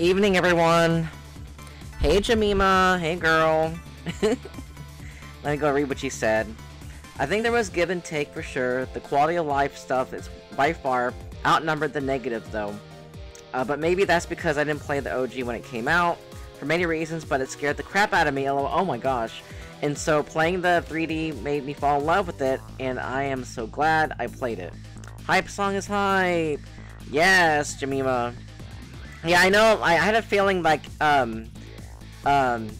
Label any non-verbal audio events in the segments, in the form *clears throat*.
Evening, everyone. Hey, Jamima. Hey, girl. *laughs* Let me go read what she said. I think there was give and take for sure. The quality of life stuff is by far outnumbered the negative, though. Uh, but maybe that's because I didn't play the OG when it came out, for many reasons, but it scared the crap out of me, oh my gosh. And so playing the 3D made me fall in love with it, and I am so glad I played it. Hype song is hype! Yes, Jemima. Yeah, I know, I, had a feeling like, um, um,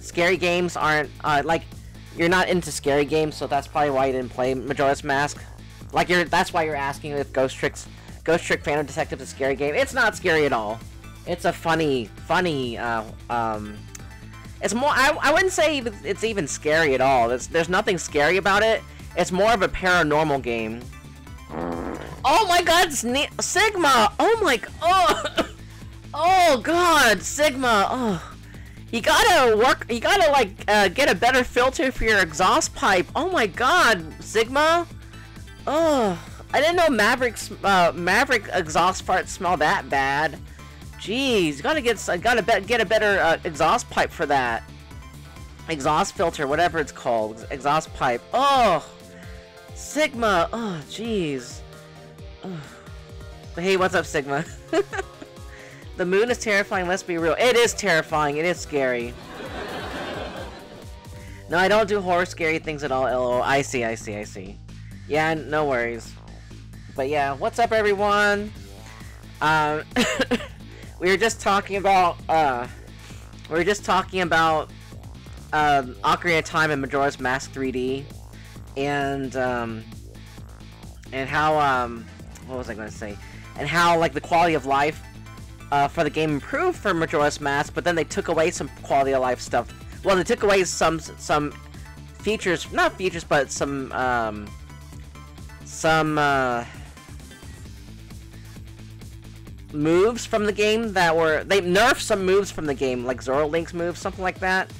scary games aren't, uh, like, you're not into scary games, so that's probably why you didn't play Majora's Mask. Like, you're, that's why you're asking if Ghost Tricks, Ghost Trick Phantom Detective is a scary game. It's not scary at all. It's a funny, funny, uh, um, it's more, I, I wouldn't say it's even scary at all. There's, there's nothing scary about it. It's more of a paranormal game. Oh my god, Sigma! Oh my, oh! *laughs* oh god, Sigma, oh. You gotta work, you gotta like, uh, get a better filter for your exhaust pipe. Oh my god, Sigma! Oh, I didn't know Maverick's, uh, Maverick exhaust farts smell that bad. Jeez, gotta get gotta be get a better uh, exhaust pipe for that. Exhaust filter, whatever it's called. Exhaust pipe. Oh, Sigma. Oh, jeez. Hey, what's up, Sigma? *laughs* the moon is terrifying. Let's be real. It is terrifying. It is scary. no, I don't do horror, scary things at all. LO. I see. I see. I see. Yeah, no worries. But yeah, what's up, everyone? Um. *laughs* we were just talking about, uh, we were just talking about, um, Ocarina of Time and Majora's Mask 3D, and, um, and how, um, what was I going to say? And how, like, the quality of life, uh, for the game improved for Majora's Mask, but then they took away some quality of life stuff. Well, they took away some, some features, not features, but some, um, some, uh, moves from the game that were they nerfed some moves from the game, like Zora Link's moves, something like that.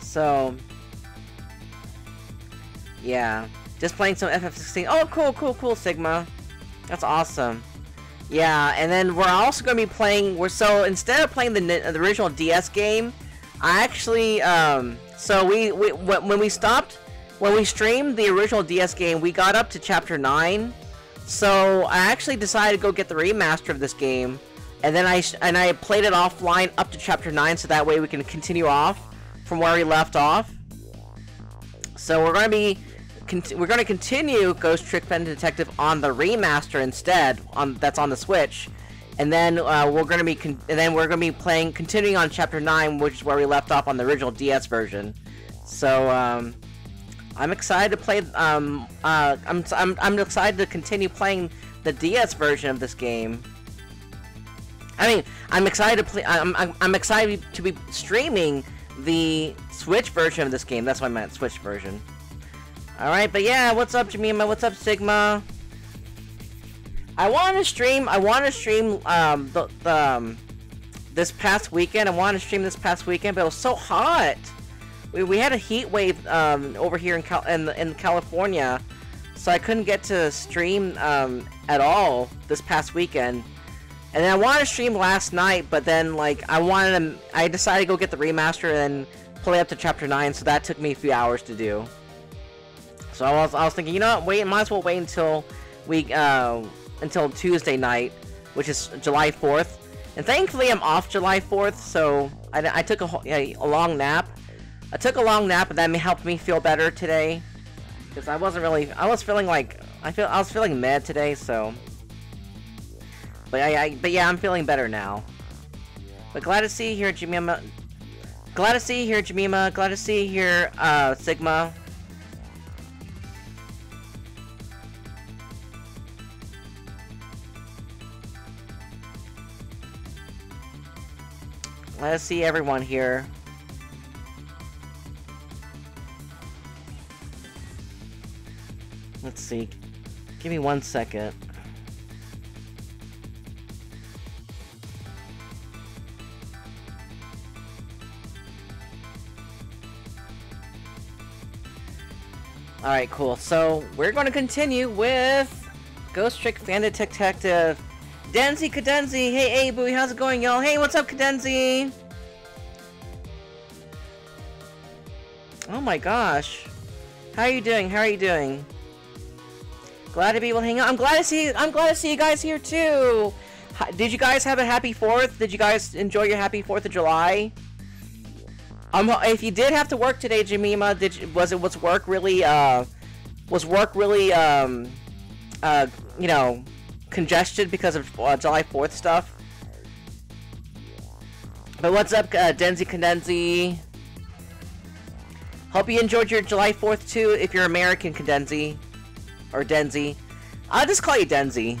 So yeah, just playing some FF16. Oh, cool, cool, cool, Sigma. That's awesome. Yeah, and then we're also going to be playing. We're so instead of playing the, the original DS game, I actually um so we, we when we stopped when we streamed the original DS game, we got up to chapter nine so I actually decided to go get the remaster of this game, and then I and I played it offline up to chapter nine, so that way we can continue off from where we left off. So we're going to be we're going to continue Ghost Trick Phantom Detective on the remaster instead, on that's on the Switch, and then uh, we're going to be and then we're going to be playing continuing on chapter nine, which is where we left off on the original DS version. So um, I'm excited to play. Um, uh, I'm, I'm I'm excited to continue playing the DS version of this game. I mean, I'm excited to play. I'm, I'm I'm excited to be streaming the Switch version of this game. That's what I meant, Switch version. All right, but yeah, what's up, Jemima? What's up, Sigma? I want to stream. I want to stream um the, the um, this past weekend. I want to stream this past weekend, but it was so hot we, we had a heat wave um, over here in, Cal in, in California, so I couldn't get to stream um, at all this past weekend. And then I wanted to stream last night, but then like I wanted to, I decided to go get the remaster and play up to chapter nine, so that took me a few hours to do. So I was, I was thinking, you know what, wait, might as well wait until we, uh, until Tuesday night, which is July 4th. And thankfully I'm off July 4th, so I, I took a, a, a long nap. I took a long nap and that may helped me feel better today. Because I wasn't really, I was feeling like, I feel, I was feeling mad today, so. But I, I but yeah, I'm feeling better now. But glad to see you here, Jemima. Glad to see you here, Jemima. Glad to see you here, uh, Sigma. To see everyone here. Let's see. Give me one second. Alright, cool. So, we're going to continue with Ghost Trick Phantom Detective Denzi Cadenzi! Hey, hey, Booey, how's it going, y'all? Hey, what's up, Cadenzi? Oh my gosh. How are you doing? How are you doing? Glad to be able to hang out. I'm glad to see I'm glad to see you guys here too. Did you guys have a happy 4th? Did you guys enjoy your happy 4th of July? Um, if you did have to work today, Jamima, did you, was it was work really uh was work really um uh you know congested because of uh, July 4th stuff? But what's up, uh, Denzi Condenzi? Hope you enjoyed your July 4th too, if you're American, Condenzi. Or Denzi. I'll just call you Denzi.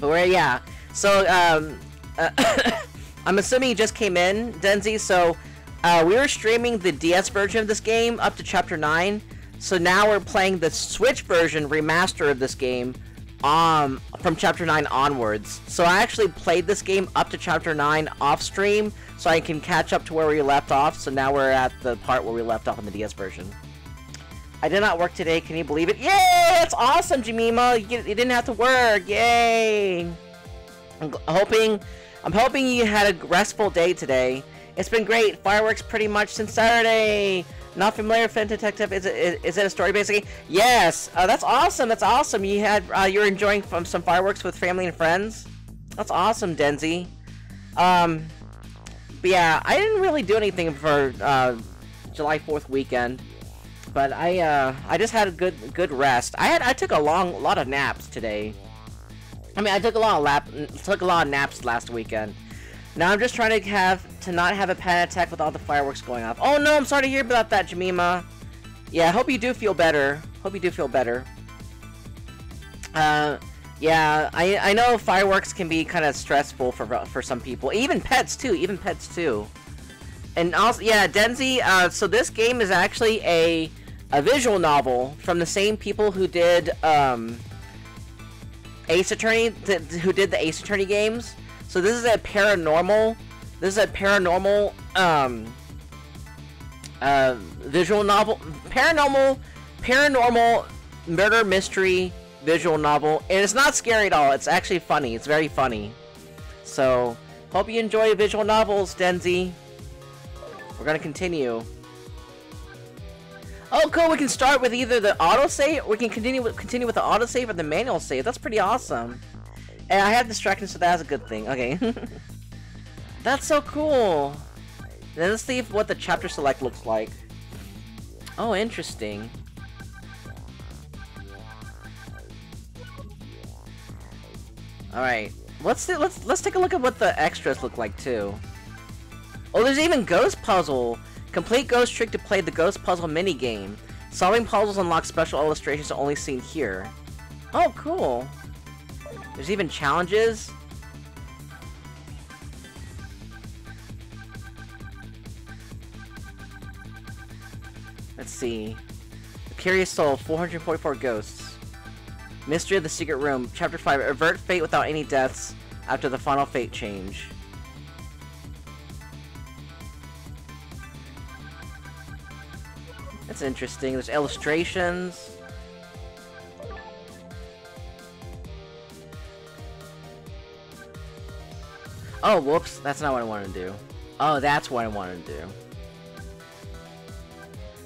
But where, yeah. So, um, uh, *coughs* I'm assuming you just came in, Denzi, so, uh, we were streaming the DS version of this game up to Chapter 9, so now we're playing the Switch version remaster of this game, um, from Chapter 9 onwards. So I actually played this game up to Chapter 9 off-stream, so I can catch up to where we left off, so now we're at the part where we left off in the DS version. I did not work today, can you believe it? Yay! That's awesome, Jemima! You, you didn't have to work, yay! I'm hoping, I'm hoping you had a restful day today. It's been great, fireworks pretty much since Saturday! Not familiar, Fin Detective. Is it is it a story basically? Yes. Uh, that's awesome. That's awesome. You had uh, you're enjoying from some fireworks with family and friends. That's awesome, Denzi. Um, but yeah, I didn't really do anything for uh, July 4th weekend. But I uh, I just had a good good rest. I had I took a long lot of naps today. I mean, I took a lot of lap took a lot of naps last weekend. Now I'm just trying to have to not have a panic attack with all the fireworks going off. Oh no, I'm sorry to hear about that, Jamima. Yeah, I hope you do feel better. Hope you do feel better. Uh, yeah, I, I know fireworks can be kind of stressful for for some people. Even pets, too. Even pets, too. And also, yeah, Denzi, uh, so this game is actually a, a visual novel from the same people who did, um, Ace Attorney, who did the Ace Attorney games. So this is a paranormal, this is a paranormal, um, uh, visual novel, paranormal, paranormal murder mystery visual novel, and it's not scary at all. It's actually funny. It's very funny. So, hope you enjoy visual novels, Denzi. We're gonna continue. Oh, cool. We can start with either the autosave, or we can continue with, continue with the autosave or the manual save. That's pretty awesome. And I have distractions, so that's a good thing. Okay. *laughs* that's so cool. Let's see what the chapter select looks like. Oh, interesting. Alright. Let's let's let's take a look at what the extras look like too. Oh, there's even Ghost Puzzle! Complete Ghost Trick to play the Ghost Puzzle minigame. Solving puzzles unlocks special illustrations only seen here. Oh, cool. There's even challenges. Let's see. The Curious Soul, 444 Ghosts. Mystery of the Secret Room, Chapter 5, Avert Fate without any deaths after the final fate change. That's interesting. There's illustrations. Oh, whoops. That's not what I wanted to do. Oh, that's what I wanted to do.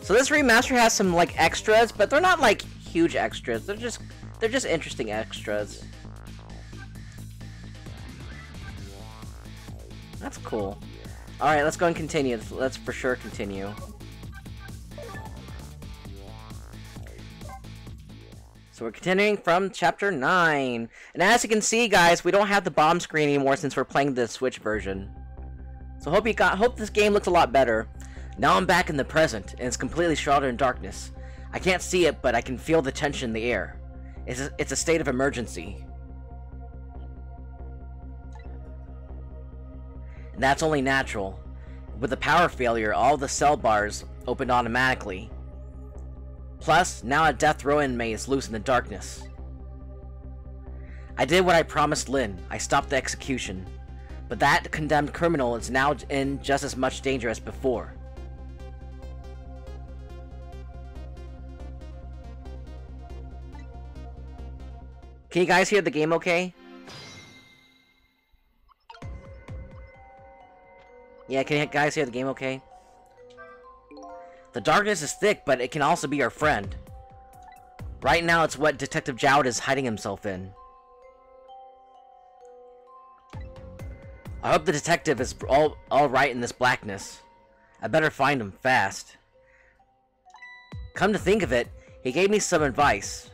So this remaster has some, like, extras, but they're not, like, huge extras. They're just they're just interesting extras. That's cool. Alright, let's go and continue. Let's for sure continue. So we're continuing from Chapter 9. And as you can see, guys, we don't have the bottom screen anymore since we're playing the Switch version. So hope you got hope this game looks a lot better. Now I'm back in the present, and it's completely shrouded in darkness. I can't see it, but I can feel the tension in the air. It's a, it's a state of emergency. And that's only natural. With the power failure, all the cell bars opened automatically. Plus, now a death row inmate is loose in the darkness. I did what I promised Lynne. I stopped the execution. But that condemned criminal is now in just as much danger as before. Can you guys hear the game okay? Yeah, can you guys hear the game okay? The darkness is thick, but it can also be our friend. Right now, it's what Detective Jowd is hiding himself in. I hope the detective is all all right in this blackness. I better find him fast. Come to think of it, he gave me some advice.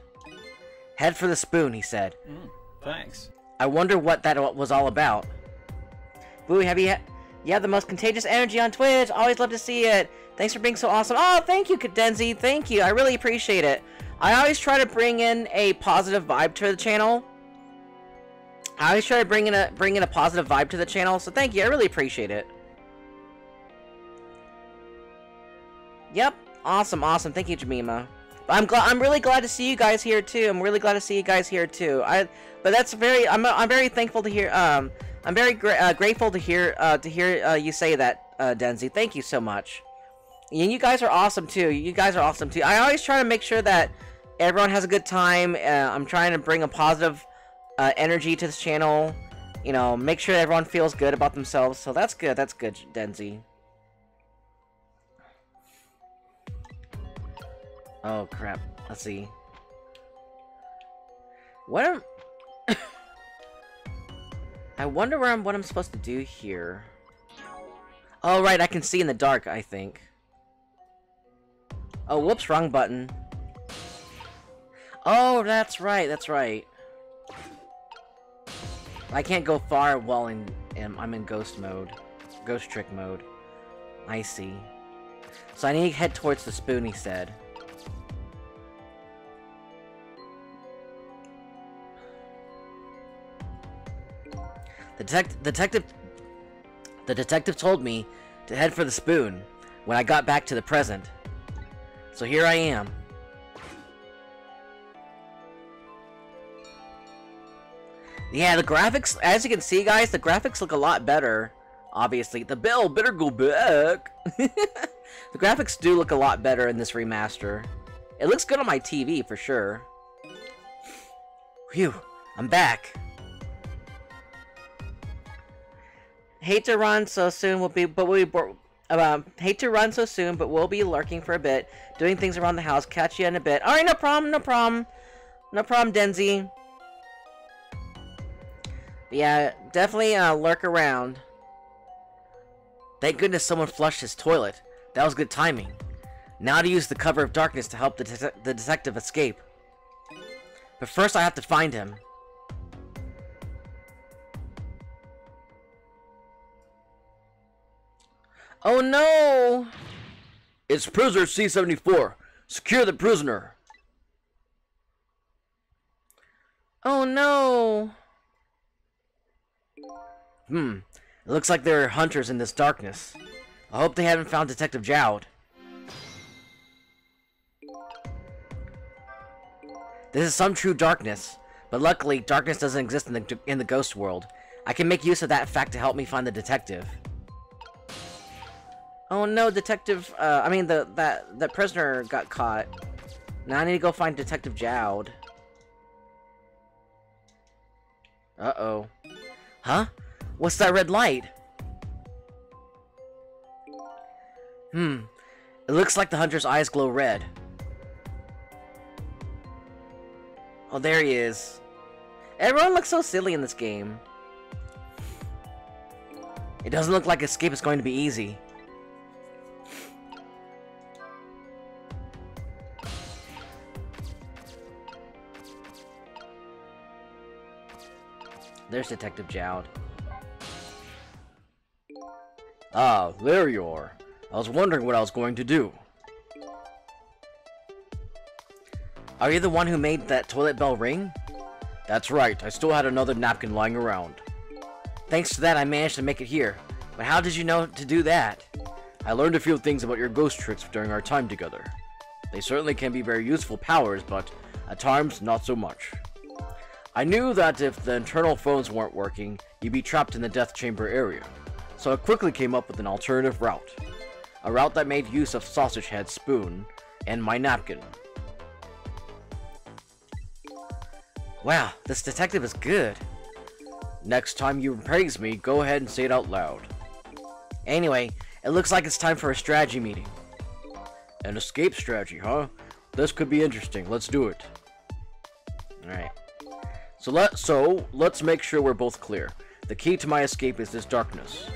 Head for the spoon, he said. Mm, thanks. I wonder what that was all about. Boo, have you... Ha you have the most contagious energy on Twitch. Always love to see it. Thanks for being so awesome. Oh, thank you, Cadenzi. Thank you. I really appreciate it. I always try to bring in a positive vibe to the channel. I always try to bring in a bring in a positive vibe to the channel. So thank you. I really appreciate it. Yep. Awesome. Awesome. Thank you, Jemima. I'm glad. I'm really glad to see you guys here too. I'm really glad to see you guys here too. I. But that's very. I'm. I'm very thankful to hear. Um. I'm very gra uh, grateful to hear. Uh. To hear. Uh. You say that. Uh. Denzi. Thank you so much. And you guys are awesome too. You guys are awesome too. I always try to make sure that everyone has a good time. Uh, I'm trying to bring a positive uh, energy to this channel. You know, make sure everyone feels good about themselves. So that's good. That's good, Denzi. Oh crap. Let's see. What am *laughs* I wonder where I'm what I'm supposed to do here. Oh right, I can see in the dark, I think. Oh whoops, wrong button. Oh, that's right, that's right. I can't go far while in, in I'm in ghost mode. Ghost trick mode. I see. So I need to head towards the spoon, he said. The detect detective the detective told me to head for the spoon when I got back to the present. So here I am. Yeah, the graphics, as you can see, guys, the graphics look a lot better. Obviously, the bell better go back. *laughs* the graphics do look a lot better in this remaster. It looks good on my TV, for sure. Phew, I'm back. Hate to run so soon, we'll be, but we'll be, um, hate to run so soon, but we'll be lurking for a bit, doing things around the house. Catch you in a bit. Alright, no problem, no problem. No problem, Denzi. Yeah, definitely uh, lurk around. Thank goodness someone flushed his toilet. That was good timing. Now to use the cover of darkness to help the, de the detective escape. But first I have to find him. Oh no! It's prisoner C-74. Secure the prisoner. Oh no! Hmm. It looks like there are hunters in this darkness. I hope they haven't found Detective Jowd. This is some true darkness, but luckily, darkness doesn't exist in the, in the ghost world. I can make use of that fact to help me find the detective. Oh no, detective, uh, I mean, the, that, that prisoner got caught. Now I need to go find Detective Jowd. Uh-oh. Huh? What's that red light? Hmm. It looks like the hunter's eyes glow red. Oh, there he is. Everyone looks so silly in this game. It doesn't look like escape is going to be easy. There's Detective Jowd. Ah, there you are. I was wondering what I was going to do. Are you the one who made that toilet bell ring? That's right, I still had another napkin lying around. Thanks to that, I managed to make it here. But how did you know to do that? I learned a few things about your ghost tricks during our time together. They certainly can be very useful powers, but at times, not so much. I knew that if the internal phones weren't working, you'd be trapped in the death chamber area so I quickly came up with an alternative route. A route that made use of Sausage Head Spoon and my napkin. Wow, this detective is good. Next time you praise me, go ahead and say it out loud. Anyway, it looks like it's time for a strategy meeting. An escape strategy, huh? This could be interesting. Let's do it. Alright. So let so let's make sure we're both clear. The key to my escape is this darkness.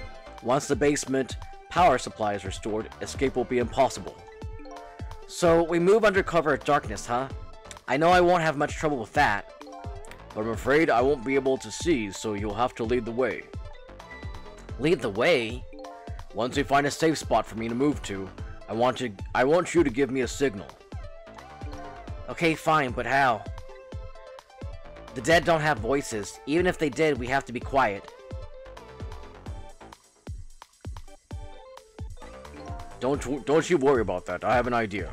Once the basement power supply is restored, escape will be impossible. So we move under cover of darkness, huh? I know I won't have much trouble with that. But I'm afraid I won't be able to see, so you'll have to lead the way. Lead the way? Once we find a safe spot for me to move to, I want to I want you to give me a signal. Okay, fine, but how? The dead don't have voices. Even if they did, we have to be quiet. Don't don't you worry about that. I have an idea.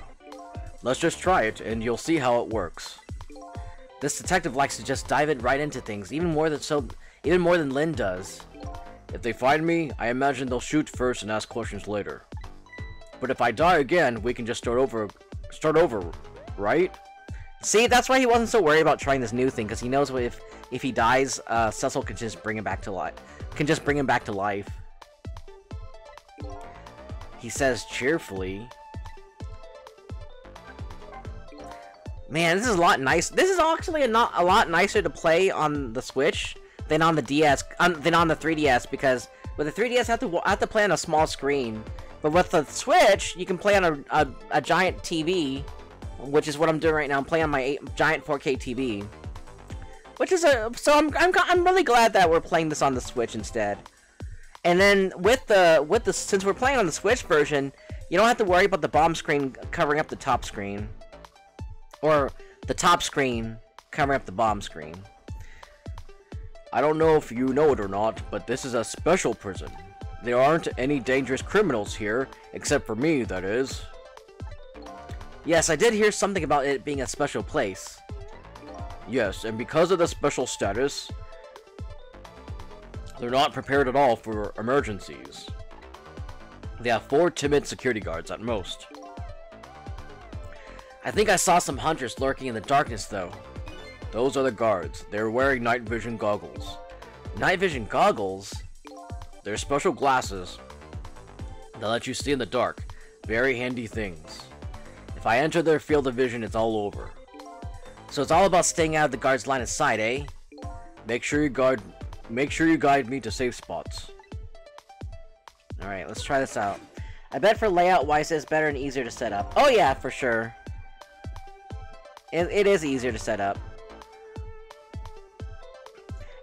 Let's just try it, and you'll see how it works. This detective likes to just dive in right into things, even more than so, even more than Lynne does. If they find me, I imagine they'll shoot first and ask questions later. But if I die again, we can just start over, start over, right? See, that's why he wasn't so worried about trying this new thing, because he knows if if he dies, uh, Sissel can just bring him back to life. Can just bring him back to life. He says cheerfully. Man, this is a lot nice. This is actually a not a lot nicer to play on the Switch than on the DS, on, than on the 3DS because with the 3DS, I have to I have to play on a small screen, but with the Switch, you can play on a, a, a giant TV, which is what I'm doing right now. I'm playing on my eight, giant 4K TV, which is a so I'm I'm I'm really glad that we're playing this on the Switch instead. And then with the with the since we're playing on the Switch version, you don't have to worry about the bottom screen covering up the top screen. Or the top screen covering up the bottom screen. I don't know if you know it or not, but this is a special prison. There aren't any dangerous criminals here, except for me, that is. Yes, I did hear something about it being a special place. Yes, and because of the special status, they're not prepared at all for emergencies. They have four timid security guards at most. I think I saw some hunters lurking in the darkness, though. Those are the guards. They're wearing night vision goggles. Night vision goggles? They're special glasses that let you see in the dark. Very handy things. If I enter their field of vision, it's all over. So it's all about staying out of the guard's line of sight, eh? Make sure you guard make sure you guide me to safe spots. Alright, let's try this out. I bet for layout wise it's better and easier to set up. Oh yeah, for sure. It, it is easier to set up.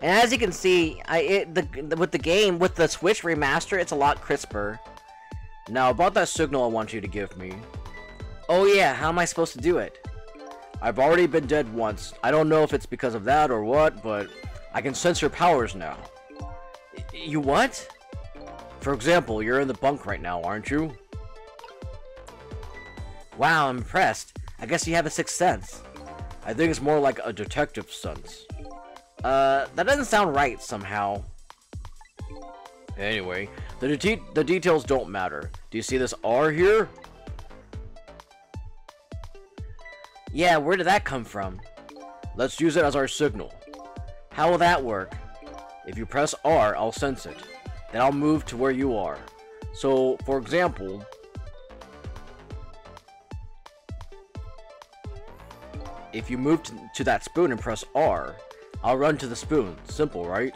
And as you can see, I it the with the game with the Switch remaster, it's a lot crisper. Now about that signal I want you to give me. Oh yeah, how am I supposed to do it? I've already been dead once. I don't know if it's because of that or what, but I can sense your powers now. You what? For example, you're in the bunk right now, aren't you? Wow, I'm impressed. I guess you have a sixth sense. I think it's more like a detective sense. Uh, that doesn't sound right somehow. Anyway, the, de the details don't matter. Do you see this R here? Yeah, where did that come from? Let's use it as our signal. How will that work? If you press R, I'll sense it. Then I'll move to where you are. So, for example, if you move to, that spoon and press R, I'll run to the spoon. Simple, right?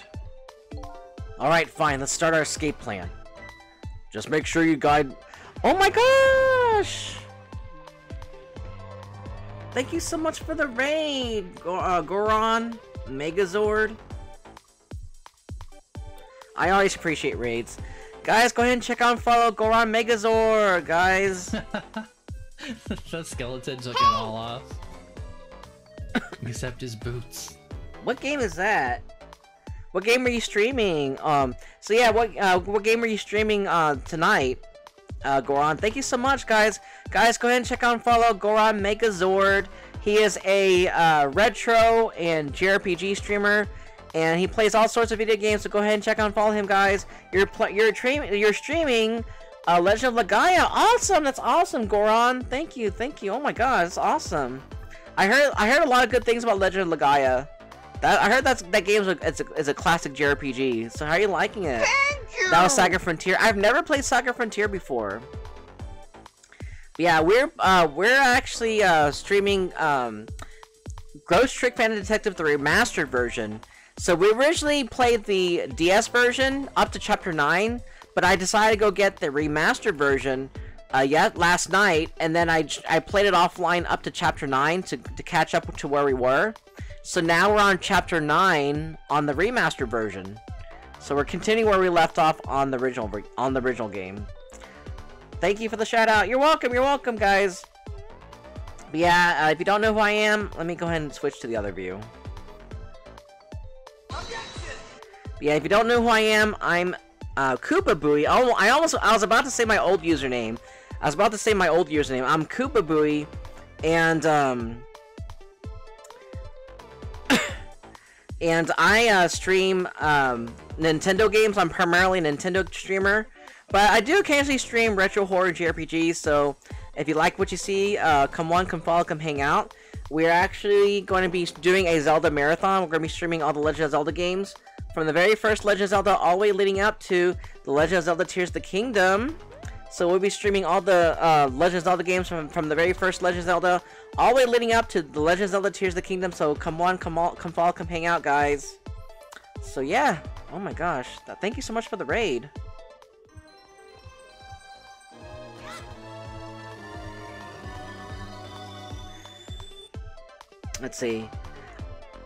Alright, fine. Let's start our escape plan. Just make sure you guide... Oh my gosh! Thank you so much for the raid, uh, Goron, Megazord. I always appreciate raids. Guys, go ahead and check out and follow Goron Megazord, guys. *laughs* the skeleton's took it all off. Except his boots. What game is that? What game are you streaming? Um, so yeah, what uh, what game are you streaming uh, tonight? Uh, Goron, thank you so much, guys. Guys, go ahead and check out and follow Goron Megazord. He is a uh, retro and JRPG streamer, and he plays all sorts of video games. So go ahead and check out and follow him, guys. You're you're, you're streaming uh, Legend of Legaia. Awesome, that's awesome, Goron. Thank you, thank you. Oh my god, that's awesome. I heard I heard a lot of good things about Legend of Legaia. That I heard that's that game's a, it's a, it's a classic JRPG. So how are you liking it? Thank you. That was Saga Frontier. I've never played Saga Frontier before. Yeah, we're uh, we're actually uh, streaming um, Ghost Trick Phantom Detective the remastered version. So we originally played the DS version up to chapter nine, but I decided to go get the remastered version. Uh, last night, and then I, I played it offline up to chapter 9 to, to catch up to where we were. So now we're on chapter 9 on the remastered version. So we're continuing where we left off on the original on the original game. Thank you for the shout out. You're welcome. You're welcome, guys. But yeah, uh, if you don't know who I am, let me go ahead and switch to the other view. Yeah, if you don't know who I am, I'm uh, Koopa Booey. Oh, I almost I was about to say my old username. I was about to say my old username. I'm Koopa Booey, and um, *coughs* and I uh, stream um, Nintendo games. I'm primarily a Nintendo streamer, but I do occasionally stream retro horror JRPGs. So if you like what you see, uh, come on, come follow, come hang out. We're actually going to be doing a Zelda marathon. We're going to be streaming all the Legend of Zelda games from the very first Legend of Zelda all the way leading up to the Legend of Zelda Tears of the Kingdom. So we'll be streaming all the uh, Legend of Zelda games from, from the very first Legend of Zelda, all the way leading up to the Legend of Zelda Tears of the Kingdom. So come on, come on, come follow, come hang out, guys. So yeah, oh my gosh, thank you so much for the raid. Let's see.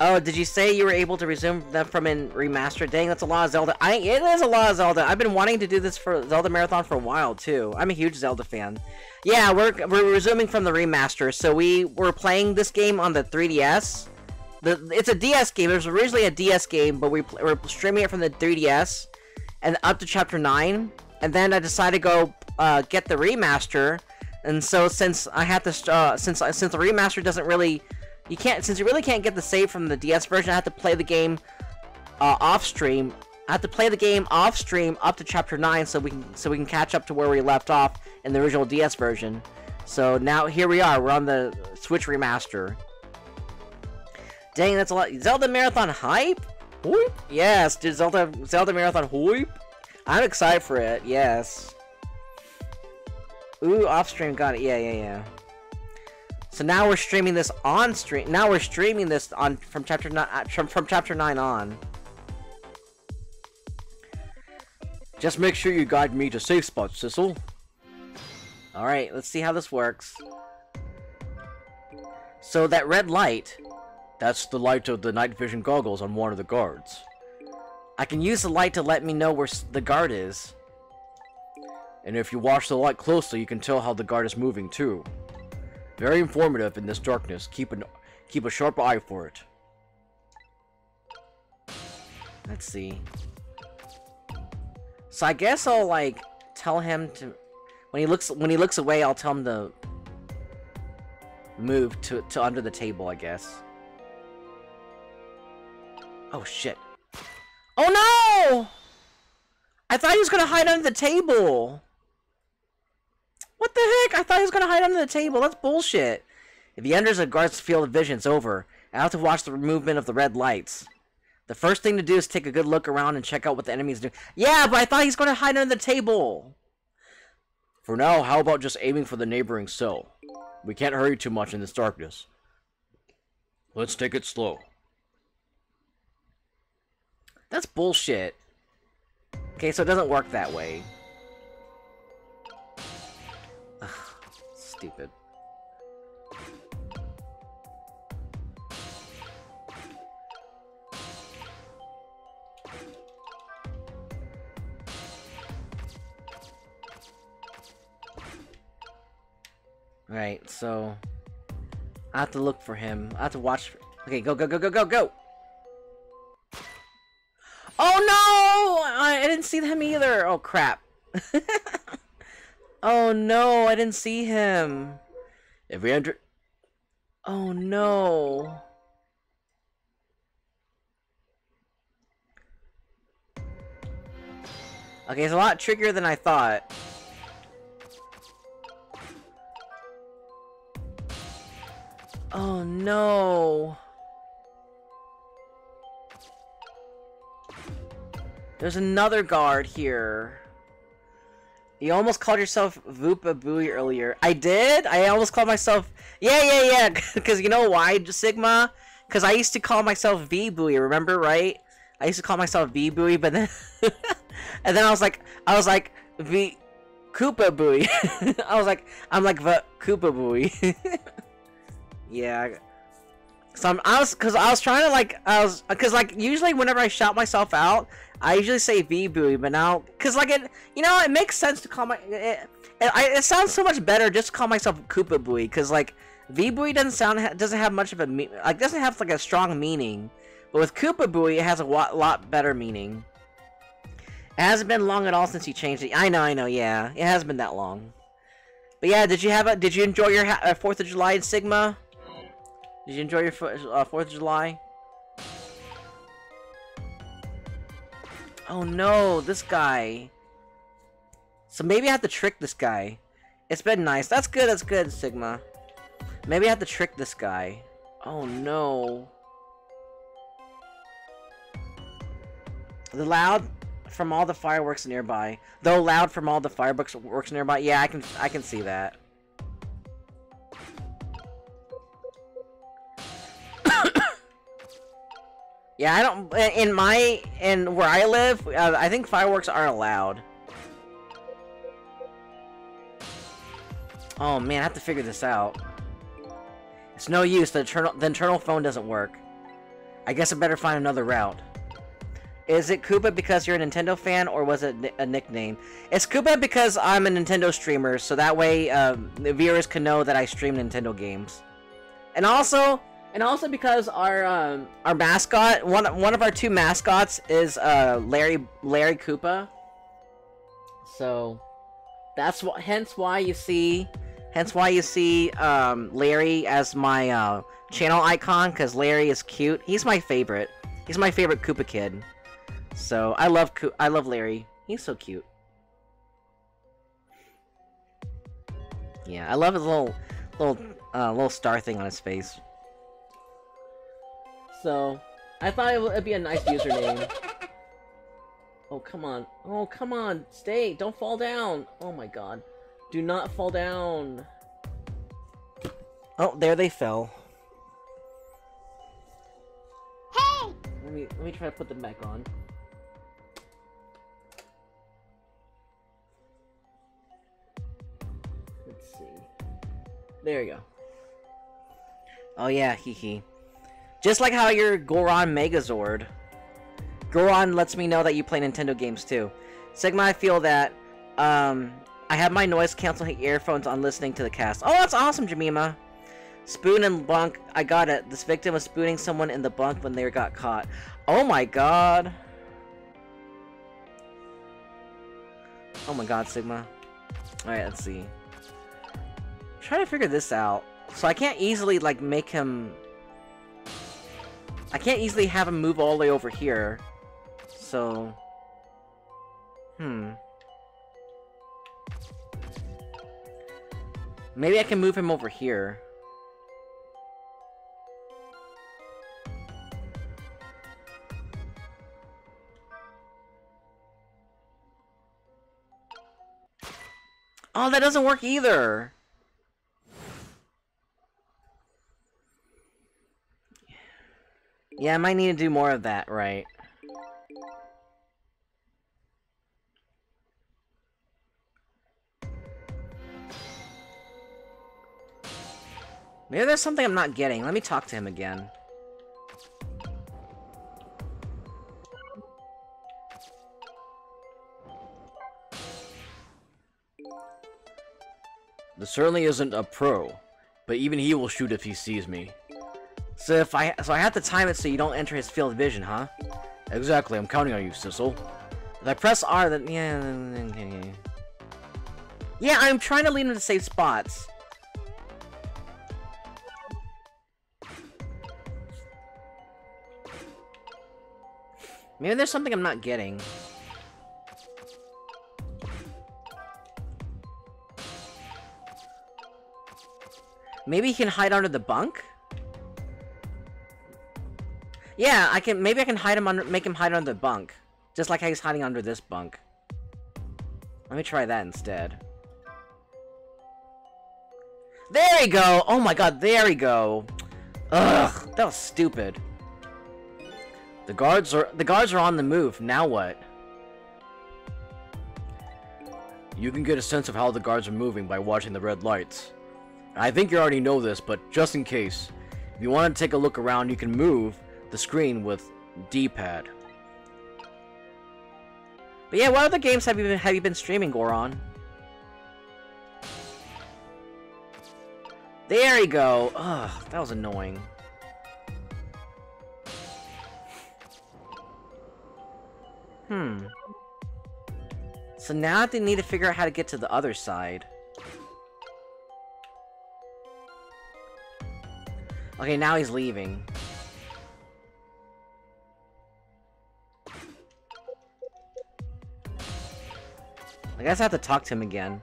Oh, did you say you were able to resume them from in remastered? Dang, that's a lot of Zelda. I it is a lot of Zelda. I've been wanting to do this for Zelda Marathon for a while too. I'm a huge Zelda fan. Yeah, we're we're resuming from the remaster. So we were playing this game on the 3DS. The it's a DS game. It was originally a DS game, but we we're streaming it from the 3DS and up to chapter 9. And then I decided to go uh, get the remaster. And so since I had to uh, since since the remaster doesn't really you can't, since you really can't get the save from the DS version, I have to play the game uh, off stream. I have to play the game off stream up to chapter 9 so we can so we can catch up to where we left off in the original DS version. So now here we are, we're on the Switch remaster. Dang, that's a lot. Zelda Marathon hype? Whoop. Yes, did Zelda Zelda Marathon whoop? I'm excited for it. Yes. Ooh, off stream got it. Yeah, yeah, yeah. So now we're streaming this on stream. Now we're streaming this on from chapter nine uh, from, from chapter nine on. Just make sure you guide me to safe spots, Sissel. Alright, let's see how this works. So that red light... That's the light of the night vision goggles on one of the guards. I can use the light to let me know where the guard is. And if you watch the light closely, you can tell how the guard is moving too. Very informative in this darkness. Keep an keep a sharp eye for it. Let's see. So I guess I'll like tell him to when he looks when he looks away, I'll tell him to move to to under the table, I guess. Oh shit. Oh no! I thought he was gonna hide under the table. What the heck? I thought he was gonna hide under the table. That's bullshit. If he enters a guard's field of vision, it's over. I have to watch the movement of the red lights. The first thing to do is take a good look around and check out what the enemy's doing. Yeah, but I thought he's gonna hide under the table. For now, how about just aiming for the neighboring cell? We can't hurry too much in this darkness. Let's take it slow. That's bullshit. Okay, so it doesn't work that way. Stupid. Right, so... I have to look for him. I have to watch... Okay, go, go, go, go, go, go! Oh no! I, I didn't see him either! Oh crap. *laughs* Oh no, I didn't see him. If we enter... Oh no. Okay, it's a lot trickier than I thought. Oh no. There's another guard here. You almost called yourself Voopa Booey earlier. I did? I almost called myself... Yeah, yeah, yeah. *laughs* Because you know why, Sigma? Because I used to call myself V Booey, remember, right? I used to call myself V Booey, but then... *laughs* and then I was like... I was like... V... Koopa Booey. *laughs* I was like... I'm like the Koopa Booey. yeah. So I'm, I was... Because I was trying to, like... I was... Because, like, usually whenever I shout myself out... I usually say V Booey, but now, cause like it, you know, it makes sense to call my. It, it, it sounds so much better just to call myself Koopa Booey, cause like V Booey doesn't sound doesn't have much of a like doesn't have like a strong meaning, but with Koopa Booey it has a lot lot better meaning. It hasn't been long at all since you changed it. I know, I know, yeah, it hasn't been that long. But yeah, did you have a? Did you enjoy your uh, Fourth of July in Sigma? Did you enjoy your uh, Fourth of July? Oh no, this guy. So maybe I have to trick this guy. It's been nice. That's good, that's good, Sigma. Maybe I have to trick this guy. Oh no. The loud from all the fireworks nearby. Though loud from all the fireworks works nearby. Yeah, I can I can see that. Yeah, I don't. In my in where I live, uh, I think fireworks aren't allowed. Oh man, I have to figure this out. It's no use. The internal the internal phone doesn't work. I guess I better find another route. Is it Koopa because you're a Nintendo fan, or was it a nickname? It's Koopa because I'm a Nintendo streamer, so that way um, the viewers can know that I stream Nintendo games. And also, and also because our um, our mascot, one one of our two mascots is uh, Larry Larry Koopa. So that's what. Hence why you see, hence why you see um, Larry as my uh, channel icon because Larry is cute. He's my favorite. He's my favorite Koopa kid. So I love I love Larry. He's so cute. Yeah, I love his little little uh, little star thing on his face. So, I thought it would be a nice username. Oh, come on. Oh, come on. Stay. Don't fall down. Oh my god. Do not fall down. Oh, there they fell. Hey! Let me let me try to put them back on. Let's see. There you go. Oh yeah, hee hee. Just like how you're Goron Megazord. Goron lets me know that you play Nintendo games too. Sigma, I feel that um, I have my noise canceling earphones on listening to the cast. Oh, that's awesome, Jamima. Spoon and bunk. I got it. This victim was spooning someone in the bunk when they got caught. Oh my god. Oh my god, Sigma. Alright, let's see. Trying to figure this out. So I can't easily, like, make him I can't easily have him move all the way over here. So... Hmm. Maybe I can move him over here. Oh, that doesn't work either! Yeah, I might need to do more of that, right. Maybe there's something I'm not getting. Let me talk to him again. This certainly isn't a pro, but even he will shoot if he sees me. So if I so I have to time it so you don't enter his field of vision, huh? Exactly, I'm counting on you, Sissel. If I press R, then yeah, yeah, I'm trying to lead him to safe spots. Maybe there's something I'm not getting. Maybe he can hide under the bunk? Yeah, I can. Maybe I can hide him under. Make him hide under the bunk, just like he's hiding under this bunk. Let me try that instead. There we go! Oh my god, there we go! Ugh, that was stupid. The guards are the guards are on the move. Now what? You can get a sense of how the guards are moving by watching the red lights. I think you already know this, but just in case, if you want to take a look around, you can move the screen with D-pad. But yeah, what other games have you been, have you been streaming, Goron? There you go. Ugh, that was annoying. Hmm. So now they need to figure out how to get to the other side. Okay, now he's leaving. I guess I have to talk to him again.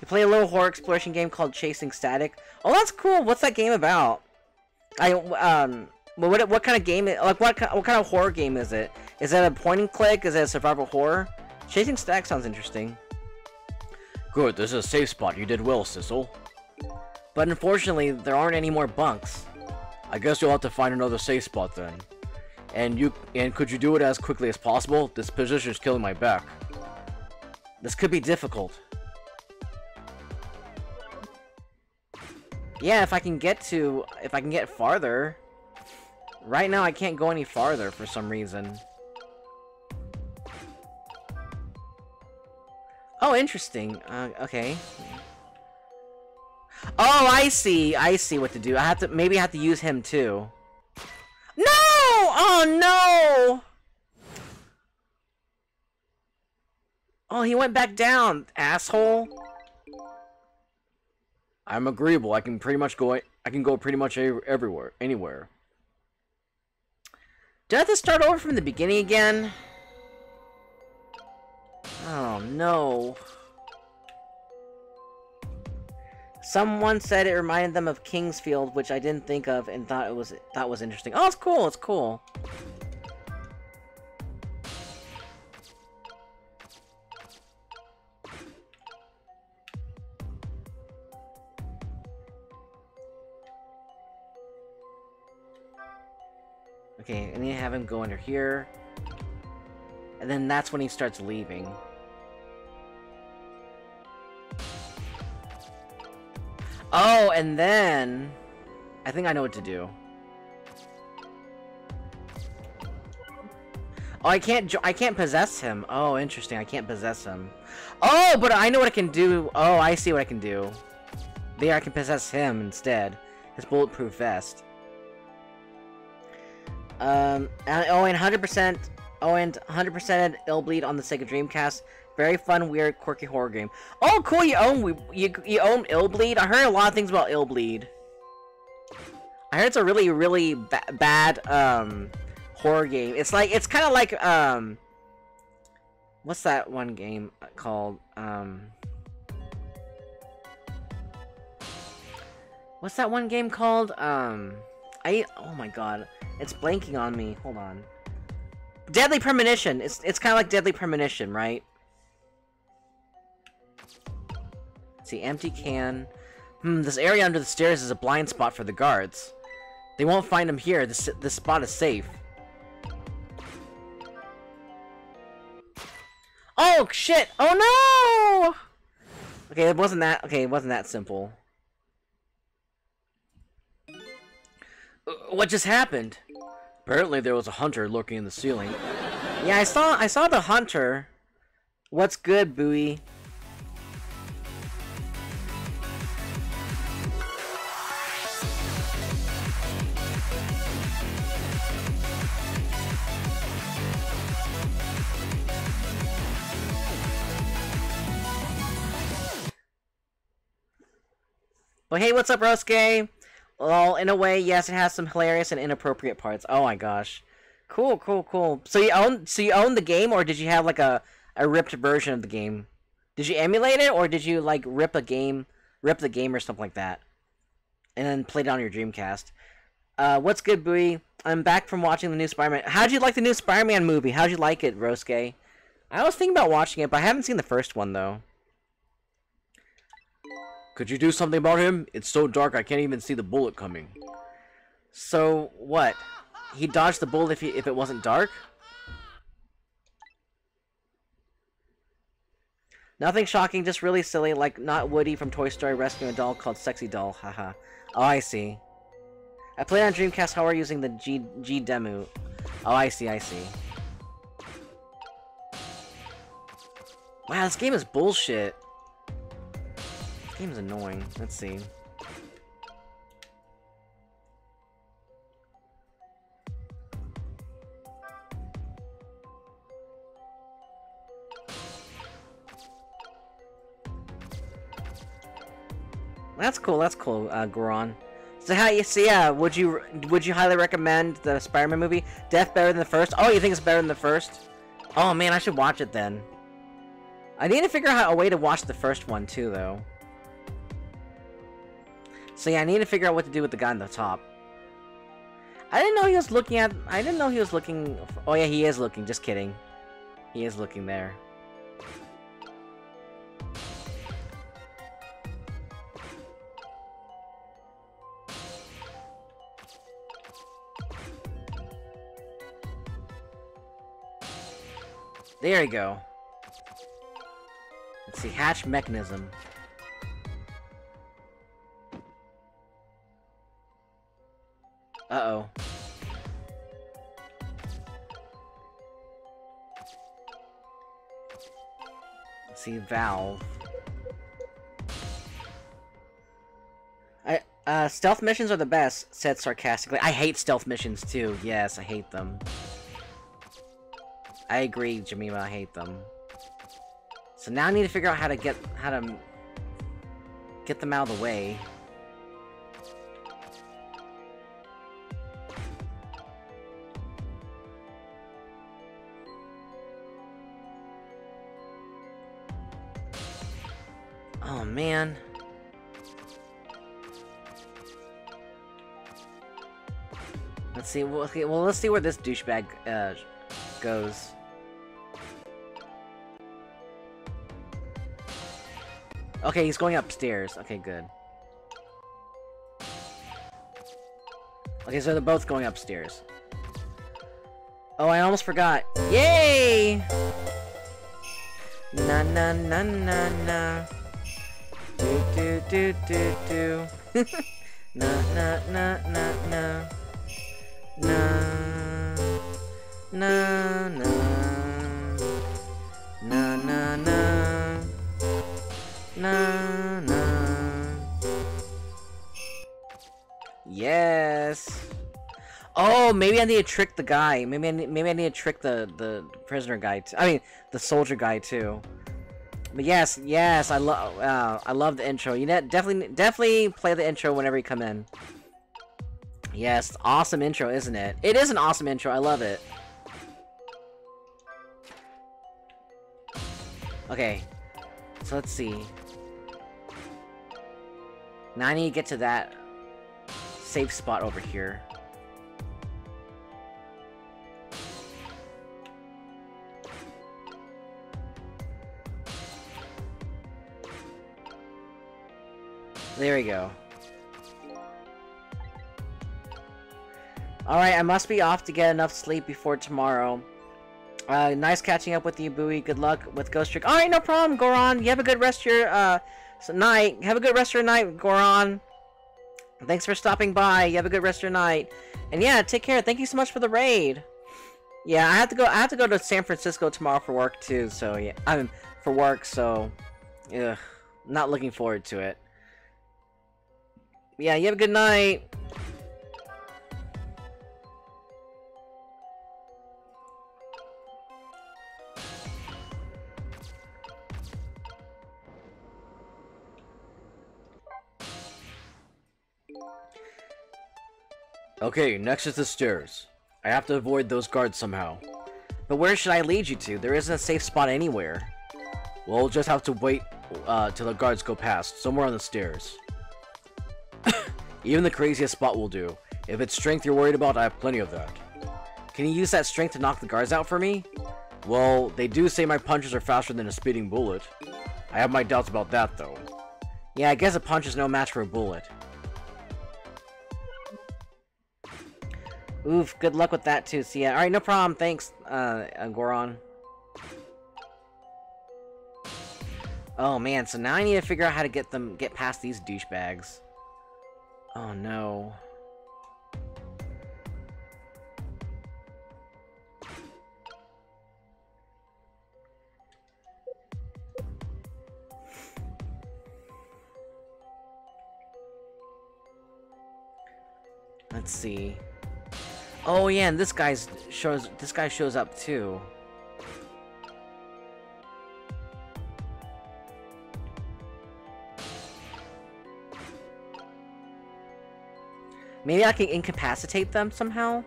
You play a little horror exploration game called Chasing Static. Oh, that's cool. What's that game about? I um, what what kind of game? Like what what kind of horror game is it? Is it a point and click? Is it a survival horror? Chasing Static sounds interesting. Good, this is a safe spot. You did well, Sissel. But unfortunately, there aren't any more bunks. I guess you'll have to find another safe spot then. And you and could you do it as quickly as possible? This position is killing my back. This could be difficult. Yeah, if I can get to... If I can get farther. Right now, I can't go any farther for some reason. Oh, interesting. Uh, okay. Oh, I see. I see what to do. I have to... Maybe I have to use him, too. No! Oh, no! Oh, he went back down, asshole. I'm agreeable. I can pretty much go. I can go pretty much everywhere, anywhere. Do I have to start over from the beginning again? Oh no. Someone said it reminded them of King's Field, which I didn't think of and thought it was thought was interesting. Oh, it's cool. It's cool. Okay, I need to have him go under here. And then that's when he starts leaving. Oh, and then... I think I know what to do. Oh, I can't I can't possess him. Oh, interesting. I can't possess him. Oh, but I know what I can do. Oh, I see what I can do. There, I can possess him instead. His bulletproof vest. Um, and, oh, and 100%, oh, and 100% Illbleed on the Sega Dreamcast. Very fun, weird, quirky horror game. Oh, cool, you own, you, you own Illbleed. I heard a lot of things about Illbleed. I heard it's a really, really ba bad, um, horror game. It's like, it's kind of like, um, what's that one game called? Um, what's that one game called? Um, I, oh my god. It's blanking on me. Hold on. Deadly Premonition. It's it's kind of like Deadly Premonition, right? See, empty can. Hmm, this area under the stairs is a blind spot for the guards. They won't find him here. This this spot is safe. Oh shit! Oh no! Okay, it wasn't that. Okay, it wasn't that simple. What just happened? Apparently there was a hunter lurking in the ceiling. Yeah, I saw I saw the hunter. What's good, Booey? But hey, what's up, Rosuke? Well, in a way, yes, it has some hilarious and inappropriate parts. Oh my gosh. Cool, cool, cool. So you own so you own the game or did you have like a, a ripped version of the game? Did you emulate it or did you like rip a game rip the game or something like that? And then play it on your Dreamcast? Uh, what's good, Booey? I'm back from watching the new Spider-Man. How'd you like the new Spider-Man movie? How'd you like it, Rosuke? I was thinking about watching it, but I haven't seen the first one, though. Could you do something about him? It's so dark I can't even see the bullet coming. So, what? He dodged the bullet if, he, if it wasn't dark? Nothing shocking, just really silly, like not Woody from Toy Story rescuing a doll called Sexy Doll, haha. oh, I see. I played on Dreamcast Hardware using the G, GDEMU. Oh, I see, I see. Wow, this game is bullshit. This game is annoying. Let's see. That's cool. That's cool, uh, Goron. So how you see? Yeah, would you would you highly recommend the Spider-Man movie? Death better than the first? Oh, you think it's better than the first? Oh man, I should watch it then. I need to figure out a way to watch the first one too, though. So yeah, I need to figure out what to do with the guy on the top. I didn't know he was looking at. I didn't know he was looking. For, oh yeah, he is looking. Just kidding. He is looking there. There you go. Let's see, hatch mechanism. Uh-oh. See, valve. I, uh, stealth missions are the best, said sarcastically. I hate stealth missions too. Yes, I hate them. I agree, Jamima, I hate them. So now I need to figure out how to get how to get them out of the way. See. Well, okay, well, let's see where this douchebag uh, goes. Okay, he's going upstairs. Okay, good. Okay, so they're both going upstairs. Oh, I almost forgot. Yay! Na na na na na. Do do do do do. *laughs* na na na na na. Na na na. Na na na. Na na. Yes. Oh, maybe I need to trick the guy. Maybe I need, maybe I need to trick the the prisoner guy. I mean, the soldier guy too. But yes, yes, I love uh, I love the intro. You definitely definitely play the intro whenever you come in. Yes, awesome intro, isn't it? It is an awesome intro. I love it. Okay, so let's see. Now I need to get to that safe spot over here. There we go. Alright, I must be off to get enough sleep before tomorrow. Uh, nice catching up with you, Booey. Good luck with Ghost Trick. Alright, no problem, Goron. You have a good rest of your, uh, night. Have a good rest of your night, Goron. Thanks for stopping by. You have a good rest of your night. And yeah, take care. Thank you so much for the raid. Yeah, I have to go. I have to go to San Francisco tomorrow for work too. So yeah, I mean for work. So, yeah, not looking forward to it. Yeah, you have a good night. Okay, next is the stairs. I have to avoid those guards somehow. But where should I lead you to? There isn't a safe spot anywhere. We'll just have to wait uh, till the guards go past, somewhere on the stairs. *coughs* Even the craziest spot will do. If it's strength you're worried about, I have plenty of that. Can you use that strength to knock the guards out for me? Well, they do say my punches are faster than a speeding bullet. I have my doubts about that, though. Yeah, I guess a punch is no match for a bullet. Oof, good luck with that too, ya. Alright, no problem, thanks, uh, uh, Goron. Oh man, so now I need to figure out how to get them, get past these douchebags. Oh no. Let's see. Oh yeah, and this guy's shows this guy shows up too. Maybe I can incapacitate them somehow?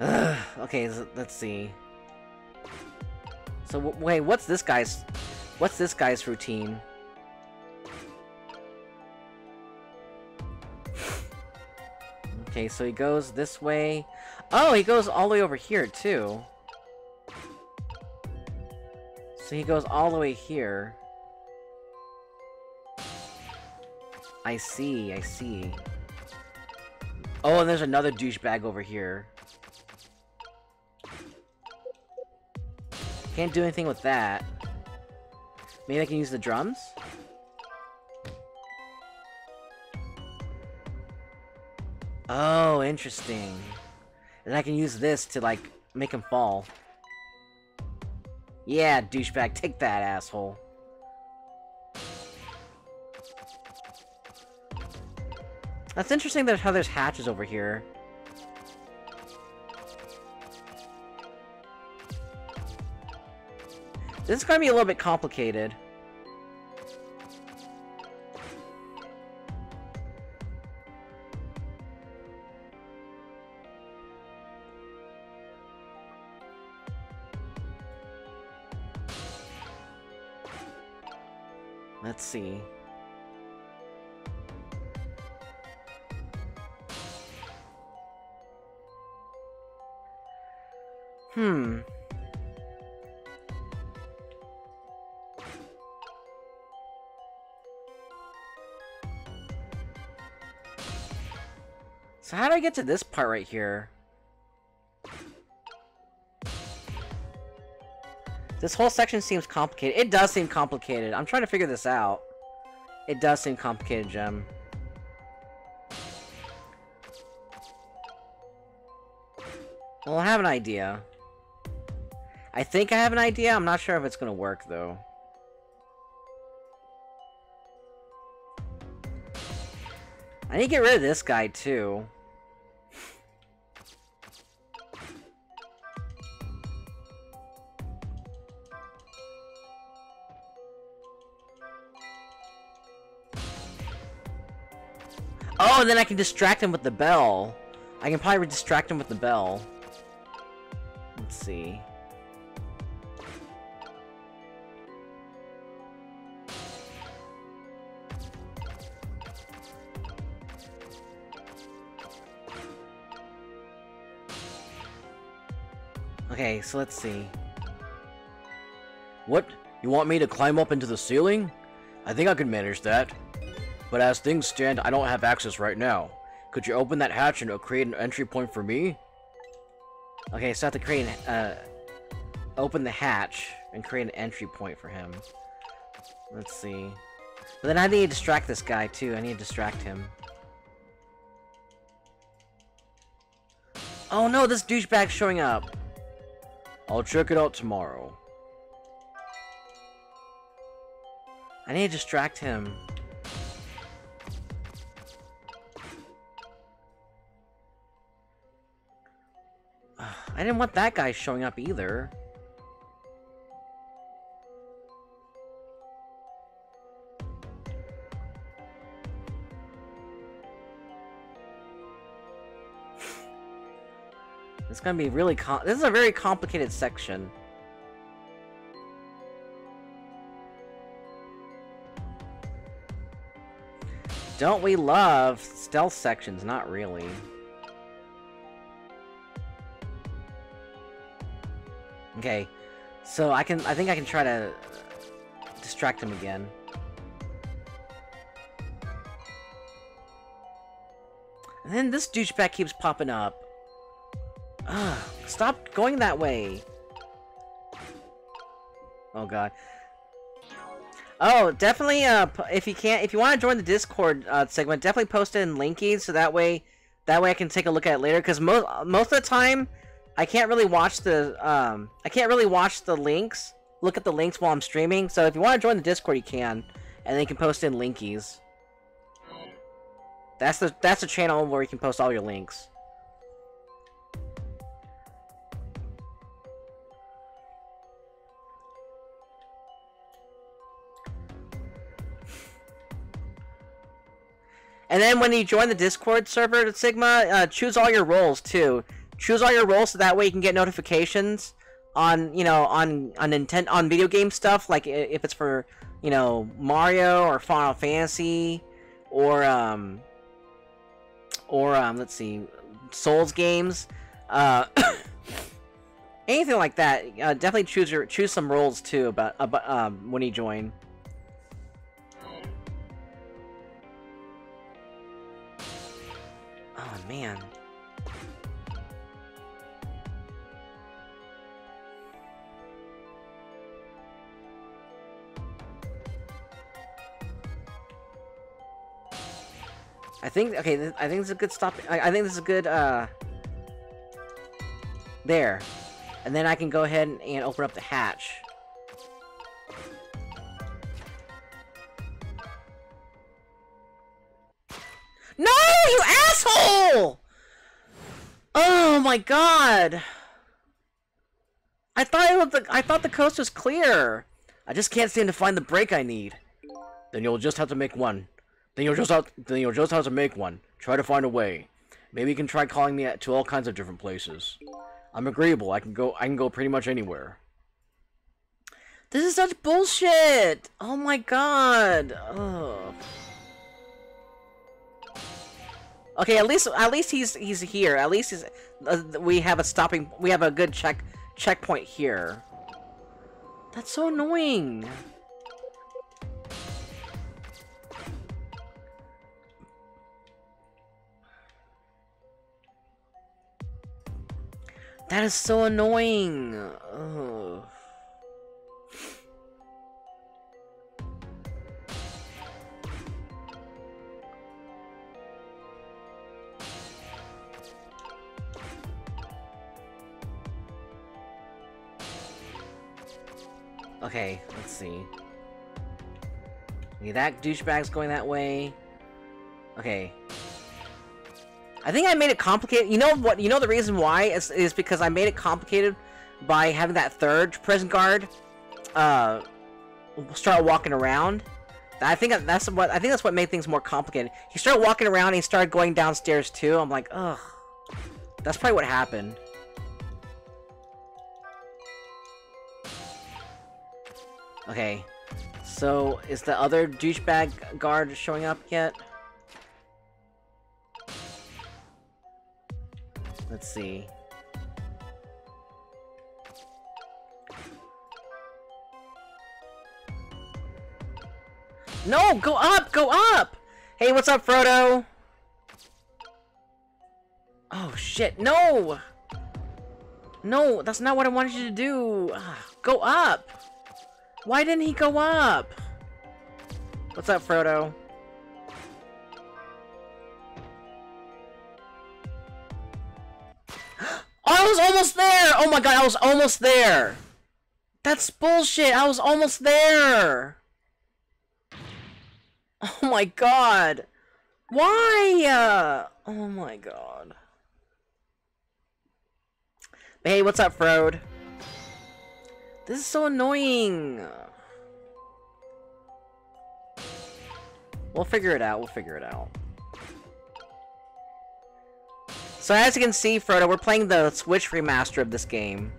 Ugh, okay, let's see. So, wait, what's this guy's... What's this guy's routine? Okay, so he goes this way. Oh, he goes all the way over here, too. So he goes all the way here. I see, I see. Oh, and there's another douchebag over here. Can't do anything with that. Maybe I can use the drums? Oh, interesting. And I can use this to, like, make him fall. Yeah, douchebag, take that, asshole. That's interesting that how there's hatches over here. This is gonna be a little bit complicated. See. Hmm. So how do I get to this part right here? This whole section seems complicated. It does seem complicated. I'm trying to figure this out. It does seem complicated, Gem. Well, I have an idea. I think I have an idea. I'm not sure if it's going to work, though. I need to get rid of this guy, too. Oh, then I can distract him with the bell. I can probably distract him with the bell. Let's see. Okay, so let's see. What? You want me to climb up into the ceiling? I think I could manage that. But as things stand, I don't have access right now. Could you open that hatch and create an entry point for me? Okay, so I have to create an, uh, open the hatch and create an entry point for him. Let's see. But then I need to distract this guy too. I need to distract him. Oh no, this douchebag's showing up. I'll check it out tomorrow. I need to distract him. I didn't want that guy showing up either. *sighs* It's gonna be really com- This is a very complicated section. Don't we love stealth sections? Not really. Okay, so I can, I think I can try to distract him again. And then this douchebag keeps popping up. Ugh, stop going that way. Oh god. Oh, definitely, uh, if you can't, if you want to join the Discord, uh, segment, definitely post it in Linky, so that way, that way I can take a look at it later, because most, most of the time, I can't really watch the, um, I can't really watch the links, look at the links while I'm streaming, so if you want to join the Discord, you can, and then you can post in Linkies. That's the, that's the channel where you can post all your links. And then when you join the Discord server, Sigma, uh, choose all your roles too. Choose all your roles so that way you can get notifications on, you know, on on intent on video game stuff. Like if it's for, you know, Mario or Final Fantasy, or um, or um, let's see, Souls games, uh, *coughs* anything like that. Uh, definitely choose your choose some roles too about about um when you join. Oh man. I think okay. Th I think this is a good stop. I, I think this is a good uh. There, and then I can go ahead and, and open up the hatch. No, you asshole! Oh my god! I thought the I thought the coast was clear. I just can't seem to find the break I need. Then you'll just have to make one. Then you'll just have, then you'll just have to make one. Try to find a way. Maybe you can try calling me to all kinds of different places. I'm agreeable. I can go. I can go pretty much anywhere. This is such bullshit. Oh my god. Ugh. Okay, at least at least he's he's here. At least he's, uh, we have a stopping. We have a good check checkpoint here. That's so annoying. That is so annoying. Ugh. Okay, let's see. Okay, that douchebag's going that way. Okay. I think I made it complicated. You know what? You know the reason why is, is because I made it complicated by having that third prison guard uh, start walking around. I think that's what I think that's what made things more complicated. He started walking around and he started going downstairs too. I'm like, ugh. That's probably what happened. Okay, so is the other douchebag guard showing up yet? Let's see. No, go up, go up! Hey, what's up, Frodo? Oh, shit, no! No, that's not what I wanted you to do. Ugh, go up! Why didn't he go up? What's up, Frodo? I was almost there! Oh my god, I was almost there! That's bullshit! I was almost there! Oh my god! Why? Uh, oh my god. Hey, what's up, Frodo? This is so annoying! We'll figure it out, we'll figure it out. So as you can see, Frodo, we're playing the Switch remaster of this game.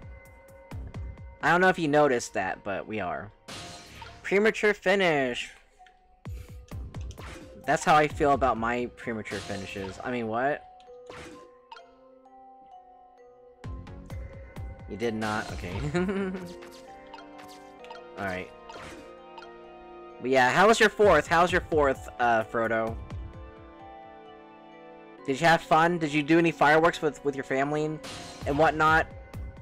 I don't know if you noticed that, but we are. Premature finish. That's how I feel about my premature finishes. I mean, what? You did not? Okay. *laughs* Alright. But yeah, how was your fourth? How was your fourth, uh, Frodo? Did you have fun? Did you do any fireworks with, with your family and, and whatnot?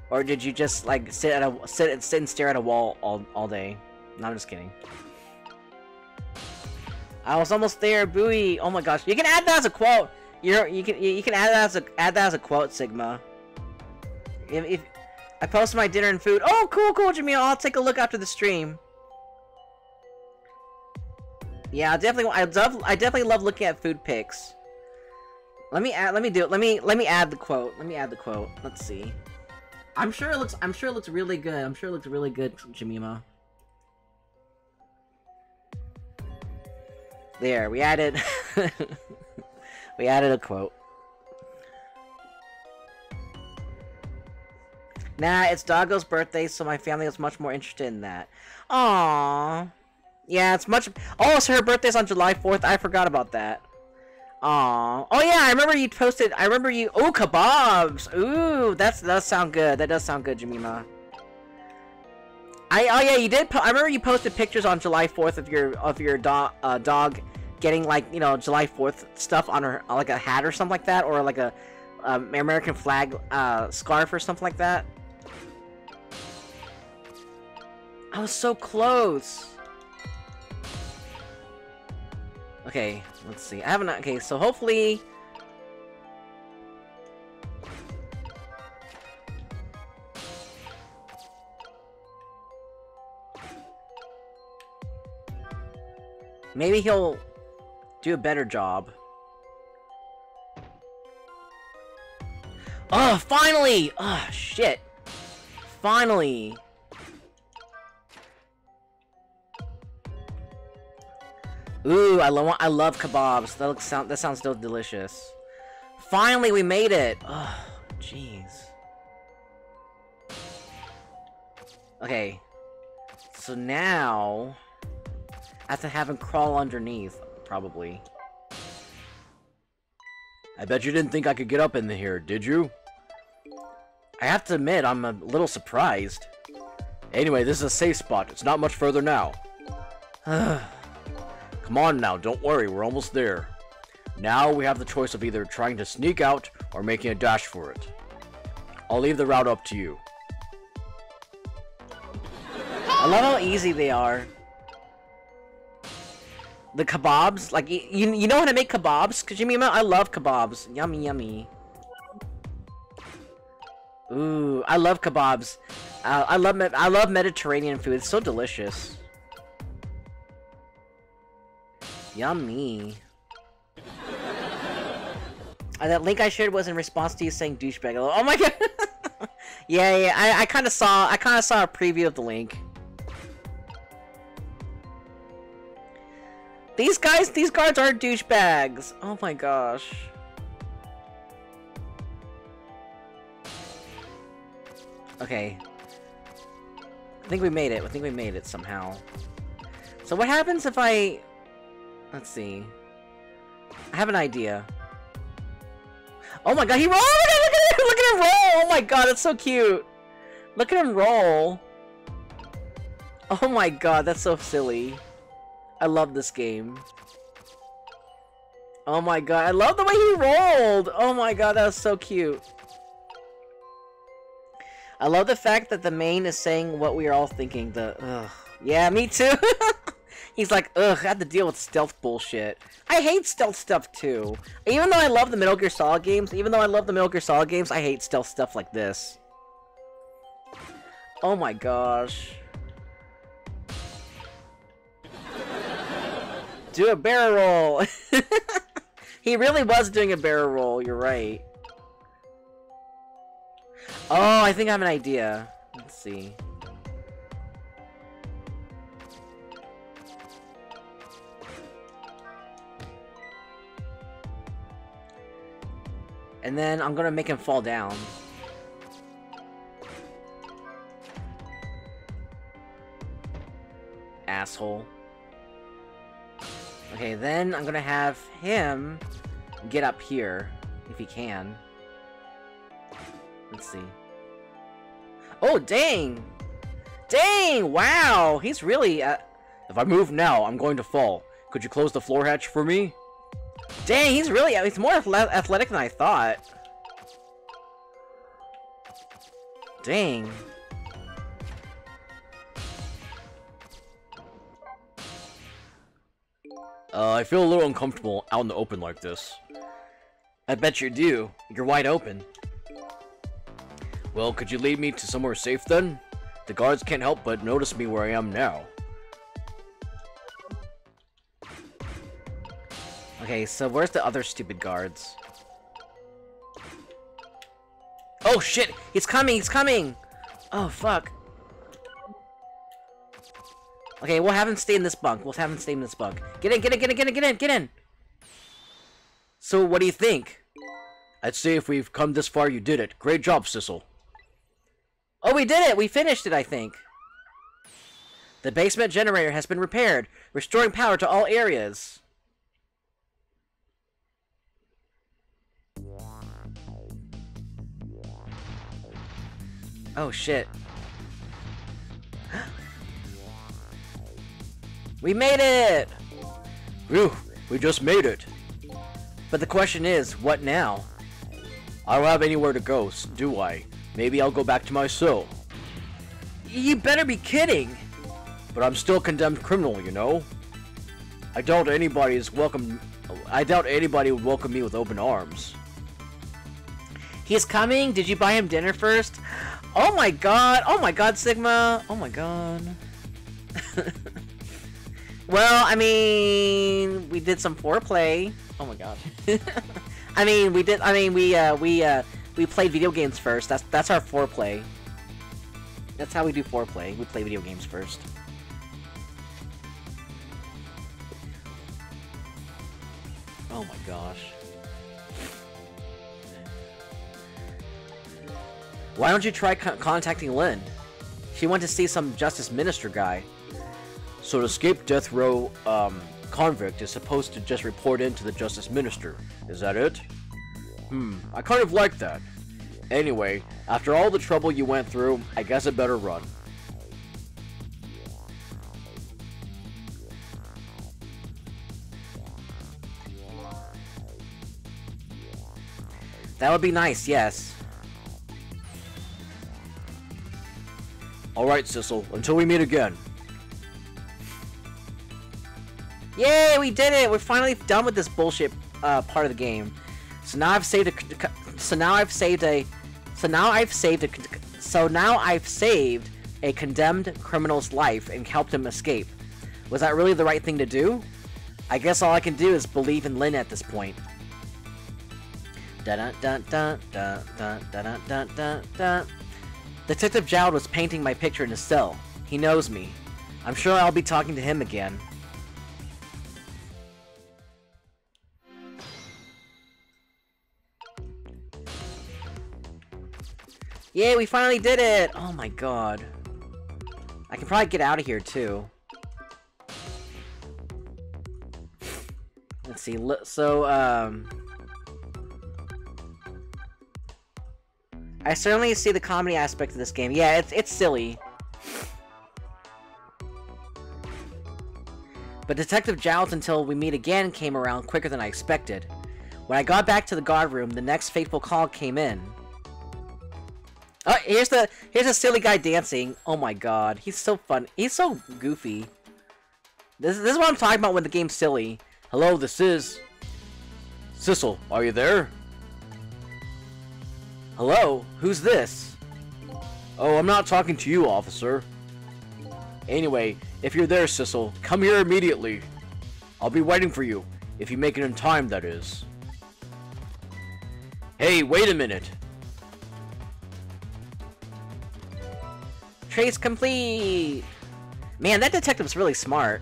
Or did you just, like, sit at a- sit, and- sit and stare at a wall all, all day? No, I'm just kidding. I was almost there, Booey. Oh my gosh, you can add that as a quote. You're you can you can add that as a add that as a quote, Sigma. If, if I post my dinner and food. Oh, cool, cool, Jimmy. I'll take a look after the stream. Yeah, definitely. I love. I definitely love looking at food pics. Let me add. Let me do it. Let me let me add the quote. Let me add the quote. Let's see. I'm sure it looks. I'm sure it looks really good. I'm sure it looks really good, Jemima. There, we added. *laughs* we added a quote. Nah, it's Doggo's birthday, so my family is much more interested in that. Aww. Yeah, it's much. Oh, so her birthday's on July 4th. I forgot about that. Aww. Oh yeah, I remember you posted. I remember you. Oh, kebabs. Ooh, that's that does sound good. That does sound good, Jamima. I oh yeah, you did. I remember you posted pictures on July 4th of your of your dog uh, dog getting like you know July 4th stuff on her like a hat or something like that, or like a um, American flag uh, scarf or something like that. I was so close. Okay, let's see. I haven't. Okay, so hopefully. Maybe he'll do a better job. Oh, finally! Oh, shit. Finally! Ooh, I love I love kebabs. That looks sound that sounds so delicious. Finally, we made it. Oh, jeez. Okay. So now I have to have him crawl underneath, probably. I bet you didn't think I could get up in here, did you? I have to admit, I'm a little surprised. Anyway, this is a safe spot. It's not much further now. *sighs* Come on now, don't worry, we're almost there. Now we have the choice of either trying to sneak out or making a dash for it. I'll leave the route up to you. I love how easy they are. The kebabs, like, you, you know how to make kebabs? Jimmy, I love kebabs. Yummy, yummy. Ooh, I love kebabs. Uh, I love I love Mediterranean food. It's so delicious. Yummy. Uh, that link I shared was in response to you saying douchebag. Oh my god. *laughs* yeah, yeah. I, I kind of saw. I kind of saw a preview of the link. These guys, these guards are douchebags. Oh my gosh. Okay. I think we made it. I think we made it somehow. So what happens if I... Let's see. I have an idea. Oh my god, he rolled! Look at, him, look at him roll! Oh my god, that's so cute! Look at him roll! Oh my god, that's so silly. I love this game. Oh my god, I love the way he rolled! Oh my god, that was so cute. I love the fact that the main is saying what we are all thinking. The, ugh. Yeah, me too! *laughs* He's like, ugh, I have to deal with stealth bullshit. I hate stealth stuff too. Even though I love the Metal Gear Solid games, even though I love the Metal Gear Solid games, I hate stealth stuff like this. Oh my gosh. *laughs* Do a barrel roll! *laughs* he really was doing a barrel roll, you're right. Oh, I think I have an idea. Let's see. And then I'm gonna make him fall down. Asshole. Okay, then I'm gonna have him get up here, if he can. Let's see. Oh, dang! Dang! Wow! He's really, uh... If I move now, I'm going to fall. Could you close the floor hatch for me? Dang, he's really, he's more athletic than I thought. Dang. Uh, I feel a little uncomfortable out in the open like this. I bet you do. You're wide open. Well, could you lead me to somewhere safe then? The guards can't help but notice me where I am now. Okay, so where's the other stupid guards? Oh shit! He's coming! He's coming! Oh fuck. Okay, we'll have him stay in this bunk. We'll have him stay in this bunk. Get in, get in, get in, get in, get in, get in! So, what do you think? I'd say if we've come this far, you did it. Great job, Sissel. Oh, we did it! We finished it, I think. The basement generator has been repaired, restoring power to all areas. Oh, shit. *gasps* we made it! Phew, we just made it. But the question is, what now? I don't have anywhere to go, do I? Maybe I'll go back to my cell. You better be kidding! But I'm still a condemned criminal, you know? I doubt anybody is welcome. I doubt anybody would welcome me with open arms. He's coming? Did you buy him dinner first? Oh my god! Oh my god, Sigma! Oh my god. *laughs* well, I mean, we did some foreplay. Oh my god. *laughs* I mean, we did. I mean, we uh, we uh, we played video games first. That's that's our foreplay. That's how we do foreplay. We play video games first. Oh my gosh. Why don't you try co contacting Lynne? She went to see some Justice Minister guy. So to escaped death row um, convict is supposed to just report in to the Justice Minister. Is that it? Hmm, I kind of like that. Anyway, after all the trouble you went through, I guess I better run. That would be nice, yes. Alright, Sissel, until we meet again. Yay, we did it! We're finally done with this bullshit uh, part of the game. So now I've saved a. So now I've saved a. So now I've saved a. So now I've saved a condemned criminal's life and helped him escape. Was that really the right thing to do? I guess all I can do is believe in Lynne at this point. Dun dun dun dun dun dun dun dun dun. Detective Jowd was painting my picture in his cell. He knows me. I'm sure I'll be talking to him again. Yay, we finally did it! Oh my god. I can probably get out of here too. Let's see, so, um... I certainly see the comedy aspect of this game. Yeah, it's, it's silly. But Detective Jowd's Until We Meet Again came around quicker than I expected. When I got back to the guard room, the next fateful call came in. Oh, here's the here's a silly guy dancing. Oh my god, he's so fun. He's so goofy. This, this is what I'm talking about when the game's silly. Hello, this is... Sissel, are you there? Hello? Who's this? Oh, I'm not talking to you, officer. Anyway, if you're there, Sissel, come here immediately. I'll be waiting for you, if you make it in time, that is. Hey, wait a minute. Trace complete! Man, that detective's really smart.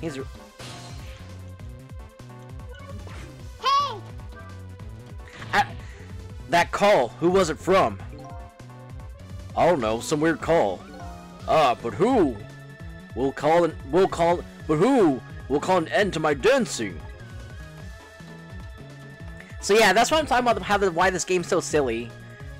He's... that call, who was it from? I don't know, some weird call. Ah, but who? We'll call and we'll call But who will call an end to my dancing? So yeah, that's what I'm talking about. How the why this game's so silly.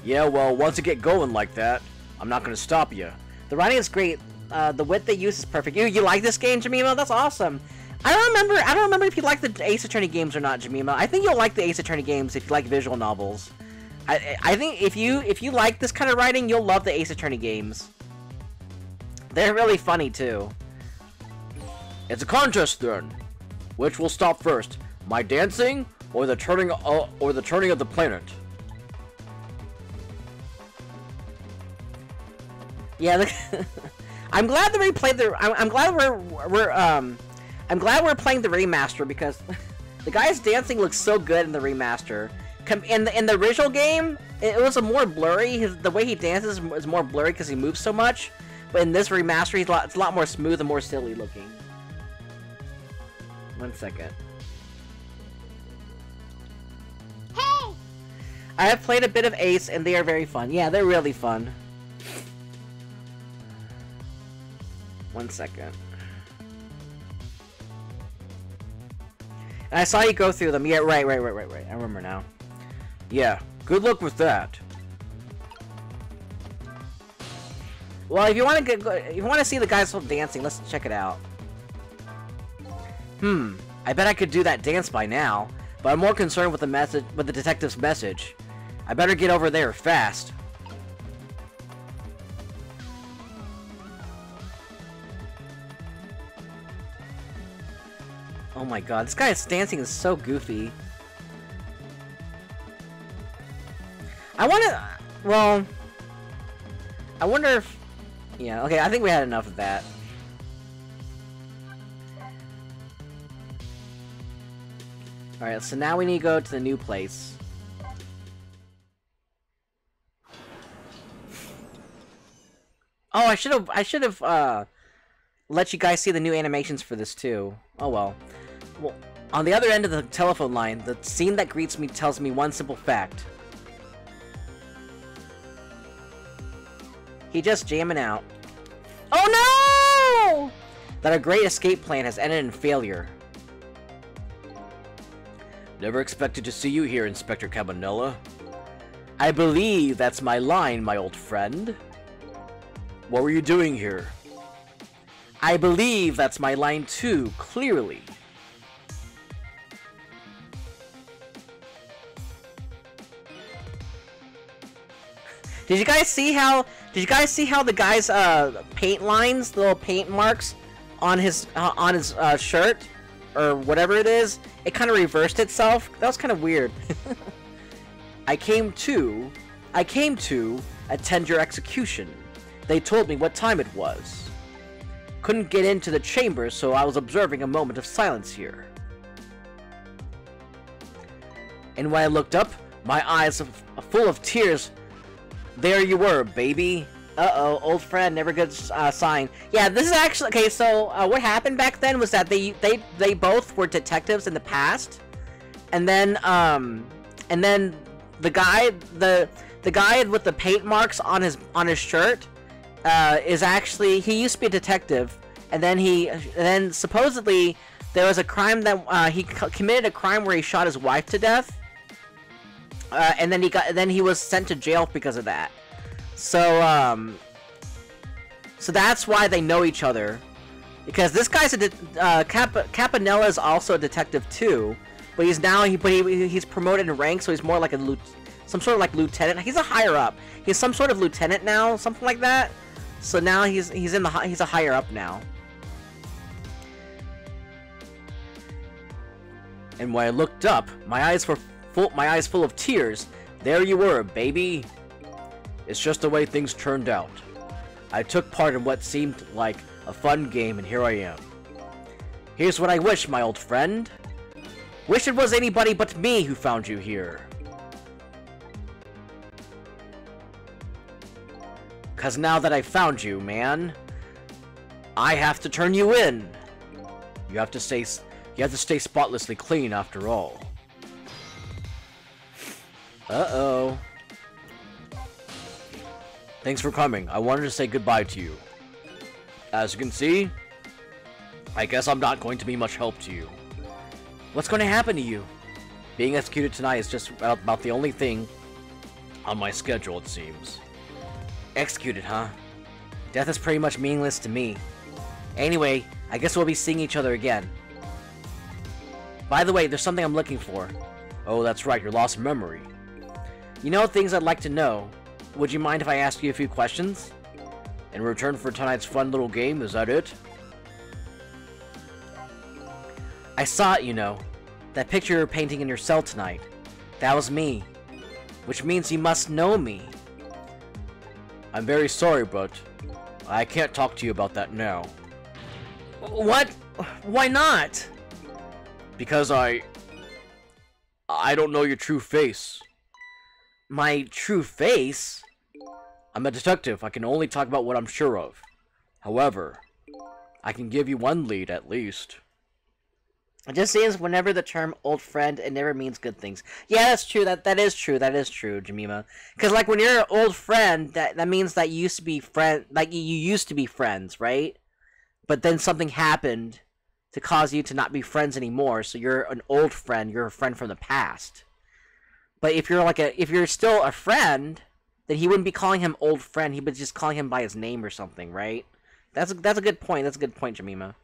Yeah, well, once you get going like that, I'm not gonna stop you. The writing is great. Uh, the wit they use is perfect. You you like this game, Jamima? That's awesome. I don't remember. I don't remember if you like the Ace Attorney games or not, Jamima. I think you'll like the Ace Attorney games if you like visual novels. I I think if you if you like this kind of writing, you'll love the Ace Attorney games. They're really funny too. It's a contest then. Which will stop first? My dancing or the turning uh, or the turning of the planet? Yeah, *laughs* I'm glad that we played the. I'm, I'm glad we're we're um, I'm glad we're playing the remaster because *laughs* the guy's dancing looks so good in the remaster. Com in the in the original game, it was a more blurry. His, the way he dances is more blurry because he moves so much. But in this remaster, he's a lot, it's a lot more smooth and more silly looking. One second. Hey! I have played a bit of Ace, and they are very fun. Yeah, they're really fun. One second. And I saw you go through them. Yeah, right, right, right, right, right. I remember now. Yeah, good luck with that. Well, if you want to get, if you want to see the guys still dancing, let's check it out. Hmm. I bet I could do that dance by now, but I'm more concerned with the message, with the detective's message. I better get over there fast. Oh my god, this guy's dancing is so goofy. I wanna... Well... I wonder if... Yeah, okay, I think we had enough of that. Alright, so now we need to go to the new place. Oh, I should have, I should have, uh, let you guys see the new animations for this too. Oh well. Well, on the other end of the telephone line, the scene that greets me tells me one simple fact. He just jamming out. Oh no! That our great escape plan has ended in failure. Never expected to see you here, Inspector Cabanela. I believe that's my line, my old friend. What were you doing here? I believe that's my line too, clearly. Did you guys see how? Did you guys see how the guy's uh paint lines, the little paint marks on his uh, on his uh, shirt or whatever it is? It kind of reversed itself. That was kind of weird. *laughs* I came to, I came to attend your execution. They told me what time it was. Couldn't get into the chamber, so I was observing a moment of silence here. And when I looked up, my eyes full of tears there you were, baby. Uh-oh, old friend, never good uh, sign. Yeah, this is actually... Okay, so uh, what happened back then was that they, they, they both were detectives in the past. And then, um... And then the guy... The, the guy with the paint marks on his on his shirt uh, is actually... He used to be a detective. And then he... And then supposedly there was a crime that... Uh, he committed a crime where he shot his wife to death. Uh, and then he got then he was sent to jail because of that. So um, so that's why they know each other, because this guy's a uh, Cap Cabanela is also a detective too, but he's now he but he, he's promoted in rank, so he's more like a some sort of like lieutenant. He's a higher up. He's some sort of lieutenant now, something like that. So now he's he's in the he's a higher up now. And when I looked up, my eyes were full, my eyes full of tears. There you were, baby. It's just the way things turned out. I took part in what seemed like a fun game, and here I am. Here's what I wish, my old friend. Wish it was anybody but me who found you here. Cause now that I found you, man, I have to turn you in. You have to stay, you have to stay spotlessly clean after all. Uh-oh. Thanks for coming. I wanted to say goodbye to you. As you can see, I guess I'm not going to be much help to you. What's going to happen to you? Being executed tonight is just about, about the only thing on my schedule, it seems. Executed, huh? Death is pretty much meaningless to me. Anyway, I guess we'll be seeing each other again. By the way, there's something I'm looking for. Oh, that's right, your lost memory. You know things I'd like to know. Would you mind if I ask you a few questions? In return for tonight's fun little game, is that it? I saw it, you know. That picture you were painting in your cell tonight. That was me. Which means you must know me. I'm very sorry, but I can't talk to you about that now. What? Why not? Because I... I don't know your true face. My true face? I'm a detective. I can only talk about what I'm sure of. However, I can give you one lead at least. It just seems whenever the term old friend, it never means good things. Yeah, that's true. That that is true. That is true, Jamima. Because like when you're an old friend, that that means that you used to be friend, like you used to be friends, right? But then something happened to cause you to not be friends anymore. So you're an old friend. You're a friend from the past. But if you're like a, if you're still a friend, then he wouldn't be calling him old friend. He would just calling him by his name or something, right? That's a, that's a good point. That's a good point, Jamima.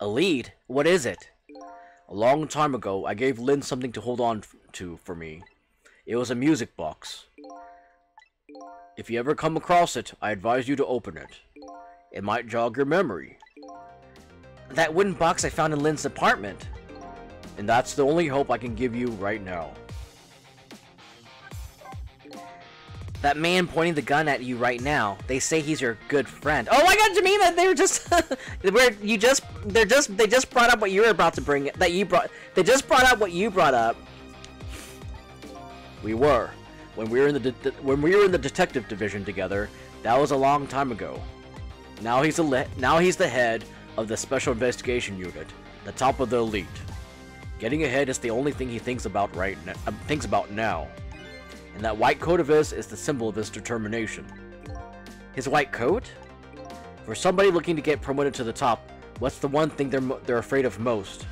A lead? What is it? A long time ago, I gave Lynne something to hold on to for me. It was a music box. If you ever come across it, I advise you to open it. It might jog your memory. That wooden box I found in Lynne's apartment. And that's the only hope I can give you right now. That man pointing the gun at you right now. They say he's your good friend. Oh my god, Jamina, they were just *laughs* where you just they're just they just brought up what you were about to bring that you brought they just brought up what you brought up. We were. When we were in the when we were in the detective division together, that was a long time ago. Now he's a now he's the head of the special investigation unit, the top of the elite. Getting ahead is the only thing he thinks about right now, uh, thinks about now and that white coat of his is the symbol of his determination. His white coat? For somebody looking to get promoted to the top, what's the one thing they're, they're afraid of most?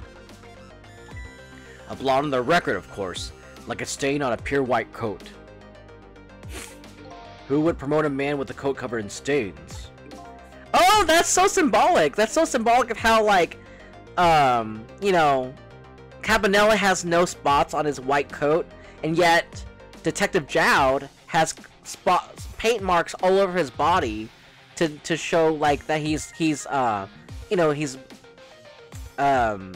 A blot on their record, of course, like a stain on a pure white coat. Who would promote a man with a coat covered in stains? Oh, that's so symbolic! That's so symbolic of how, like, um, you know, Cabanela has no spots on his white coat, and yet Detective Jowd has paint marks all over his body to to show like that he's he's uh you know he's um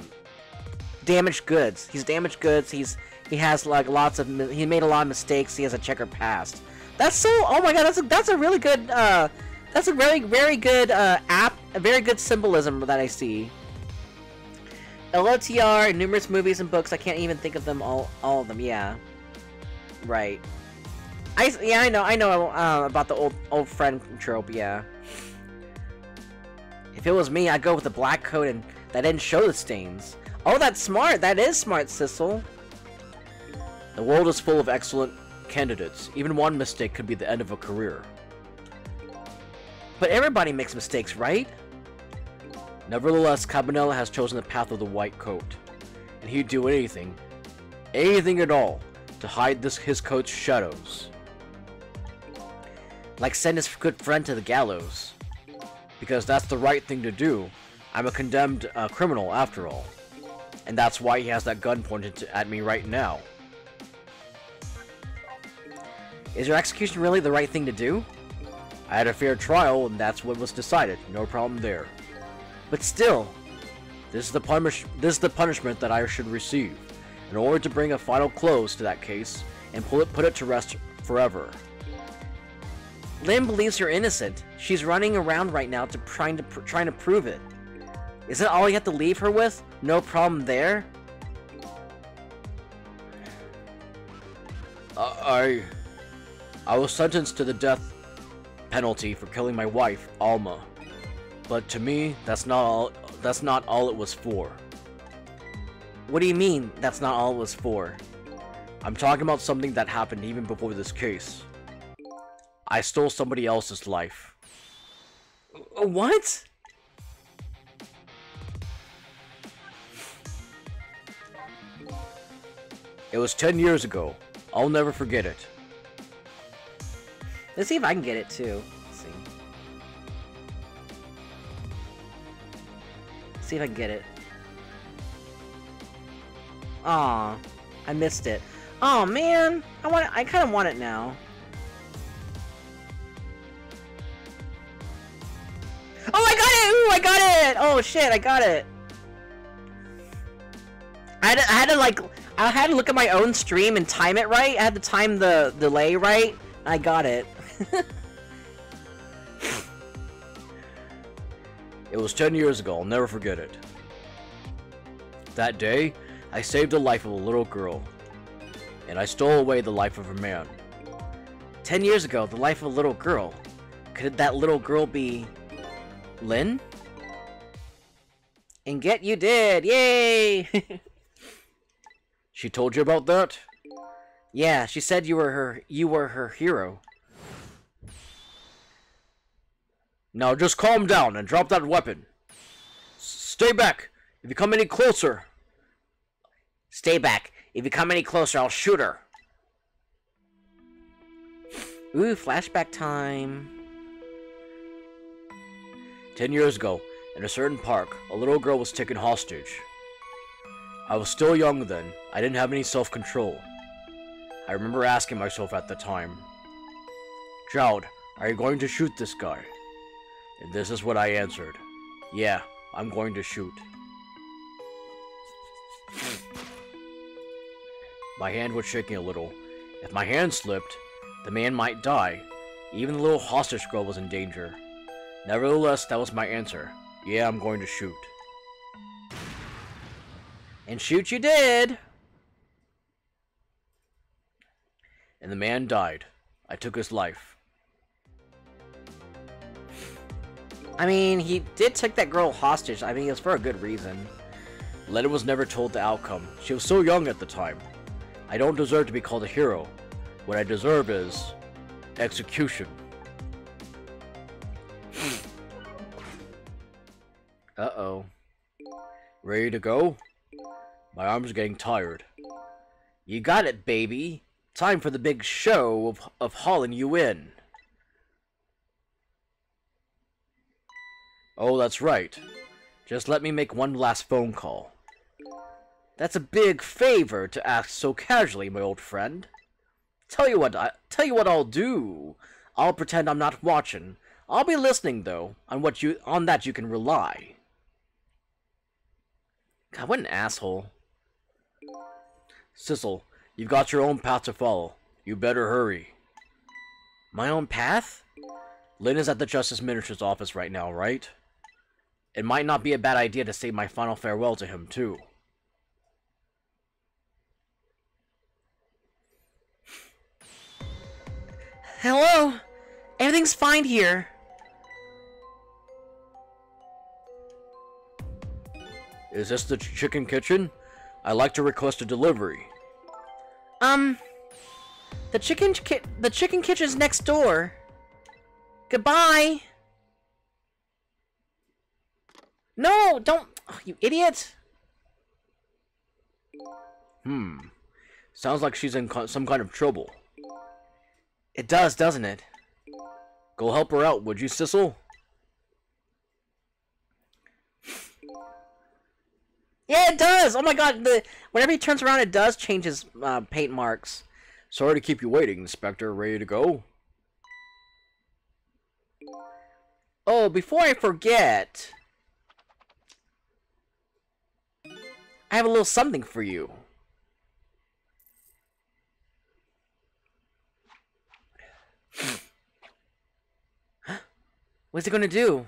damaged goods. He's damaged goods. He's he has like lots of he made a lot of mistakes. He has a checkered past. That's so. Oh my god, that's a that's a really good. uh That's a very very good uh app. A very good symbolism that I see. LOTR, numerous movies and books. I can't even think of them all. All of them. Yeah. Right. I yeah I know I know uh, about the old old friend trope. Yeah. If it was me, I'd go with the black coat and that didn't show the stains. Oh, that's smart. That is smart, Sissel. The world is full of excellent candidates. Even one mistake could be the end of a career. But everybody makes mistakes, right? Nevertheless, Cabanela has chosen the path of the white coat. And he'd do anything, anything at all, to hide this his coat's shadows. Like send his good friend to the gallows. Because that's the right thing to do. I'm a condemned uh, criminal after all. And that's why he has that gun pointed to, at me right now. Is your execution really the right thing to do? I had a fair trial, and that's what was decided. No problem there. But still, this is the punish this is the punishment that I should receive in order to bring a final close to that case and pull it, put it to rest forever. Lynne believes you're innocent. She's running around right now to trying to trying to prove it. Is that all you have to leave her with? No problem there. Uh, I, I was sentenced to the death penalty for killing my wife, Alma. But to me, that's not all that's not all it was for. What do you mean, that's not all it was for? I'm talking about something that happened even before this case. I stole somebody else's life. Uh, what? It was 10 years ago. I'll never forget it. Let's see if I can get it too. See. If I can get it. Aw, I missed it. Oh man, I want. I kind of want it now. Oh, I got it! Ooh, I got it! Oh shit, I got it. I had, to, I had to like, I had to look at my own stream and time it right. I had to time the delay right. I got it. *laughs* It was ten years ago, I'll never forget it. That day, I saved the life of a little girl. And I stole away the life of a man. Ten years ago, the life of a little girl. Could that little girl be... Lynne? And get you did! Yay! *laughs* She told you about that? yeah, she said you were her you were her hero. Now just calm down and drop that weapon. Stay back. If you come any closer, Stay back. If you come any closer, I'll shoot her. Ooh, flashback time. ten years ago, in a certain park, a little girl was taken hostage. I was still young then. I didn't have any self-control. I remember asking myself at the time, Child, are you going to shoot this guy? And this is what I answered. Yeah, I'm going to shoot. My hand was shaking a little. If my hand slipped, the man might die. Even the little hostage girl was in danger. Nevertheless, that was my answer. Yeah, I'm going to shoot. And shoot you did! And the man died. I took his life. I mean, he did take that girl hostage. I mean, it was for a good reason. Lena was never told the outcome. She was so young at the time. I don't deserve to be called a hero. What I deserve is execution. Uh-oh. Ready to go? My arms getting tired. You got it, baby. Time for the big show of, of hauling you in. Oh, that's right. Just let me make one last phone call. That's a big favor to ask so casually, my old friend. Tell you what, I tell you what I'll do. I'll pretend I'm not watching. I'll be listening though. On what you on that you can rely. God, what an asshole. Sissel, you've got your own path to follow. You better hurry. My own path? Lynne is at the Justice Minister's office right now, right? It might not be a bad idea to say my final farewell to him, too. Hello? Everything's fine here. Is this the ch- chicken kitchen? I'd like to request a delivery. Um, the chicken ki the chicken kitchen's next door. Goodbye. No, don't, oh, you idiot. Hmm. Sounds like she's in some kind of trouble. It does, doesn't it? Go help her out, would you, Sissel? Yeah, it does. Oh my god, the whenever he turns around, it does change his uh, paint marks. Sorry to keep you waiting, Inspector. Ready to go? Oh, before I forget, I have a little something for you. *gasps* What's it gonna do?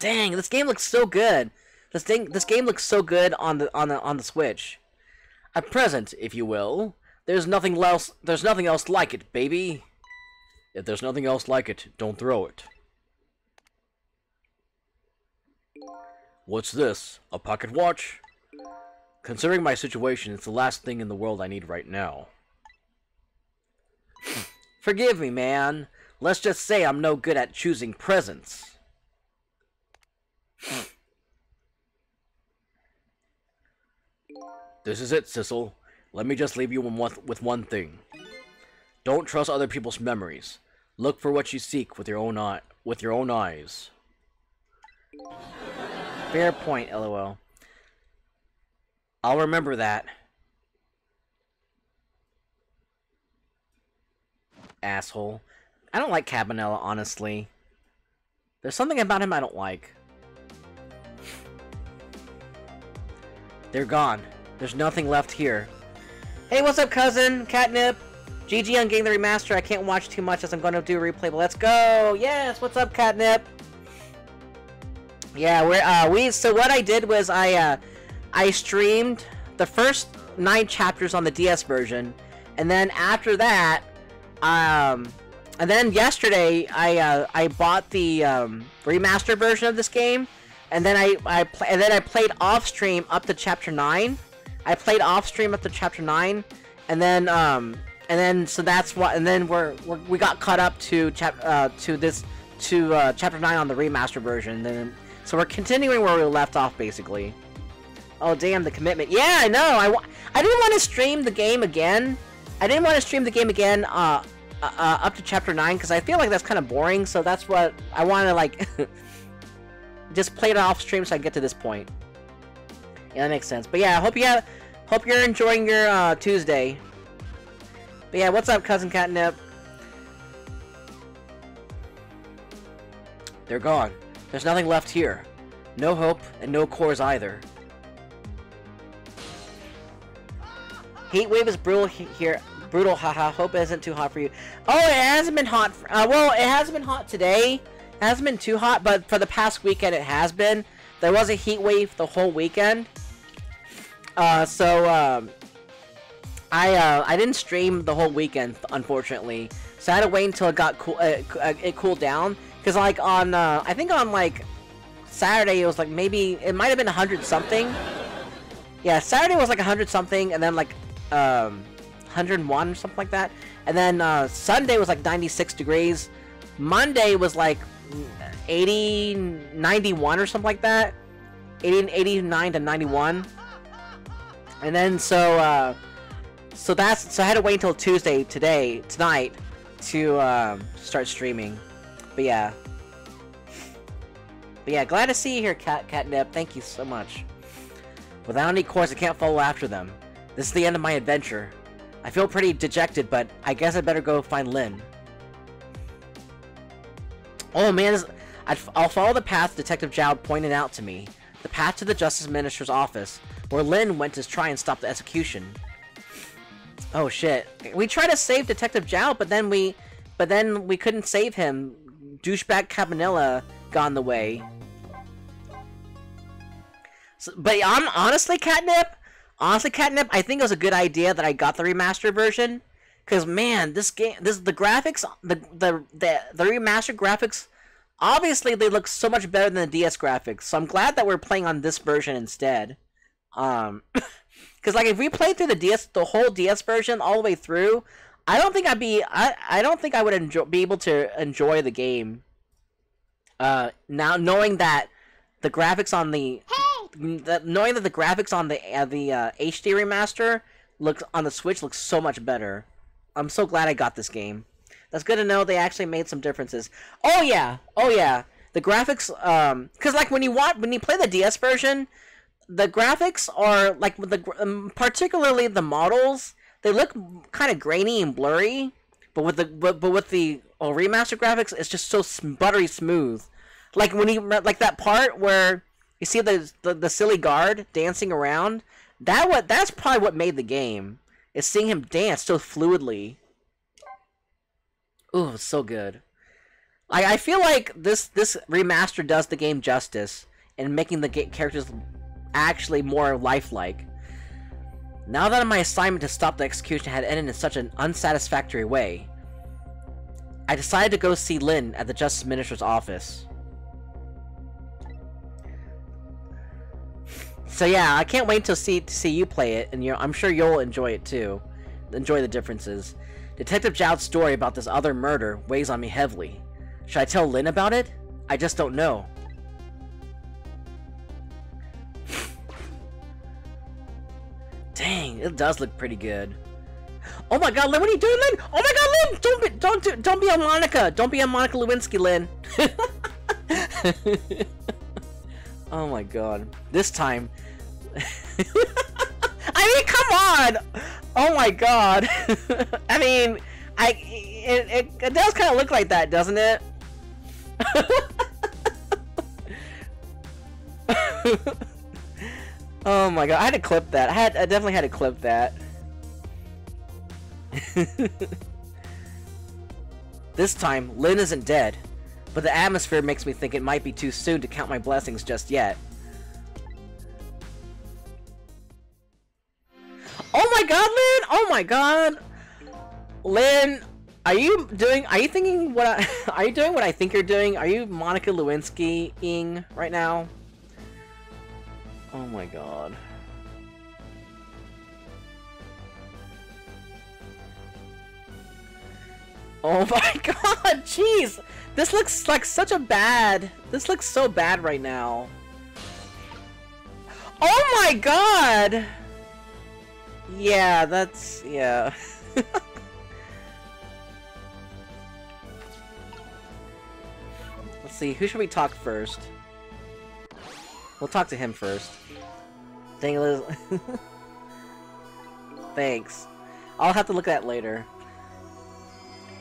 Dang, this game looks so good. This thing, this game looks so good on the on the on the Switch. At present, if you will, there's nothing else. There's nothing else like it, baby. If there's nothing else like it, don't throw it. What's this? A pocket watch? Considering my situation, it's the last thing in the world I need right now. *laughs* Forgive me, man. Let's just say I'm no good at choosing presents. *laughs* This is it, Sissel. Let me just leave you with one thing. Don't trust other people's memories. Look for what you seek with your own eye with your own eyes. Fair point, lol. I'll remember that. Asshole. I don't like Cabanela, honestly. There's something about him I don't like. They're gone. There's nothing left here. Hey, what's up, cousin? Catnip? GG on getting the remaster. I can't watch too much as I'm going to do a replay, but let's go! Yes, what's up, Catnip? Yeah, we're, uh, we, so what I did was I, uh, I streamed the first nine chapters on the DS version, and then after that, um, and then yesterday I, uh, I bought the, um, remaster version of this game, and then I, I, and then I played off stream up to chapter 9. I played off stream up to chapter 9, and then, um, and then so that's what and then we're, we're we got caught up to chap uh, to this to uh, chapter 9 on the remaster version then so we're continuing where we left off basically. Oh damn the commitment. Yeah I know. I, I didn't want to stream the game again. I didn't want to stream the game again uh, uh, uh up to chapter 9 because I feel like that's kind of boring so that's what I want to like *laughs* just play it off stream so I get to this point. Yeah that makes sense. But yeah I hope you have hope you're enjoying your uh, Tuesday. But yeah, what's up, Cousin Catnip? They're gone. There's nothing left here. No hope, and no cores either. Heat wave is brutal here. Brutal, haha. Hope it isn't too hot for you. Oh, it hasn't been hot. Uh, well, it hasn't been hot today. It hasn't been too hot, but for the past weekend it has been. There was a heat wave the whole weekend. Uh, so, um, I uh, I didn't stream the whole weekend, unfortunately. So I had to wait until it got cool. Uh, uh, it cooled down because like on uh, I think on like Saturday it was like maybe it might have been hundred something. Yeah, Saturday was like hundred something, and then like um, 101 or something like that. And then uh, Sunday was like 96 degrees. Monday was like 80, 91 or something like that. 80, 89 to 91. And then so uh, so that's so I had to wait until Tuesday today tonight to um, start streaming. But yeah. But yeah, glad to see you here, Cat Catnip. Thank you so much. Without any cores, I can't follow after them. This is the end of my adventure. I feel pretty dejected, but I guess I better go find Lynne. Oh man, i will follow the path Detective Jowd pointed out to me. The path to the Justice Minister's office, where Lynne went to try and stop the execution. Oh shit. We tried to save Detective Jowd, but then we but then we couldn't save him. Douchebag Cabanela gone the way. So, but I'm honestly Catnip, honestly Catnip, I think it was a good idea that I got the remastered version. Cause man, this game, this the graphics, the the the, the remastered graphics, obviously they look so much better than the DS graphics. So I'm glad that we're playing on this version instead. Um, *laughs* Because like if we played through the DS, the whole DS version all the way through, I don't think I'd be. I I don't think I would enjoy be able to enjoy the game. Uh, now knowing that the graphics on the, hey! the knowing that the graphics on the uh, the uh, HD remaster looks on the Switch looks so much better. I'm so glad I got this game. That's good to know they actually made some differences. Oh yeah, oh yeah. The graphics, um, because like when you want when you play the DS version, the graphics are like the um, particularly the models they look kind of grainy and blurry but with the but, but with the oh, remaster graphics it's just so buttery smooth. Like when you like that part where you see the, the the silly guard dancing around that what that's probably what made the game is seeing him dance so fluidly. Ooh, so good. I, I feel like this this remaster does the game justice in making the characters actually more lifelike. Now that my assignment to stop the execution had ended in such an unsatisfactory way, I decided to go see Lynne at the Justice Minister's office. So yeah, I can't wait to see to see you play it, and I'm sure you'll enjoy it too. Enjoy the differences. Detective Jowd's story about this other murder weighs on me heavily. Should I tell Lynne about it? I just don't know. Dang, it does look pretty good. Oh my god, Lynne, what are you doing, Lynne? Oh my god, Lynne! Don't be, don't do, don't be a Monica. Don't be a Monica Lewinsky, Lynne. *laughs* oh my god. This time. *laughs* I mean, come on! Oh my god. *laughs* I mean, I it, it, it does kind of look like that, doesn't it? Oh my god, I had to clip that. I had I definitely had to clip that. *laughs* this time, Lynne isn't dead, but the atmosphere makes me think it might be too soon to count my blessings just yet. Oh my god, Lynne! Oh my god! Lynne, are you doing, are you thinking what I, *laughs* are you doing what I think you're doing? Are you Monica Lewinsky-ing right now? Oh my god. Oh *laughs* my god, jeez! This looks like such a bad, this looks so bad right now. Oh my god! Yeah, that's, yeah. *laughs* Let's see, who should we talk first? We'll talk to him first. *laughs* Thanks. I'll have to look at that later.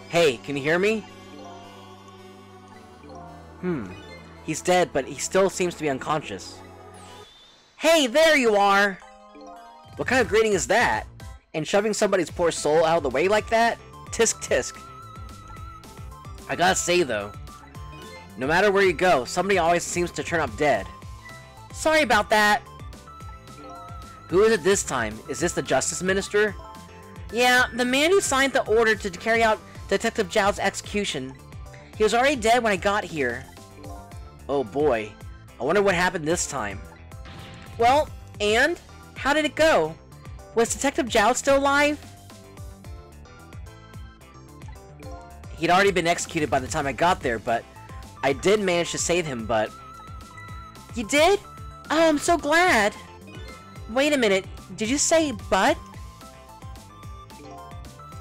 Hey, can you hear me? Hmm. He's dead, but he still seems to be unconscious. Hey, there you are! What kind of greeting is that? And shoving somebody's poor soul out of the way like that? Tisk tisk. I gotta say though, no matter where you go, somebody always seems to turn up dead. Sorry about that. Who is it this time? Is this the Justice Minister? Yeah, the man who signed the order to carry out Detective Jowd's execution. He was already dead when I got here. Oh boy. I wonder what happened this time. Well, and? How did it go? Was Detective Zhao still alive? He'd already been executed by the time I got there, but I did manage to save him, but... You did? Oh, I'm so glad. Wait a minute, did you say but?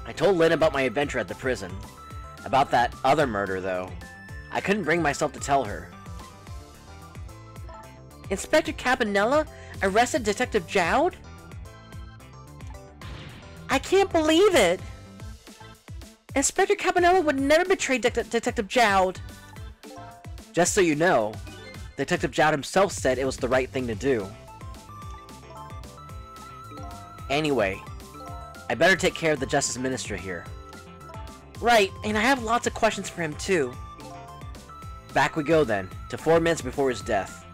I told Lynne about my adventure at the prison. About that other murder, though. I couldn't bring myself to tell her. Inspector Cabanela arrested Detective Jowd? I can't believe it! Inspector Cabanela would never betray De Detective Jowd! Just so you know, Detective Jowd himself said it was the right thing to do. Anyway, I better take care of the Justice Minister here. Right, and I have lots of questions for him too. Back we go then, to four minutes before his death.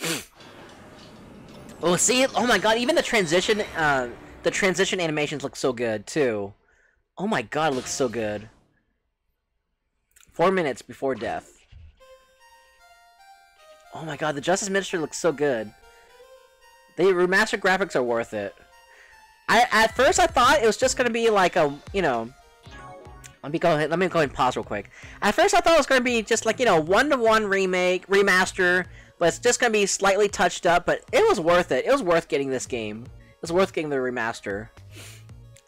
*clears throat* oh, see? Oh my god, even the transition, uh, the transition animations look so good too. Oh my god, it looks so good. Four minutes before death. Oh my god, the Justice Minister looks so good. The remastered graphics are worth it. I at first I thought it was just gonna be like a you know. Let me go ahead. Let me go ahead and pause real quick. At first I thought it was gonna be just like you know one to one remake remaster, but it's just gonna be slightly touched up. But it was worth it. It was worth getting this game. It was worth getting the remaster.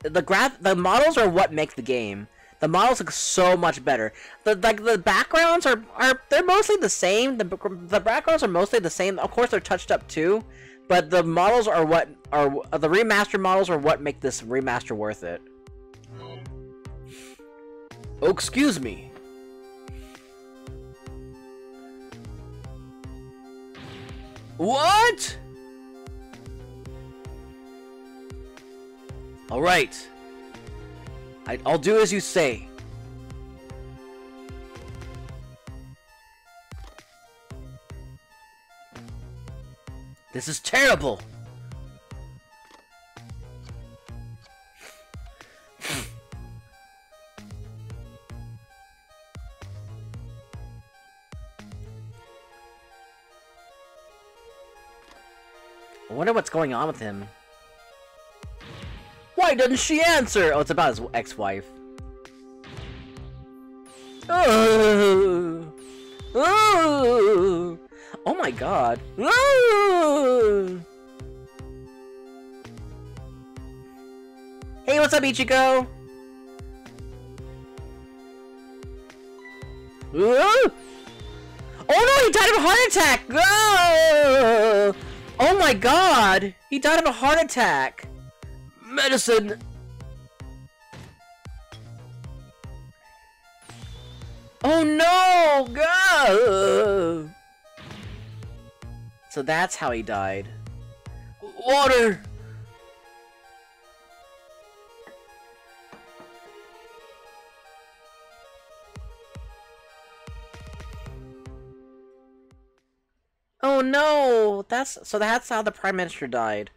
The graph, the models are what make the game. The models look so much better. The like the backgrounds are are they're mostly the same. The the backgrounds are mostly the same. Of course, they're touched up too, but the models are what are the remaster models are what make this remaster worth it. Oh, excuse me. What? All right. I, I'll do as you say. This is terrible! I wonder what's going on with him. Why doesn't she answer? Oh, it's about his ex-wife. Oh. *laughs* Oh. oh my god. Oh. *laughs* Hey, what's up, Ichigo? *laughs* Oh no, he died of a heart attack! Oh! oh my god! He died of a heart attack! Medicine! Oh no! God! So that's how he died. Water! Oh no! That's so that's how the Prime Minister died.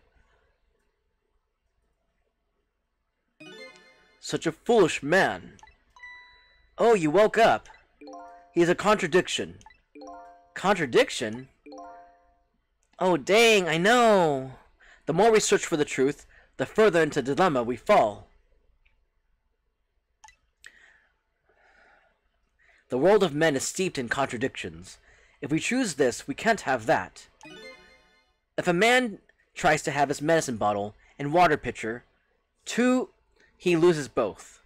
Such a foolish man. Oh, you woke up. He is a contradiction. Contradiction? Oh dang, I know. The more we search for the truth, the further into dilemma we fall. The world of men is steeped in contradictions. If we choose this, we can't have that. If a man tries to have his medicine bottle and water pitcher, two, he loses both.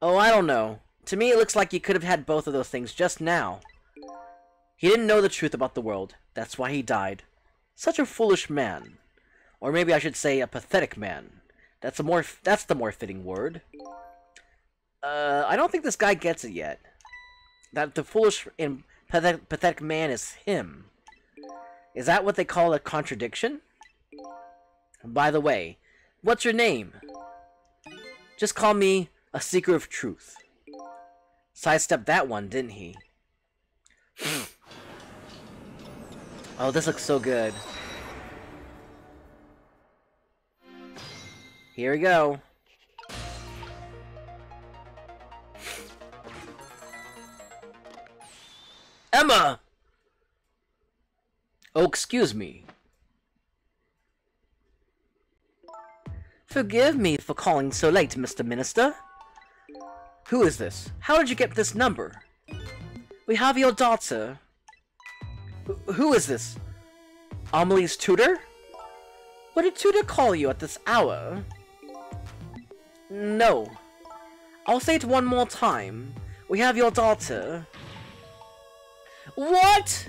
Oh, I don't know. To me, it looks like he could have had both of those things just now. He didn't know the truth about the world. That's why he died. Such a foolish man. Or maybe I should say a pathetic man. That's a more that's the more fitting word. Uh, I don't think this guy gets it yet. That the foolish and pathetic, pathetic man is him. Is that what they call a contradiction? By the way, what's your name? Just call me a seeker of truth. Sidestepped that one, didn't he? *sighs* oh, this looks so good. Here we go. *sighs* Emma! Oh, excuse me. Forgive me for calling so late, Mr. Minister. Who is this? How did you get this number? We have your daughter. Wh who is this? Amelie's tutor? What did tutor call you at this hour? No. I'll say it one more time. We have your daughter. What?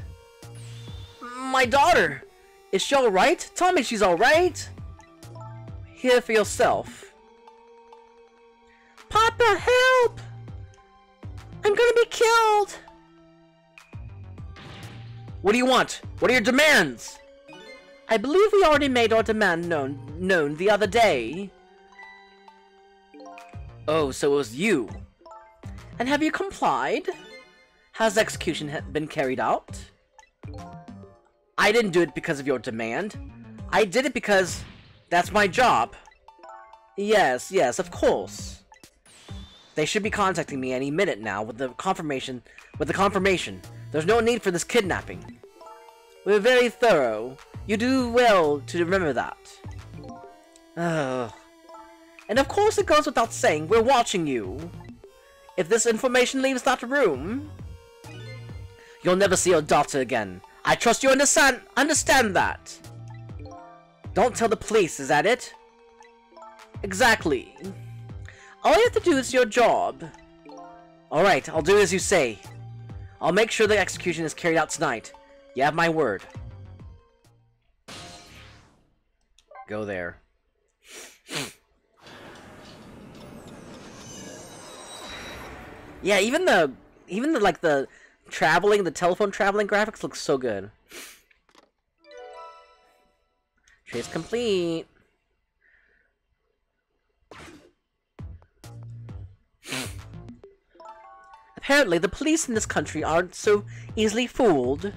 My daughter! Is she alright? Tell me she's alright! Hear for yourself. Papa, help! I'm gonna be killed! What do you want? What are your demands? I believe we already made our demand known known the other day. Oh, so it was you. And have you complied? Has execution been carried out? I didn't do it because of your demand. I did it because that's my job. Yes, yes, of course. They should be contacting me any minute now with the confirmation. With the confirmation, there's no need for this kidnapping. We're very thorough. You do well to remember that. Ugh. And of course it goes without saying, we're watching you. If this information leaves that room, you'll never see your daughter again. I trust you understand understand that. Don't tell the police, is that it? Exactly. All you have to do is your job. Alright, I'll do as you say. I'll make sure the execution is carried out tonight. You have my word. Go there. yeah, even the even the like the traveling, the telephone traveling graphics looks so good. Trace complete. Apparently, the police in this country aren't so easily fooled.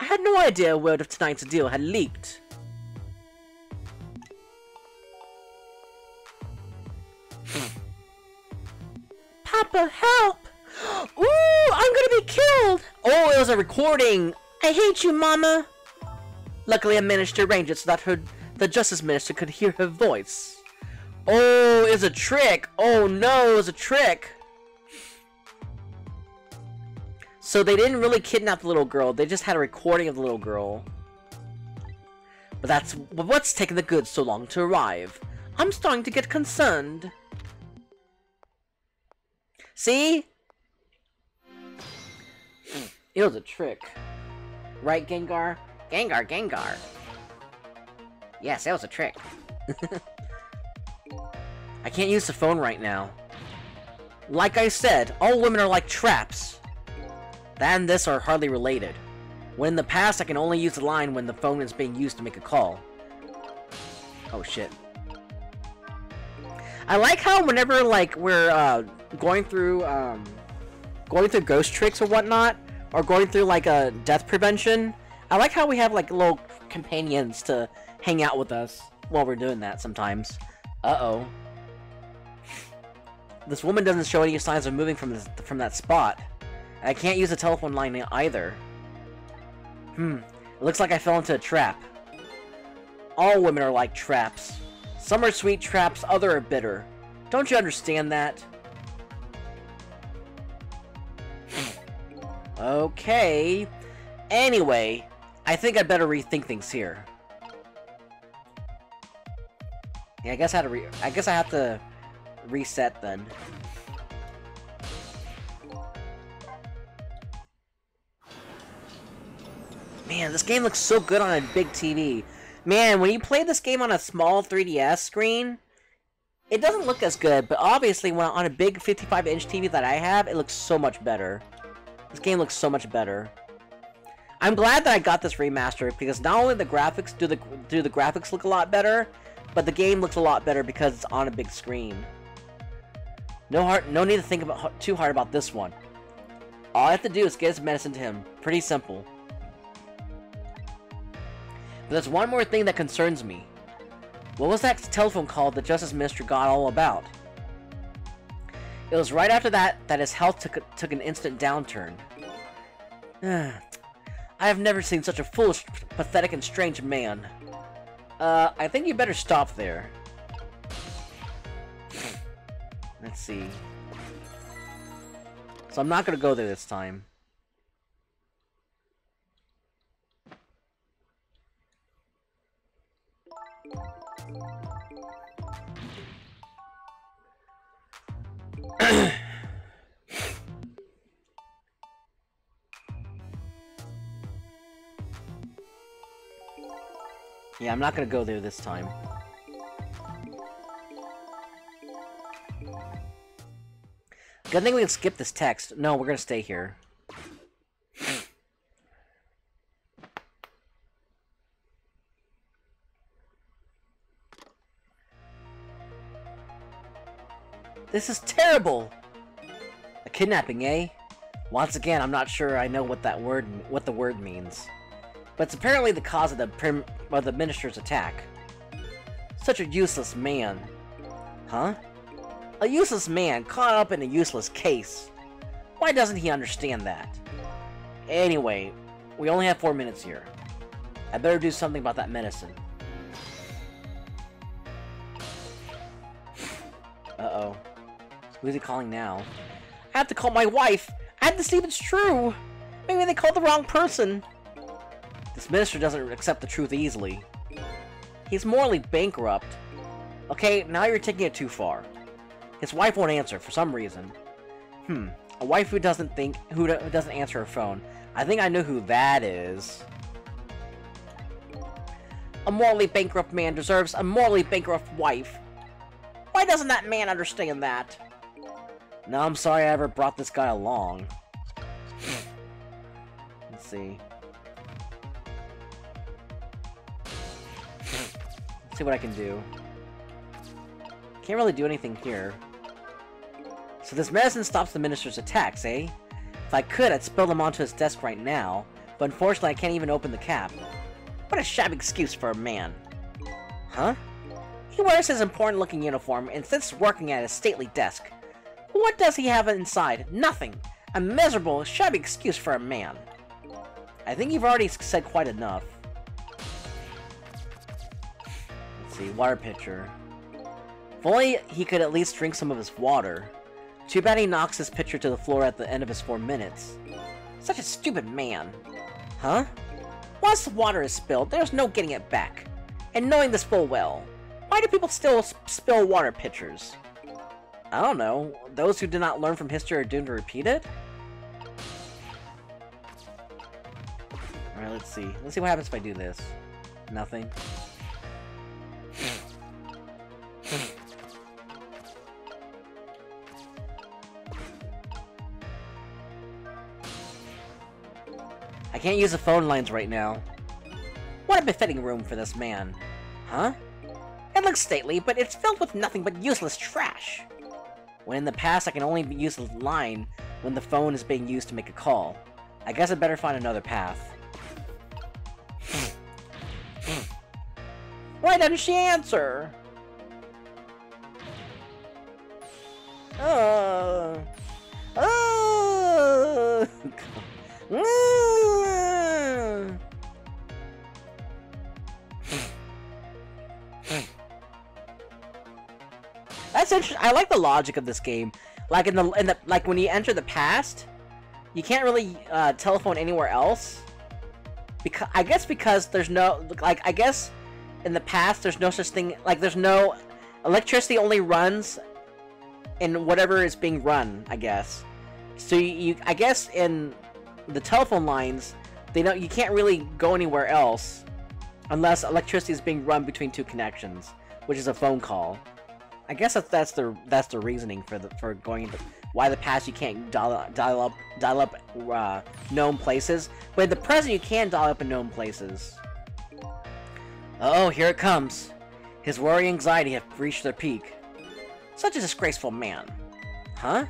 I had no idea word of tonight's deal had leaked. Papa, help! *gasps* Ooh, I'm gonna be killed! Oh, it was a recording! I hate you, Mama! Luckily, I managed to arrange it so that her, the Justice Minister could hear her voice. Oh, it's a trick! Oh no, it's a trick! So they didn't really kidnap the little girl, they just had a recording of the little girl. But that's what's taking the goods so long to arrive. I'm starting to get concerned. See? It was a trick. Right, Gengar? Gengar, Gengar. Yes, that was a trick. *laughs* I can't use the phone right now. Like I said, all women are like traps. That and this are hardly related. When in the past, I can only use the line when the phone is being used to make a call. Oh shit. I like how whenever, like, we're, uh, going through, um, going through ghost tricks or whatnot, or going through, like, a death prevention, I like how we have, like, little companions to hang out with us while we're doing that sometimes. Uh-oh. This woman doesn't show any signs of moving from this, from that spot. I can't use the telephone line either. Hmm. Looks like I fell into a trap. All women are like traps. Some are sweet traps, other are bitter. Don't you understand that? *sighs* okay. Anyway, I think I'd better rethink things here. Yeah, I guess I had to re I guess I have to reset then. Man, this game looks so good on a big TV. Man, when you play this game on a small 3DS screen, it doesn't look as good, but obviously when on a big 55-inch TV that I have, it looks so much better. This game looks so much better. I'm glad that I got this remaster because not only the graphics do the do the graphics look a lot better, but the game looks a lot better because it's on a big screen. No hard, no need to think about too hard about this one. All I have to do is get his medicine to him. Pretty simple. But there's one more thing that concerns me. What was that telephone call the Justice Minister got all about? It was right after that that his health took, took an instant downturn. *sighs* I have never seen such a foolish, pathetic, and strange man. Uh, I think you better stop there. Let's see. So I'm not gonna go there this time. *clears throat* yeah, I'm not gonna go there this time. Good thing we can skip this text. No, we're gonna stay here. This is terrible! A kidnapping, eh? Once again, I'm not sure I know what that word what the word means. But it's apparently the cause of the prim of the minister's attack. Such a useless man. Huh? A useless man caught up in a useless case. Why doesn't he understand that? Anyway, we only have four minutes here. I better do something about that medicine. Uh-oh. Who's he calling now? I have to call my wife! I have to see if it's true! Maybe they called the wrong person! This minister doesn't accept the truth easily. He's morally bankrupt. Okay, now you're taking it too far. His wife won't answer for some reason. Hmm, a wife who doesn't think who doesn't answer her phone. I think I know who that is. A morally bankrupt man deserves a morally bankrupt wife. Why doesn't that man understand that? No, I'm sorry I ever brought this guy along. *sighs* Let's see. See what I can do. Can't really do anything here. So this medicine stops the minister's attacks, eh? If I could, I'd spill them onto his desk right now, but unfortunately I can't even open the cap. What a shabby excuse for a man. Huh? He wears his important-looking uniform and sits working at his stately desk. What does he have inside? Nothing! A miserable, shabby excuse for a man. I think you've already said quite enough. See, water pitcher. If only he could at least drink some of his water. Too bad he knocks his pitcher to the floor at the end of his four minutes. Such a stupid man. Huh? Once the water is spilled, there's no getting it back. And knowing this full well, why do people still s- spill water pitchers? I don't know. Those who did not learn from history are doomed to repeat it? Alright, let's see. Let's see what happens if I do this. Nothing. Hmm. I can't use the phone lines right now. What a befitting room for this man. Huh? It looks stately, but it's filled with nothing but useless trash. When in the past I can only use the line when the phone is being used to make a call. I guess I better find another path. Hmm. Hmm. Why doesn't she answer? *laughs* That's interesting. I like the logic of this game. Like in the in the like when you enter the past, you can't really uh, telephone anywhere else. Because I guess because there's no like I guess in the past there's no such thing like there's no electricity only runs in whatever is being run. I guess. So you, you I guess in the telephone lines they don't you can't really go anywhere else unless electricity is being run between two connections, which is a phone call. I guess that's that's the that's the reasoning for the for going into why the past you can't dial, dial up dial up uh, known places, but in the present you can dial up in known places. Oh, here it comes. His worry and anxiety have reached their peak. Such a disgraceful man. Huh?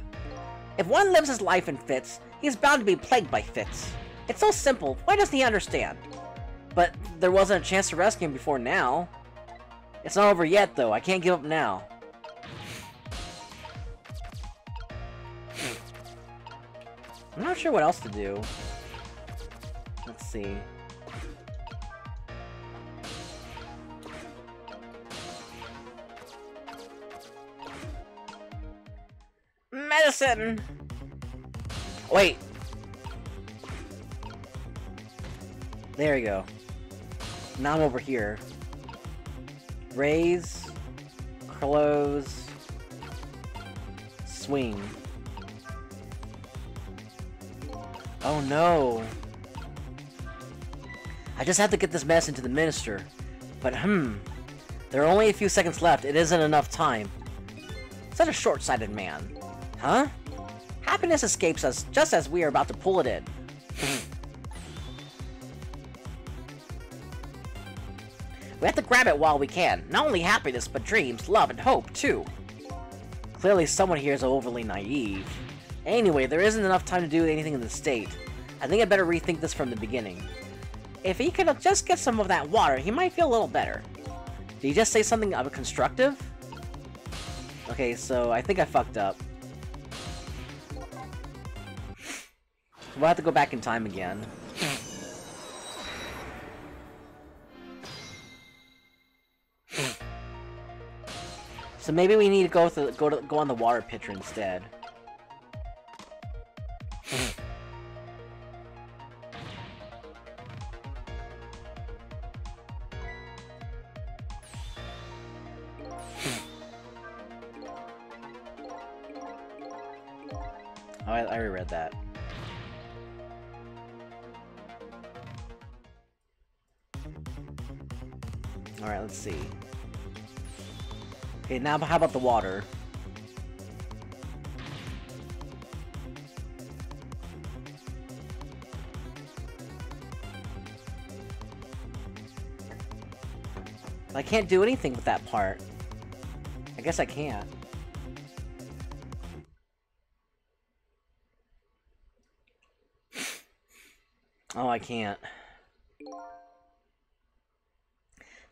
If one lives his life in fits, he is bound to be plagued by fits. It's so simple, why doesn't he understand? But there wasn't a chance to rescue him before now. It's not over yet, though. I can't give up now. I'm not sure what else to do. Let's see. Medicine! Wait. There we go. Now I'm over here. Raise. Close. Swing. Oh no. I just have to get this message to the minister. But hmm. There are only a few seconds left. It isn't enough time. Such a short-sighted man. Huh? Happiness escapes us just as we are about to pull it in. we have to grab it while we can. Not only happiness, but dreams, love, and hope, too. Clearly someone here is overly naive. Anyway, there isn't enough time to do anything in the state. I think I better rethink this from the beginning. If he could just get some of that water, he might feel a little better. Did he just say something of a constructive? Okay, so I think I fucked up. We'll have to go back in time again. so maybe we need to go the, go to go on the water pitcher instead. Oh, I, I reread that. Alright, let's see. Okay, now how about the water? I can't do anything with that part. I guess I can't. Oh, I can't.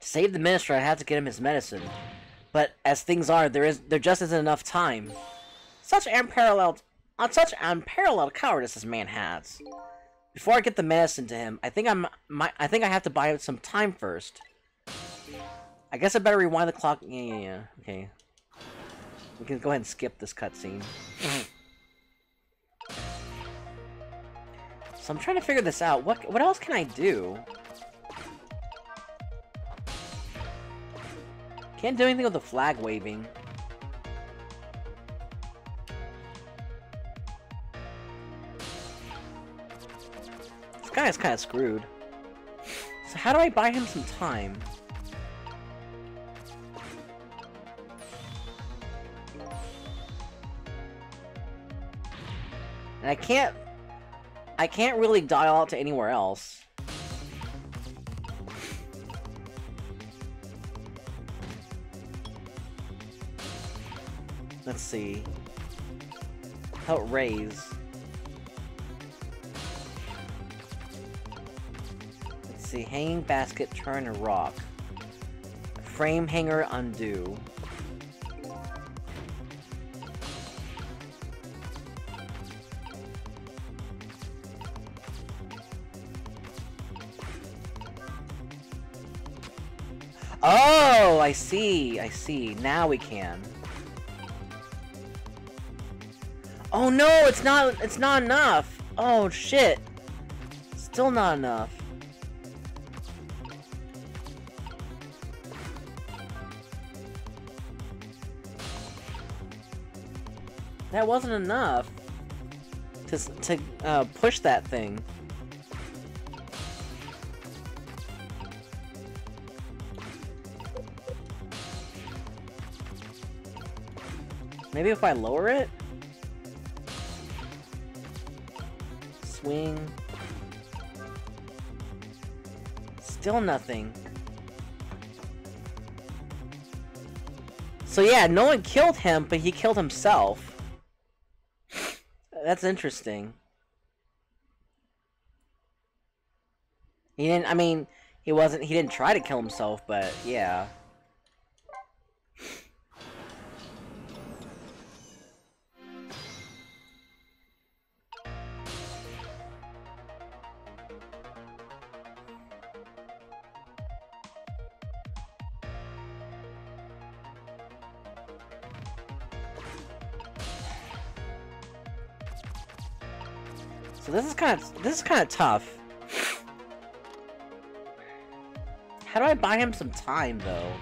To save the minister, I have to get him his medicine. But as things are, there is there just isn't enough time. Such unparalleled, on such unparalleled cowardice this man has. Before I get the medicine to him, I think I'm my I think I have to buy him some time first. I guess I better rewind the clock. Yeah, yeah, yeah. Okay. We can go ahead and skip this cutscene. so I'm trying to figure this out. What what else can I do? Can't do anything with the flag waving. This guy is kind of screwed. So how do I buy him some time? And I can't... I can't really dial out to anywhere else. Let's see. About raise? Let's see. Hanging basket, turn, and rock. Frame hanger, undo. Oh, I see, I see. Now we can. Oh no, it's not, it's not enough. Oh shit. Still not enough. That wasn't enough to, to uh, push that thing. Maybe if I lower it? Swing. Still nothing. So yeah, no one killed him, but he killed himself. That's interesting. He didn't, I mean, he wasn't, he didn't try to kill himself, but yeah. So this is kind of this is kind of tough. How do I buy him some time though?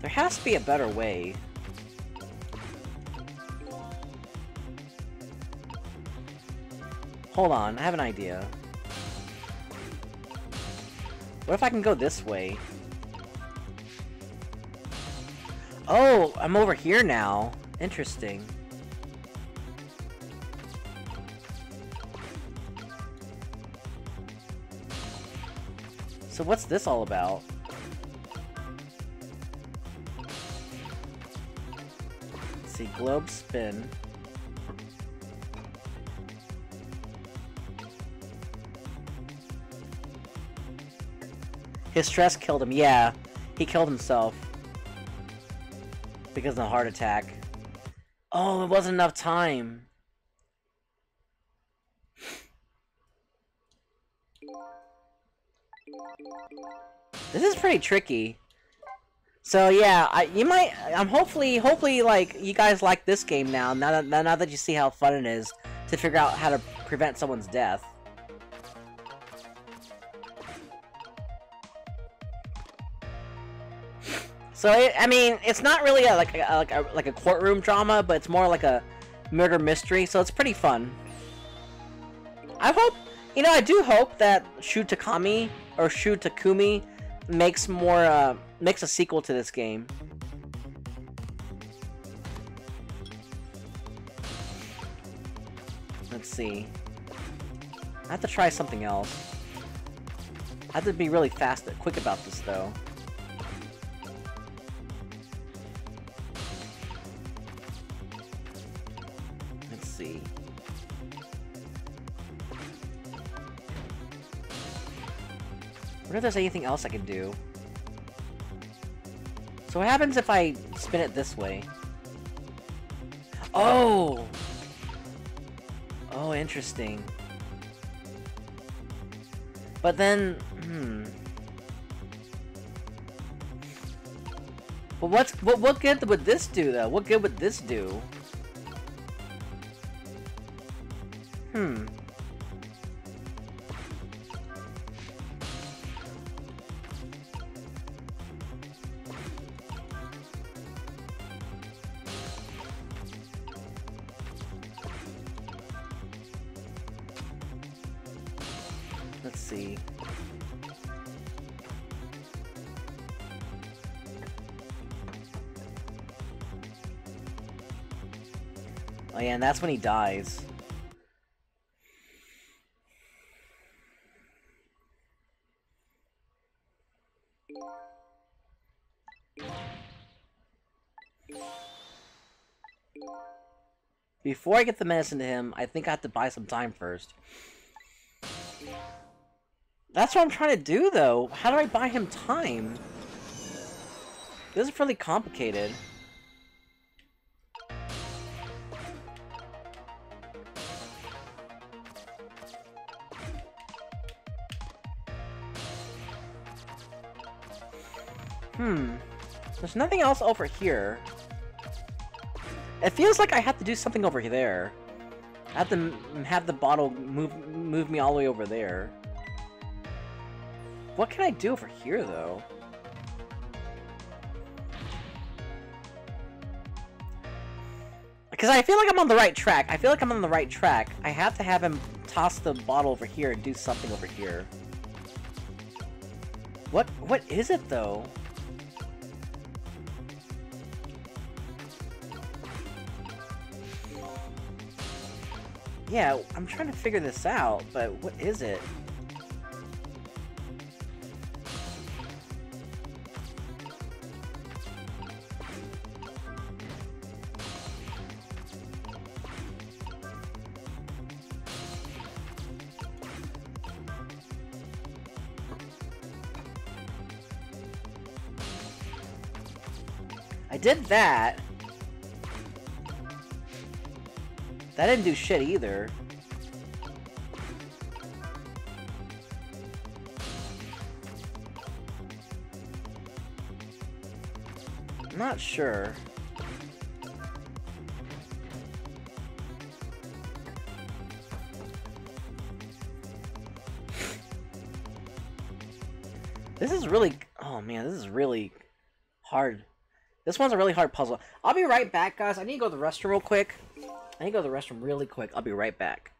There has to be a better way. Hold on, I have an idea. What if I can go this way? Oh, I'm over here now. Interesting. So what's this all about? Let's see, globe spin. His stress killed him. Yeah, he killed himself because of the heart attack. Oh, it wasn't enough time. This is pretty tricky. So yeah, I, you might. I'm hopefully, hopefully, like you guys like this game now. Now that now that you see how fun it is to figure out how to prevent someone's death. So it, I mean, it's not really a, like a, like a like a courtroom drama, but it's more like a murder mystery. So it's pretty fun. I hope, you know, I do hope that Shu Takami or Shu Takumi makes more uh, makes a sequel to this game. Let's see. I have to try something else. I have to be really fast quick about this though. Wonder if there's anything else I can do. So what happens if I spin it this way? Oh! Oh, interesting. But then, hmm. But what's what what good would this do though? What good would this do? Hmm. And that's when he dies. Before I get the medicine to him, I think I have to buy some time first. That's what I'm trying to do, though. How do I buy him time? This is really complicated. There's nothing else over here. It feels like I have to do something over there. I have to have the bottle move move me all the way over there. What can I do over here, though? Because I feel like I'm on the right track. I feel like I'm on the right track. I have to have him toss the bottle over here and do something over here. What? What is it, though? Yeah, I'm trying to figure this out, but what is it? I did that. That didn't do shit either. I'm not sure. This is really... Oh man, this is really hard. This one's a really hard puzzle. I'll be right back, guys. I need to go to the restroom real quick. I need to go to the restroom really quick. I'll be right back.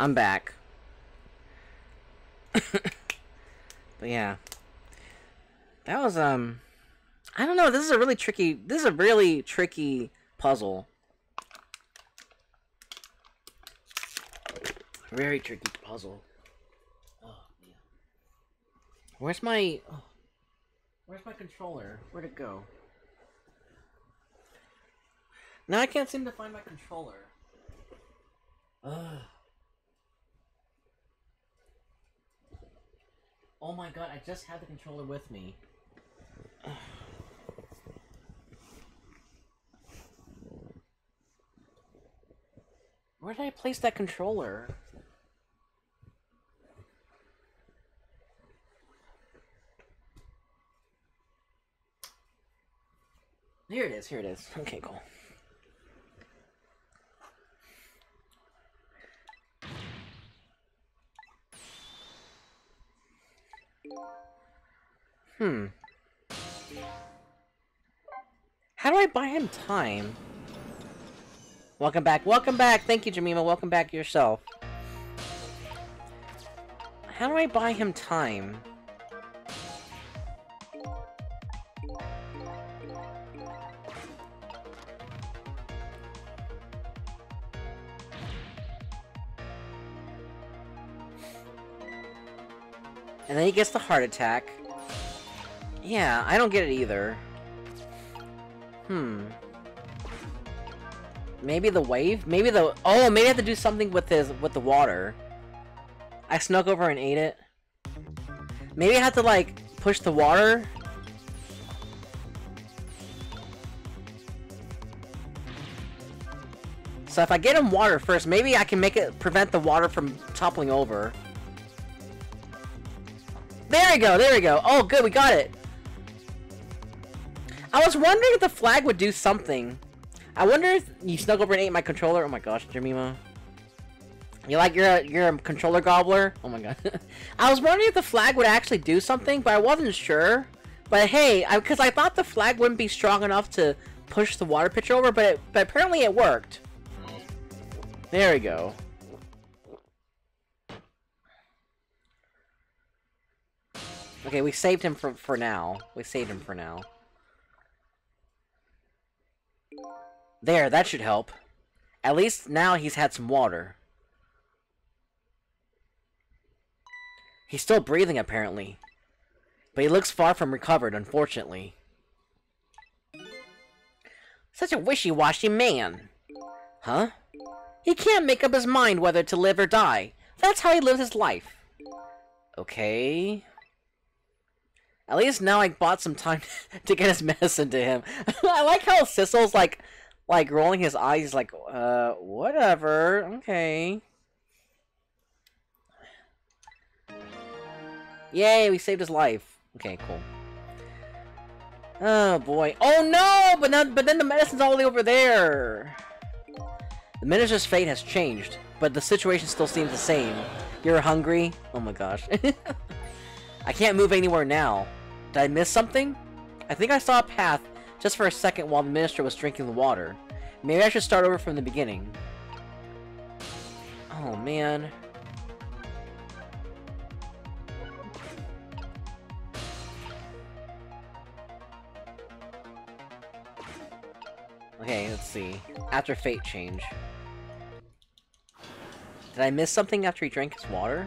I'm back. *laughs* but yeah. That was, um... I don't know, this is a really tricky... This is a really tricky puzzle. Very tricky puzzle. Oh. Where's my... Oh. Where's my controller? Where'd it go? Now I can't seem to find my controller. Ugh. Oh my god, I just had the controller with me. Where did I place that controller? Here it is, here it is. Okay, cool. Hmm. How do I buy him time? Welcome back. Welcome back. Thank you, Jamima. Welcome back yourself. How do I buy him time? And then he gets the heart attack. Yeah, I don't get it either. Hmm. Maybe the wave? Maybe the- Oh, maybe I have to do something with his- with the water. I snuck over and ate it. Maybe I have to, like, push the water? So if I get him water first, maybe I can make it- prevent the water from toppling over. There we go, there we go. Oh, good, we got it. I was wondering if the flag would do something. I wonder if you snuck over and ate my controller. Oh my gosh, Jemima. You like you're a, you're a controller gobbler? Oh my god. *laughs* I was wondering if the flag would actually do something, but I wasn't sure. But hey, I because I, I, thought the flag wouldn't be strong enough to push the water pitcher over, but it, but apparently it worked. There we go. Okay, we saved him for, for now. We saved him for now. There, that should help. At least now he's had some water. He's still breathing, apparently. But he looks far from recovered, unfortunately. Such a wishy-washy man. Huh? He can't make up his mind whether to live or die. That's how he lives his life. Okay... At least now I bought some time *laughs* to get his medicine to him. *laughs* I like how Sissel's like, like rolling his eyes, like, uh, whatever, okay. Yay, we saved his life. Okay, cool. Oh boy. Oh no! But now, but then the medicine's all the way over there. The minister's fate has changed, but the situation still seems the same. You're hungry? Oh my gosh. *laughs* I can't move anywhere now. Did I miss something? I think I saw a path just for a second while the minister was drinking the water. Maybe I should start over from the beginning. Oh, man. Okay, let's see. After fate change. Did I miss something after he drank his water?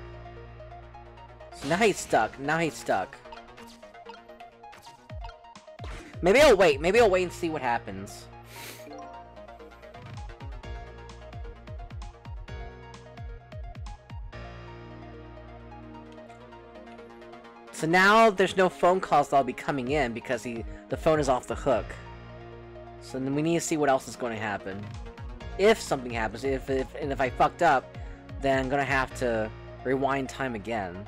So now he's stuck. Now he's stuck. Maybe I'll wait. Maybe I'll wait and see what happens. So now there's no phone calls that'll be coming in because he the phone is off the hook. So then we need to see what else is going to happen. If something happens, if, if and if I fucked up, then I'm gonna have to rewind time again.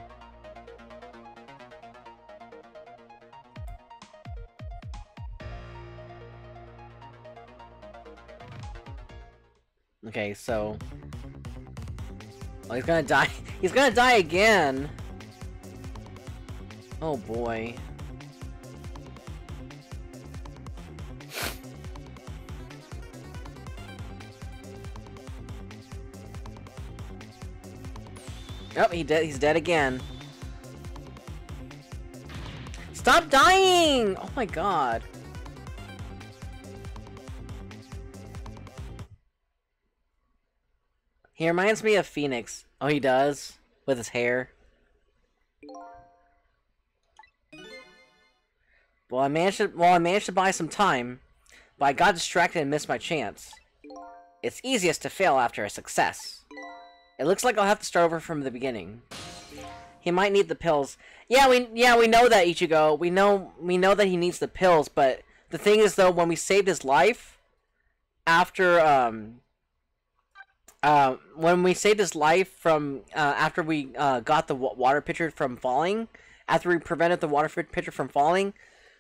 Okay, so... Oh, he's gonna die. *laughs* He's gonna die again! Oh boy. Oh, he dead. He's dead again. Stop dying! Oh my god. He reminds me of Phoenix. Oh, he does? With his hair. Well, I managed to, well, I managed to buy some time, but I got distracted and missed my chance. It's easiest to fail after a success. It looks like I'll have to start over from the beginning. He might need the pills. Yeah, we yeah we know that Ichigo. We know we know that he needs the pills, but the thing is though, when we saved his life, after um, uh, when we saved his life from uh, after we uh, got the water pitcher from falling, after we prevented the water pitcher from falling,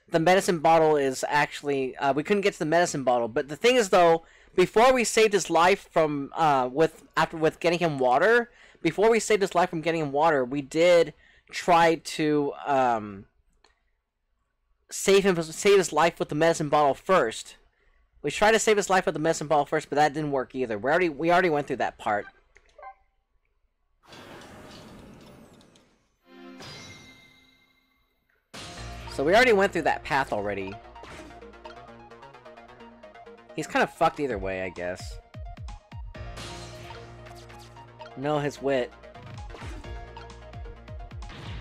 the medicine bottle is actually uh, we couldn't get to the medicine bottle. But the thing is though, before we saved his life from uh, with after with getting him water, before we saved his life from getting him water, we did try to um, save him save his life with the medicine bottle first. We tried to save his life with the medicine ball first, but that didn't work either. We already we already went through that part. So we already went through that path already. He's kind of fucked either way, I guess. No, his wit.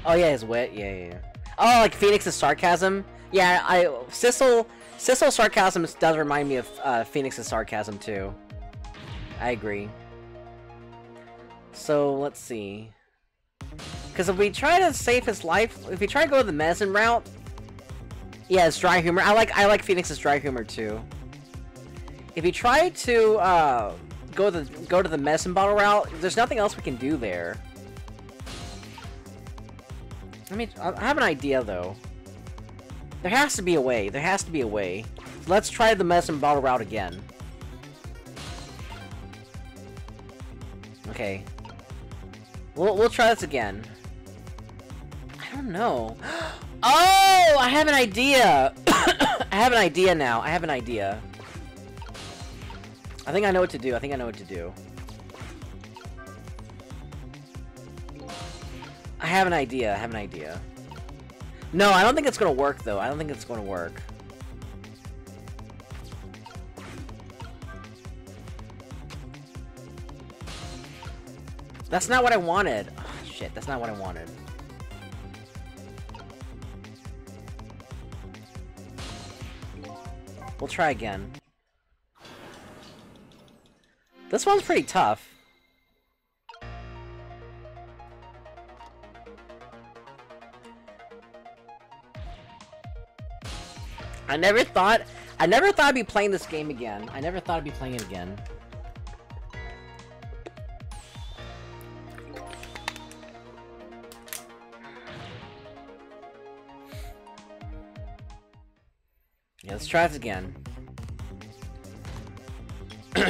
Oh yeah, his wit. Yeah, yeah, yeah. Oh, like Phoenix's sarcasm. Yeah, I Sissel Sissel's sarcasm does remind me of uh, Phoenix's sarcasm too. I agree. So let's see. Because if we try to save his life, if we try to go the medicine route, yeah, it's dry humor. I like I like Phoenix's dry humor too. If you try to uh, go the go to the medicine bottle route, there's nothing else we can do there. I mean, I have an idea though. There has to be a way. There has to be a way. Let's try the medicine bottle route again. Okay. We'll, we'll try this again. I don't know. *gasps* Oh! I have an idea! *coughs* I have an idea now. I have an idea. I think I know what to do. I think I know what to do. I have an idea. I have an idea. No, I don't think it's gonna work, though. I don't think it's gonna work. That's not what I wanted. Oh, shit, that's not what I wanted. We'll try again. This one's pretty tough. I never thought I never thought I'd be playing this game again. I never thought I'd be playing it again. Yeah, let's try this again. *clears throat*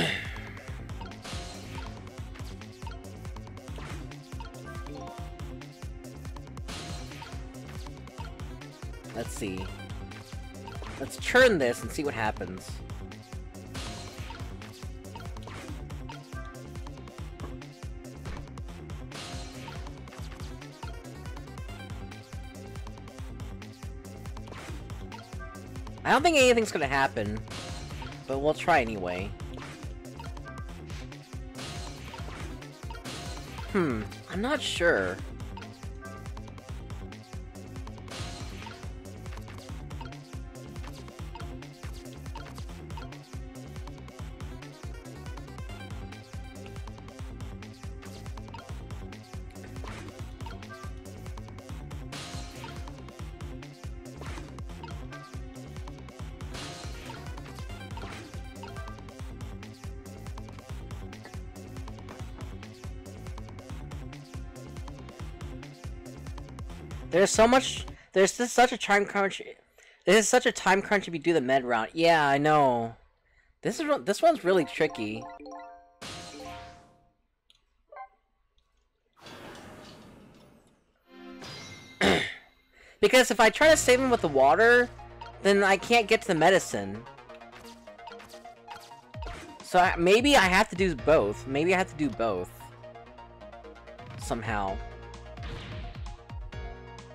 let's see. Let's churn this and see what happens. I don't think anything's gonna happen, but we'll try anyway. Hmm, I'm not sure. So much. There's just such a time crunch. This is such a time crunch if you do the med round. Yeah, I know. This is this one's really tricky. *clears throat* because if I try to save him with the water, then I can't get to the medicine. So I, maybe I have to do both. Maybe I have to do both. somehow.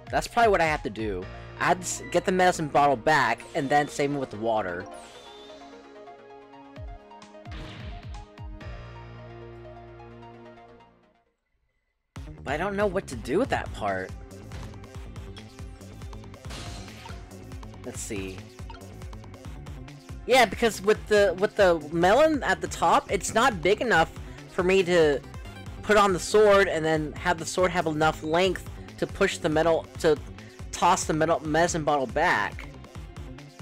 That's probably what I have to do. I have to get the medicine bottle back, and then save it with the water. But I don't know what to do with that part. Let's see. Yeah, because with the with the melon at the top, it's not big enough for me to put on the sword and then have the sword have enough length to push the metal to toss the metal medicine bottle back.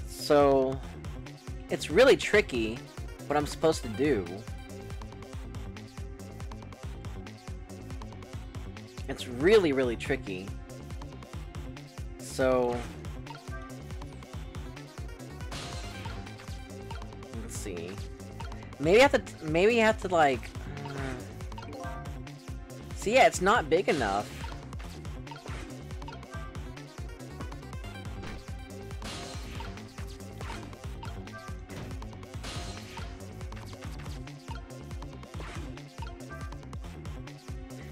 So it's really tricky what I'm supposed to do. It's really, really tricky. So let's see. Maybe I have to. Maybe I have to like. *sighs* See, yeah, it's not big enough.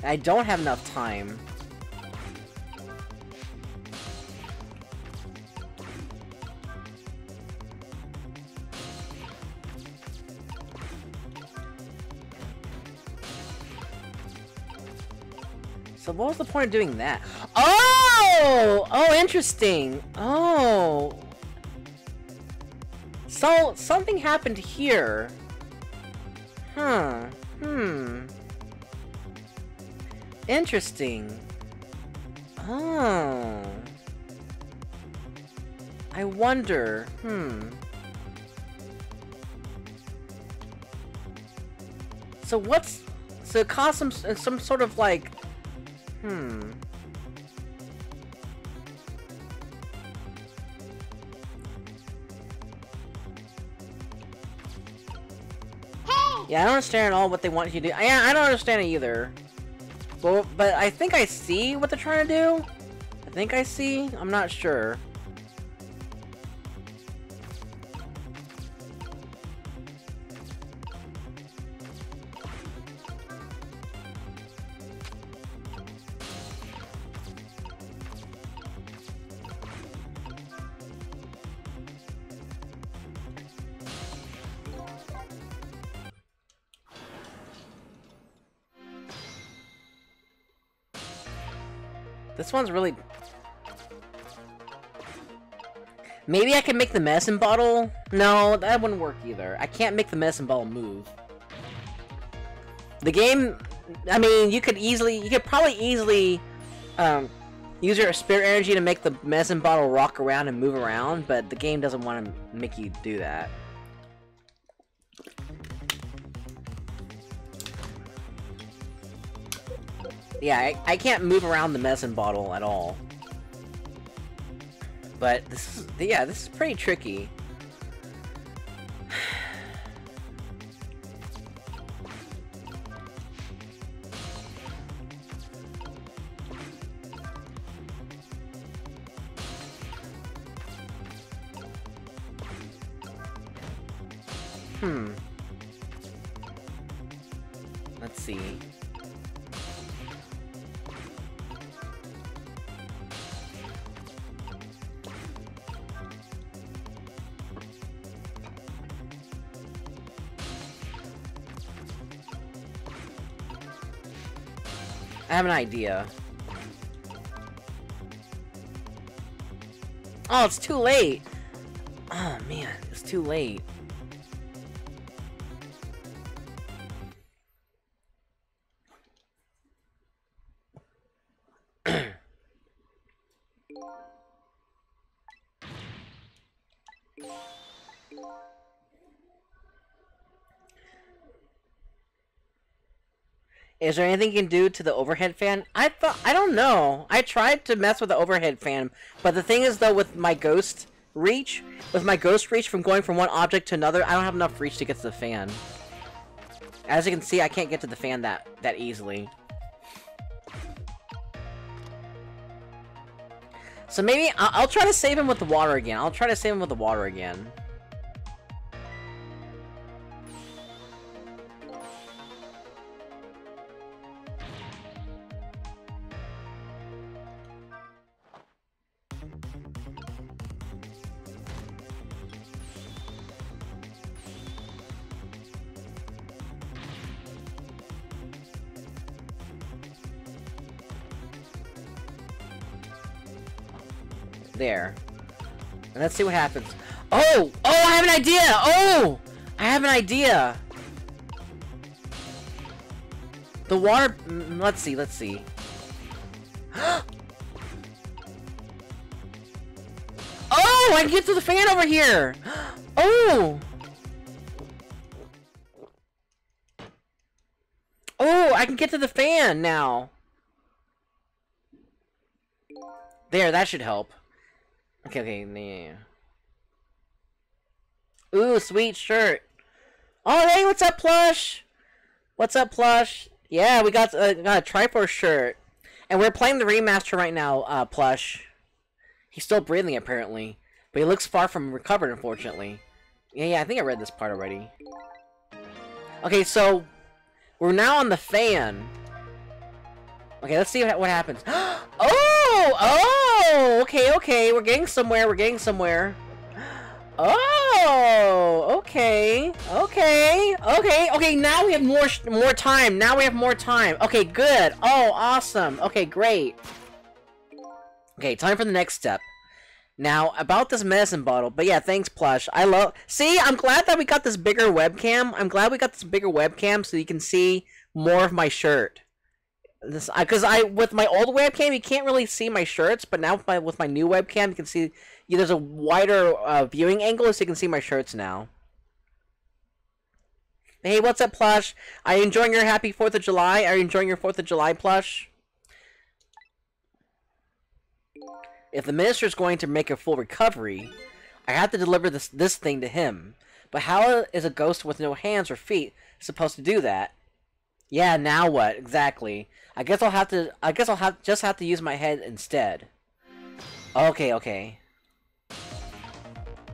I don't have enough time. So what was the point of doing that? Oh! Oh, interesting. Oh. So, something happened here. Interesting. Oh. I wonder. Hmm. So what's... So it caused some, some sort of like... Hmm. Hey! Yeah, I don't understand at all what they want you to do. I, I don't understand it either. But, but I think I see what they're trying to do. I think I see. I'm not sure. This one's really... Maybe I can make the medicine bottle? No, that wouldn't work either. I can't make the medicine bottle move. The game... I mean, you could easily... You could probably easily... Um, use your spirit energy to make the medicine bottle rock around and move around, but the game doesn't want to make you do that. Yeah, I, I can't move around the medicine bottle at all. But this is, yeah, this is pretty tricky. I have an idea. Oh, it's too late! Oh man, it's too late. Is there anything you can do to the overhead fan? I thought I don't know. I tried to mess with the overhead fan, but the thing is though with my ghost reach, with my ghost reach from going from one object to another, I don't have enough reach to get to the fan. As you can see, I can't get to the fan that that easily. So maybe I'll, I'll try to save him with the water again. I'll try to save him with the water again. Let's see what happens. Oh! Oh, I have an idea! Oh! I have an idea! The water... mm, Let's see, let's see. *gasps* oh! I can get through the fan over here! *gasps* Oh! Oh, I can get to the fan now! There, that should help. Okay, okay, yeah. Ooh, sweet shirt. Oh, hey, what's up, Plush? What's up, Plush? Yeah, we got, uh, got a Triforce shirt. And we're playing the remaster right now, uh, Plush. He's still breathing, apparently. But he looks far from recovered, unfortunately. Yeah, yeah, I think I read this part already. Okay, so... We're now on the fan. Okay, let's see what, what happens. *gasps* oh! Oh! Okay, okay, we're getting somewhere, we're getting somewhere. *gasps* Oh, okay, okay, okay, okay. Now we have more more time. Now we have more time. Okay, good. Oh, awesome. Okay, great. Okay, time for the next step. Now about this medicine bottle. But yeah, thanks, plush. I love. See, I'm glad that we got this bigger webcam. I'm glad we got this bigger webcam so you can see more of my shirt. This, because I, with my old webcam, you can't really see my shirts, but now with my, with my new webcam, you can see yeah, there's a wider uh, viewing angle so you can see my shirts now. Hey, what's up, Plush? Are you enjoying your happy 4th of July? Are you enjoying your 4th of July, Plush? If the minister is going to make a full recovery, I have to deliver this, this thing to him. But how is a ghost with no hands or feet supposed to do that? Yeah, now what? Exactly. I guess I'll have to. I guess I'll have just have to use my head instead. Okay, okay.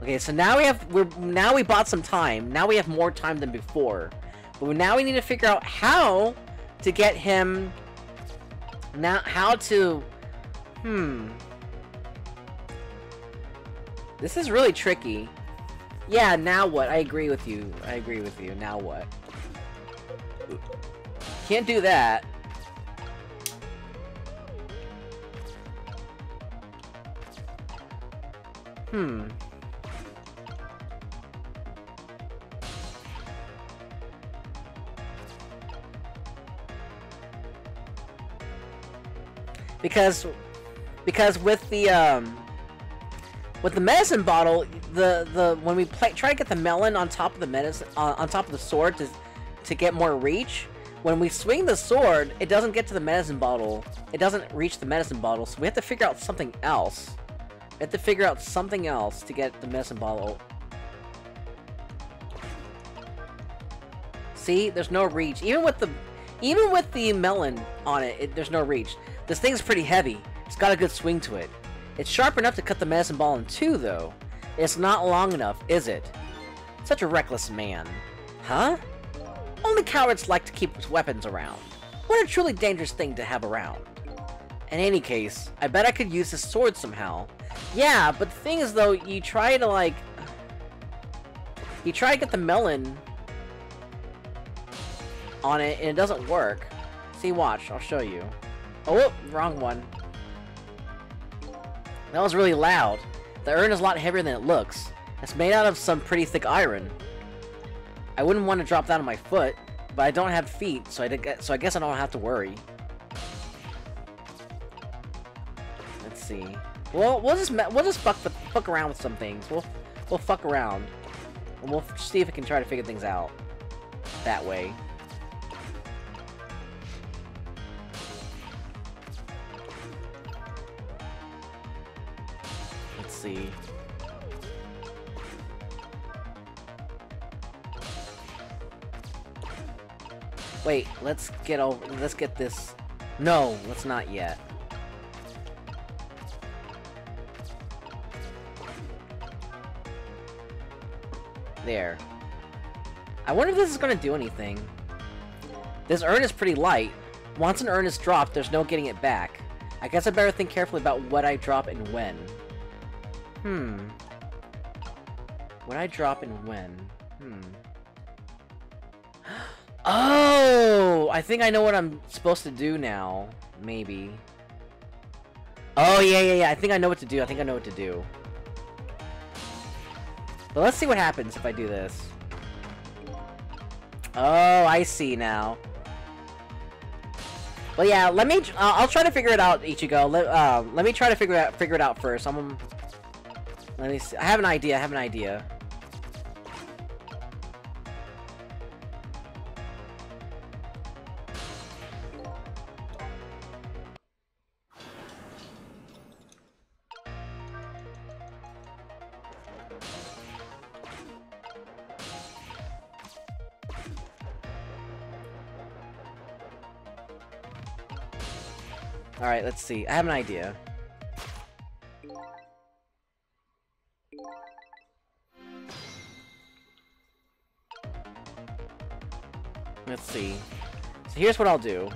Okay, so now we have we're now we bought some time. Now we have more time than before. But now we need to figure out how to get him now how to hmm This is really tricky. Yeah, now what? I agree with you. I agree with you. Now what? Can't do that. Hmm. Because, because with the, um, with the medicine bottle, the, the, when we play, try to get the melon on top of the medicine, uh, on top of the sword to, to get more reach, when we swing the sword, it doesn't get to the medicine bottle. It doesn't reach the medicine bottle, so we have to figure out something else. We have to figure out something else to get the medicine bottle. See? There's no reach. Even with the even with the melon on it, it, there's no reach. This thing's pretty heavy. It's got a good swing to it. It's sharp enough to cut the medicine ball in two, though. It's not long enough, is it? Such a reckless man. Huh? Only cowards like to keep weapons around. What a truly dangerous thing to have around. In any case, I bet I could use this sword somehow. Yeah, but the thing is though, you try to like... You try to get the melon on it and it doesn't work. See, watch, I'll show you. Oh, whoop, wrong one. That was really loud. The urn is a lot heavier than it looks. It's made out of some pretty thick iron. I wouldn't want to drop that on my foot, but I don't have feet, so I, so I guess I don't have to worry. Let's see. Well, we'll just we'll just fuck fuck around with some things. We'll we'll fuck around, and we'll see if we can try to figure things out that way. Let's see. Wait, let's get over. Let's get this. No, let's not yet. There. I wonder if this is going to do anything. This urn is pretty light. Once an urn is dropped, there's no getting it back. I guess I better think carefully about what I drop and when. Hmm. What I drop and when. Hmm. *gasps* Oh! I think I know what I'm supposed to do now. Maybe. Oh, yeah, yeah, yeah. I think I know what to do. I think I know what to do. But let's see what happens if I do this. Oh, I see now. Well, yeah, let me... Uh, I'll try to figure it out, Ichigo. Let, uh, let me try to figure it out, figure it out first. I'm... Let me see. I have an idea. I have an idea. Alright, let's see. I have an idea. Let's see. So here's what I'll do.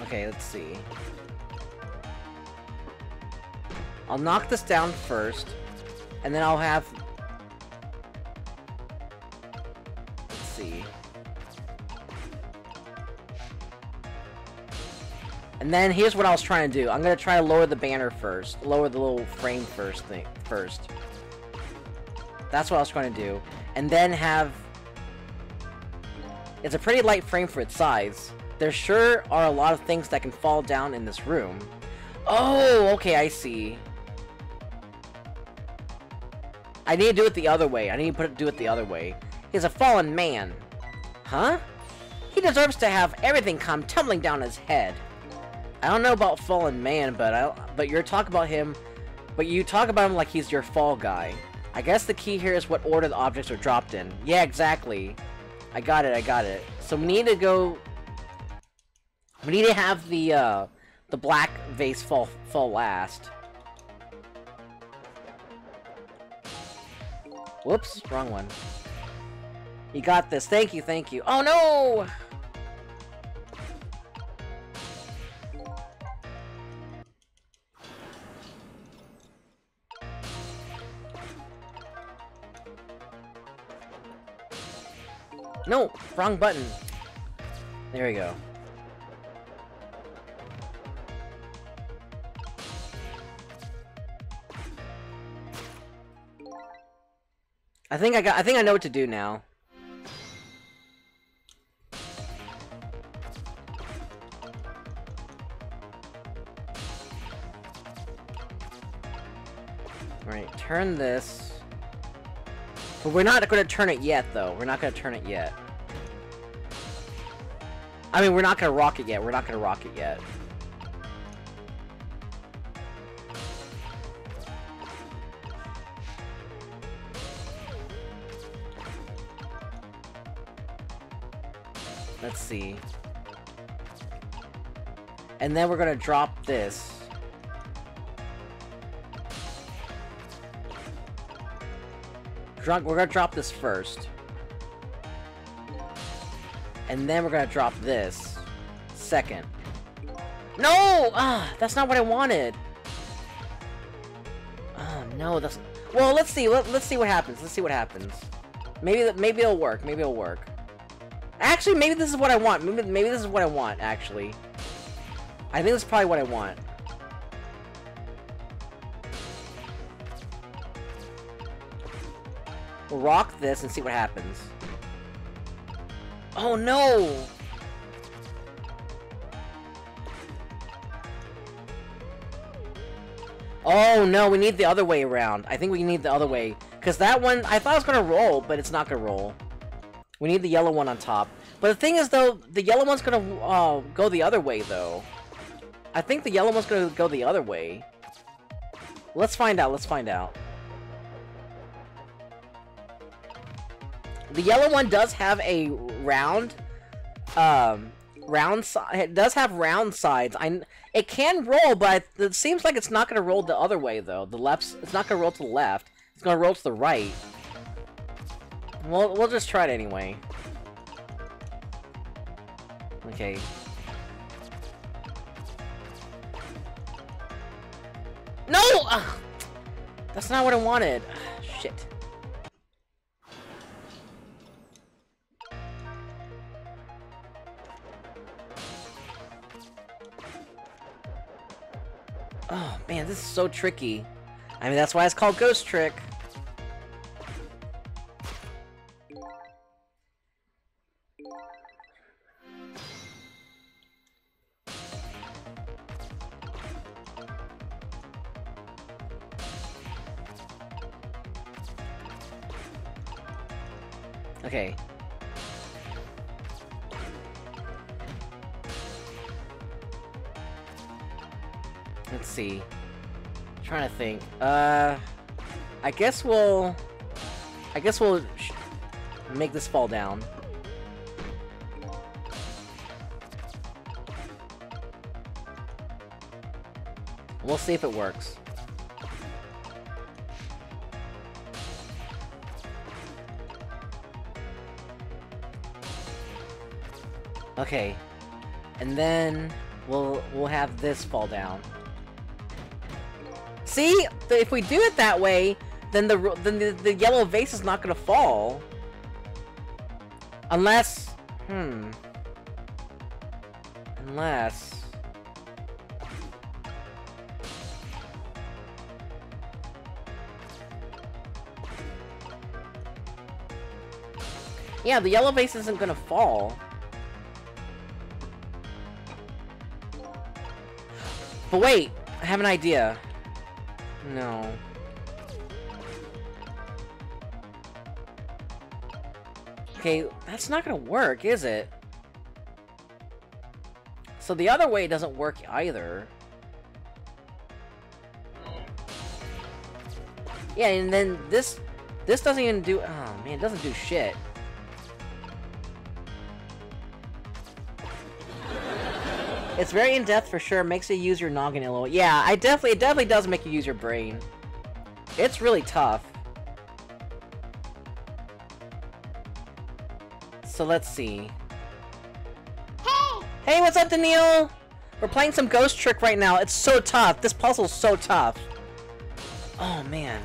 Okay, let's see. I'll knock this down first, and then I'll have... Let's see. And then here's what I was trying to do. I'm gonna try to lower the banner first. Lower the little frame first thing first. That's what I was trying to do. And then have... It's a pretty light frame for its size. There sure are a lot of things that can fall down in this room. Oh, okay, I see. I need to do it the other way. I need to put it, do it the other way. He's a fallen man. Huh? He deserves to have everything come tumbling down his head. I don't know about fallen man, but I but you're talking about him, but you talk about him like he's your fall guy. I guess the key here is what order the objects are dropped in. Yeah, exactly. I got it, I got it. So we need to go we need to have the, uh, the black vase fall, fall last. Whoops, wrong one. You got this. Thank you, thank you. Oh, no! No! Wrong button. There we go. I think I got- I think I know what to do now. Alright, turn this. But we're not gonna turn it yet, though. We're not gonna turn it yet. I mean, we're not gonna rock it yet. We're not gonna rock it yet. And then we're gonna drop this. Drunk, we're gonna drop this first. And then we're gonna drop this. Second. No! Ah, that's not what I wanted. Oh, no, that's... Well, let's see. Let, let's see what happens. Let's see what happens. Maybe, maybe it'll work. Maybe it'll work. Actually, maybe this is what I want. Maybe, maybe this is what I want, actually. I think this is probably what I want. We'll rock this and see what happens. Oh no! Oh no, we need the other way around. I think we need the other way. Because that one, I thought it was going to roll, but it's not going to roll. We need the yellow one on top. But the thing is, though, the yellow one's gonna uh, go the other way, though. I think the yellow one's gonna go the other way. Let's find out, let's find out. The yellow one does have a round, um, round side. It does have round sides. I, it can roll, but it seems like it's not gonna roll the other way, though. The left, it's not gonna roll to the left. It's gonna roll to the right. We'll, we'll just try it anyway. Okay. No! Ugh. That's not what I wanted. Shit. Oh, man, this is so tricky. I mean, that's why it's called Ghost Trick. Okay. Let's see. trying to think. Uh, I guess we'll. I guess we'll make this fall down. We'll see if it works. Okay. And then we'll we'll have this fall down. See? If we do it that way, then the then the, the yellow vase is not gonna fall. Unless hmm. Unless Yeah, the yellow vase isn't gonna fall. But wait, I have an idea. No. Okay, that's not gonna work, is it? So the other way doesn't work either. Yeah, and then this... This doesn't even do... Oh, man, it doesn't do shit. It's very in-depth for sure, makes you use your noggin a little. Yeah, I definitely, it definitely does make you use your brain. It's really tough. So let's see. Hey! Hey, what's up, Daniil? We're playing some Ghost Trick right now. It's so tough. This puzzle's so tough. Oh, man.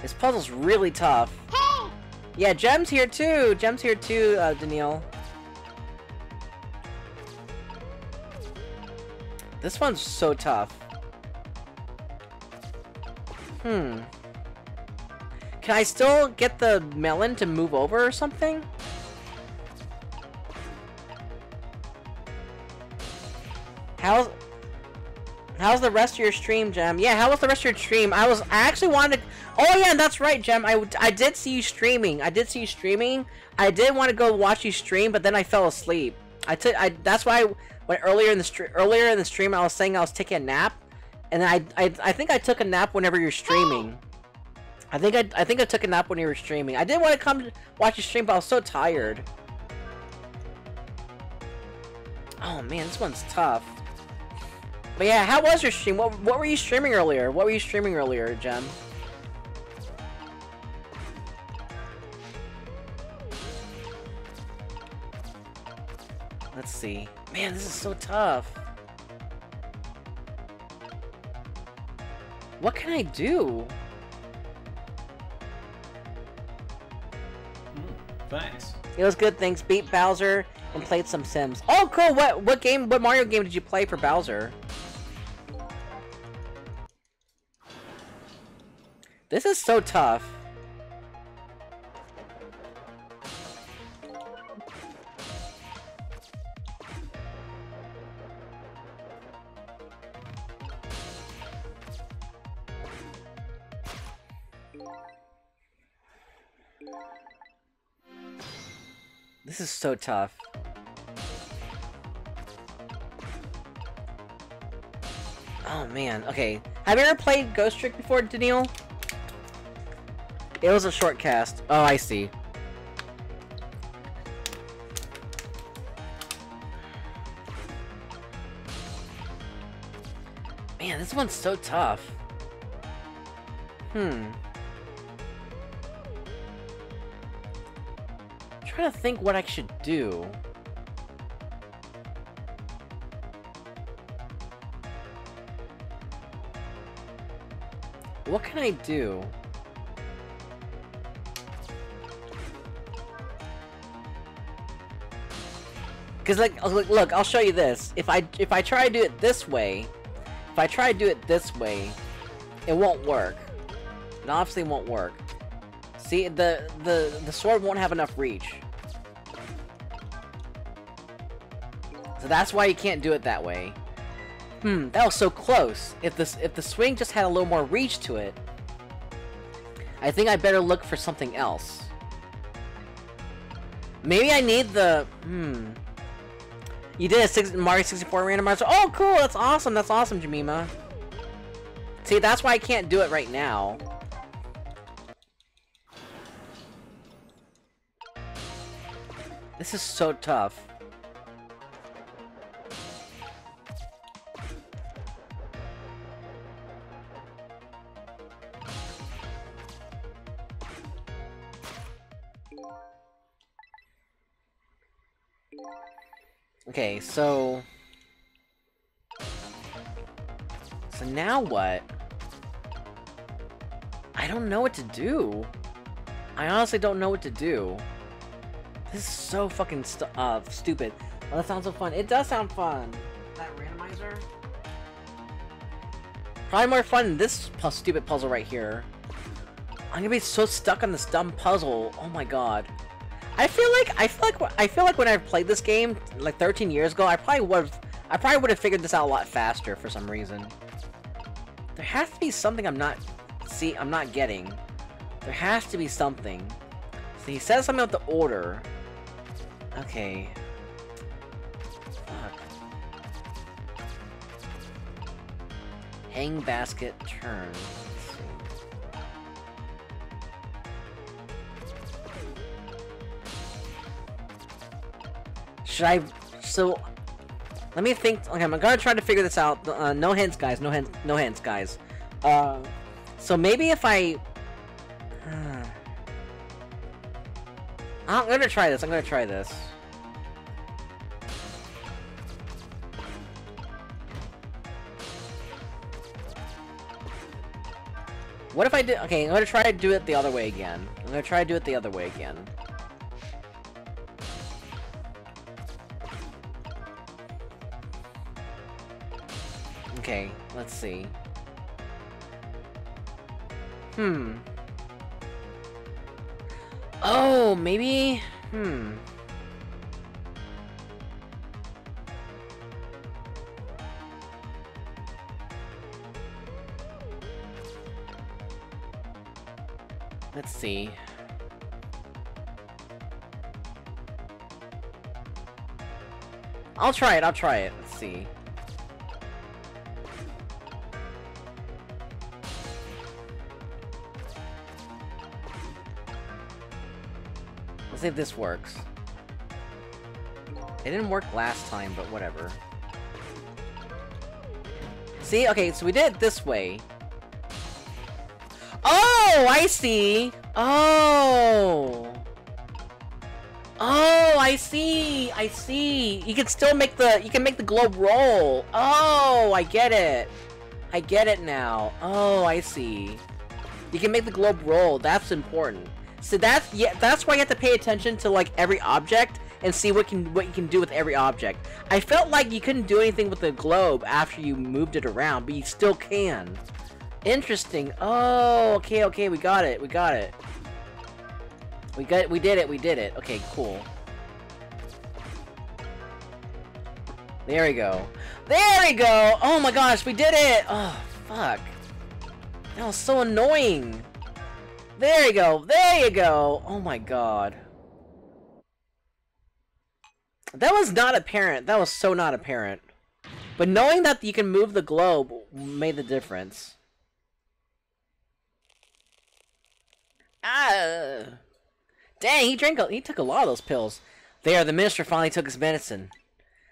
This puzzle's really tough. Hey! Yeah, Gem's here too. Gem's here too, uh, Daniil. This one's so tough. Hmm. Can I still get the melon to move over or something? How's... How's the rest of your stream, Gem? Yeah, how was the rest of your stream? I was... I actually wanted... to... Oh yeah, that's right, Gem. I, I did see you streaming. I did see you streaming. I did want to go watch you stream, but then I fell asleep. I took... I, that's why... I, when earlier in the stream, earlier in the stream, I was saying I was taking a nap, and I, I, I think I took a nap whenever you're streaming. I think I, I think I took a nap when you were streaming. I didn't want to come watch your stream, but I was so tired. Oh man, this one's tough. But yeah, how was your stream? What, what were you streaming earlier? What were you streaming earlier, Gem? Let's see. Man, this is so tough. What can I do? Hmm, thanks. It was good, thanks. Beat Bowser and played some Sims. Oh, cool. What what game? What Mario game did you play for Bowser? This is so tough. This is so tough. Oh man, okay. Have you ever played Ghost Trick before, Daniil? It was a short cast. Oh, I see. Man, this one's so tough. Hmm. Trying to think what I should do. What can I do? Cause like, oh, look, look, I'll show you this. If I if I try to do it this way, if I try to do it this way, it won't work. It obviously won't work. See, the the the sword won't have enough reach. So that's why you can't do it that way. Hmm, that was so close. If this if the swing just had a little more reach to it, I think I better look for something else. Maybe I need the hmm. You did a six, Mario 64 randomizer. Oh, cool! That's awesome. That's awesome, Jamima. See, that's why I can't do it right now. This is so tough. Okay, so... So now what? I don't know what to do. I honestly don't know what to do. This is so fucking stu uh, stupid. Oh, that sounds so fun. It does sound fun. That randomizer? Probably more fun than this pu stupid puzzle right here. I'm gonna be so stuck on this dumb puzzle. Oh my god. I feel like I feel like I feel like when I played this game like 13 years ago, I probably would have I probably would have figured this out a lot faster for some reason. There has to be something I'm not see I'm not getting. There has to be something. So he says something about the order. Okay. Fuck. Hang basket turn. Should I... So... Let me think... Okay, I'm gonna try to figure this out. Uh, no hints, guys. No hints. No hints, guys. Uh, so maybe if I... I'm gonna try this. I'm gonna try this. What if I did... Okay, I'm gonna try to do it the other way again. I'm gonna try to do it the other way again. Okay, let's see. Hmm. Oh, maybe... Hmm. Let's see. I'll try it, I'll try it. Let's see. If this works. It didn't work last time, but whatever. See? Okay, so we did it this way. Oh, I see! Oh! Oh, I see! I see! You can still make the- you can make the globe roll! Oh, I get it! I get it now. Oh, I see. You can make the globe roll. That's important. So that's yeah. That's why you have to pay attention to like every object and see what can what you can do with every object. I felt like you couldn't do anything with the globe after you moved it around, but you still can. Interesting. Oh, okay, okay. We got it. We got it. We got. We did it. We did it. Okay, cool. There we go. There we go! Oh my gosh, we did it! Oh, fuck. That was so annoying. There you go. There you go. Oh my god. That was not apparent. That was so not apparent. But knowing that you can move the globe made the difference. Ah. Dang, he drank a, he took a lot of those pills. There, the minister finally took his medicine.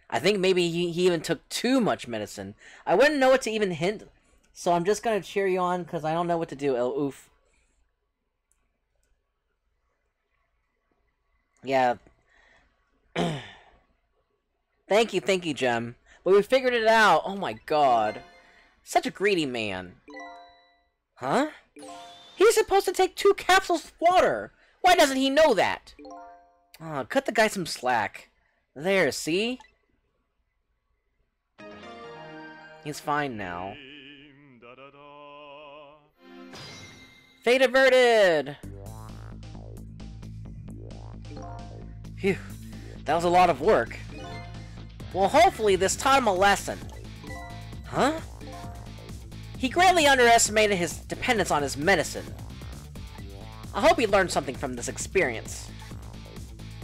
I think maybe he, he even took too much medicine. I wouldn't know what to even hint, so I'm just gonna cheer you on because I don't know what to do. Oh, oof. Yeah. thank you, thank you, Gem. But we figured it out. Oh my god. Such a greedy man. Huh? He's supposed to take two capsules of water! Why doesn't he know that? Aw, cut the guy some slack. There, see? He's fine now. Fate averted! Phew, that was a lot of work. Well, hopefully this taught him a lesson. Huh? He greatly underestimated his dependence on his medicine. I hope he learned something from this experience.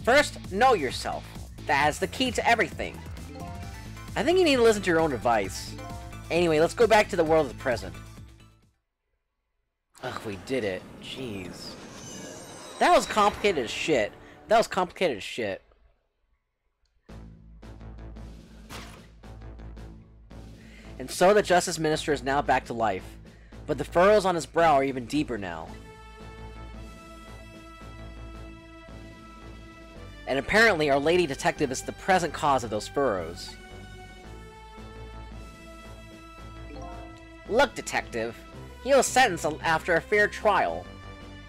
First, know yourself. That is the key to everything. I think you need to listen to your own advice. Anyway, let's go back to the world of the present. Ugh, we did it. Jeez. That was complicated as shit. That was complicated as shit. And so the Justice Minister is now back to life. But the furrows on his brow are even deeper now. And apparently our Lady Detective is the present cause of those furrows. Look, Detective. He was sentenced after a fair trial.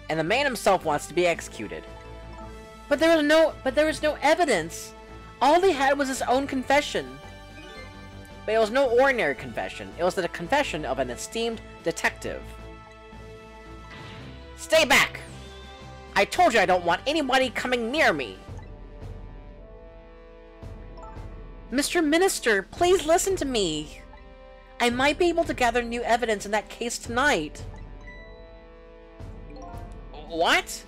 And the man himself wants to be executed. But there was no but there was no evidence. All they had was his own confession. But it was no ordinary confession. It was the confession of an esteemed detective. Stay back! I told you I don't want anybody coming near me! Mr. Minister, please listen to me! I might be able to gather new evidence in that case tonight. What?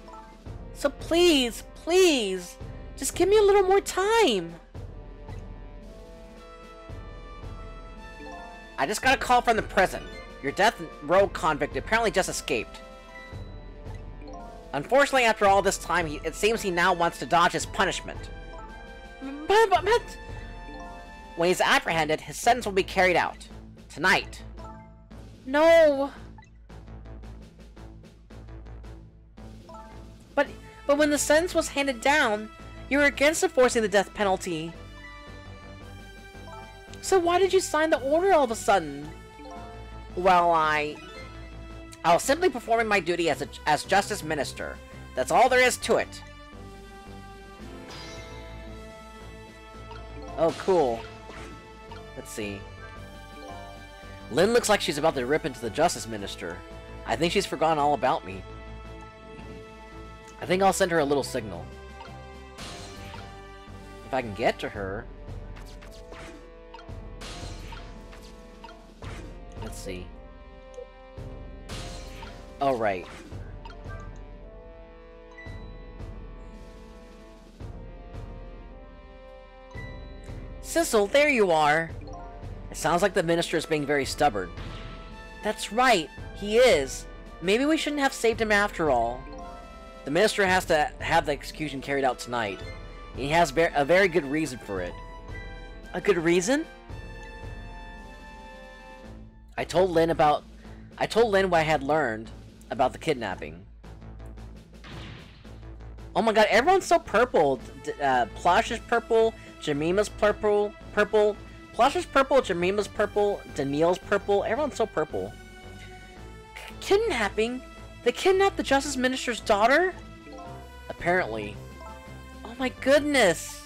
So please, please, just give me a little more time. I just got a call from the prison. Your death row convict apparently just escaped. Unfortunately, after all this time, he, it seems he now wants to dodge his punishment. But, but. When he's apprehended, his sentence will be carried out. Tonight. No! But, when the sentence was handed down, you were against enforcing the death penalty. So why did you sign the order all of a sudden? Well, I... I was simply performing my duty as, a, as Justice Minister. That's all there is to it. Oh, cool. Let's see. Lynne looks like she's about to rip into the Justice Minister. I think she's forgotten all about me. I think I'll send her a little signal. If I can get to her... Let's see. Oh, right. Sissel, there you are! It sounds like the Minister is being very stubborn. That's right, he is. Maybe we shouldn't have saved him after all. The Minister has to have the execution carried out tonight. He has a very good reason for it. A good reason? I told Lynne about... I told Lynne what I had learned about the kidnapping. Oh my god, everyone's so purple. Uh, Plush is purple, Jemima's purple, purple, Plush is purple, Jemima's purple, Daniel's purple, everyone's so purple. K kidnapping? They kidnapped the Justice Minister's daughter? Apparently. Oh my goodness!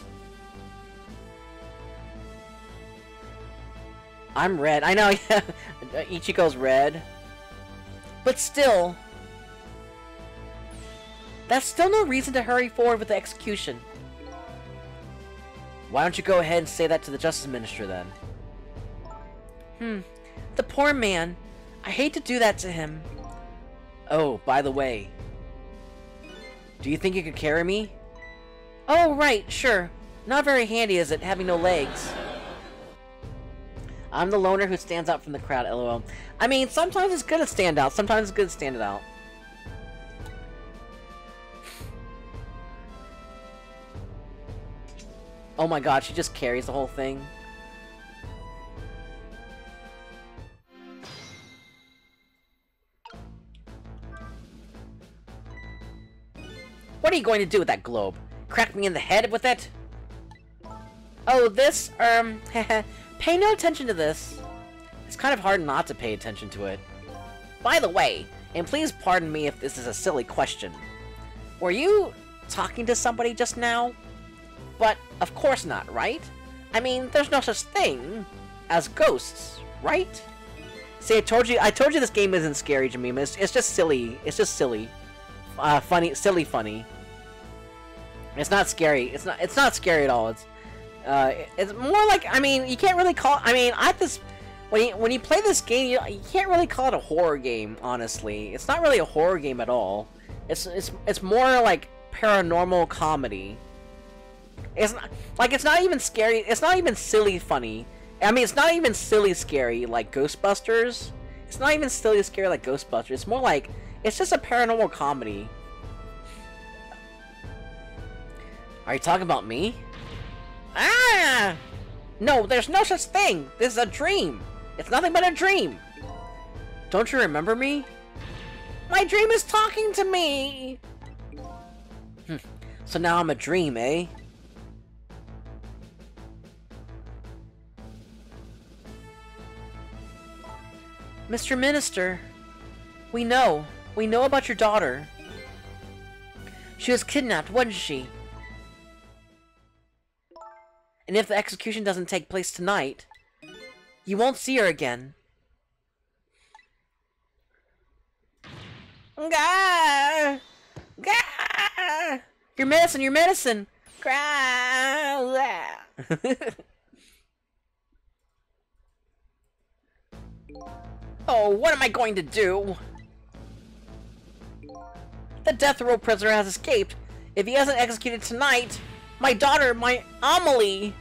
I'm red. I know, *laughs* yeah. Ichigo's red. But still... That's still no reason to hurry forward with the execution. Why don't you go ahead and say that to the Justice Minister then? Hmm. The poor man. I hate to do that to him. Oh, by the way. Do you think you could carry me? Oh, right, sure. Not very handy, is it, having no legs? I'm the loner who stands out from the crowd, lol. I mean, sometimes it's good to stand out, sometimes it's good to stand it out. Oh my god, she just carries the whole thing. What are you going to do with that globe? Crack me in the head with it? Oh, this, um, *laughs* pay no attention to this. It's kind of hard not to pay attention to it. By the way, and please pardon me if this is a silly question, were you talking to somebody just now? But of course not, right? I mean, there's no such thing as ghosts, right? See, I told you, I told you this game isn't scary me. It's, it's just silly. It's just silly, uh, funny, silly, funny. It's not scary. It's not. It's not scary at all. It's, uh, it's more like. I mean, you can't really call. I mean, I this when you when you play this game, you, you can't really call it a horror game. Honestly, it's not really a horror game at all. It's it's it's more like paranormal comedy. It's not like it's not even scary. It's not even silly funny. I mean, it's not even silly scary like Ghostbusters. It's not even silly scary like Ghostbusters. It's more like it's just a paranormal comedy. Are you talking about me? Ah! No, there's no such thing. This is a dream. It's nothing but a dream. Don't you remember me? My dream is talking to me. Hmm. So now I'm a dream, eh? Mr. Minister, we know. We know about your daughter. She was kidnapped, wasn't she? And if the execution doesn't take place tonight, you won't see her again. Gah! Gah! Your medicine, your medicine! *laughs* Oh, what am I going to do? The death row prisoner has escaped. If he hasn't executed tonight, my daughter, my Amelie!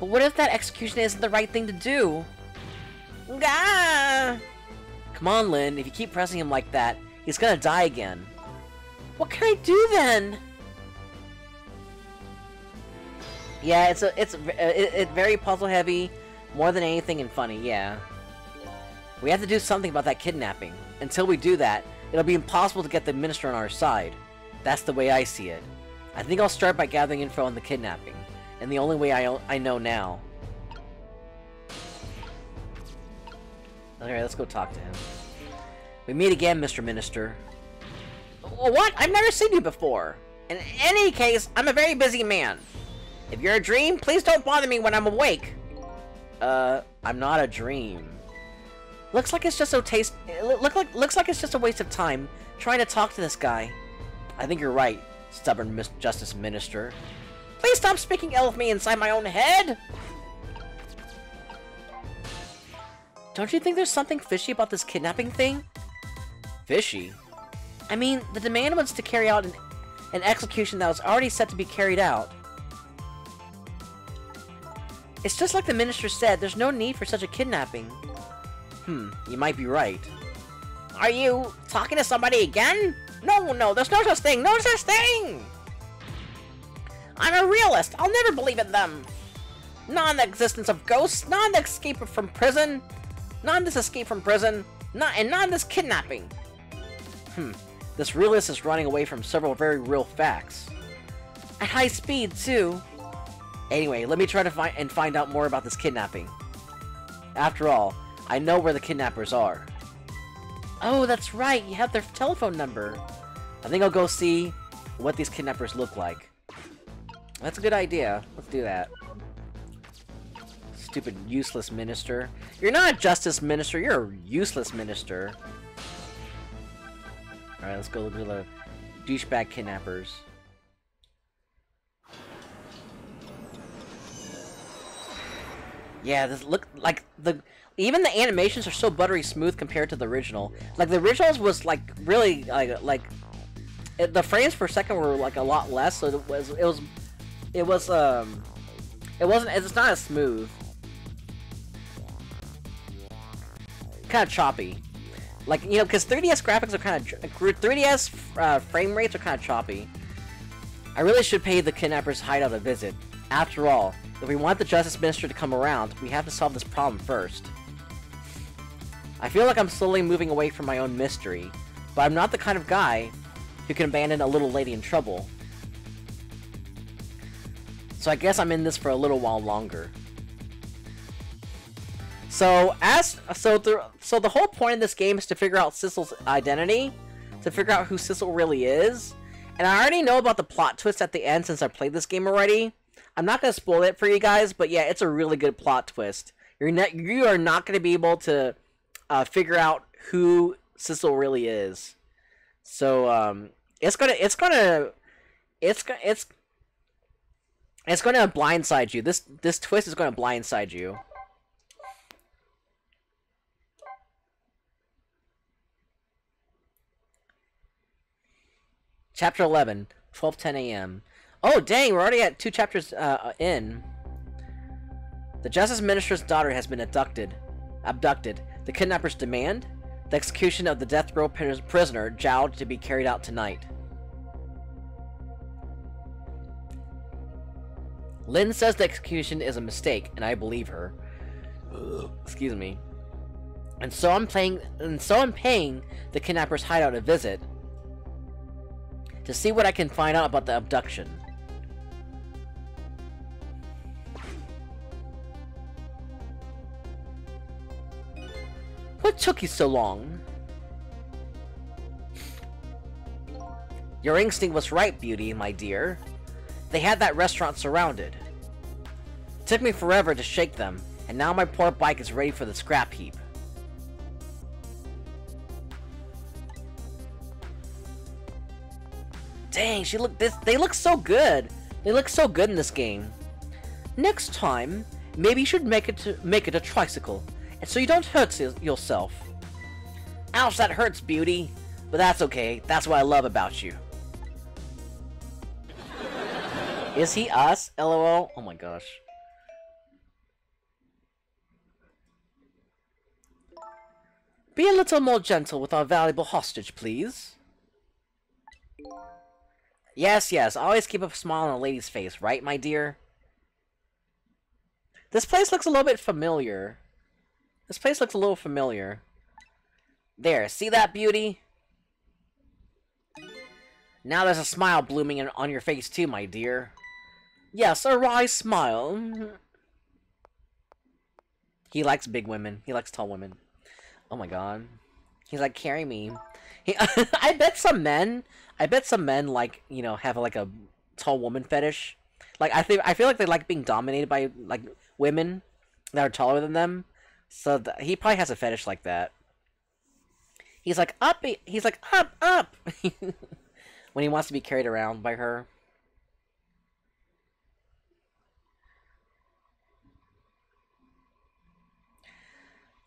But what if that execution isn't the right thing to do? Gah! Come on, Lynne. If you keep pressing him like that, he's gonna die again. What can I do then? Yeah, it's a it's uh, it, it very puzzle heavy, more than anything, and funny. Yeah. We have to do something about that kidnapping. Until we do that, it'll be impossible to get the minister on our side. That's the way I see it. I think I'll start by gathering info on the kidnapping, and the only way I, I know now. Alright, let's go talk to him. We meet again, Mr. Minister. What? I've never seen you before. In any case, I'm a very busy man. If you're a dream, please don't bother me when I'm awake. Uh, I'm not a dream. Looks like it's just so taste. Look like looks like it's just a waste of time trying to talk to this guy. I think you're right, stubborn Miss Justice Minister. Please stop speaking ill of me inside my own head. Don't you think there's something fishy about this kidnapping thing? Fishy? I mean, the demand was to carry out an, an execution that was already set to be carried out. It's just like the minister said, there's no need for such a kidnapping. Hmm, you might be right. Are you talking to somebody again? No, no, there's no such thing, no such thing! I'm a realist, I'll never believe in them! Not in the existence of ghosts, not in the escape from prison, not in this escape from prison, not and not in this kidnapping. Hmm, this realist is running away from several very real facts. At high speed, too. Anyway, let me try to find and find out more about this kidnapping. After all, I know where the kidnappers are. Oh, that's right, you have their telephone number. I think I'll go see what these kidnappers look like. That's a good idea. Let's do that. Stupid useless minister. You're not a justice minister, you're a useless minister. Alright, let's go look at the douchebag kidnappers. Yeah, this look like the even the animations are so buttery smooth compared to the original. Like the originals was like really like like it, the frames per second were like a lot less, so it was it was it was um it wasn't it's not as smooth. Kind of choppy. Like, you know, because 3DS graphics are kind of... 3DS uh, frame rates are kind of choppy. I really should pay the Kidnapper's hideout a visit. After all, if we want the Justice Minister to come around, we have to solve this problem first. I feel like I'm slowly moving away from my own mystery, but I'm not the kind of guy who can abandon a little lady in trouble. So I guess I'm in this for a little while longer. So as so the so the whole point of this game is to figure out Sissel's identity, to figure out who Sissel really is. And I already know about the plot twist at the end since I played this game already. I'm not gonna spoil it for you guys, but yeah, it's a really good plot twist. You're not you are not gonna be able to uh, figure out who Sissel really is. So um, it's gonna it's gonna it's gonna it's it's gonna blindside you. This this twist is gonna blindside you. Chapter 11, 12:10 a.m. Oh, dang, we're already at two chapters uh, in. The Justice Minister's daughter has been abducted. Abducted. The kidnappers demand the execution of the death row prisoner Jowd to be carried out tonight. Lynne says the execution is a mistake, and I believe her. Excuse me. And so I'm playing, and so I'm paying the kidnappers' hideout a visit to see what I can find out about the abduction. What took you so long? Your instinct was right, Beauty, my dear. They had that restaurant surrounded. took me forever to shake them, and now my poor bike is ready for the scrap heap. Dang, she look this they look so good. They look so good in this game. Next time, maybe you should make it to make it a tricycle, so you don't hurt yourself. Ouch, that hurts, Beauty. But that's okay. That's what I love about you. Is he us? LOL. Oh my gosh. Be a little more gentle with our valuable hostage, please. Yes, yes, always keep a smile on a lady's face, right, my dear? This place looks a little bit familiar. This place looks a little familiar. There, see that beauty? Now there's a smile blooming in, on your face too, my dear. Yes, a wry smile. He likes big women. He likes tall women. Oh my god. He's like, carry me. He, *laughs* I bet some men, I bet some men like, you know, have like a tall woman fetish. Like, I think, I feel like they like being dominated by, like, women that are taller than them. So th he probably has a fetish like that. He's like, up, he's like, up, up! *laughs* when he wants to be carried around by her.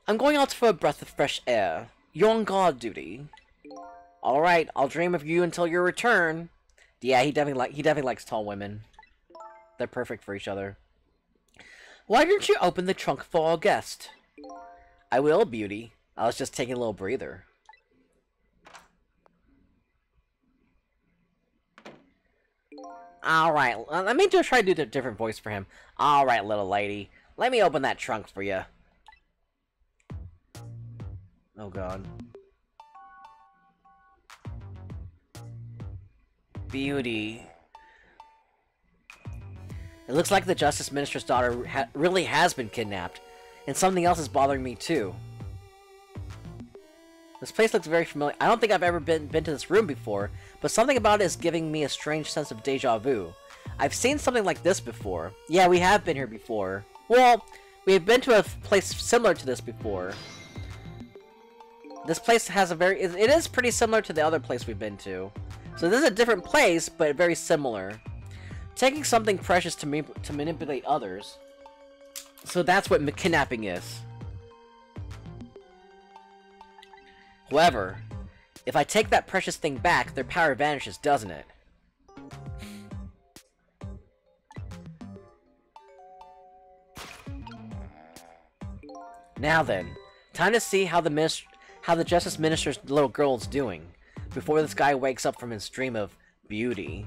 I'm going out for a breath of fresh air. You're on guard duty. Alright, I'll dream of you until your return. Yeah, he definitely like he definitely likes tall women. They're perfect for each other. Why didn't you open the trunk for our guest? I will, beauty. I was just taking a little breather. Alright, let me just try to do a different voice for him. Alright, little lady. Let me open that trunk for you. Oh god. Beauty. It looks like the Justice Minister's daughter ha really has been kidnapped. And something else is bothering me too. This place looks very familiar. I don't think I've ever been, been to this room before, but something about it is giving me a strange sense of deja vu. I've seen something like this before. Yeah, we have been here before. Well, we've been to a place similar to this before. This place has a very... It is pretty similar to the other place we've been to. So this is a different place, but very similar. Taking something precious to, me to manipulate others. So that's what kidnapping is. However, if I take that precious thing back, their power vanishes, doesn't it? Now then, time to see how the how the Justice Minister's little girl's doing, before this guy wakes up from his dream of beauty.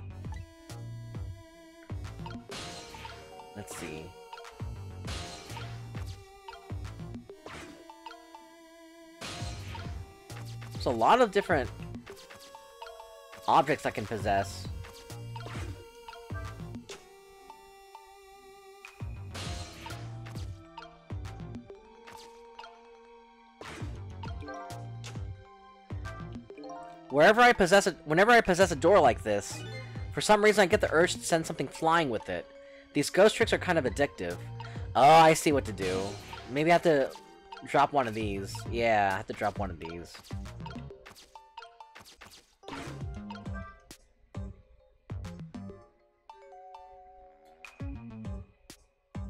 Let's see. There's a lot of different objects I can possess. Wherever I possess it, whenever I possess a door like this, for some reason I get the urge to send something flying with it. These ghost tricks are kind of addictive. Oh, I see what to do. Maybe I have to drop one of these. Yeah, I have to drop one of these.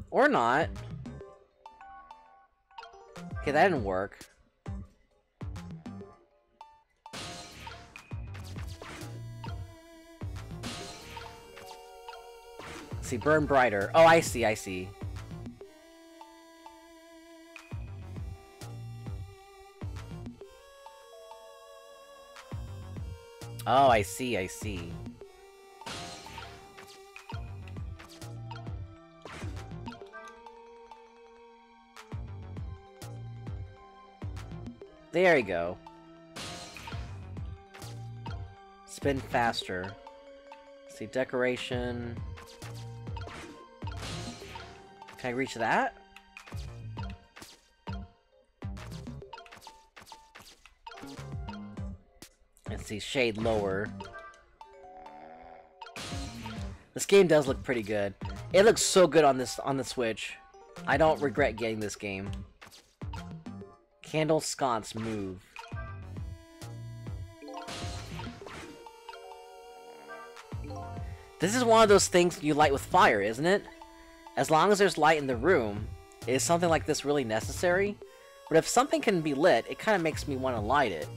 Or not. Okay, that didn't work. See, burn brighter. Oh, I see, I see. Oh, I see, I see. There you go. Spin faster. See, decoration. Can I reach that? Let's shade lower. This game does look pretty good. It looks so good on this on the Switch. I don't regret getting this game. Candle sconce move. This is one of those things you light with fire, isn't it? As long as there's light in the room, is something like this really necessary? But if something can be lit, it kind of makes me want to light it.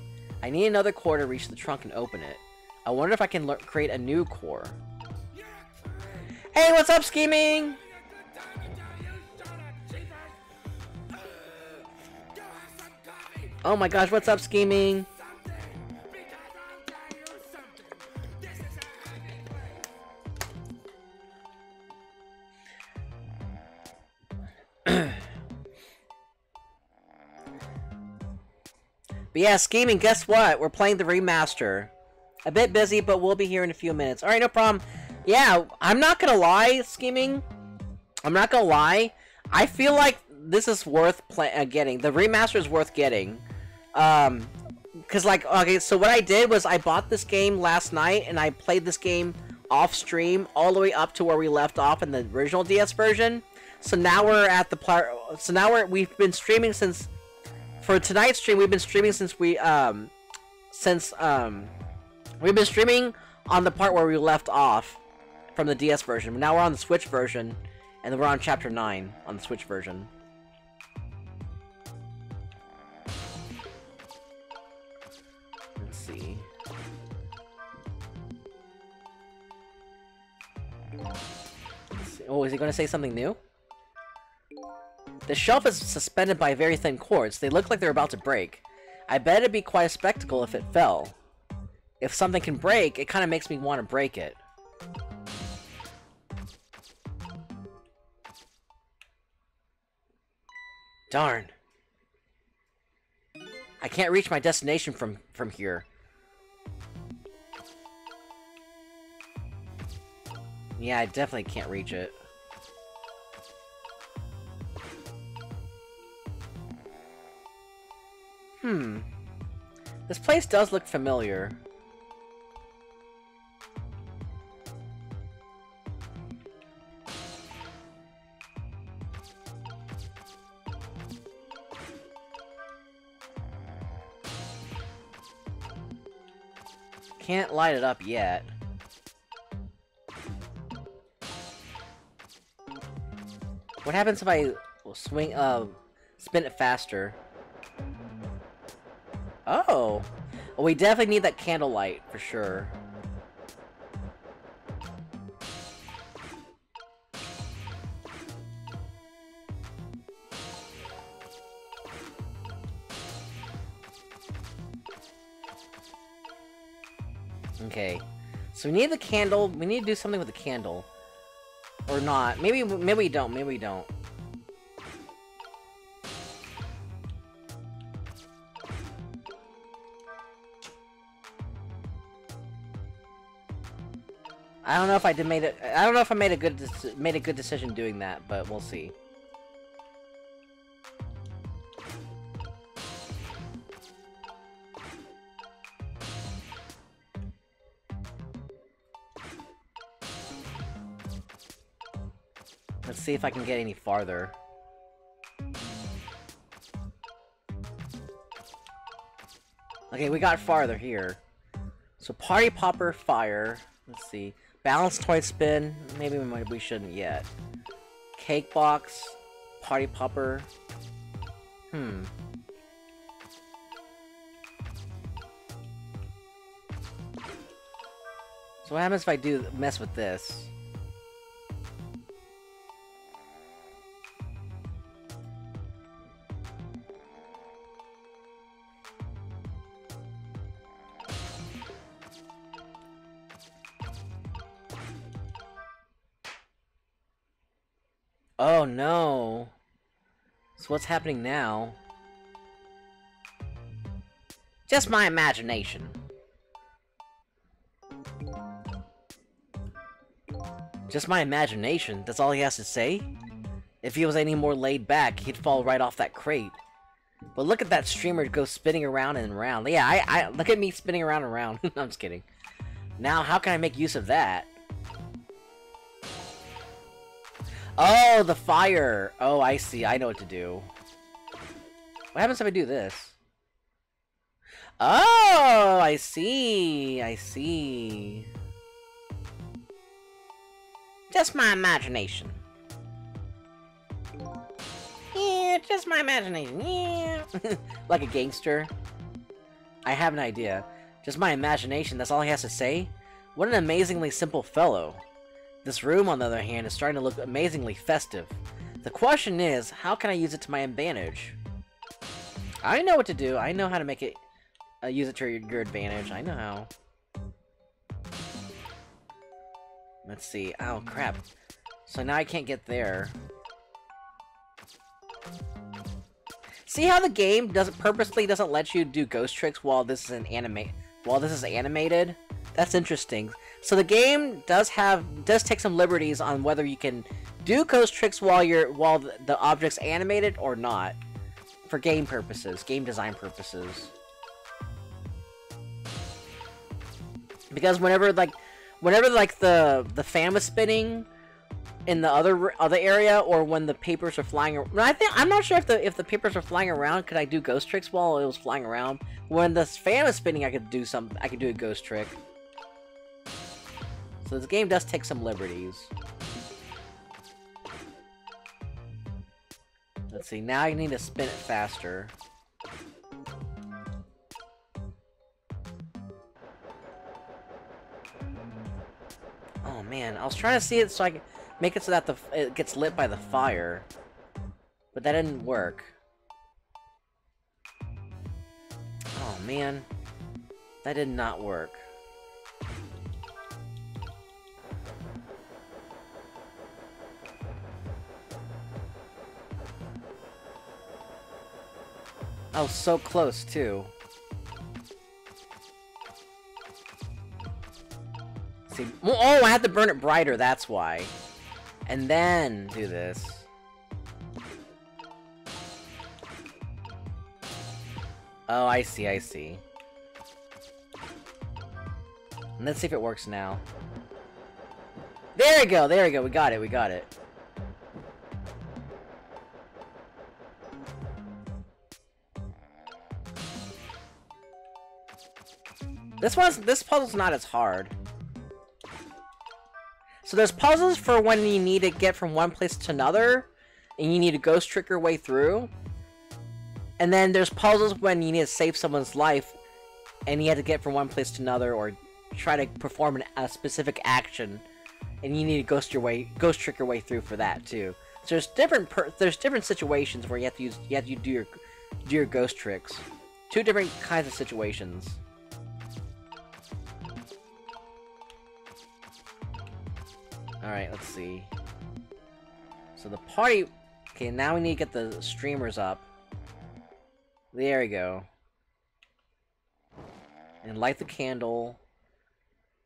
I need another core to reach the trunk and open it. I wonder if I can create a new core. Hey, what's up, Scheming? Oh my gosh, what's up, Scheming? But yeah, scheming, guess what? We're playing the remaster. A bit busy, but we'll be here in a few minutes. Alright, no problem. Yeah, I'm not gonna lie, scheming. I'm not gonna lie. I feel like this is worth uh, getting. The remaster is worth getting. Um, because like, okay, so what I did was I bought this game last night, and I played this game off stream all the way up to where we left off in the original DS version. So now we're at the part. So now we're we've been streaming since for tonight's stream, we've been streaming since we, um, since, um, we've been streaming on the part where we left off from the DS version. Now we're on the Switch version, and we're on Chapter 9 on the Switch version. Let's see. Oh, is he going to say something new? The shelf is suspended by very thin cords. They look like they're about to break. I bet it'd be quite a spectacle if it fell. If something can break, it kind of makes me want to break it. Darn. I can't reach my destination from, from here. Yeah, I definitely can't reach it. Hmm. This place does look familiar. Can't light it up yet. What happens if I swing, uh, spin it faster? Oh. Well, we definitely need that candlelight, for sure. Okay. So we need the candle. We need to do something with the candle. Or not. Maybe maybe we don't. Maybe we don't. I don't know if I did made it. I don't know if I made a good made a good decision doing that, but we'll see. Let's see if I can get any farther. Okay, we got farther here. So Party Popper Fire. Let's see. Balance Toy Spin. Maybe we, might, we shouldn't yet. Cake Box. Party Popper. Hmm. So what happens if I do mess with this? Oh no. So what's happening now? Just my imagination. Just my imagination, that's all he has to say? If he was any more laid back, he'd fall right off that crate. But look at that streamer go spinning around and around. Yeah, I, I look at me spinning around and around. *laughs* I'm just kidding. Now, how can I make use of that? Oh, the fire! Oh, I see. I know what to do. What happens if I do this? Oh, I see. I see. Just my imagination. Yeah, just my imagination. Yeah. *laughs* like a gangster. I have an idea. Just my imagination, that's all he has to say? What an amazingly simple fellow. This room, on the other hand, is starting to look amazingly festive. The question is, how can I use it to my advantage? I know what to do. I know how to make it... Uh, use it to your, your advantage. I know how. Let's see. Oh, crap. So now I can't get there. See how the game doesn't purposely doesn't let you do ghost tricks while this is an anime while this is animated? That's interesting. So the game does have does take some liberties on whether you can do ghost tricks while you're while the, object's animated or not for game purposes, game design purposes. Because whenever like whenever like the the fan was spinning in the other other area or when the papers are flying around. I think I'm not sure if the if the papers are flying around could I do ghost tricks while it was flying around. When the fan was spinning I could do some I could do a ghost trick. So this game does take some liberties. Let's see, now I need to spin it faster. Oh man, I was trying to see it so I can make it so that the it gets lit by the fire. But that didn't work. Oh man. That did not work. Was so close, too. See, oh, I had to burn it brighter, that's why. And then do this. Oh, I see, I see. And let's see if it works now. There we go, there we go, we got it, we got it. This one's this puzzle's not as hard. So there's puzzles for when you need to get from one place to another, and you need to ghost trick your way through. And then there's puzzles when you need to save someone's life, and you have to get from one place to another, or try to perform an, a specific action, and you need to ghost your way, ghost trick your way through for that too. So there's different there's different situations where you have to use you have to do your do your ghost tricks. Two different kinds of situations. Alright, let's see. So the party... Okay, now we need to get the streamers up. There we go. And light the candle.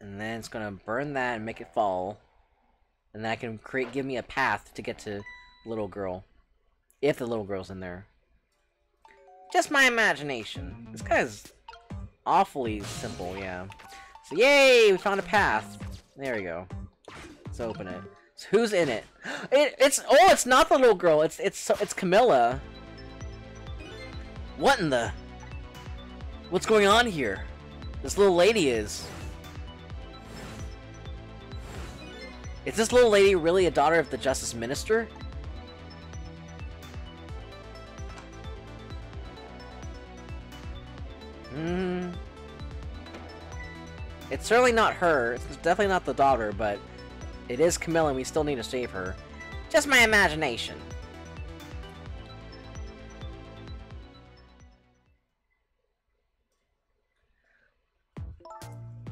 And then it's gonna burn that and make it fall. And that can create give me a path to get to little girl. If the little girl's in there. Just my imagination. This guy's awfully simple, yeah. So yay! We found a path. There we go. Let's open it. So who's in it? *gasps* it? It's oh, it's not the little girl. It's it's it's Kamila. What in the? What's going on here? This little lady is. Is this little lady really a daughter of the Justice Minister? Hmm. It's certainly not her. It's definitely not the daughter, but it is Kamila and we still need to save her. Just my imagination.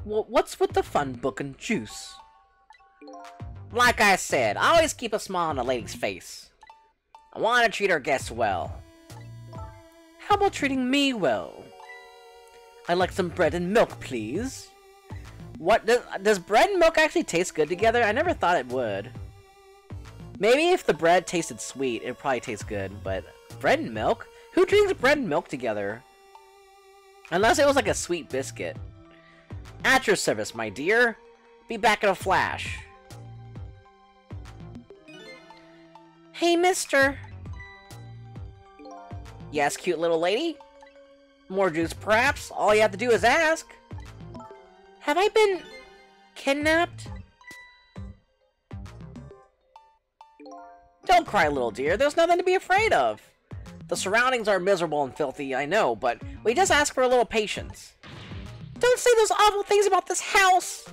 Well, what's with the fun book and juice? Like I said, I always keep a smile on a lady's face. I want to treat our guests well. How about treating me well? I'd like some bread and milk, please. What does, does bread and milk actually taste good together? I never thought it would. Maybe if the bread tasted sweet, it'd probably taste good, but bread and milk? Who drinks bread and milk together? Unless it was like a sweet biscuit. At your service, my dear. Be back in a flash. Hey, mister. Yes, cute little lady? More juice, perhaps? All you have to do is ask. Have I been... kidnapped? Don't cry, little dear. There's nothing to be afraid of. The surroundings are miserable and filthy, I know, but we just ask for a little patience. Don't say those awful things about this house!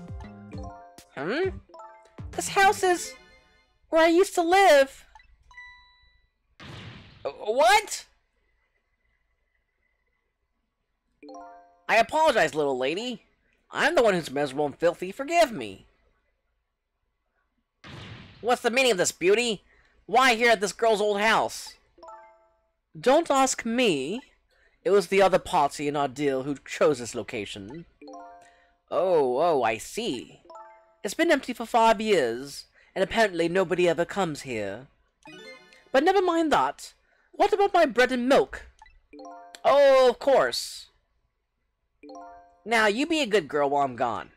Hmm? This house is... where I used to live. Uh, What? I apologize, little lady. I'm the one who's miserable and filthy. Forgive me. What's the meaning of this, beauty? Why here at this girl's old house? Don't ask me. It was the other party in our deal who chose this location. Oh, oh, I see. It's been empty for five years, and apparently nobody ever comes here. But never mind that. What about my bread and milk? Oh, of course. Now, you be a good girl while I'm gone.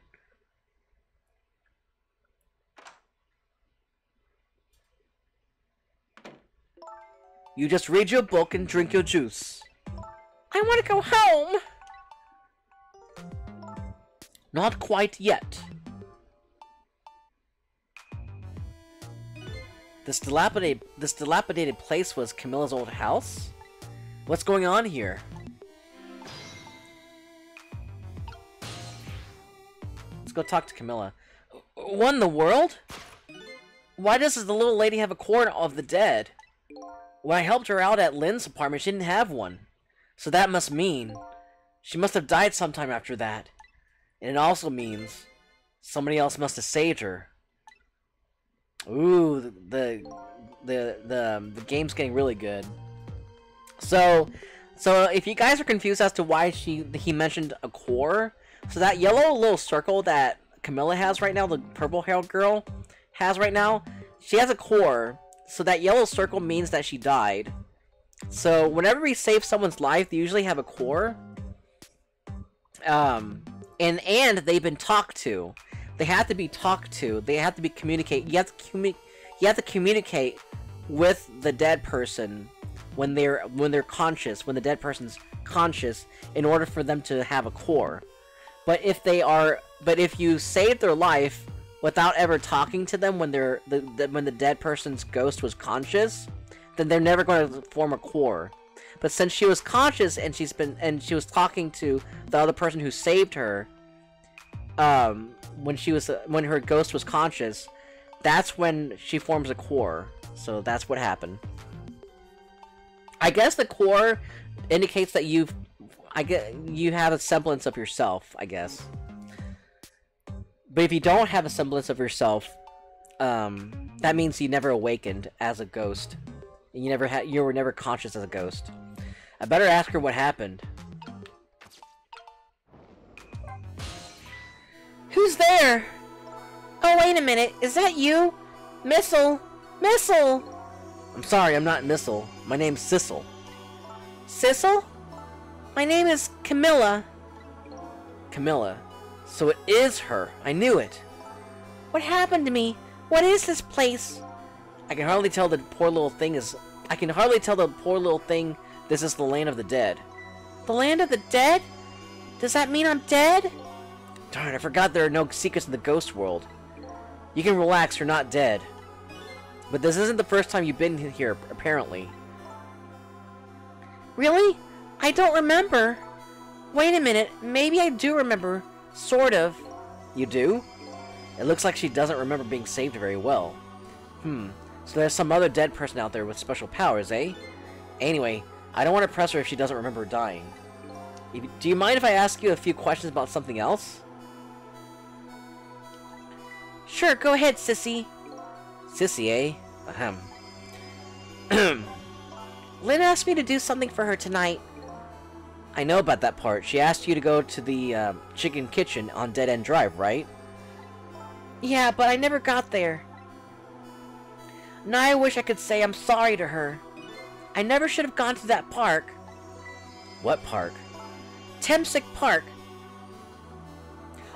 You just read your book and drink your juice. I want to go home! Not quite yet. This dilapidated, this dilapidated place was Kamila's old house? What's going on here? Go talk to Kamila. In the world? Why does the little lady have a cord of the dead? When I helped her out at Lynne's apartment, she didn't have one. So that must mean she must have died sometime after that. And it also means somebody else must have saved her. Ooh, the the the the um, game's getting really good. So, so if you guys are confused as to why she he mentioned a core, so that yellow little circle that Kamila has right now, the purple haired girl has right now, she has a core. So that yellow circle means that she died. So whenever we save someone's life, they usually have a core. Um, and and they've been talked to. They have to be talked to. They have to be communicate. You have to commu- You have to communicate with the dead person when they're when they're conscious. When the dead person's conscious, in order for them to have a core. But if they are, but if you save their life without ever talking to them when they're the, the when the dead person's ghost was conscious, then they're never going to form a core. But since she was conscious and she's been and she was talking to the other person who saved her, um, when she was when her ghost was conscious, that's when she forms a core. So that's what happened. I guess the core indicates that you've, I get you have a semblance of yourself. I guess. But if you don't have a semblance of yourself, um, that means you never awakened as a ghost. You never had you were never conscious as a ghost. I better ask her what happened. Who's there? Oh, wait a minute. Is that you? Missile! Missile! I'm sorry, I'm not Missile. My name's Sissel. Sissel? My name is Kamila. Kamila. So it is her. I knew it. What happened to me? What is this place? I can hardly tell the poor little thing is... I can hardly tell the poor little thing this is the land of the dead. The land of the dead? Does that mean I'm dead? Darn, I forgot there are no secrets in the ghost world. You can relax, you're not dead. But this isn't the first time you've been here, apparently. Really? I don't remember. Wait a minute, maybe I do remember. Sort of. You do? It looks like she doesn't remember being saved very well. Hmm, so there's some other dead person out there with special powers, eh? Anyway, I don't want to press her if she doesn't remember dying. Do you mind if I ask you a few questions about something else? Sure, go ahead, sissy. Sissy, eh? Ahem. *clears throat* Lynne asked me to do something for her tonight. I know about that part. She asked you to go to the uh, chicken kitchen on Dead End Drive, right? Yeah, but I never got there. Now I wish I could say I'm sorry to her. I never should have gone to that park. What park? Temsik Park.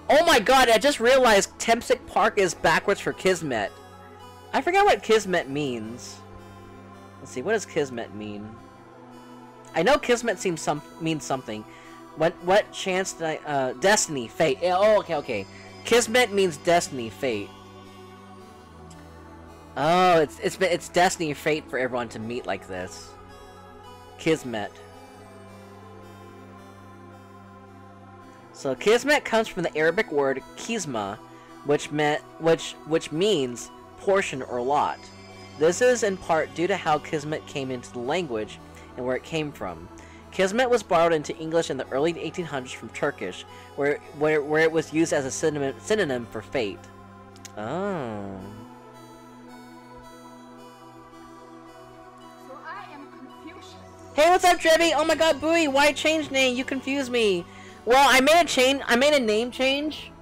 Oh my god, I just realized Temsik Park is backwards for Kismet. I forgot what Kismet means. Let's see, what does Kismet mean? I know Kismet seems some means something. What what chance did I uh destiny, fate. Oh, okay, okay. Kismet means destiny, fate. Oh, it's it's it's destiny, fate for everyone to meet like this. Kismet. So Kismet comes from the Arabic word kisma, which meant which which means portion or lot. This is in part due to how Kismet came into the language and where it came from. Kismet was borrowed into English in the early 1800s from Turkish, where where, where it was used as a synonym, synonym for fate. Oh. So I am Confucius. Hey, what's up, Trevi? Oh my god, Booey, why change name? You confuse me. Well, I made a change. I made a name change,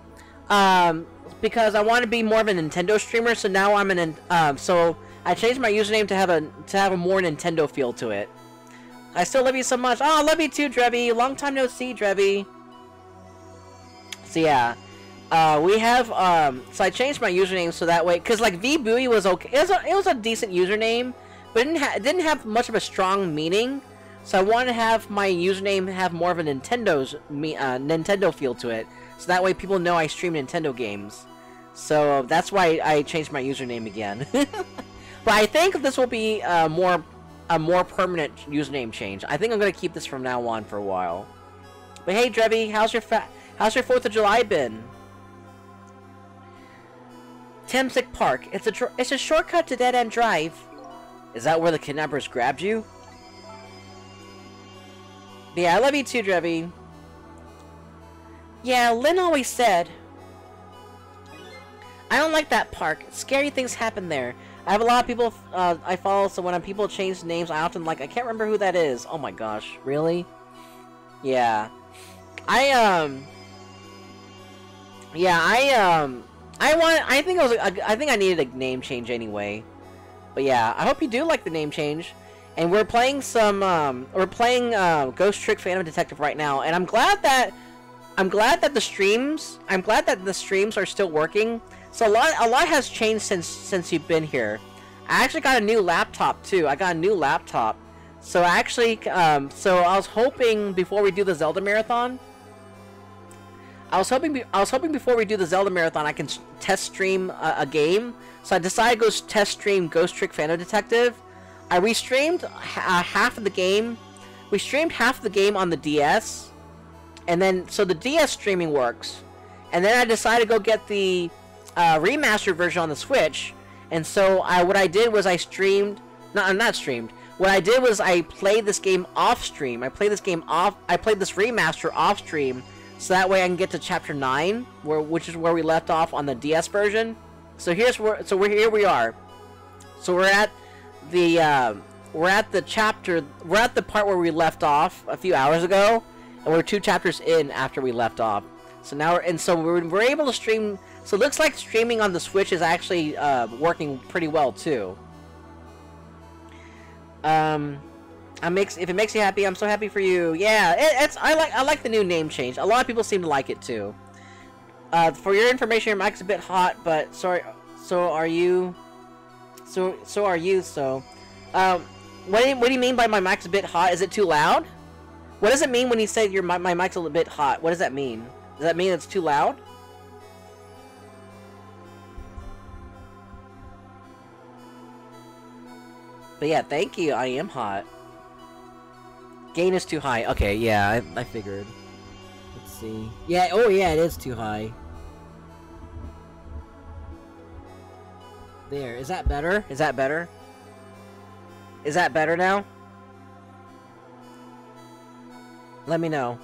um, because I want to be more of a Nintendo streamer. So now I'm an um, so I changed my username to have a to have a more Nintendo feel to it. I still love you so much. Oh, I love you too, Drevi. Long time no see, Drevi. So yeah, uh, we have um, so I changed my username so that way, cause like V was okay. It was a, it was a decent username, but it didn't, it didn't have much of a strong meaning. So I wanted to have my username have more of a Nintendo's me uh, Nintendo feel to it, so that way people know I stream Nintendo games. So that's why I changed my username again. *laughs* but I think this will be uh, more a more permanent username change. I think I'm gonna keep this from now on for a while. But hey, Drevi, how's your how's your Fourth of July been? Temsik Park. It's a it's a shortcut to Dead End Drive. Is that where the kidnappers grabbed you? Yeah, I love you too, Drevi. Yeah, Lynne always said. I don't like that park. Scary things happen there. I have a lot of people uh, I follow, so when people change names, I often like, I can't remember who that is. Oh my gosh, really? Yeah. I, um... Yeah, I, um... I want, I think I was, I think I needed a name change anyway. But yeah, I hope you do like the name change. And we're playing some, um, we're playing, uh, Ghost Trick Phantom Detective right now, and I'm glad that, I'm glad that the streams, I'm glad that the streams are still working. So a lot, a lot has changed since, since you've been here. I actually got a new laptop too. I got a new laptop. So I actually, um, so I was hoping before we do the Zelda Marathon, I was hoping, I was hoping before we do the Zelda Marathon, I can test stream a, a game. So I decided to go test stream Ghost Trick Phantom Detective. I restreamed uh, half of the game. We streamed half of the game on the DS, and then so the DS streaming works. And then I decided to go get the uh, remastered version on the Switch. And so I, what I did was I streamed, not not streamed. What I did was I played this game off stream. I played this game off. I played this remaster off stream, so that way I can get to chapter nine, where which is where we left off on the DS version. So here's where. So we're here. We are. So we're at the. Uh, we're at the chapter. We're at the part where we left off a few hours ago, and we're two chapters in after we left off. So now, we're, and so we're, we're able to stream. So it looks like streaming on the Switch is actually uh, working pretty well too. Um, I makes if it makes you happy, I'm so happy for you. Yeah, it, it's I like I like the new name change. A lot of people seem to like it too. Uh, for your information, your mic's a bit hot, but sorry, So are you? So so are you? So, um, what do you, what do you mean by my mic's a bit hot? Is it too loud? What does it mean when you say your my, my mic's a little bit hot? What does that mean? Does that mean it's too loud? But yeah, thank you. I am hot. Gain is too high. Okay, yeah, I, I figured. Let's see. Yeah, oh yeah, it is too high. There, is that better? Is that better? Is that better now? Let me know.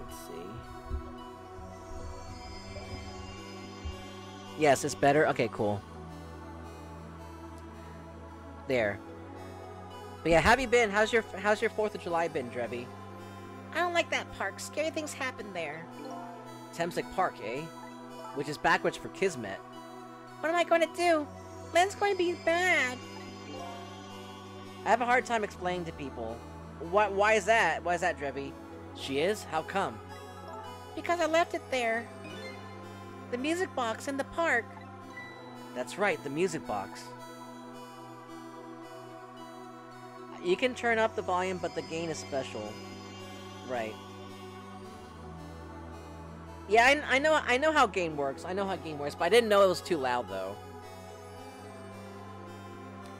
Let's see. Yes, it's better? Okay, cool. There. But yeah, how have you been? How's your how's your 4th of July been, Drevi? I don't like that park. Scary things happen there. Temsik Park, eh? Which is backwards for Kismet. What am I going to do? Lynne's going to be bad. I have a hard time explaining to people. Why, why is that? Why is that, Drevi? She is? How come? Because I left it there. The music box in the park. That's right, the music box. You can turn up the volume, but the gain is special. Right. Yeah, I, I know I know how gain works. I know how gain works, but I didn't know it was too loud though.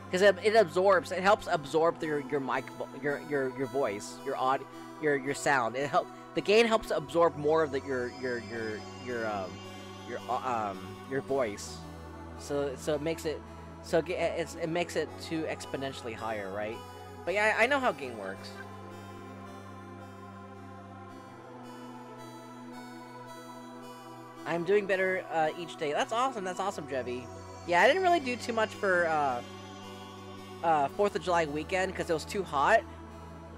Because it, it absorbs, it helps absorb your your mic, your your your voice, your odd, your your sound. It help the gain helps absorb more of the your your your your um your uh, um your voice. So so it makes it so it, it makes it too exponentially higher, right? But yeah, I, know how game works. I'm doing better uh, each day. That's awesome. That's awesome, Jevi. Yeah, I didn't really do too much for uh, uh, Fourth of July weekend because it was too hot.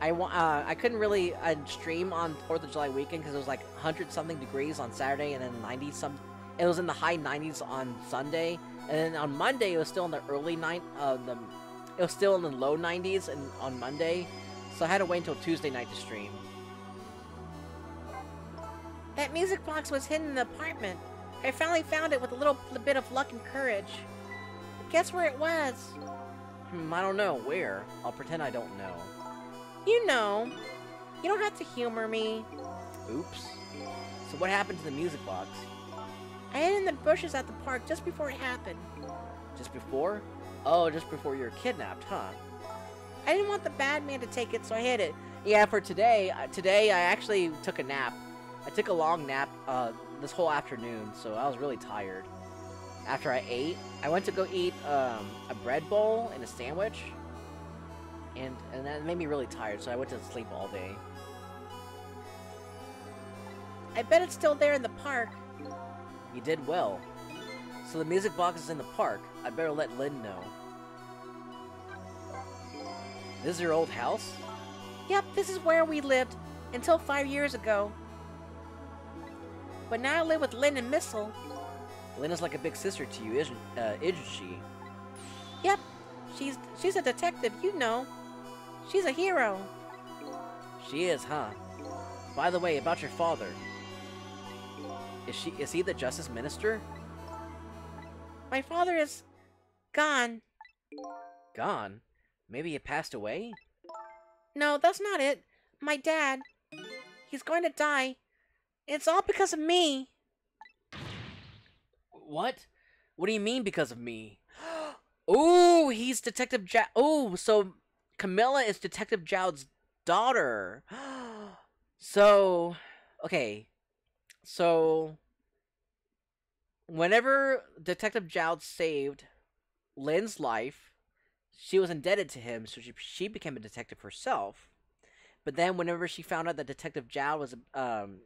I uh, I couldn't really uh, stream on Fourth of July weekend because it was like hundred something degrees on Saturday and then ninety some. It was in the high nineties on Sunday, and then on Monday it was still in the early night. Uh, the it was still in the low nineties and on Monday, so I had to wait until Tuesday night to stream. That music box was hidden in the apartment. I finally found it with a little bit of luck and courage. Guess where it was? Hmm, I don't know where. I'll pretend I don't know. You know. You don't have to humor me. Oops. So what happened to the music box? I hid in the bushes at the park just before it happened. Just before? Oh, just before you were kidnapped, huh? I didn't want the bad man to take it, so I hid it. Yeah, for today, uh, today I actually took a nap. I took a long nap uh, this whole afternoon, so I was really tired. After I ate, I went to go eat um, a bread bowl and a sandwich, and and that made me really tired, so I went to sleep all day. I bet it's still there in the park. You did well. So the music box is in the park. I better let Lynne know. This is your old house? Yep, this is where we lived until five years ago. But now I live with Lynne and Missile. Lynne is like a big sister to you, isn't uh, isn't she? Yep, she's she's a detective, you know. She's a hero. She is, huh? By the way, about your father. Is she is he the justice minister? My father is gone. Gone? Maybe he passed away? No, that's not it. My dad. He's going to die. It's all because of me. What? What do you mean because of me? *gasps* Ooh, he's Detective Ja- Oh, so Kamila is Detective Jowd's daughter. *gasps* so, okay. So, whenever Detective Jowd saved Lynne's life, she was indebted to him, so she, she became a detective herself. But then, whenever she found out that Detective Jowd was um,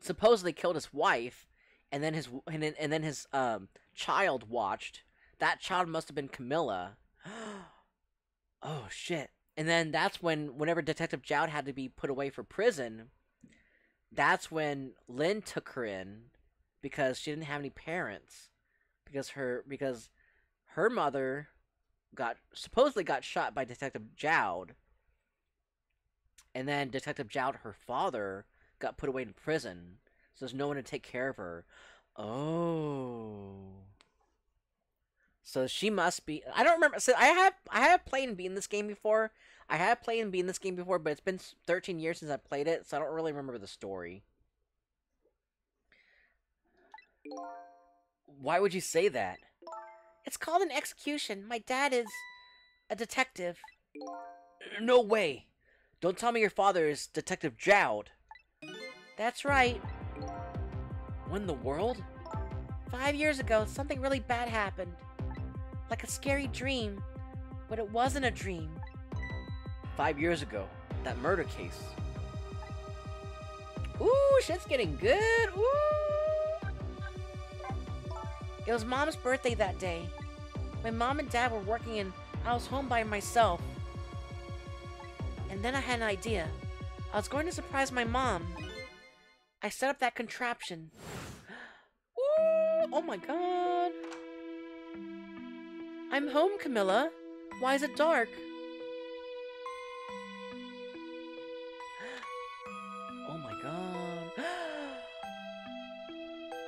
supposedly killed his wife, and then his and then, and then his um child watched. That child must have been Kamila. *gasps* oh shit! And then that's when, whenever Detective Jowd had to be put away for prison, that's when Lynne took her in because she didn't have any parents because her because her mother got supposedly got shot by Detective Jowd. And then Detective Jowd, her father, got put away in prison. So there's no one to take care of her. Oh. So she must be. I don't remember. So I have I have played and beaten this game before. I have played and beaten this game before, but it's been 13 years since I played it, so I don't really remember the story. Why would you say that? It's called an execution. My dad is a detective. No way. Don't tell me your father is Detective Jowd. That's right. When the world? Five years ago, something really bad happened. Like a scary dream. But it wasn't a dream. Five years ago. That murder case. Ooh, shit's getting good. Ooh. It was mom's birthday that day. My mom and dad were working and I was home by myself. And then I had an idea. I was going to surprise my mom. I set up that contraption. *gasps* Ooh, oh my god. I'm home, Kamila. Why is it dark? *gasps* Oh my god. *gasps*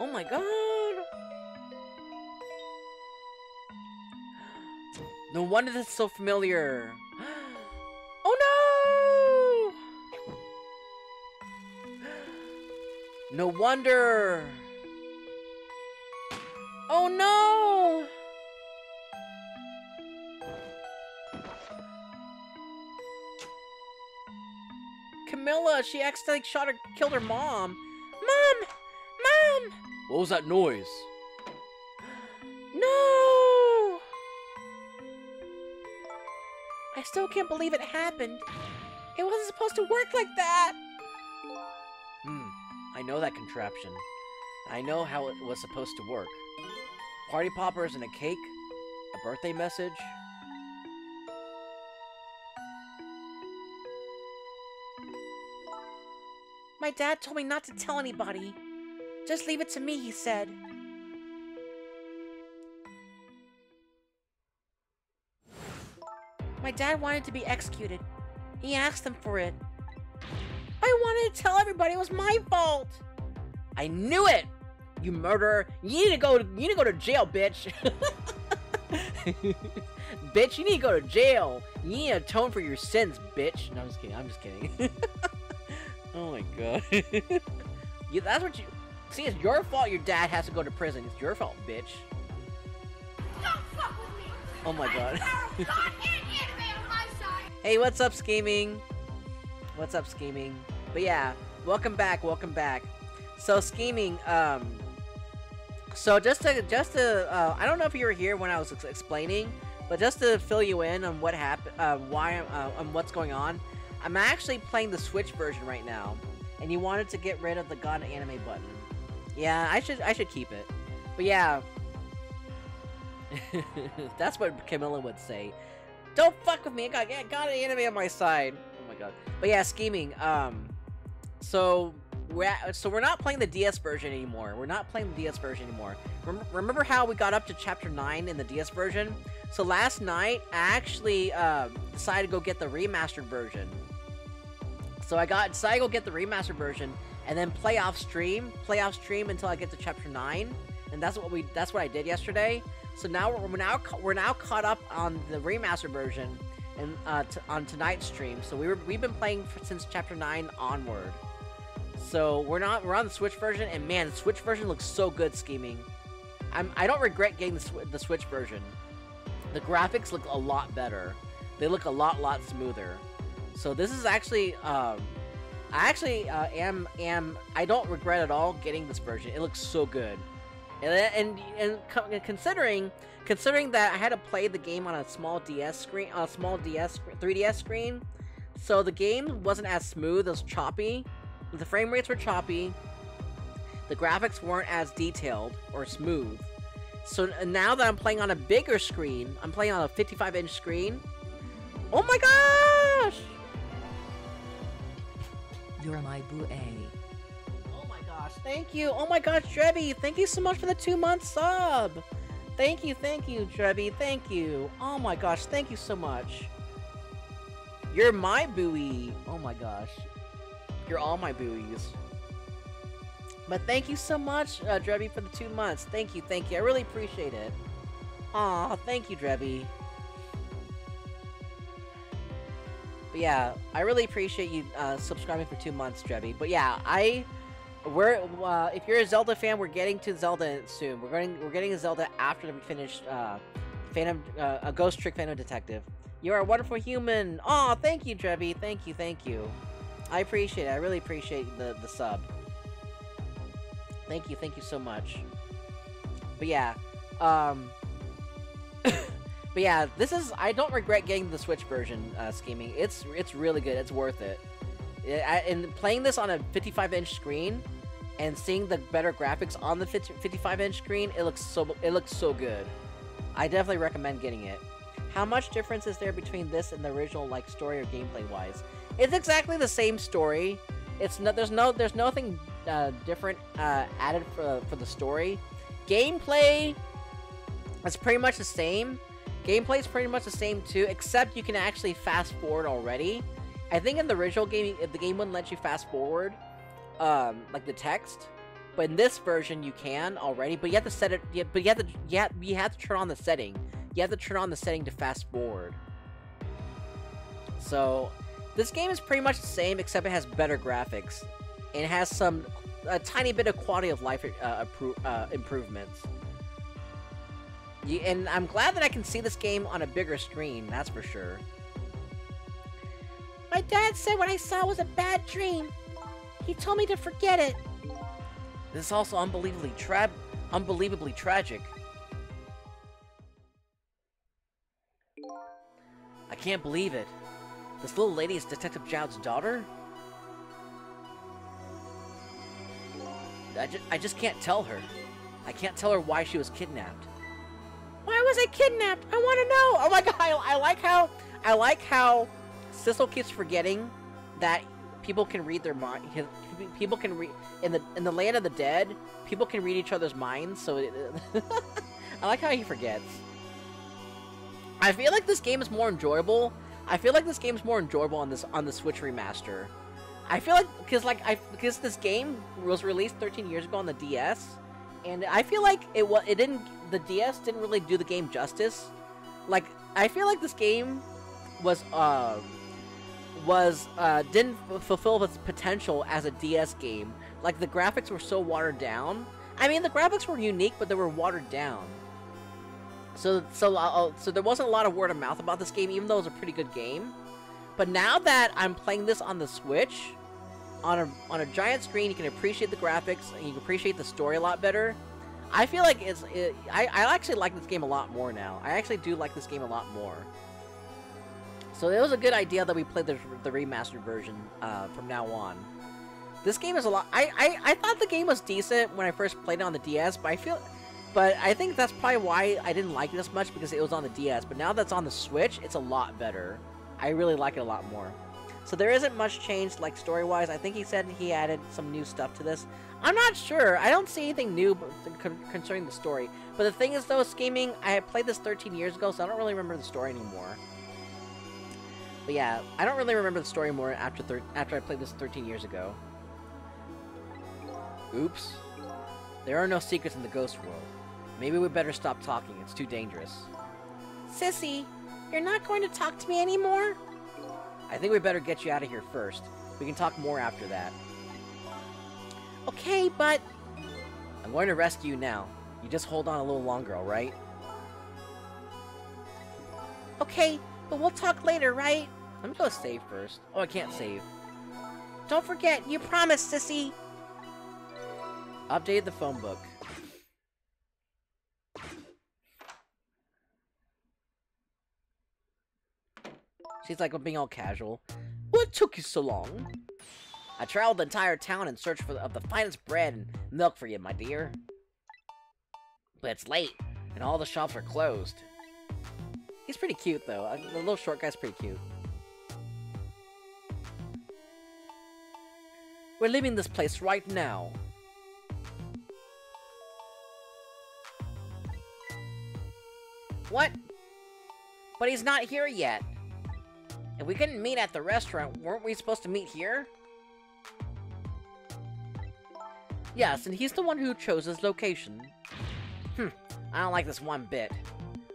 oh my god. No wonder that's so familiar. *gasps* Oh no! *gasps* No wonder. Oh no! Kamila, she accidentally shot her, killed her mom. Mom! Mom! What was that noise? Still can't believe it happened. It wasn't supposed to work like that. Hmm. I know that contraption. I know how it was supposed to work. Party poppers and a cake? A birthday message? My dad told me not to tell anybody. Just leave it to me, he said. My dad wanted to be executed. He asked them for it. I wanted to tell everybody it was my fault. I knew it! You murderer! You need to go. You need to go to jail, bitch. *laughs* bitch, you need to go to jail. You need to atone for your sins, bitch. No, I'm just kidding. I'm just kidding. *laughs* oh my god. *laughs* yeah, that's what you. See, it's your fault. Your dad has to go to prison. It's your fault, bitch. Don't fuck with me! Oh my god. Hey, what's up, scheming? What's up, scheming? But yeah, welcome back, welcome back. So scheming, um, so just to just to, uh, I don't know if you were here when I was ex- explaining, but just to fill you in on what happened, uh, why, uh, on what's going on, I'm actually playing the Switch version right now, and you wanted to get rid of the God Anime button. Yeah, I should I should keep it. But yeah, *laughs* that's what Kamila would say. Don't fuck with me. I got yeah, got an anime on my side. Oh my god. But yeah, scheming. Um, so we're at, so we're not playing the DS version anymore. We're not playing the DS version anymore. Rem- remember how we got up to chapter nine in the DS version? So last night I actually uh, decided to go get the remastered version. So I got decided to go get the remastered version and then play off stream, play off stream until I get to chapter nine, and that's what we that's what I did yesterday. So now we're, we're now we're now caught up on the remaster version and uh, on tonight's stream. So we were we've been playing for, since chapter nine onward. So we're not we're on the Switch version, and man, the Switch version looks so good. Scheming, I'm I don't regret getting the, the Switch version. The graphics look a lot better. They look a lot lot smoother. So this is actually um, I actually uh, am am I don't regret at all getting this version. It looks so good, and and and considering considering that I had to play the game on a small DS screen, a small DS 3DS screen, so the game wasn't as smooth, as choppy. The frame rates were choppy. The graphics weren't as detailed or smooth. So now that I'm playing on a bigger screen, I'm playing on a 55 inch screen. Oh my gosh! You're my boo gosh, thank you. Oh my gosh, Drebby, thank you so much for the two month sub. Thank you, thank you, Drebby, thank you. Oh my gosh, thank you so much. You're my buoy. Oh my gosh. You're all my buoys. But thank you so much, uh, Drebby, for the two months. Thank you, thank you. I really appreciate it. Aw, thank you, Drebby. But yeah, I really appreciate you uh, subscribing for two months, Drebby. But yeah, I we're uh, if you're a Zelda fan, we're getting to Zelda soon. We're getting we're getting a Zelda after we finish uh, Phantom uh, a Ghost Trick Phantom Detective. You are a wonderful human. Aw, thank you, Drebby. Thank you, thank you. I appreciate it. I really appreciate the the sub. Thank you, thank you so much. But yeah, um, *coughs* but yeah, this is I don't regret getting the Switch version. Uh, scheming, it's it's really good. It's worth it. And playing this on a 55 inch screen and seeing the better graphics on the 55 inch screen, it looks so it looks so good. I definitely recommend getting it. How much difference is there between this and the original like story or gameplay wise? It's exactly the same story. It's no there's no there's nothing uh, different uh, added for for the story. Gameplay is pretty much the same. Gameplay is pretty much the same too, except you can actually fast forward already. I think in the original game, the game wouldn't let you fast forward, um, like the text, but in this version you can already. But you have to set it. Yeah, but you have to. Have, you have to turn on the setting. You have to turn on the setting to fast forward. So, this game is pretty much the same, except it has better graphics. And it has some a tiny bit of quality of life uh, uh, improvements. and I'm glad that I can see this game on a bigger screen. That's for sure. My dad said what I saw was a bad dream. He told me to forget it. This is also unbelievably tra unbelievably tragic. I can't believe it. This little lady is Detective Jowd's daughter? I, ju I just can't tell her. I can't tell her why she was kidnapped. Why was I kidnapped? I want to know. Oh my *laughs* god, I, I like how I like how Sissel keeps forgetting that people can read their mind. People can read in the in the land of the dead. People can read each other's minds. So it, *laughs* I like how he forgets. I feel like this game is more enjoyable. I feel like this game is more enjoyable on this on the Switch remaster. I feel like because like I because this game was released 13 years ago on the DS, and I feel like it was it didn't the DS didn't really do the game justice. Like I feel like this game was uh was uh, didn't fulfill its potential as a DS game. Like the graphics were so watered down. I mean, the graphics were unique, but they were watered down. So, so, uh, so there wasn't a lot of word of mouth about this game, even though it was a pretty good game. But now that I'm playing this on the Switch, on a on a giant screen, you can appreciate the graphics and you can appreciate the story a lot better. I feel like it's it, I I actually like this game a lot more now. I actually do like this game a lot more. So it was a good idea that we played the, the remastered version uh, from now on. This game is a lot. I, I I thought the game was decent when I first played it on the DS, but I feel, but I think that's probably why I didn't like it as much because it was on the DS. But now that's on the Switch, it's a lot better. I really like it a lot more. So there isn't much change, like story-wise. I think he said he added some new stuff to this. I'm not sure. I don't see anything new concerning the story. But the thing is, though, scheming. I played this 13 years ago, so I don't really remember the story anymore. But yeah, I don't really remember the story more after after I played this 13 years ago. Oops. There are no secrets in the ghost world. Maybe we better stop talking, it's too dangerous. Sissy, you're not going to talk to me anymore? I think we better get you out of here first. We can talk more after that. Okay, but... I'm going to rescue you now. You just hold on a little longer, alright? Okay, but we'll talk later, right? Let me go save first. Oh, I can't save. Don't forget, you promised, sissy! Update the phone book. She's like I'm being all casual. What took you so long? I traveled the entire town in search for the, of the finest bread and milk for you, my dear. But it's late, and all the shops are closed. He's pretty cute, though. The little short guy's pretty cute. We're leaving this place right now. What? But he's not here yet. If we couldn't meet at the restaurant, weren't we supposed to meet here? Yes, and he's the one who chose his location. Hmm, I don't like this one bit.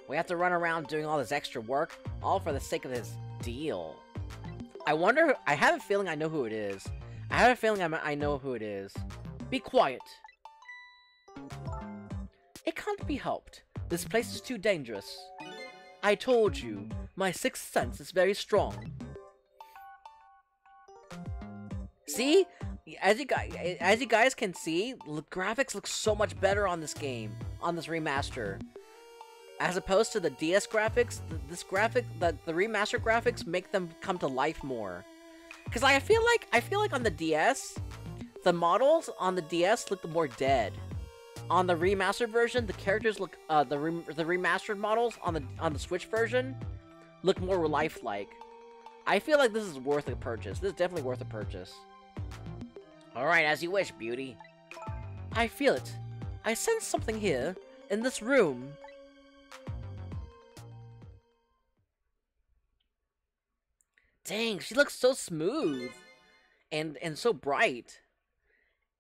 We have to run around doing all this extra work, all for the sake of this deal. I wonder, I have a feeling I know who it is. I have a feeling I'm, I know who it is. Be quiet. It can't be helped. This place is too dangerous. I told you, my sixth sense is very strong. See? As you guys, as you guys can see, the graphics look so much better on this game, on this remaster. As opposed to the DS graphics, this graphic, the, the remaster graphics make them come to life more. Cause I feel like, I feel like on the DS, the models on the DS look more dead. On the remastered version, the characters look, uh, the re the remastered models on the on the Switch version look more lifelike. I feel like this is worth a purchase. This is definitely worth a purchase. Alright, as you wish, beauty. I feel it. I sense something here, in this room. Dang, she looks so smooth. And, and so bright.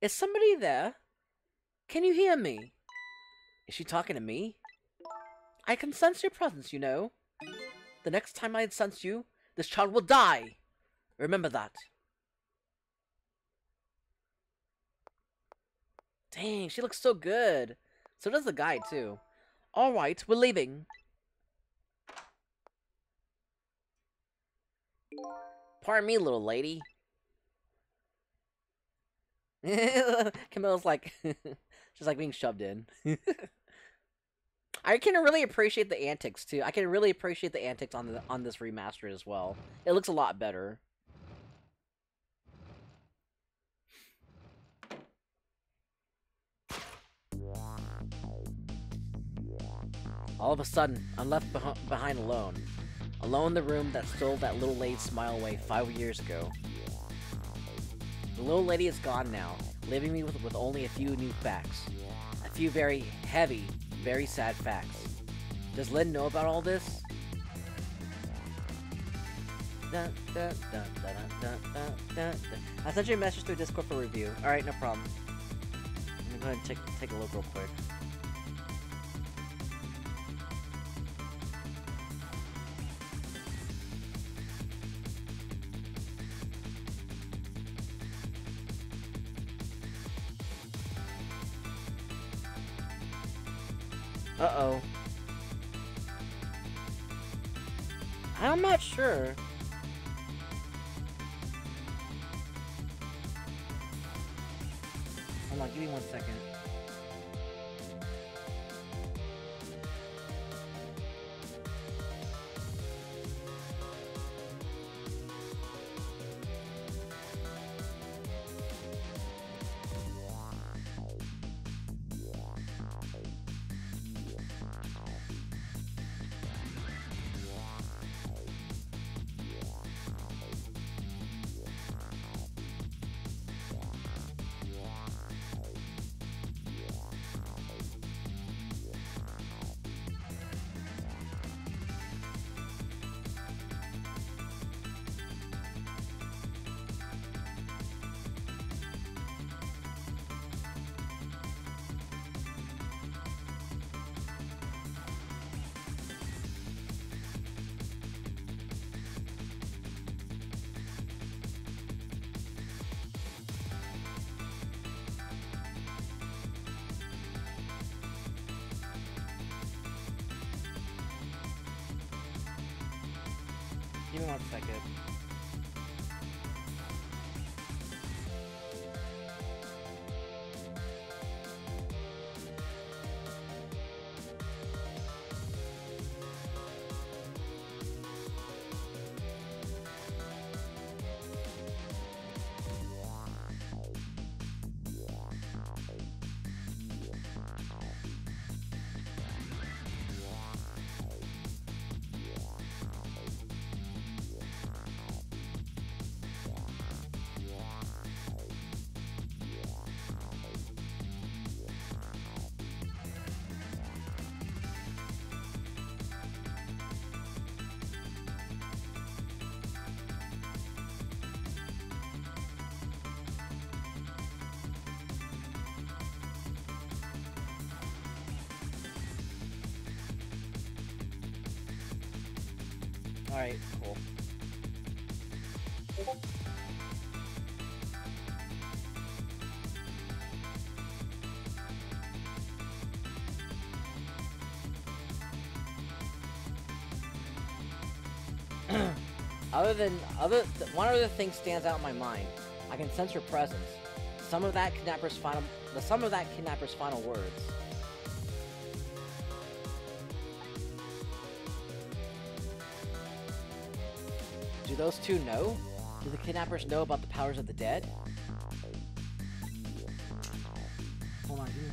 Is somebody there? Can you hear me? Is she talking to me? I can sense your presence, you know. The next time I sense you, this child will die. Remember that. Dang, she looks so good. So does the guy, too. Alright, we're leaving. Pardon me, little lady. *laughs* Kamila's like, *laughs* she's like being shoved in. *laughs* I can really appreciate the antics too. I can really appreciate the antics on the on this remaster as well. It looks a lot better. All of a sudden, I'm left beh behind alone. Alone in the room that stole that little lady's smile away five years ago. The little lady is gone now, leaving me with, with only a few new facts. A few very heavy, very sad facts. Does Lynne know about all this? Dun, dun, dun. I sent you a message through Discord for review. Alright, no problem. Let me go ahead and take, take a look real quick. Uh-oh. I'm not sure. Alright, cool. *clears throat* other than other, th- one other thing stands out in my mind. I can sense her presence. Some of that kidnapper's final, the sum of that kidnapper's final words. Do those two know? Do the kidnappers know about the powers of the dead? Hold on, give me.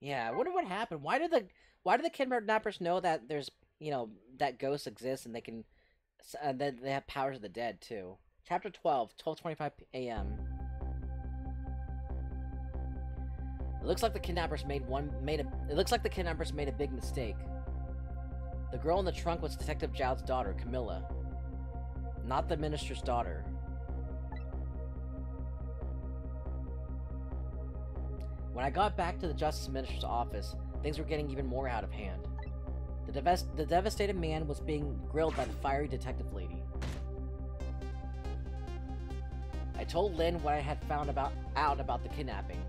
Yeah, I wonder what happened. Why did the why do the kidnappers know that there's you know that ghosts exist and they can s- uh, that they have powers of the dead too? Chapter 12, 12:25 a.m. It looks like the kidnappers made one made a it looks like the kidnappers made a big mistake. The girl in the trunk was Detective Jowd's daughter, Kamila, not the minister's daughter. When I got back to the Justice Minister's office, things were getting even more out of hand. The, devas- the devastated man was being grilled by the fiery detective lady. I told Lynne what I had found about out about the kidnapping.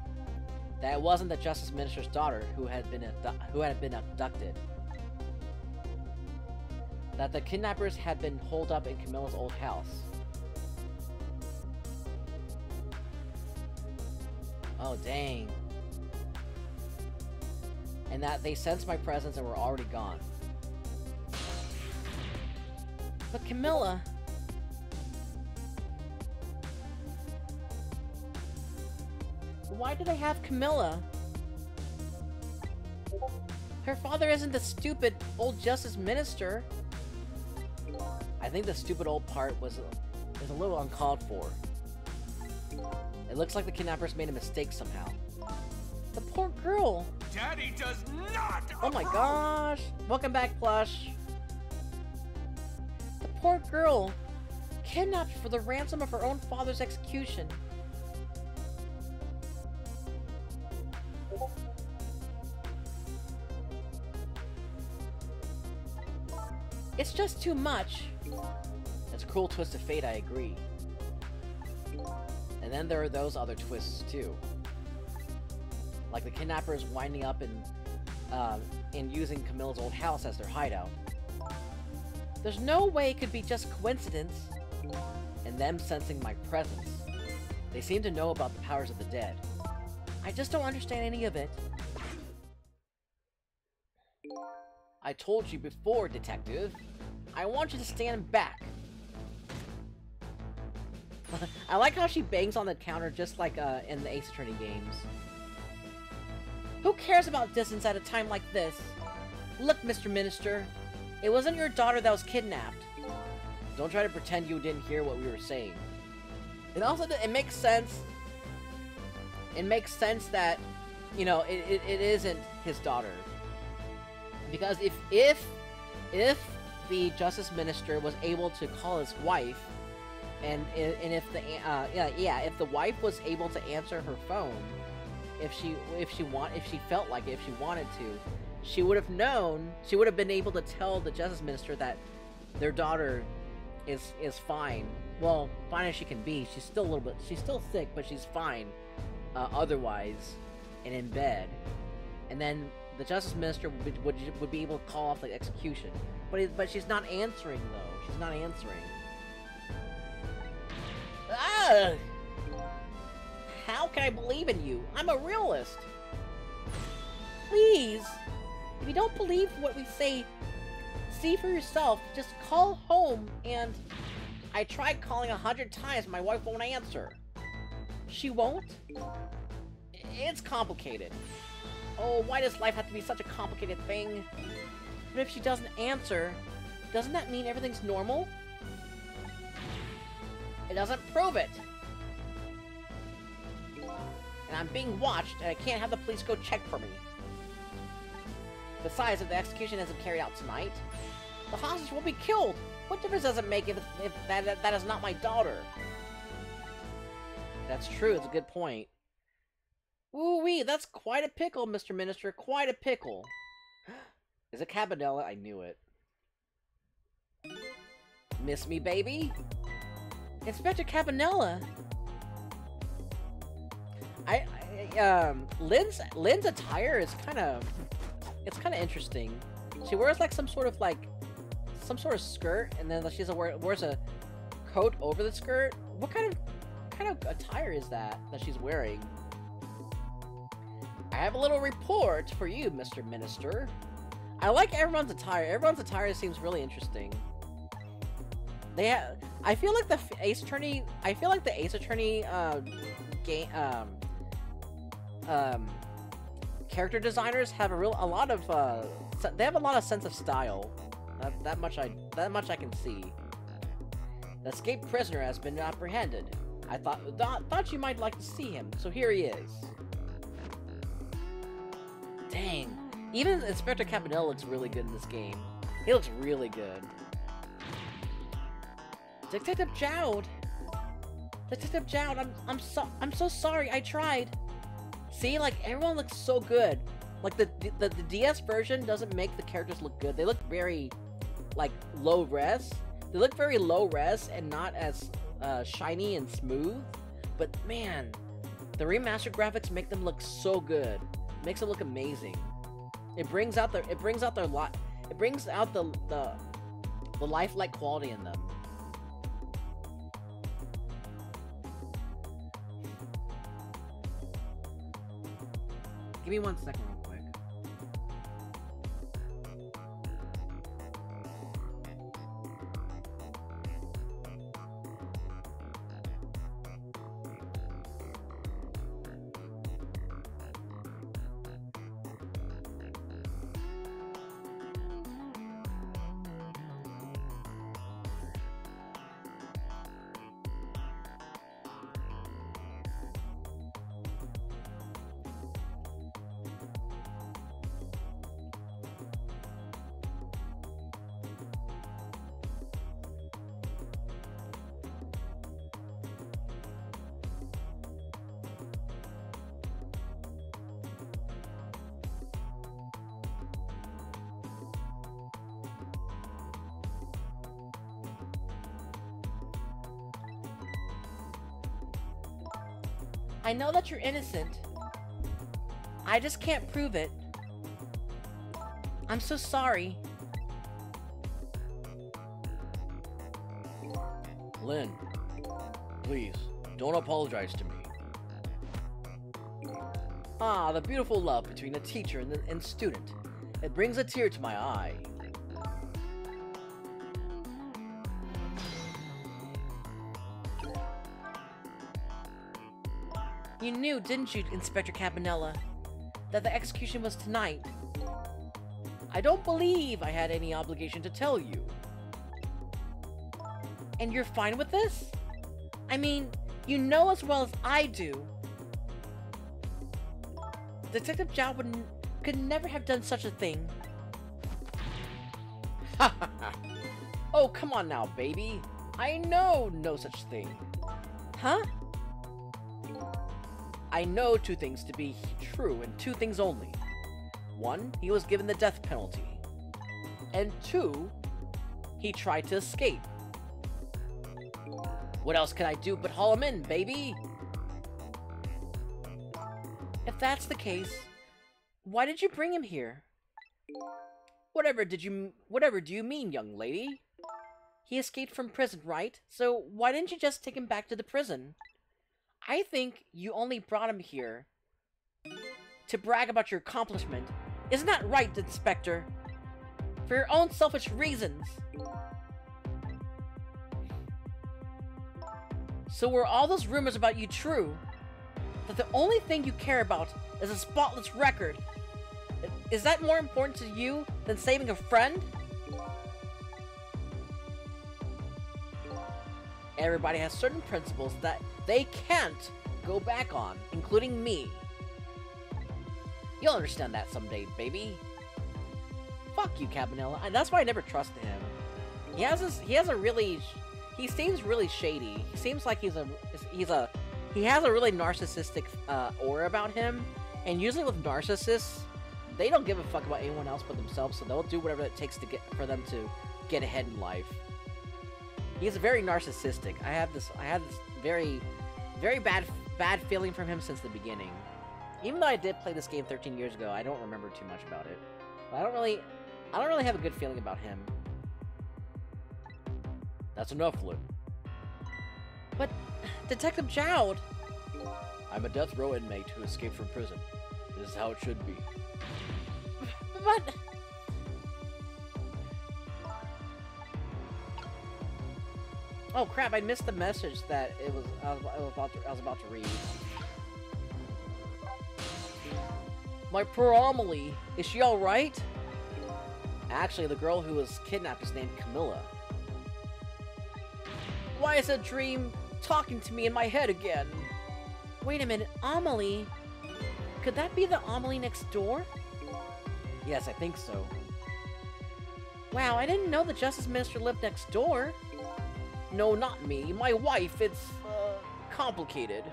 That it wasn't the Justice Minister's daughter who had been who had been abducted. That the kidnappers had been holed up in Kamila's old house. Oh dang and that they sensed my presence and were already gone. But Kamila... Why do they have Kamila? Her father isn't the stupid old justice minister. I think the stupid old part was is a little uncalled for. It looks like the kidnappers made a mistake somehow. The poor girl. Daddy does not. Oh my gosh! Welcome back, Plush. The poor girl, kidnapped for the ransom of her own father's execution. It's just too much. It's a cruel twist of fate, I agree. And then there are those other twists too. Like the kidnappers winding up in uh, in using Kamila's old house as their hideout. There's no way it could be just coincidence, and them sensing my presence. They seem to know about the powers of the dead. I just don't understand any of it. I told you before, detective. I want you to stand back. *laughs* I like how she bangs on the counter just like uh, in the Ace Attorney games. Who cares about distance at a time like this? Look, Mr. Minister, it wasn't your daughter that was kidnapped. Don't try to pretend you didn't hear what we were saying. It also it makes sense. It makes sense that, you know, it, it, it isn't his daughter. Because if if if the Justice Minister was able to call his wife, and and if the uh, yeah yeah if the wife was able to answer her phone, if she if she want if she felt like it, if she wanted to, she would have known. She would have been able to tell the Justice Minister that their daughter is is fine. Well, fine as she can be. She's still a little bit. She's still sick, but she's fine. Uh, otherwise, and in bed, and then the Justice Minister would be, would, would be able to call off the execution. But it, but she's not answering though. She's not answering. Ah! How can I believe in you? I'm a realist. Please, if you don't believe what we say, see for yourself. Just call home and. I tried calling a hundred times. My wife won't answer. She won't? It's complicated. Oh, why does life have to be such a complicated thing? But if she doesn't answer, doesn't that mean everything's normal? It doesn't prove it. And I'm being watched, and I can't have the police go check for me. Besides, if the execution isn't carried out tonight, the hostage will be killed. What difference does it make if, if that, that, that is not my daughter? That's true, it's a good point. Ooh wee, that's quite a pickle, Mr. Minister, quite a pickle. *gasps* Is it Cabanela? I knew it. Miss me, baby? Inspector Cabanela! I, I um, Lynne's, Lynne's attire is kind of, it's kind of interesting. She wears like some sort of like, some sort of skirt, and then she's a wears a coat over the skirt. What kind of, kind of attire is that that she's wearing? I have a little report for you, Mr. Minister. I like everyone's attire. Everyone's attire seems really interesting. They have, I feel like the Ace Attorney, I feel like the Ace Attorney, uh, game, um, um, character designers have a real, a lot of, uh, they have a lot of sense of style. That, that much I, that much I can see. The escaped prisoner has been apprehended. I thought, thought, thought you might like to see him, so here he is. Dang. Even Inspector Cabanela looks really good in this game. He looks really good. Detective Jowd! Detective Jowd, I'm I'm so I'm so sorry, I tried. See, like everyone looks so good. Like the the, the DS version doesn't make the characters look good. They look very like low res. They look very low res and not as uh, shiny and smooth. But man, the remastered graphics make them look so good. Makes it look amazing. It brings out the it brings out their lot it brings out the the the lifelike quality in them. Give me one second I know that you're innocent. I just can't prove it. I'm so sorry. Lynne, please, don't apologize to me. Ah, the beautiful love between a teacher and, and student. It brings a tear to my eye. You knew, didn't you, Inspector Cabanela, that the execution was tonight? I don't believe I had any obligation to tell you. And you're fine with this? I mean, you know as well as I do. Detective Jowd would could never have done such a thing. Ha ha ha! Oh, come on now, baby. I know no such thing. Huh? I know two things to be true, and two things only. One, he was given the death penalty. And two, he tried to escape. What else can I do but haul him in, baby? If that's the case, why did you bring him here? Whatever did you whatever do you mean, young lady? He escaped from prison, right? So why didn't you just take him back to the prison? I think you only brought him here to brag about your accomplishment. Isn't that right, Inspector? For your own selfish reasons. So were all those rumors about you true? That the only thing you care about is a spotless record? Is that more important to you than saving a friend? Everybody has certain principles that they can't go back on, including me. You'll understand that someday, baby. fuck you, Cabanela. And That's why I never trusted him. He has this. He has a really he seems really shady. He seems like he's a. He's a. He has a really narcissistic uh, aura about him. And usually with narcissists, they don't give a fuck about anyone else but themselves. So they'll do whatever it takes to get for them to get ahead in life. He's very narcissistic. I have this. I have this very, very bad bad feeling from him since the beginning. Even though I did play this game 13 years ago, I don't remember too much about it. But I don't really, I don't really have a good feeling about him. That's enough, Luke. But Detective Jowd, I'm a death row inmate who escaped from prison. This is how it should be. but oh crap! I missed the message that it was I was, I was about to I was about to read. My poor Amelie, is she all right? Actually, the girl who was kidnapped is named Kamila. Why is a dream talking to me in my head again? Wait a minute, Amelie? Could that be the Amelie next door? Yes, I think so. Wow, I didn't know the Justice Minister lived next door. No, not me. My wife. It's, uh, complicated.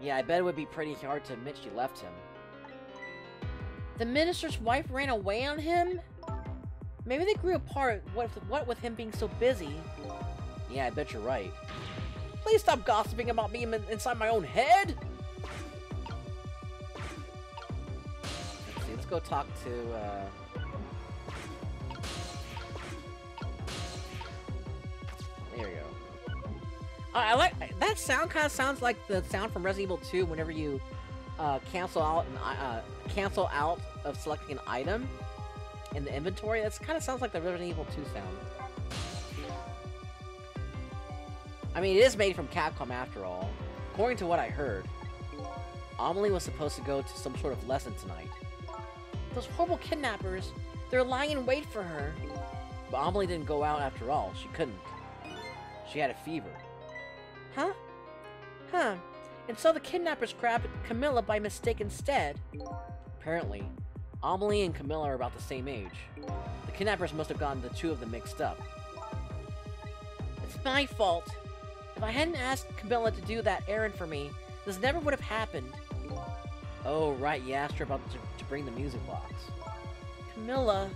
Yeah, I bet it would be pretty hard to admit she left him. The minister's wife ran away on him? Maybe they grew apart, what, what with him being so busy? Yeah, I bet you're right. Please stop gossiping about me inside my own head! Let's see, let's go talk to, uh... There we go. Uh, I like that sound. Kind of sounds like the sound from Resident Evil 2. Whenever you uh, cancel out an i- uh, cancel out of selecting an item in the inventory, that kind of sounds like the Resident Evil 2 sound. I mean, it is made from Capcom after all. According to what I heard, Amelie was supposed to go to some sort of lesson tonight. Those horrible kidnappers, they're lying in wait for her. But Amelie didn't go out after all. She couldn't. She had a fever. Huh? Huh. And so the kidnappers grabbed Kamila by mistake instead. Apparently, Amelie and Kamila are about the same age. The kidnappers must have gotten the two of them mixed up. It's my fault. If I hadn't asked Kamila to do that errand for me, this never would have happened. Oh, right, you asked her about to, to bring the music box. Kamila.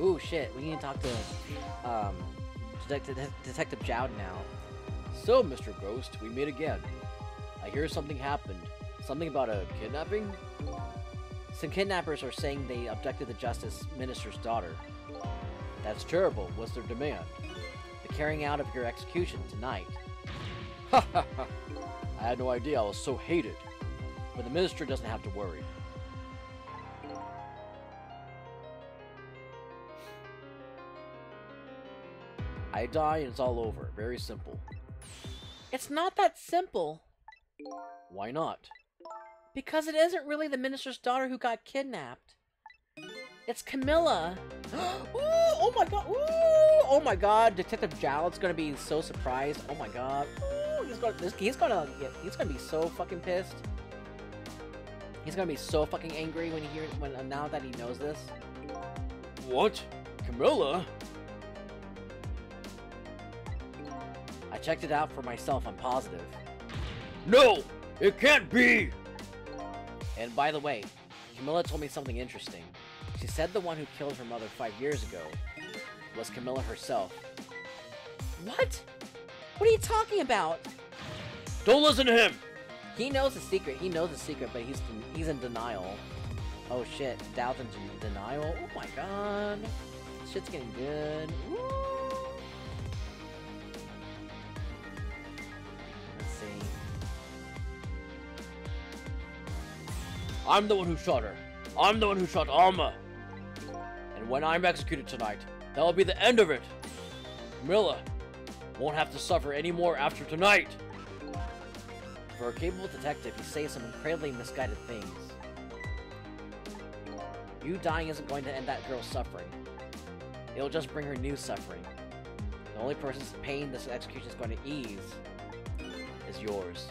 Ooh, shit, we need to talk to, um, Detective, Detective Jowd now. So, Mr. Ghost, we meet again. I hear something happened. Something about a kidnapping? Some kidnappers are saying they abducted the Justice Minister's daughter. That's terrible. What's their demand? The carrying out of your execution tonight. Ha ha ha! I had no idea I was so hated. But the minister doesn't have to worry. I die and it's all over. Very simple. It's not that simple. Why not? Because it isn't really the minister's daughter who got kidnapped. It's Kamila. *gasps* Ooh, oh my god. Ooh, oh my god. Detective Jowd's gonna be so surprised. Oh my god. Ooh, he's gonna this, he's gonna he's gonna be so fucking pissed. He's gonna be so fucking angry when he hears when uh, now that he knows this. What? Kamila? I checked it out for myself. I'm positive. No! It can't be! And by the way, Kamila told me something interesting. She said the one who killed her mother five years ago was Kamila herself. What? What are you talking about? Don't listen to him! He knows the secret. He knows the secret, but he's he's in denial. Oh shit, Jowd's in denial. Oh my god, shit's getting good. Woo. I'm the one who shot her. I'm the one who shot Alma. And when I'm executed tonight, that'll be the end of it. Kamila won't have to suffer any more after tonight. For a capable detective, he says some incredibly misguided things. You dying isn't going to end that girl's suffering. It'll just bring her new suffering. The only person's pain this execution is going to ease is yours.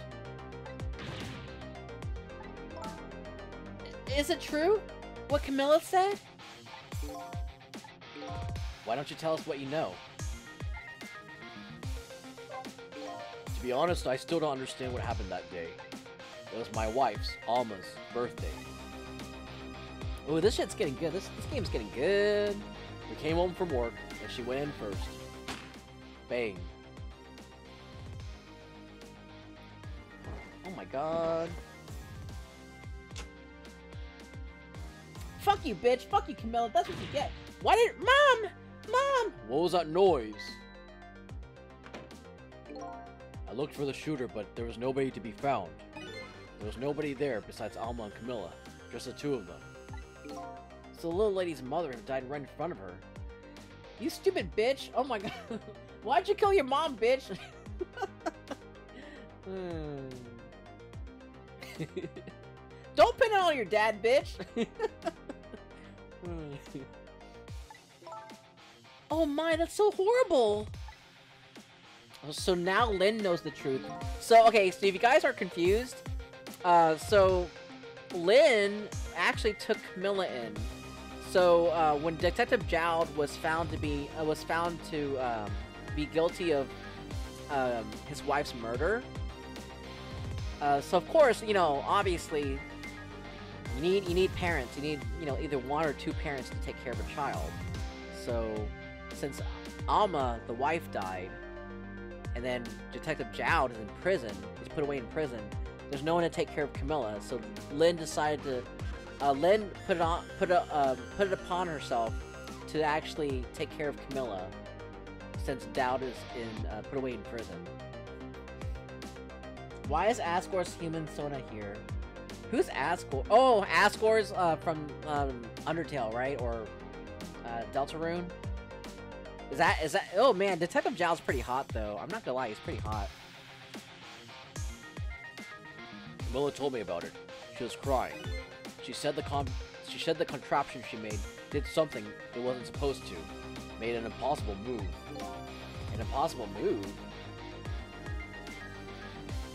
Is it true? What Kamila said? Why don't you tell us what you know? To be honest, I still don't understand what happened that day. It was my wife's, Alma's, birthday. Ooh, this shit's getting good. This this game's getting good. We came home from work, and she went in first. Bang. Oh my god. Fuck you, bitch. Fuck you, Kamila. That's what you get. Why did mom? Mom. What was that noise? I looked for the shooter, but there was nobody to be found. There was nobody there besides Alma and Kamila. Just the two of them. So the little lady's mother had died right in front of her. You stupid bitch! Oh my *laughs* god. Why'd you kill your mom, bitch? *laughs* Don't pin it on your dad, bitch! *laughs* *laughs* Oh my, that's so horrible! So now Lynne knows the truth. So, okay, so if you guys are confused, uh, so Lynne actually took Kamila in. So uh, when Detective Jowd was found to be uh, was found to um, be guilty of um, his wife's murder, uh, so of course you know obviously you need you need parents. You need you know either one or two parents to take care of a child. So since Alma, the wife, died, and then Detective Jowd is in prison, he's put away in prison. There's no one to take care of Kamila, so Lynne decided to. Uh, Lynne put it on, put it, uh, put it upon herself to actually take care of Kamila, since Jowd is in uh, put away in prison. Why is Asgore's human Sona here? Who's Asgore? Oh, Asgore's uh, from um, Undertale, right? Or uh, Deltarune? Is that is that? Oh man, Detective Jowd's pretty hot though. I'm not gonna lie, he's pretty hot. Kamila told me about it. She was crying. She said the con she said the contraption she made did something it wasn't supposed to. Made an impossible move. An impossible move.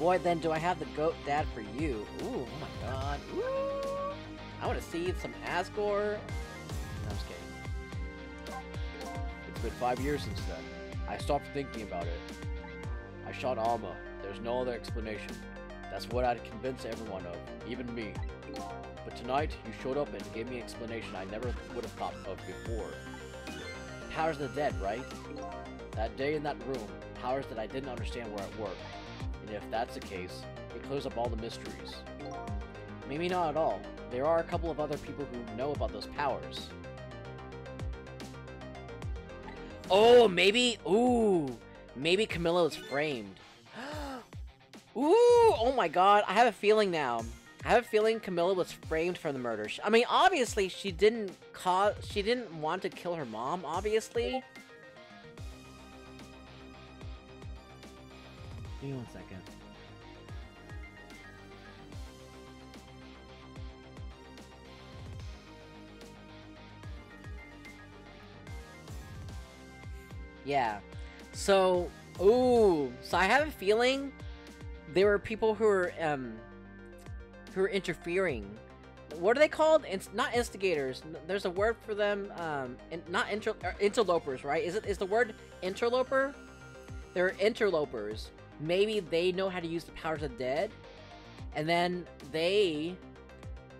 Boy, then do I have the goat dad for you? Ooh, oh my god. Ooh. I want to see some Asgore. No, I'm just kidding. It's been five years since then. I stopped thinking about it. I shot Alma. There's no other explanation. That's what I'd convince everyone of, even me. But tonight, you showed up and gave me an explanation I never would have thought of before. Powers of the dead, right? That day in that room, powers that I didn't understand were at work. And if that's the case, it clears up all the mysteries. Maybe not at all. There are a couple of other people who know about those powers. Oh, maybe. Ooh, maybe Kamila was framed. *gasps* Ooh, oh my god. I have a feeling now. I have a feeling Kamila was framed for the murder. I mean, obviously she didn't cause. She didn't want to kill her mom. Obviously. Give me one second. Yeah. So, ooh. So I have a feeling there were people who were um who were interfering. What are they called? It's not instigators. There's a word for them. Um, in, not inter- er, interlopers, right? Is it is the word interloper? They're interlopers. Maybe they know how to use the powers of the dead, and then they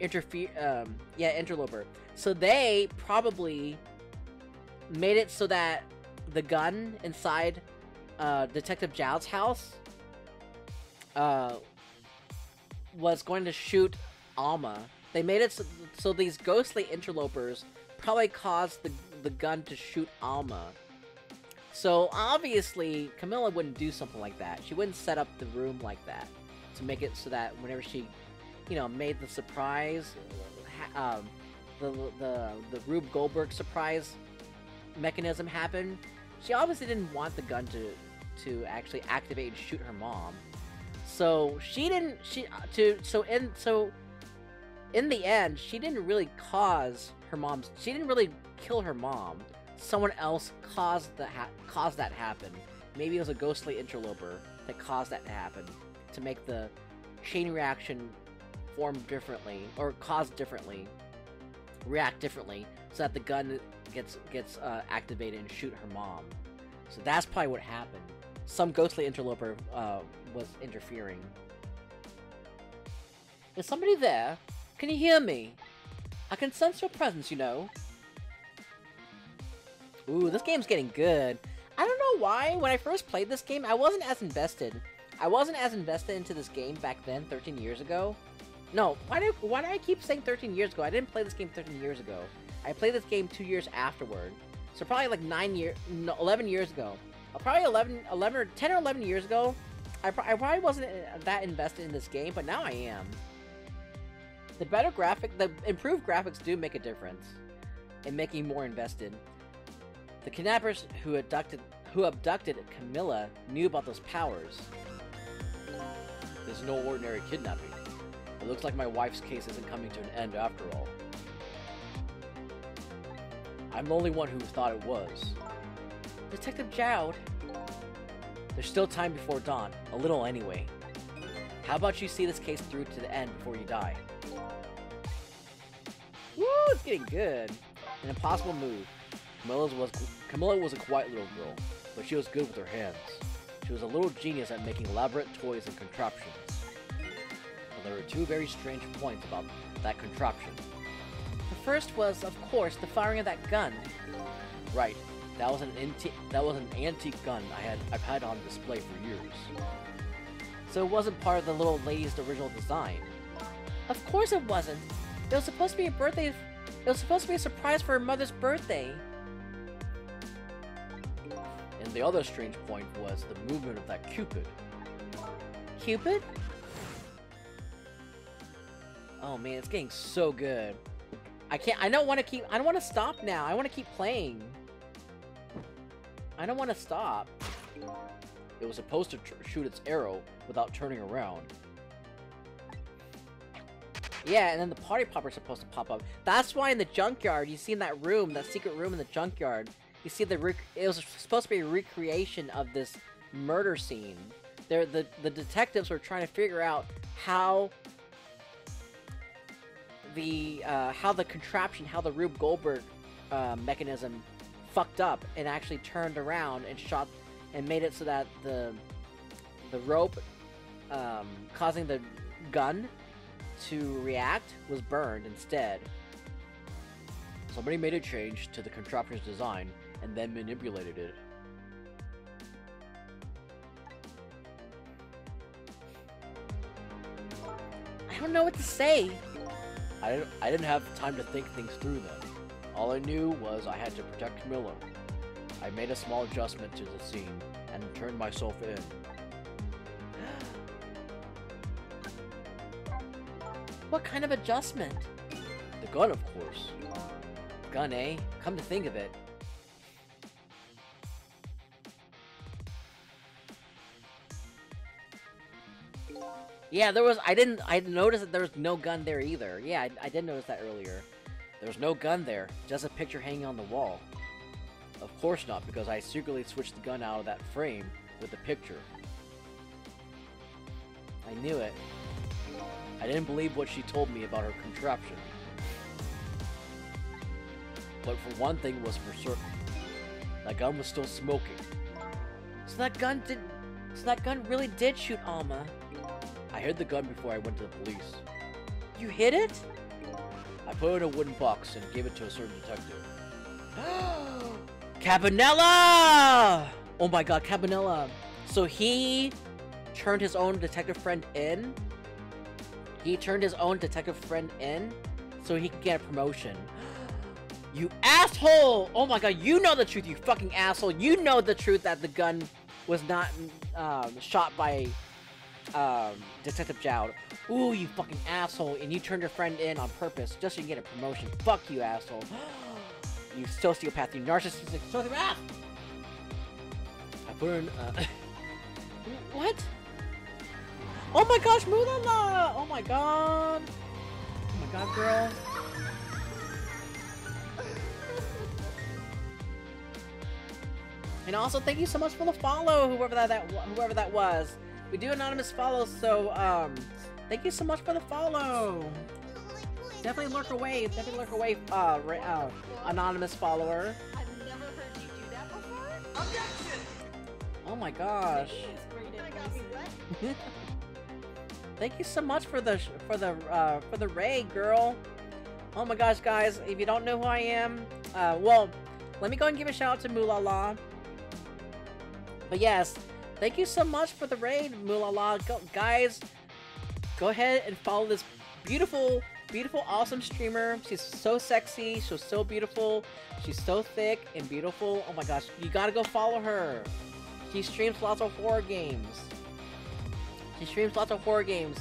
interfere. Um, yeah, interloper. So they probably made it so that the gun inside uh, Detective Jowd's house uh, was going to shoot Alma. They made it so, so these ghostly interlopers probably caused the, the gun to shoot Alma. So obviously, Kamila wouldn't do something like that. She wouldn't set up the room like that to make it so that whenever she, you know, made the surprise, um, the the the Rube Goldberg surprise mechanism happen, she obviously didn't want the gun to to actually activate and shoot her mom. So she didn't she uh, to so in so in the end she didn't really cause her mom's she didn't really kill her mom. Someone else caused that ha- caused that happen. Maybe it was a ghostly interloper that caused that to happen to make the chain reaction form differently or cause differently, react differently, so that the gun gets gets uh, activated and shoot her mom. So that's probably what happened. Some ghostly interloper uh, was interfering. Is somebody there? Can you hear me? I can sense your presence, you know. Ooh, this game's getting good. I don't know why, when I first played this game, I wasn't as invested. I wasn't as invested into this game back then, 13 years ago. No, why did, why do I keep saying 13 years ago? I didn't play this game 13 years ago. I played this game two years afterward. So probably like 9 years, no, 11 years ago. Uh, probably 11, 11 or 10 or 11 years ago, I, I probably wasn't uh, that invested in this game, but now I am. The better graphic, the improved graphics do make a difference in making more invested. The kidnappers who abducted who abducted Kamila knew about those powers. This is no ordinary kidnapping. It looks like my wife's case isn't coming to an end after all. I'm the only one who thought it was. Detective Jowd. There's still time before dawn, a little anyway. How about you see this case through to the end before you die? Woo, it's getting good. An impossible move. Kamila's was Kamila was a quiet little girl, but she was good with her hands. She was a little genius at making elaborate toys and contraptions. But there were two very strange points about that contraption. First was, of course, the firing of that gun. Right, that was an antique that was an antique gun I had I've had on display for years. So it wasn't part of the little lady's original design. Of course it wasn't. It was supposed to be a birthday. It was supposed to be a surprise for her mother's birthday. And the other strange point was the movement of that Cupid. Cupid? Oh man, it's getting so good. I can't. I don't want to keep. I don't want to stop now. I want to keep playing. I don't want to stop. It was supposed to shoot its arrow without turning around. Yeah, and then the party popper's supposed to pop up. That's why in the junkyard, you see in that room, that secret room in the junkyard, you see the it was supposed to be a recreation of this murder scene. There, the the detectives were trying to figure out how the uh, how the contraption, how the Rube Goldberg uh, mechanism fucked up and actually turned around and shot and made it so that the the rope um, causing the gun to react was burned instead. Somebody made a change to the contraption's design and then manipulated it. I don't know what to say. I didn't, I didn't have time to think things through then. All I knew was I had to protect Kamila. I made a small adjustment to the scene and turned myself in. *gasps* What kind of adjustment? The gun, of course. Gun, eh? Come to think of it. Yeah, there was. I didn't. I noticed that there was no gun there either. Yeah, I, I did notice that earlier. There was no gun there, just a picture hanging on the wall. Of course not, because I secretly switched the gun out of that frame with the picture. I knew it. I didn't believe what she told me about her contraption. But for one thing was for certain. That gun was still smoking. So that gun did. So that gun really did shoot Alma. I hid the gun before I went to the police. You hid it? I put it in a wooden box and gave it to a certain detective. *gasps* Cabanela! Oh my god, Cabanela. So he turned his own detective friend in? He turned his own detective friend in so he could get a promotion. *gasps* You asshole! Oh my god, you know the truth, you fucking asshole. You know the truth that the gun was not um, shot by um, Detective Jowd. Ooh, you fucking asshole. And you turned your friend in on purpose just so you get a promotion. Fuck you, asshole. *gasps* you sociopath, you narcissistic sociopath! I in. Uh, *laughs* What? Oh my gosh, Mulala! Oh my god! Oh my god, girl. And also, thank you so much for the follow, whoever that, that whoever that was. We do anonymous follows, so um, Thank you so much for the follow. Definitely lurk away. Definitely lurk away, uh, uh anonymous follower. I've never heard you do that before. Oh my gosh. *laughs* Thank you so much for the for the uh, for the raid, girl. Oh my gosh, guys! If you don't know who I am, uh, well, let me go and give a shout out to Moolala. But yes, thank you so much for the raid, Mulala. Go, guys, go ahead and follow this beautiful, beautiful, awesome streamer. She's so sexy. She's so beautiful. She's so thick and beautiful. Oh my gosh, you gotta go follow her. She streams lots of horror games. She streams lots of horror games.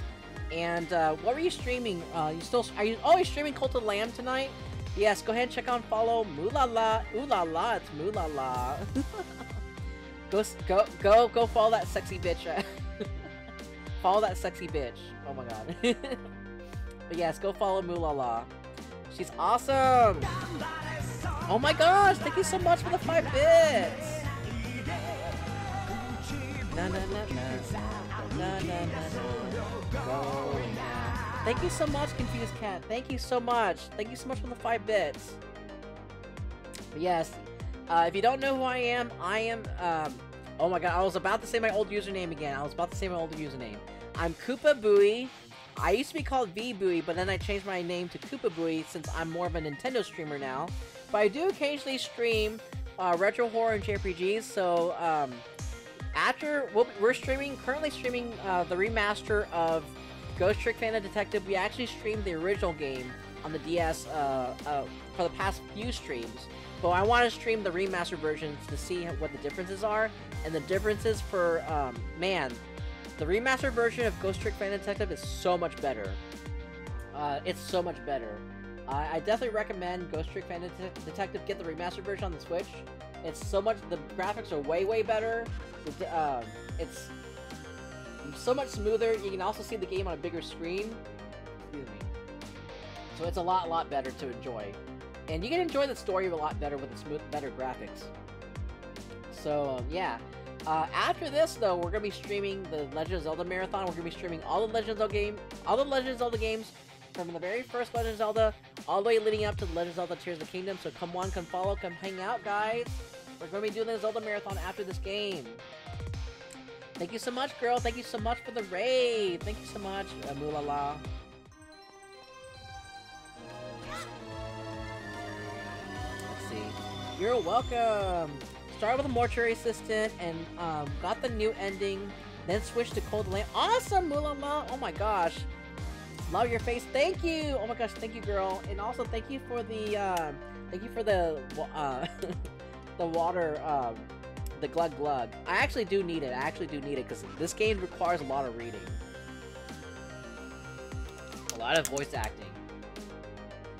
And uh, what were you streaming? Uh, you still are you? Oh, you're streaming Cult of Lamb tonight. Yes, go ahead and check out follow Mulala. Ooh la la, it's Moolala. *laughs* go go go go follow that sexy bitch. *laughs* follow that sexy bitch. Oh my god. *laughs* but yes, go follow Moolala. She's awesome. Oh my gosh! Thank you so much for the five bits. Na na na. Thank you so much, Confused Cat. Thank you so much. Thank you so much for the five bits. But yes, uh, if you don't know who I am, I am. Um, oh my god, I was about to say my old username again. I was about to say my old username. I'm Koopa Booey. I used to be called V Booey, but then I changed my name to Koopa Booey since I'm more of a Nintendo streamer now. But I do occasionally stream uh, retro horror and JRPGs. So um, after we'll, we're streaming, currently streaming uh, the remaster of Ghost Trick Phantom Detective. We actually streamed the original game on the DS uh, uh, for the past few streams. But I want to stream the remaster versions to see what the differences are. And the differences for, um, man, the remastered version of Ghost Trick Phantom Detective is so much better. Uh, it's so much better. I I definitely recommend Ghost Trick Phantom Det- Detective get the remastered version on the Switch. It's so much. The graphics are way way better. The, um, it's so much smoother. You can also see the game on a bigger screen. So it's a lot lot better to enjoy, and you can enjoy the story a lot better with the smooth better graphics. So um, yeah. Uh, after this, though, we're gonna be streaming the Legend of Zelda marathon. We're gonna be streaming all the Legend of Zelda game, all the Legend of Zelda games, from the very first Legend of Zelda all the way leading up to the Legend of Zelda Tears of the Kingdom. So come on, come follow, come hang out, guys. We're gonna be doing the Zelda marathon after this game. Thank you so much, girl. Thank you so much for the raid. Thank you so much, uh, You're welcome. Started with a mortuary assistant and um, got the new ending. Then switched to Cold Lamp. Awesome, Moolala. Oh my gosh. Love your face. Thank you. Oh my gosh, thank you, girl. And also thank you for the uh, thank you for the uh, *laughs* the water um, the glug glug. I actually do need it. I actually do need it because this game requires a lot of reading, a lot of voice acting.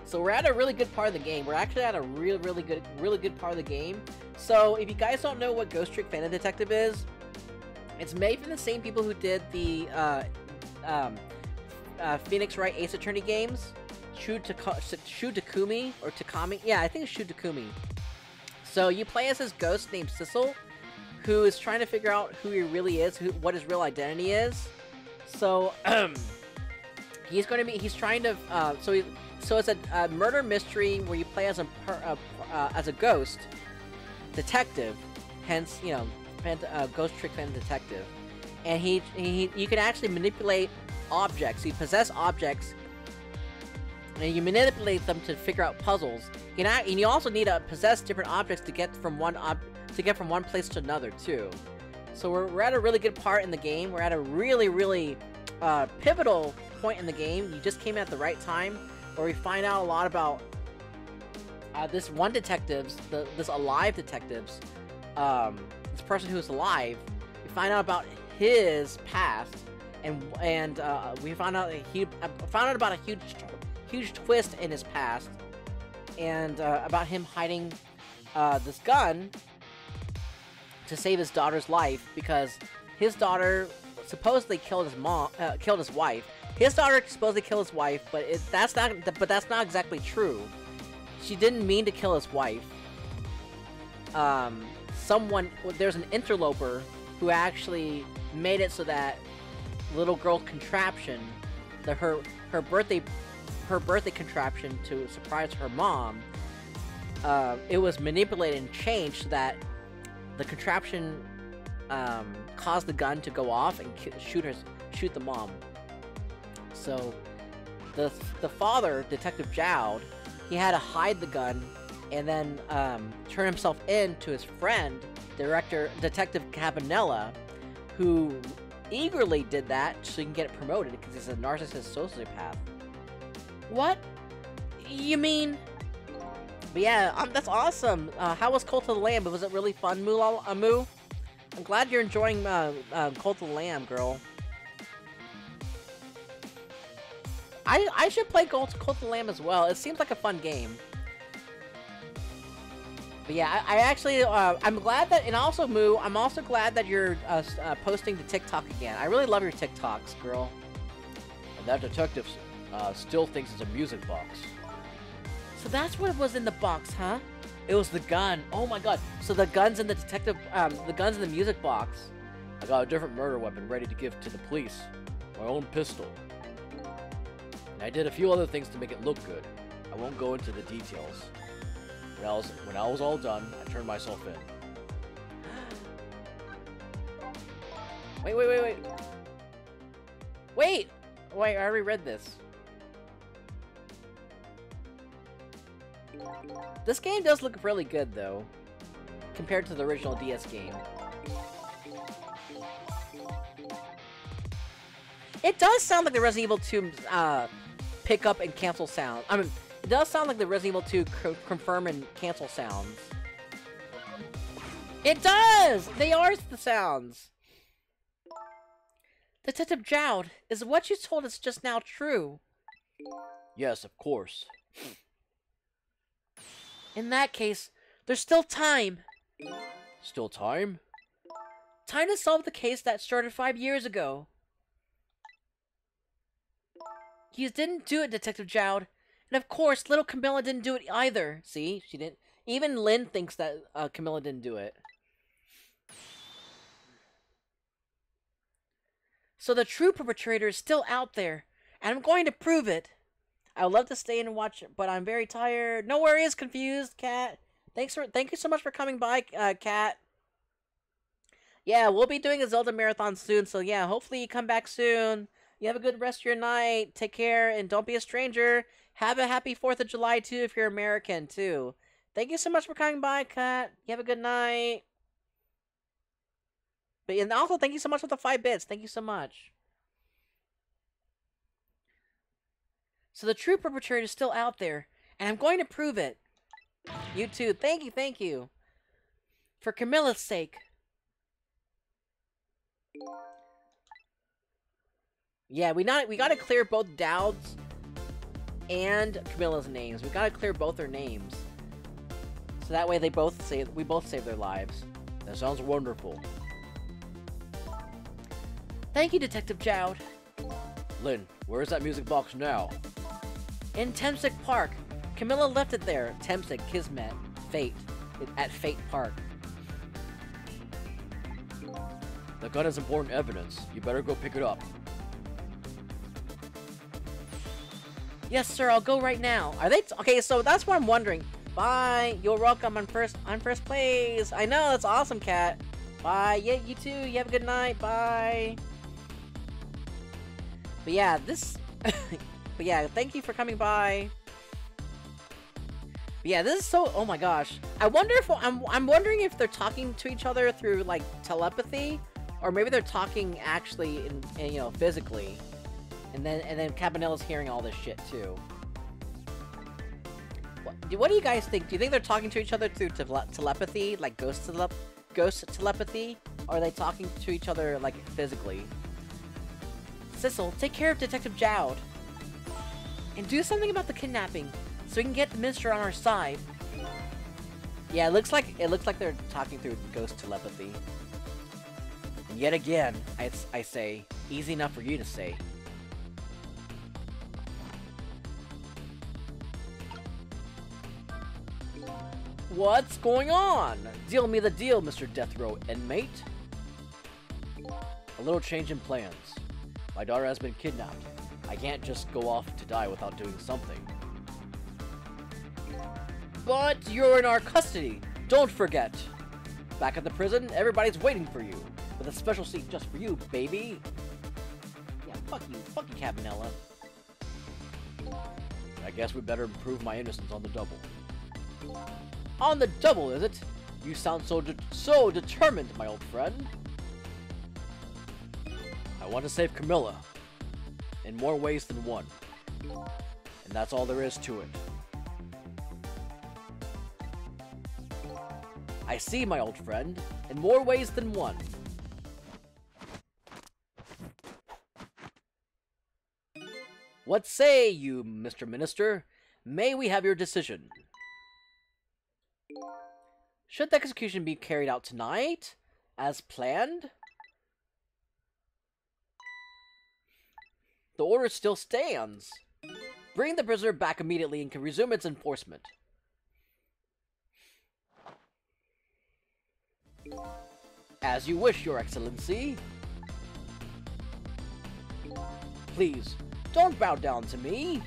So we're at a really good part of the game. We're actually at a really, really good, really good part of the game. So if you guys don't know what Ghost Trick Phantom Detective is, it's made from the same people who did the uh, um, uh, Phoenix Wright Ace Attorney games, Shu, Takumi or Takami. Yeah, I think it's Shu Takumi. So you play as this ghost named Sissel, who is trying to figure out who he really is, who what his real identity is. So *clears throat* he's going to be he's trying to uh, so he, so it's a, a murder mystery where you play as a, uh, as a ghost detective, hence you know uh, Ghost Trick Phantom Detective, and he, he you can actually manipulate objects. You possess objects, and you manipulate them to figure out puzzles. You know, and you also need to possess different objects to get from one ob- to get from one place to another too. So we're, we're at a really good part in the game. We're at a really really uh, pivotal point in the game. You just came at the right time, where we find out a lot about uh, this one detective's the this alive detective's um, this person who's alive. We find out about his past, and and uh, we found out he uh, found out about a huge huge twist in his past, and uh, about him hiding uh, this gun to save his daughter's life because his daughter supposedly killed his mom, uh, killed his wife. His daughter supposedly killed his wife, but it, that's not. But that's not exactly true. She didn't mean to kill his wife. Um, someone there's an interloper who actually made it so that little girl contraption the her her birthday her birthday contraption to surprise her mom, uh, it was manipulated and changed so that the contraption um, caused the gun to go off and shoot her shoot the mom. So the the father, Detective Jowd, he had to hide the gun and then um, turn himself in to his friend, director Detective Cabanela, who eagerly did that so he can get it promoted because he's a narcissist sociopath. What? You mean? But yeah, um, that's awesome. Uh, how was Cult of the Lamb? Was it really fun, Moolah, uh, Moo? I'm glad you're enjoying uh, uh, Cult of the Lamb, girl. I I should play Cult, Cult of the Lamb as well. It seems like a fun game. But yeah, I, I actually, uh, I'm glad that, and also Moo, I'm also glad that you're uh, uh, posting to TikTok again. I really love your TikToks, girl. And that detective uh, still thinks it's a music box. So that's what was in the box, huh? It was the gun. Oh my god. So the gun's in the detective, um, the gun's in the music box. I got a different murder weapon ready to give to the police. My own pistol. And I did a few other things to make it look good. I won't go into the details. When I was when I was all done, I turned myself in. *gasps* Wait, wait, wait, wait. Wait! Wait, I already read this. This game does look really good, though, compared to the original DS game. It does sound like the Resident Evil 2 uh, pick up and cancel sound. I mean, it does sound like the Resident Evil 2 co- confirm and cancel sounds. It does! They are the sounds. Detective Jowd, is what you told us just now true? Yes, of course. In that case, there's still time. Still time? Time to solve the case that started five years ago. You didn't do it, Detective Jowd. And of course, little Kamila didn't do it either. See? She didn't. Even Lynne thinks that uh, Kamila didn't do it. So the true perpetrator is still out there, and I'm going to prove it. I would love to stay and watch it, but I'm very tired. No worries, confused cat. Thanks for thank you so much for coming by, uh, cat. Yeah, we'll be doing a Zelda marathon soon, so yeah, hopefully you come back soon. You have a good rest of your night. Take care and don't be a stranger. Have a happy 4th of July too if you're American too. Thank you so much for coming by, Cat. You have a good night. But and also thank you so much for the 5 bits. Thank you so much. So the true perpetrator is still out there, and I'm going to prove it. You too. Thank you, thank you. For Kamila's sake. Yeah, we not we gotta clear both Jowd's and Kamila's names. We gotta clear both their names. So that way they both save we both save their lives. That sounds wonderful. Thank you, Detective Jowd. Lynne, where is that music box now? In Temsik Park. Kamila left it there. Temsik, Kismet, Fate. At Fate Park. The gun is important evidence. You better go pick it up. Yes, sir. I'll go right now. Are they okay? So that's what I'm wondering. Bye. You're welcome on first on first place. I know that's awesome, cat. Bye. Yeah, you too. You have a good night. Bye. But yeah, this. *laughs* but yeah, thank you for coming by. But yeah, this is so. Oh my gosh. I wonder if I'm. I'm wondering if they're talking to each other through like telepathy, or maybe they're talking actually in, in you know physically. And then and then Cabanela's hearing all this shit too. What do, what do you guys think? Do you think they're talking to each other through tele- telepathy, like ghost tele- ghost telepathy, or are they talking to each other like physically? Sissel, take care of Detective Jowd, and do something about the kidnapping, so we can get the minister on our side. Yeah, it looks like it looks like they're talking through ghost telepathy. And yet again, I, I say, easy enough for you to say. What's going on? Deal me the deal, Mr. Death Row inmate. A little change in plans. My daughter has been kidnapped. I can't just go off to die without doing something. But you're in our custody. Don't forget. Back at the prison, everybody's waiting for you. With a special seat just for you, baby. Yeah, fuck you. Fuck you, Cabanela. I guess we better prove my innocence on the double. On the double, is it? You sound so de so determined, my old friend. I want to save Camilla. In more ways than one. And that's all there is to it. I see, my old friend. In more ways than one. What say you, Mr. Minister? May we have your decision? Should the execution be carried out tonight? As planned? The order still stands. Bring the prisoner back immediately and can resume its enforcement. As you wish, Your Excellency. Please, don't bow down to me.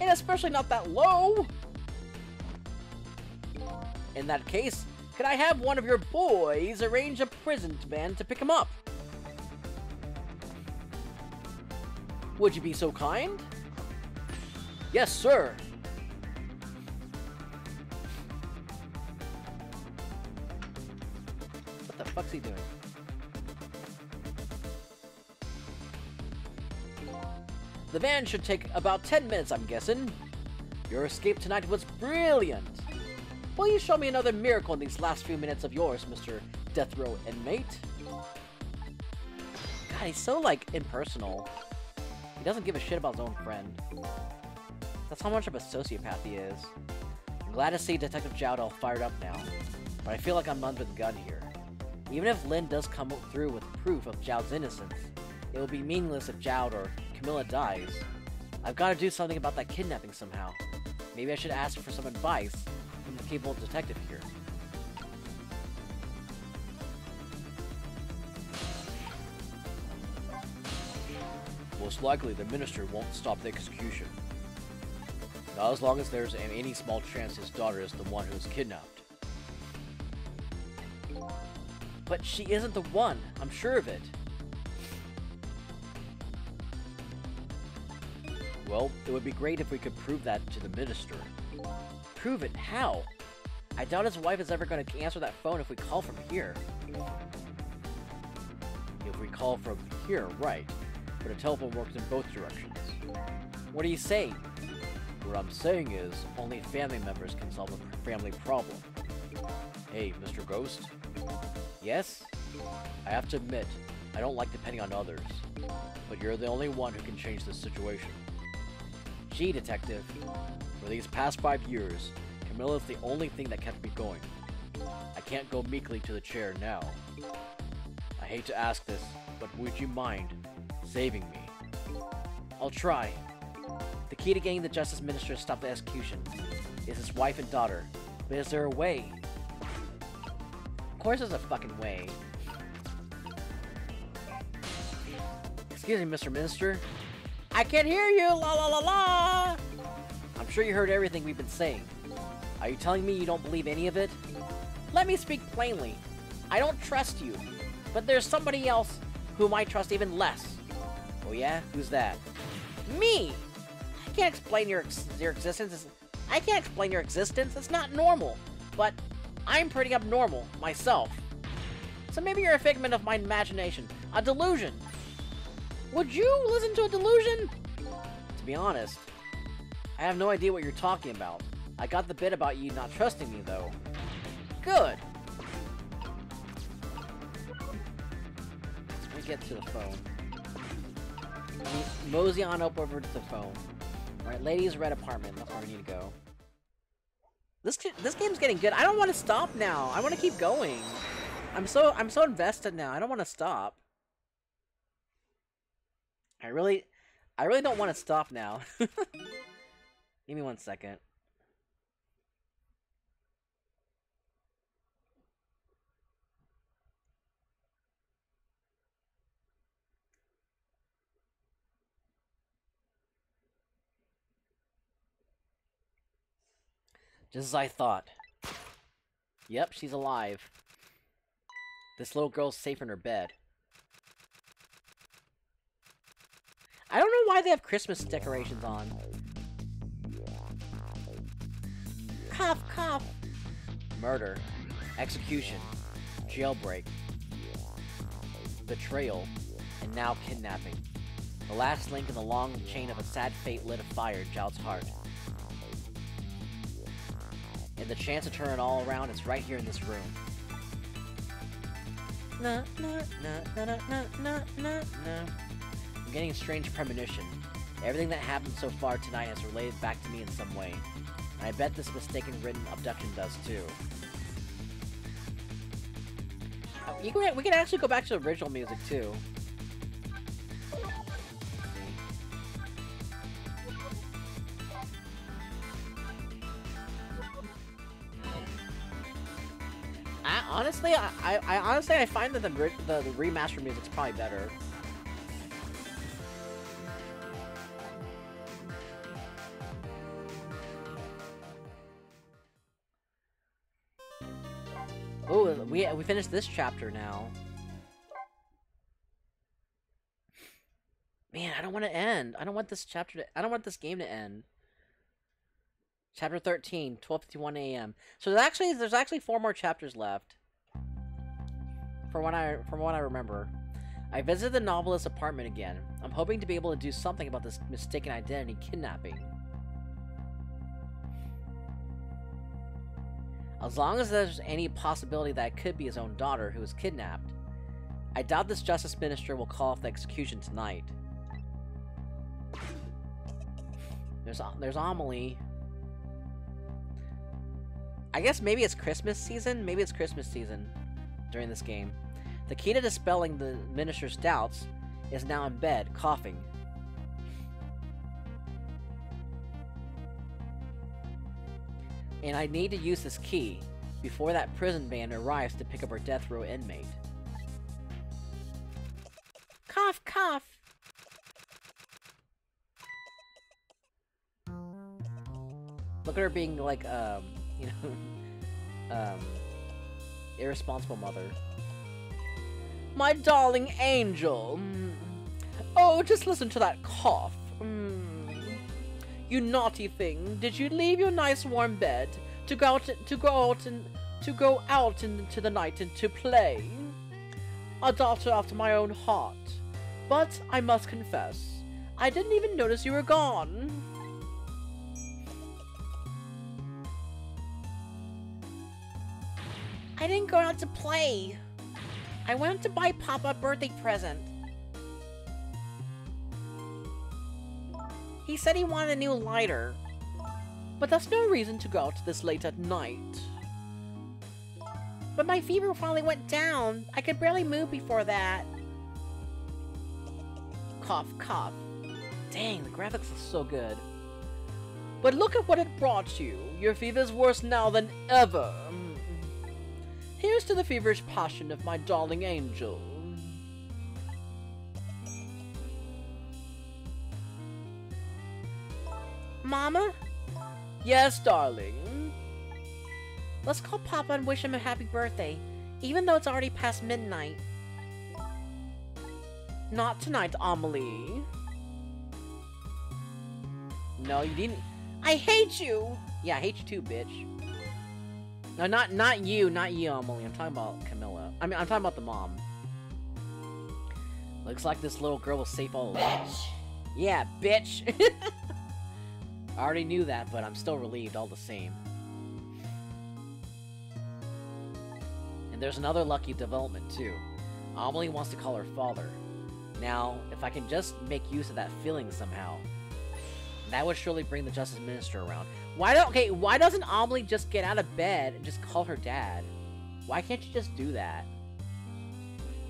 And especially not that low. In that case, could I have one of your boys arrange a prison van to pick him up? Would you be so kind? Yes, sir. What the fuck's he doing? The van should take about 10 minutes, I'm guessing. Your escape tonight was brilliant. Will you show me another miracle in these last few minutes of yours, Mr. Death Row inmate? God, he's so, like, impersonal. He doesn't give a shit about his own friend. That's how much of a sociopath he is. I'm glad to see Detective Jowd all fired up now, but I feel like I'm under the gun here. Even if Lynne does come through with proof of Jowd's innocence, it will be meaningless if Jowd or Kamila dies. I've got to do something about that kidnapping somehow. Maybe I should ask for some advice the capable detective here. Most likely, the minister won't stop the execution. Not as long as there's any small chance his daughter is the one who was kidnapped. But she isn't the one, I'm sure of it. Well, it would be great if we could prove that to the minister. Prove it? How? I doubt his wife is ever going to answer that phone if we call from here. If we call from here, right. But a telephone works in both directions. What do you say? What I'm saying is, only family members can solve a family problem. Hey, Mr. Ghost? Yes? I have to admit, I don't like depending on others. But you're the only one who can change this situation. Gee, Detective. For these past five years, Kamila is the only thing that kept me going. I can't go meekly to the chair now. I hate to ask this, but would you mind saving me? I'll try. The key to getting the Justice Minister to stop the execution is his wife and daughter. But is there a way? Of course there's a fucking way. Excuse me, Mr. Minister. I can't hear you! La la la la! I'm sure you heard everything we've been saying. Are you telling me you don't believe any of it? Let me speak plainly. I don't trust you, but there's somebody else whom I trust even less. Oh yeah? Who's that? Me! I can't explain your, ex your existence. It's- I can't explain your existence. It's not normal. But I'm pretty abnormal myself. So maybe you're a figment of my imagination. A delusion. Would you listen to a delusion? To be honest, I have no idea what you're talking about. I got the bit about you not trusting me, though. Good. Let me get to the phone. Let me mosey on up over to the phone. Alright, ladies' red apartment. That's where we need to go. This this game's getting good. I don't want to stop now. I want to keep going. I'm so I'm so invested now. I don't want to stop. I really I really don't want to stop now. *laughs* Give me one second. Just as I thought. Yep, she's alive. This little girl's safe in her bed. I don't know why they have Christmas decorations on. Cough, cough. Murder. Execution. Jailbreak. Betrayal. And now kidnapping. The last link in the long chain of a sad fate lit a fire in Jowd's heart. And the chance to turn it all around is right here in this room. Na, na, na, na, na, na, na, na. I'm getting a strange premonition. Everything that happened so far tonight has related back to me in some way. I bet this mistaken written abduction does too. Uh, You can, we can actually go back to the original music too. I, honestly, I, I, honestly I find that the, the the remaster music's probably better. We we finished this chapter now. Man, I don't want to end. I don't want this chapter to. I don't want this game to end. Chapter 13, 12:51 a.m. So there's actually there's actually four more chapters left. From what I from what I remember. I visited the novelist's apartment again. I'm hoping to be able to do something about this mistaken identity kidnapping. As long as there's any possibility that it could be his own daughter who was kidnapped. I doubt this justice minister will call off the execution tonight. There's there's Amelie. I guess maybe it's Christmas season. Maybe it's Christmas season during this game. The key to dispelling the minister's doubts is now in bed, coughing. And I need to use this key before that prison van arrives to pick up our death row inmate. Cough, cough! Look at her being like, um, *laughs* you know, um, irresponsible mother. My darling angel. Mm. Oh, just listen to that cough. Mm. You naughty thing! Did you leave your nice warm bed to go out to go out and to go out into the night and to play? A daughter after my own heart. But I must confess, I didn't even notice you were gone. I didn't go out to play. I went out to buy Papa a birthday present. He said he wanted a new lighter. But that's no reason to go out this late at night. But my fever finally went down. I could barely move before that. Cough, cough. Dang, the graphics are so good. But look at what it brought you. Your fever's worse now than ever. Mm-hmm. Here's to the feverish passion of my darling angel. Mama? Yes, darling. Let's call Papa and wish him a happy birthday, even though it's already past midnight. Not tonight, Amelie. No, you didn't. I hate you! Yeah, I hate you too, bitch. No, not not you, not you, Amelie. I'm talking about Kamila. I mean, I'm talking about the mom. Looks like this little girl was safe all along. Yeah, bitch! *laughs* I already knew that, but I'm still relieved all the same. And there's another lucky development, too. Amelie wants to call her father. Now, if I can just make use of that feeling somehow, that would surely bring the Justice Minister around. Why don't- okay, why doesn't Amelie just get out of bed and just call her dad? Why can't you just do that?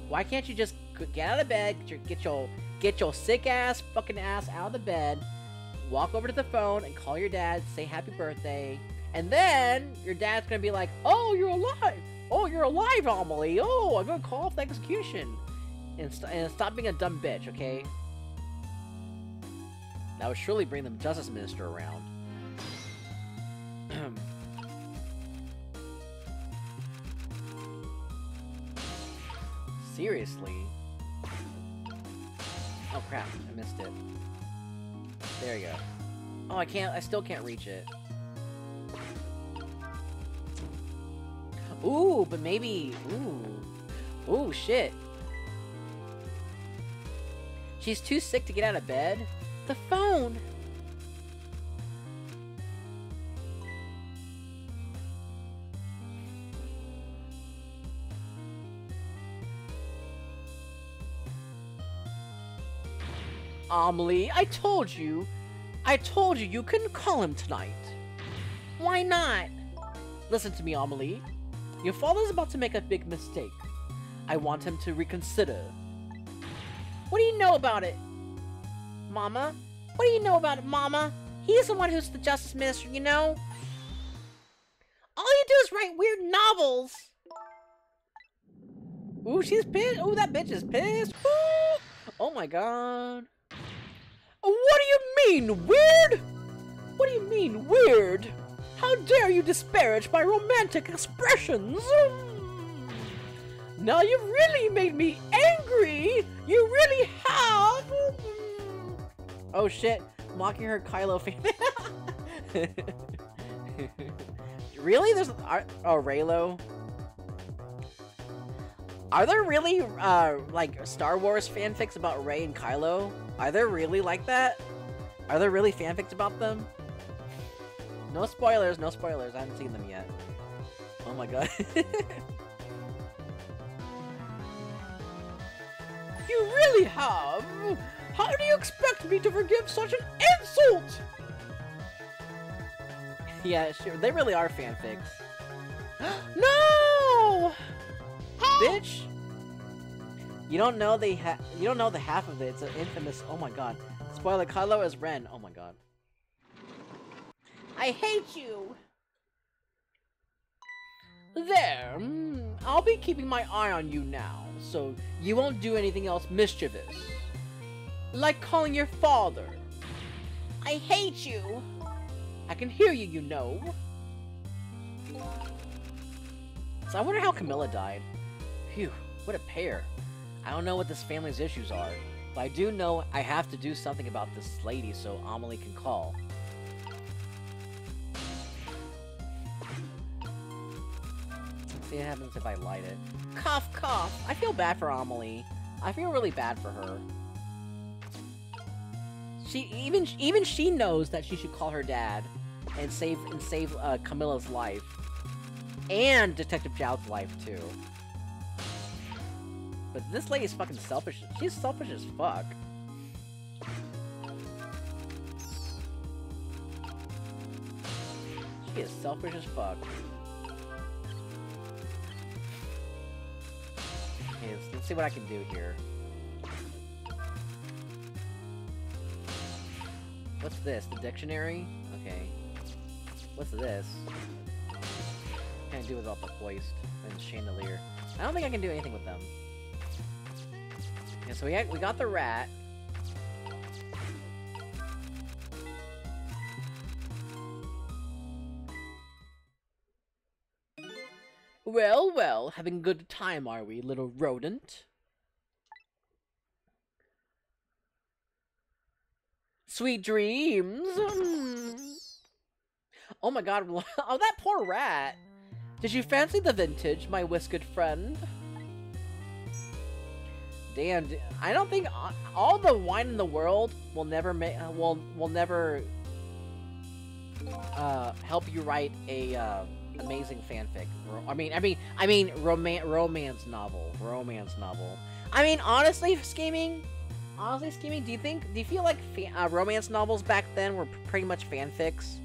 Why can't you just get out of bed, get your, get your, get your sick ass fucking ass out of the bed, walk over to the phone and call your dad, say happy birthday, and then your dad's gonna be like, "Oh, you're alive! Oh, you're alive, Amelie! Oh, I'm gonna call off the execution!" And, st and stop being a dumb bitch, okay? That would surely bring the justice minister around. *clears throat* Seriously? Oh crap, I missed it. There you go. Oh, I can't, I still can't reach it. Ooh, but maybe, ooh. Ooh, shit. She's too sick to get out of bed? The phone! Amelie, I told you. I told you you couldn't call him tonight. Why not? Listen to me, Amelie. Your father's about to make a big mistake. I want him to reconsider. What do you know about it? Mama? What do you know about it, Mama? He's the one who's the Justice Minister, you know? All you do is write weird novels! Ooh, she's pissed. Ooh, that bitch is pissed. Ooh. Oh my god. What do you mean, weird? What do you mean, weird? How dare you disparage my romantic expressions? Now you've really made me angry! You really have! Oh shit, mocking her Kylo fan. *laughs* really? There's. Are, oh, Reylo? Are there really, uh, like, Star Wars fanfics about Rey and Kylo? Are there really like that? Are there really fanfics about them? No spoilers, no spoilers. I haven't seen them yet. Oh my god. *laughs* you really have? How do you expect me to forgive such an insult? *laughs* yeah, sure. They really are fanfics. *gasps* no! Bitch! You don't know they ha- you don't know the half of it. It's an infamous. Oh my god. Spoiler: Kylo is Ren. Oh my god. I hate you. There. mm, I'll be keeping my eye on you now, so you won't do anything else mischievous. Like calling your father. I hate you. I can hear you, you know. So I wonder how Kamila died. Phew, what a pair. I don't know what this family's issues are, but I do know I have to do something about this lady so Amelie can call. See what happens if I light it. Cough, cough! I feel bad for Amelie. I feel really bad for her. She even even she knows that she should call her dad and save and save uh, Kamila's life and Detective Jowd's life too. But this lady's fucking selfish. She's selfish as fuck. She is selfish as fuck. Okay, let's, let's see what I can do here. What's this? The dictionary? Okay. What's this? Can't do without the hoist and chandelier. I don't think I can do anything with them. Yeah, so we, had, we got the rat. Well, well, having good time, are we, little rodent? Sweet dreams. Mm. Oh my god, *laughs* oh that poor rat. Did you fancy the vintage, my whiskered friend? Damn, I don't think all the wine in the world will never make uh, will will never uh, help you write a uh, amazing fanfic. I mean, I mean, I mean, roman romance novel, romance novel. I mean, honestly, scheming, honestly, scheming. Do you think? Do you feel like uh, romance novels back then were pretty much fanfics?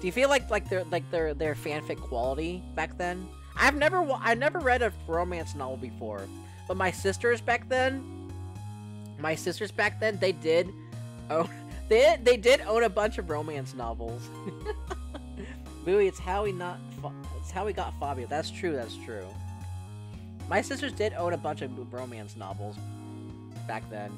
Do you feel like like they're like their their fanfic quality back then? I've never I've never read a romance novel before, but my sisters back then, my sisters back then, they did own *laughs* they they did own a bunch of romance novels. *laughs* Louis, it's how we not it's how we got Fabio. That's true. That's true. My sisters did own a bunch of romance novels back then.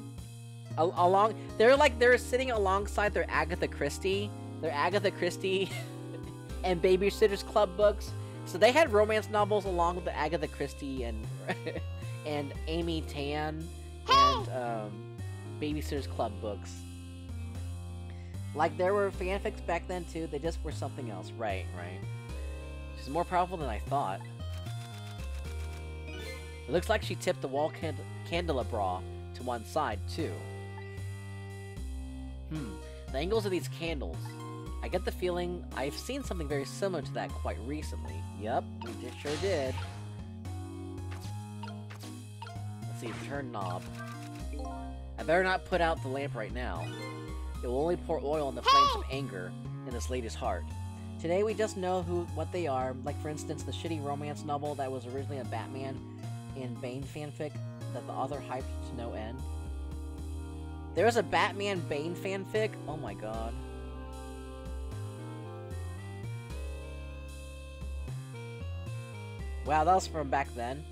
Al- along, they're like they're sitting alongside their Agatha Christie, their Agatha Christie *laughs* and Babysitters Club books. So they had romance novels along with the Agatha Christie and and Amy Tan and um, Babysitters Club books. Like there were fanfics back then too. They just were something else. Right, right. She's more powerful than I thought. It looks like she tipped the wall cand candelabra to one side too. Hmm. The angles of these candles. I get the feeling I've seen something very similar to that quite recently. Yep, we just sure did. Let's see, turn knob. I better not put out the lamp right now. It will only pour oil on the flames of anger in this lady's heart. Today we just know who what they are, like for instance the shitty romance novel that was originally a Batman and Bane fanfic that the author hyped to no end. There was a Batman Bane fanfic? Oh my god. Wow, that was from back then.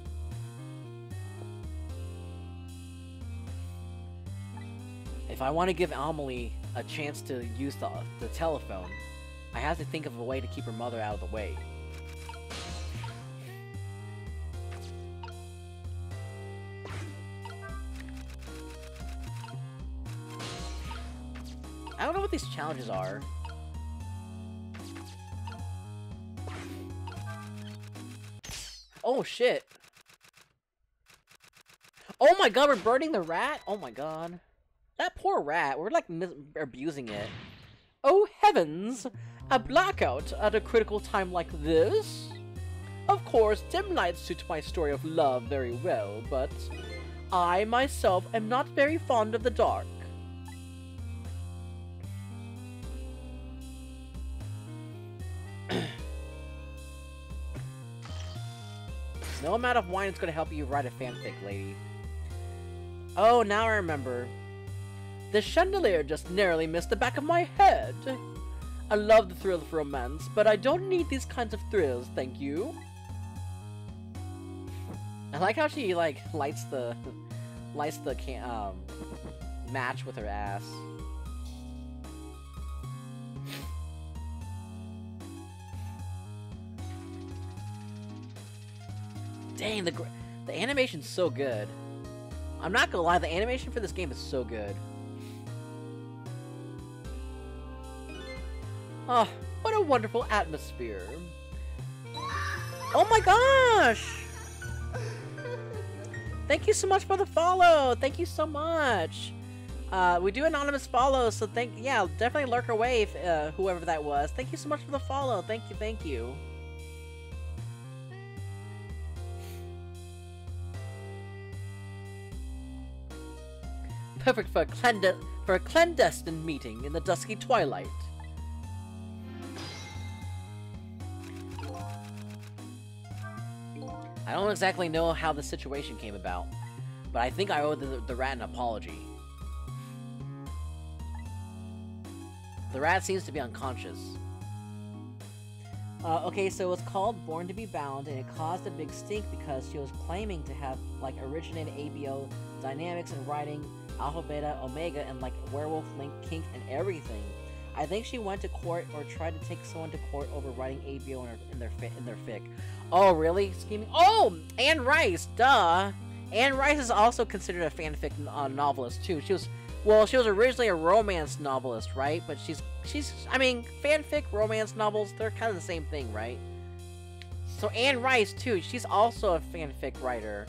If I want to give Amelie a chance to use the, the telephone, I have to think of a way to keep her mother out of the way. I don't know what these challenges are. Oh shit. Oh my god, we're burning the rat? Oh my god. That poor rat, we're like abusing it. Oh heavens! A blackout at a critical time like this? Of course, dim lights suit my story of love very well, but I myself am not very fond of the dark. *clears throat* no amount of wine is going to help you write a fanfic, lady. Oh, now I remember. The chandelier just narrowly missed the back of my head. I love the thrill of romance, but I don't need these kinds of thrills, thank you. I like how she, like, lights the... lights the can um, match with her ass. Dang, the, the animation's so good. I'm not gonna lie, the animation for this game is so good. Oh, what a wonderful atmosphere. Oh my gosh! Thank you so much for the follow! Thank you so much! Uh, we do anonymous follows, so thank- yeah, definitely lurk away, uh, whoever that was. Thank you so much for the follow, thank you, thank you. Perfect for a, clende- for a clandestine meeting in the dusky twilight. I don't exactly know how the situation came about, but I think I owe the, the rat an apology. The rat seems to be unconscious. Uh, okay, so it's called Born to be Bound, and it caused a big stink because she was claiming to have, like, originated ABO dynamics and writing Alpha, Beta, Omega, and, like, Werewolf, Link, Kink, and everything. I think she went to court or tried to take someone to court over writing ABO in, her, in their fi- in their fic. Oh, really? Scheming? Oh, Anne Rice, duh. Anne Rice is also considered a fanfic uh, novelist too. She was, well, she was originally a romance novelist, right? But she's, she's, I mean, fanfic, romance novels, they're kind of the same thing, right? So Anne Rice too, she's also a fanfic writer,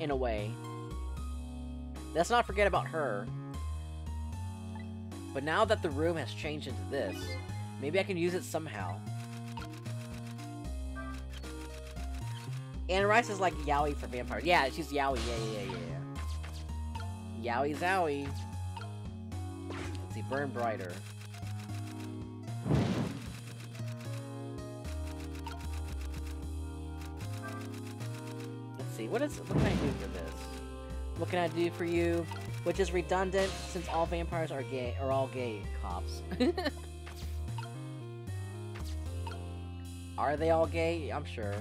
in a way. Let's not forget about her. But now that the room has changed into this, maybe I can use it somehow. Anne Rice is like yaoi for vampires. Yeah, she's yaoi. Yeah, yeah, yeah, yeah. Yowie Zowie. Let's see, burn brighter. Let's see, what is what can I do for this? What can I do for you? Which is redundant since all vampires are gay are all gay cops. *laughs* are they all gay? I'm sure.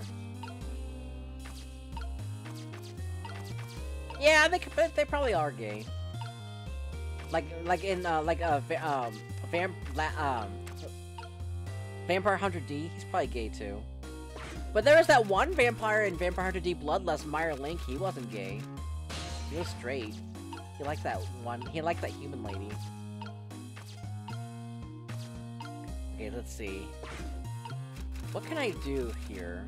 Yeah, they they probably are gay. Like like in uh, like uh, va- um vamp um Vampire Hunter D, he's probably gay too. But there was that one vampire in Vampire Hunter D Bloodlust, Meier Link. He wasn't gay. He was straight. He liked that one. He liked that human lady. Okay, let's see. What can I do here?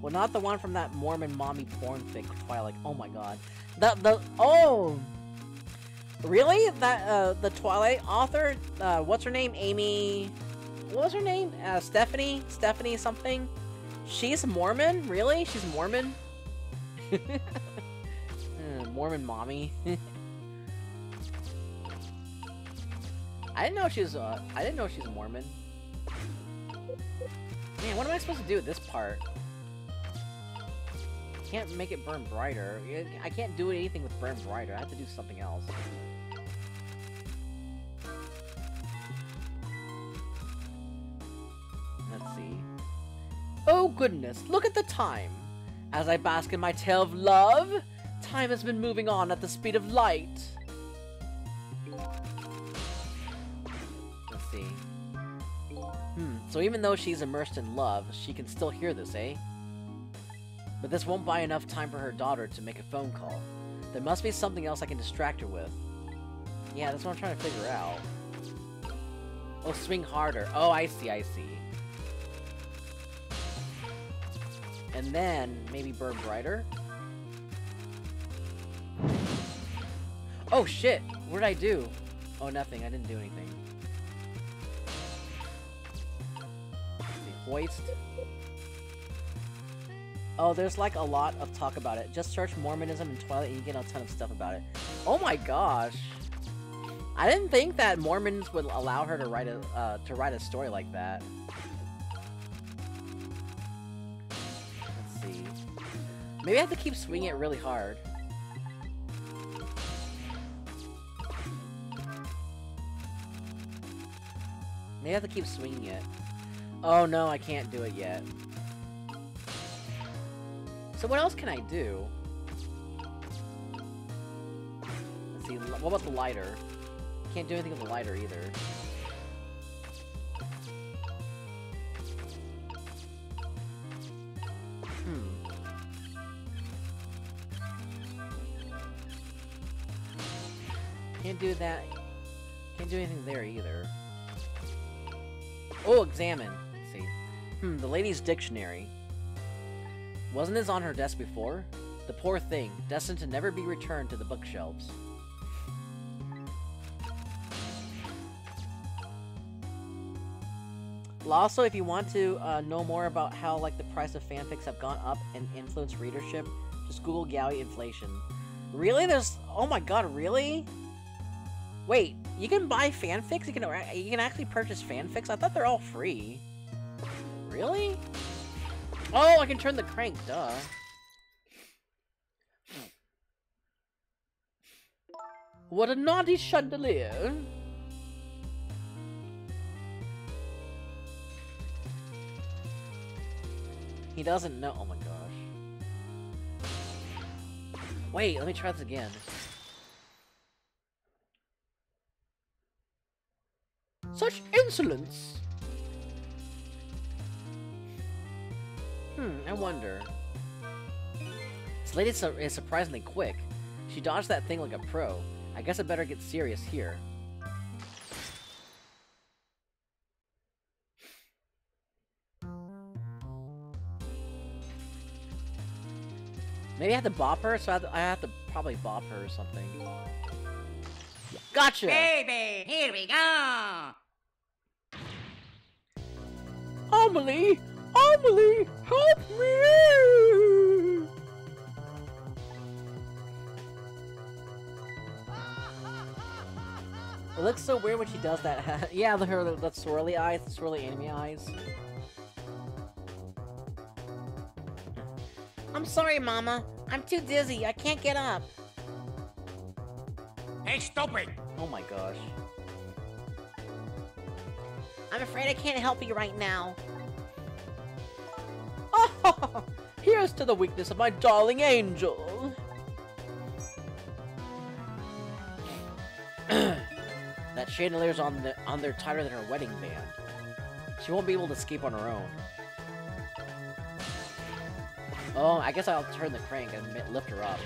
Well, not the one from that Mormon mommy porn fic Twilight. Oh my god. The the oh. Really? That uh the Twilight author, uh what's her name? Amy what was her name? Uh Stephanie? Stephanie something? She's Mormon? Really? She's Mormon? *laughs* Mormon mommy. *laughs* I didn't know she was uh I didn't know she's a Mormon. Man, what am I supposed to do with this part? Can't make it burn brighter. I can't do anything with burn brighter. I have to do something else. Let's see. Oh goodness, look at the time! As I bask in my tale of love, time has been moving on at the speed of light. Let's see. Hmm, so even though she's immersed in love, she can still hear this, eh? But this won't buy enough time for her daughter to make a phone call. There must be something else I can distract her with. Yeah, that's what I'm trying to figure out. Oh, swing harder. Oh, I see, I see. And then, maybe burn brighter? Oh, shit! What did I do? Oh, nothing. I didn't do anything. Hoist. Oh, there's like a lot of talk about it. Just search Mormonism and Twilight and you get a ton of stuff about it. Oh my gosh. I didn't think that Mormons would allow her to write a uh, to write a story like that. Let's see. Maybe I have to keep swinging it really hard. Maybe I have to keep swinging it. Oh no, I can't do it yet. So what else can I do? Let's see, what about the lighter? Can't do anything with the lighter either. Hmm. Can't do that. Can't do anything there either. Oh, examine. Let's see. Hmm, the lady's dictionary. Wasn't this on her desk before? The poor thing, destined to never be returned to the bookshelves. Also, if you want to uh, know more about how like the price of fanfics have gone up and influenced readership, just Google Gallery inflation. Really? There's oh my god, really? Wait, you can buy fanfics? You can you can actually purchase fanfics? I thought they're all free. Really? Oh, I can turn the crank, duh. What a naughty chandelier! He doesn't know- oh my gosh. Wait, let me try this again. Such insolence! Hmm, I wonder. This lady su is surprisingly quick. She dodged that thing like a pro. I guess I better get serious here. Maybe I have to bop her, so I have to, I have to probably bop her or something. Gotcha! Baby, here we go. Amelie! Amelie! Help me! It looks so weird when she does that. *laughs* yeah, the, her that swirly eyes, the swirly anime eyes. I'm sorry, Mama. I'm too dizzy. I can't get up. Hey, stupid! Oh my gosh. I'm afraid I can't help you right now. Oh, *laughs* here's to the weakness of my darling angel. *clears throat* that chandelier's on the on there tighter than her wedding band. She won't be able to escape on her own. Oh, I guess I'll turn the crank and lift her up.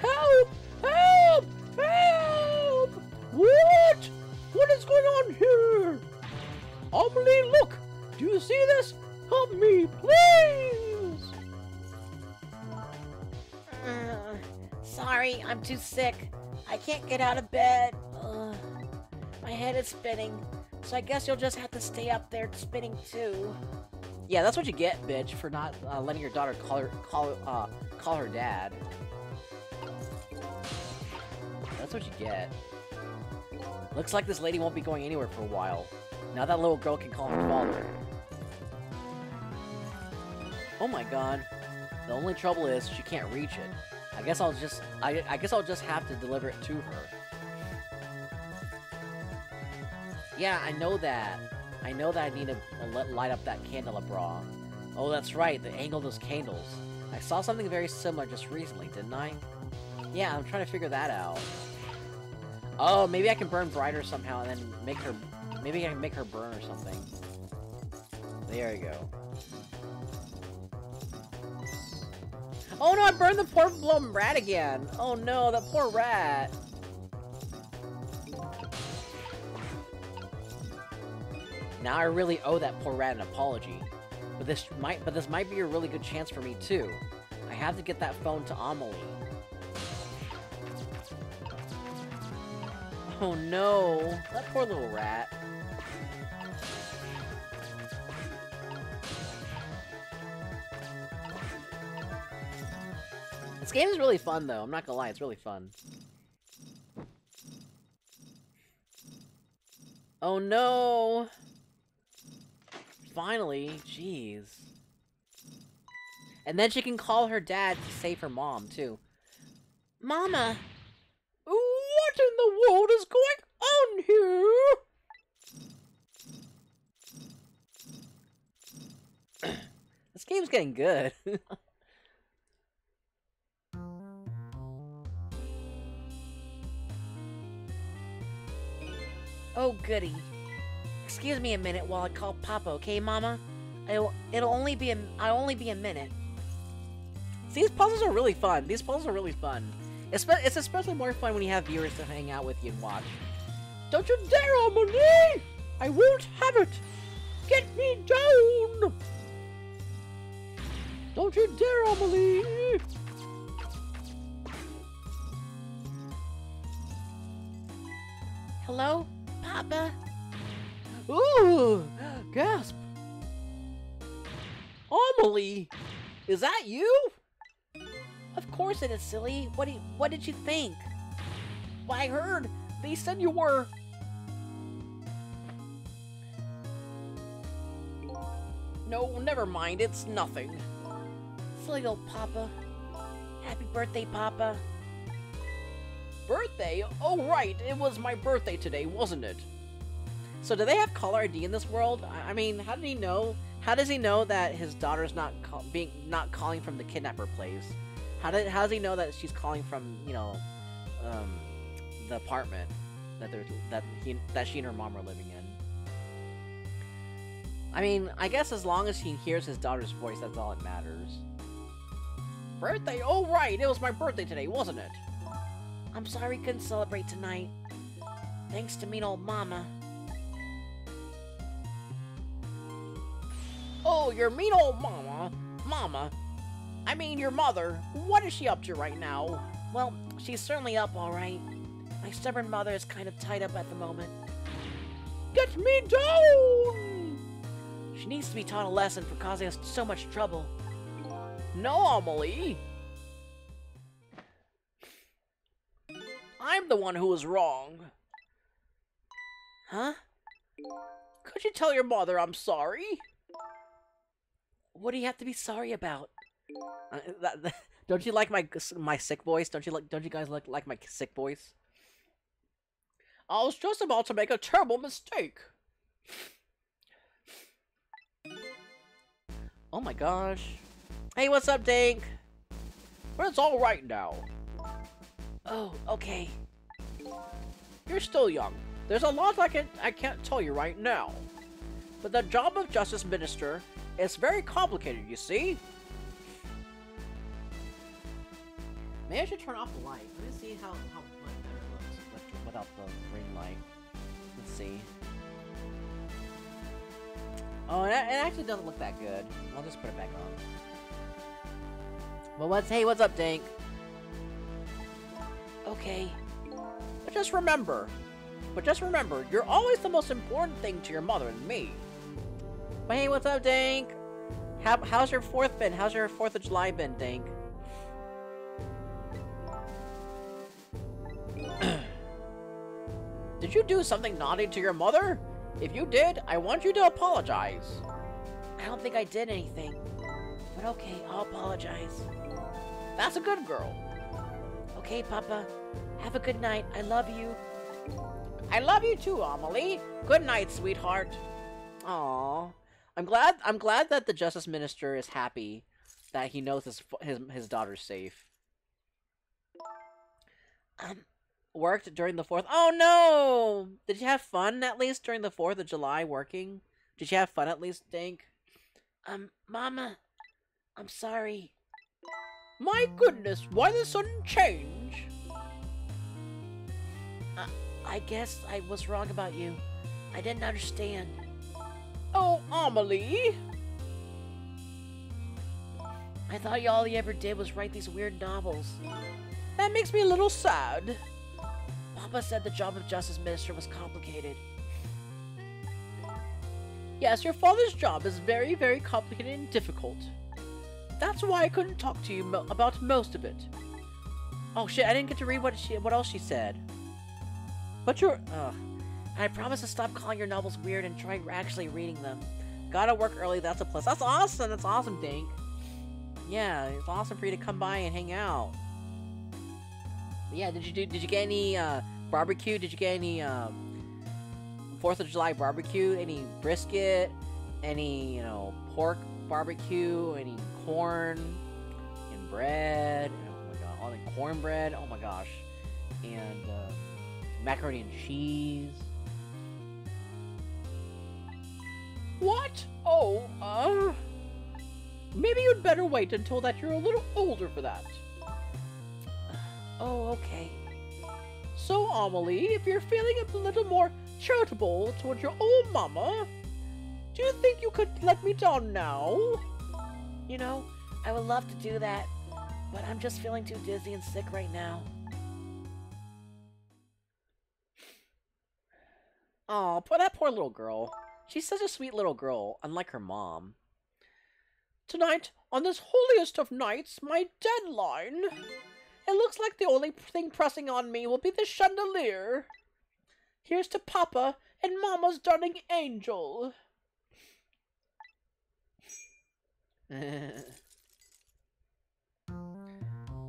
Help! Help! Help! What? What is going on here? Amelie, look! Do you see this? Help me, please! Uh, sorry, I'm too sick. I can't get out of bed. Ugh. My head is spinning, so I guess you'll just have to stay up there spinning too. Yeah, that's what you get, bitch, for not uh, letting your daughter call her call uh, call her dad. That's what you get. Looks like this lady won't be going anywhere for a while. Now that little girl can call her father. Oh my god. The only trouble is she can't reach it. I guess I'll just I, I guess I'll just have to deliver it to her. Yeah, I know that. I know that I need to uh, light up that candelabra. Oh, that's right, the angle of those candles. I saw something very similar just recently, didn't I? Yeah, I'm trying to figure that out. Oh, maybe I can burn brighter somehow and then make her... Maybe I can make her burn or something. There you go. Oh no, I burned the poor blown rat again! Oh no, that poor rat! Now I really owe that poor rat an apology. But this might but this might be a really good chance for me too. I have to get that phone to Amelie. Oh no, that poor little rat. This game is really fun though, I'm not gonna lie, it's really fun. Oh no! Finally, jeez. And then she can call her dad to save her mom, too. Mama! What in the world is going on here? *coughs* this game's getting good. *laughs* Oh, goody. Excuse me a minute while I call Papa, okay, Mama? It'll, it'll only be a, I'll only be a minute. These puzzles are really fun. These puzzles are really fun. It's, it's especially more fun when you have viewers to hang out with you and watch. Don't you dare, Amelie! I won't have it! Get me down! Don't you dare, Amelie! Hello? Papa? Ooh! Gasp! Amelie! Is that you? Of course it is, silly. What, do you, what did you think? I heard they said you were. No, never mind. It's nothing. Silly old Papa. Happy birthday, Papa. Birthday? Oh, right. It was my birthday today, wasn't it? So, do they have caller ID in this world? I, mean, how did he know? How does he know that his daughter's not being not calling from the kidnapper place? How did how does he know that she's calling from you know, um, the apartment that they're that he that she and her mom are living in? I mean, I guess as long as he hears his daughter's voice, that's all that matters. Birthday? Oh right, it was my birthday today, wasn't it? I'm sorry couldn't celebrate tonight. Thanks to mean old Mama. Oh, your mean old mama. Mama. I mean, your mother. What is she up to right now? Well, she's certainly up all right. My stubborn mother is kind of tied up at the moment. Get me down! She needs to be taught a lesson for causing us so much trouble. No, Amelie. I'm the one who was wrong. Huh? Could you tell your mother I'm sorry? What do you have to be sorry about? Uh, that, that- *laughs* don't you like my my sick voice? Don't you like? Don't you guys like like my sick voice? I was just about to make a terrible mistake. Oh my gosh. Hey, what's up, Dink? But it's all right now. Oh, okay. You're still young. There's a lot I can I can't tell you right now. But the job of Justice Minister is very complicated, you see? Maybe I should turn off the light. Let me see how, how much better it looks with- without the ring light. Let's see. Oh, it, it actually doesn't look that good. I'll just put it back on. Well, what's hey, what's up, Dank? Okay. But just remember, but just remember, you're always the most important thing to your mother and me. But hey, what's up, Dank? How, how's your fourth been? How's your Fourth of July been, Dank? Did you do something naughty to your mother? If you did, I want you to apologize. I don't think I did anything. But okay, I'll apologize. That's a good girl. Okay, Papa. Have a good night. I love you. I love you too, Amelie. Good night, sweetheart. Aww. I'm glad. I'm glad that the justice minister is happy that he knows his his his daughter's safe. Um, Worked during the fourth. Oh no! Did you have fun at least during the Fourth of July working? Did you have fun at least, Dink? um, Mama. I'm sorry. My goodness, why the sudden change? I guess I was wrong about you. I didn't understand. Oh, Amelie. I thought all you ever did was write these weird novels. That makes me a little sad. Papa said the job of Justice Minister was complicated. Yes, your father's job is very, very complicated and difficult. That's why I couldn't talk to you mo- about most of it. Oh shit, I didn't get to read what she what else she said. But you're ugh. I promise to stop calling your novels weird and try actually reading them. Gotta work early, that's a plus. That's awesome, that's awesome, Dink. Yeah, it's awesome for you to come by and hang out. Yeah, did you do did you get any uh barbecue? Did you get any um Fourth of July barbecue? Any brisket? Any, you know, pork barbecue? Any corn and bread? Oh my god, all the cornbread, oh my gosh. And um, macaroni and cheese. What? Oh, uh. Maybe you'd better wait until that you're a little older for that. Oh, okay. So, Amelie, if you're feeling a little more charitable towards your old mama, do you think you could let me down now? You know, I would love to do that, but I'm just feeling too dizzy and sick right now. Oh, poor that poor little girl. She's such a sweet little girl, unlike her mom. Tonight, on this holiest of nights, my deadline. It looks like the only thing pressing on me will be the chandelier. Here's to Papa and Mama's darling angel. *laughs*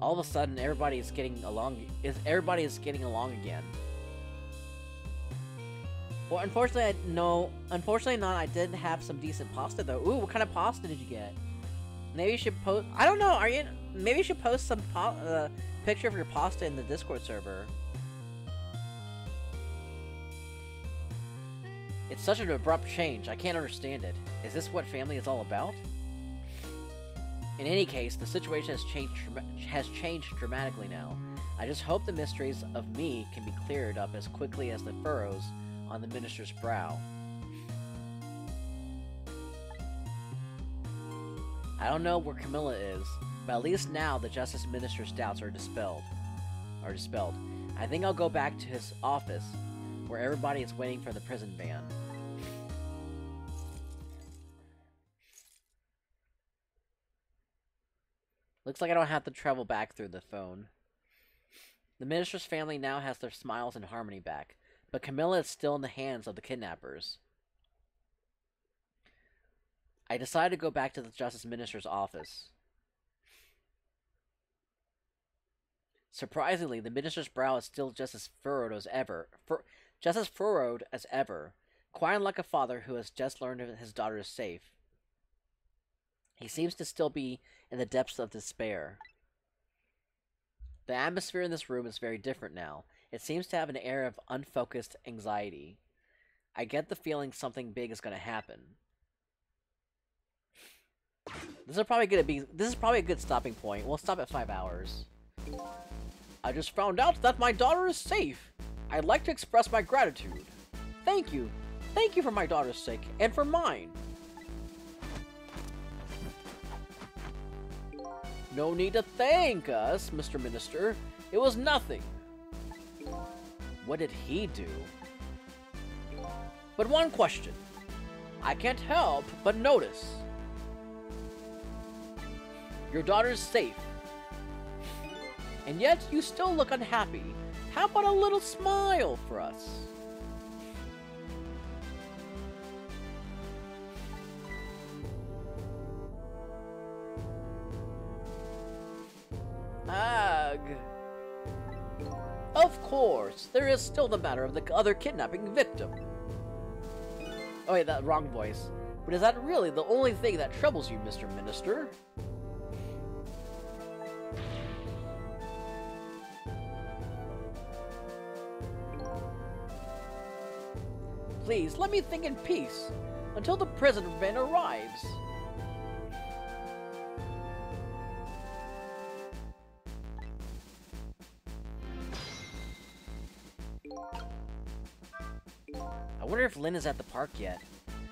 All of a sudden, everybody is getting along. Is everybody is getting along again? Well, unfortunately, I, no. Unfortunately, not. I did have some decent pasta though. Ooh, what kind of pasta did you get? Maybe you should post. I don't know. Are you? Maybe you should post some pa uh, picture of your pasta in the Discord server. It's such an abrupt change. I can't understand it. Is this what family is all about? In any case, the situation has changed has changed dramatically now. I just hope the mysteries of me can be cleared up as quickly as the furrows on the minister's brow. I don't know where Kamila is, but at least now the Justice Minister's doubts are dispelled. Are dispelled. I think I'll go back to his office, where everybody is waiting for the prison van. Looks like I don't have to travel back through the phone. The minister's family now has their smiles and harmony back, but Kamila is still in the hands of the kidnappers. I decided to go back to the Justice Minister's office. Surprisingly, the minister's brow is still just as furrowed as ever. Fur- just as furrowed as ever, quite unlike a father who has just learned his daughter is safe. He seems to still be in the depths of despair. The atmosphere in this room is very different now. It seems to have an air of unfocused anxiety. I get the feeling something big is gonna happen. This is probably gonna be. This is probably a good stopping point. We'll stop at five hours. I just found out that my daughter is safe. I'd like to express my gratitude. Thank you. Thank you for my daughter's sake and for mine. No need to thank us, Mr. Minister. It was nothing. What did he do? But one question. I can't help but notice. Your daughter's safe. And yet you still look unhappy. How about a little smile for us? Ugh. Of course, there is still the matter of the other kidnapping victim. Oh wait, that wrong voice. But is that really the only thing that troubles you, Mr. Minister? Please, let me think in peace until the President Man arrives. I wonder if Lynne is at the park yet.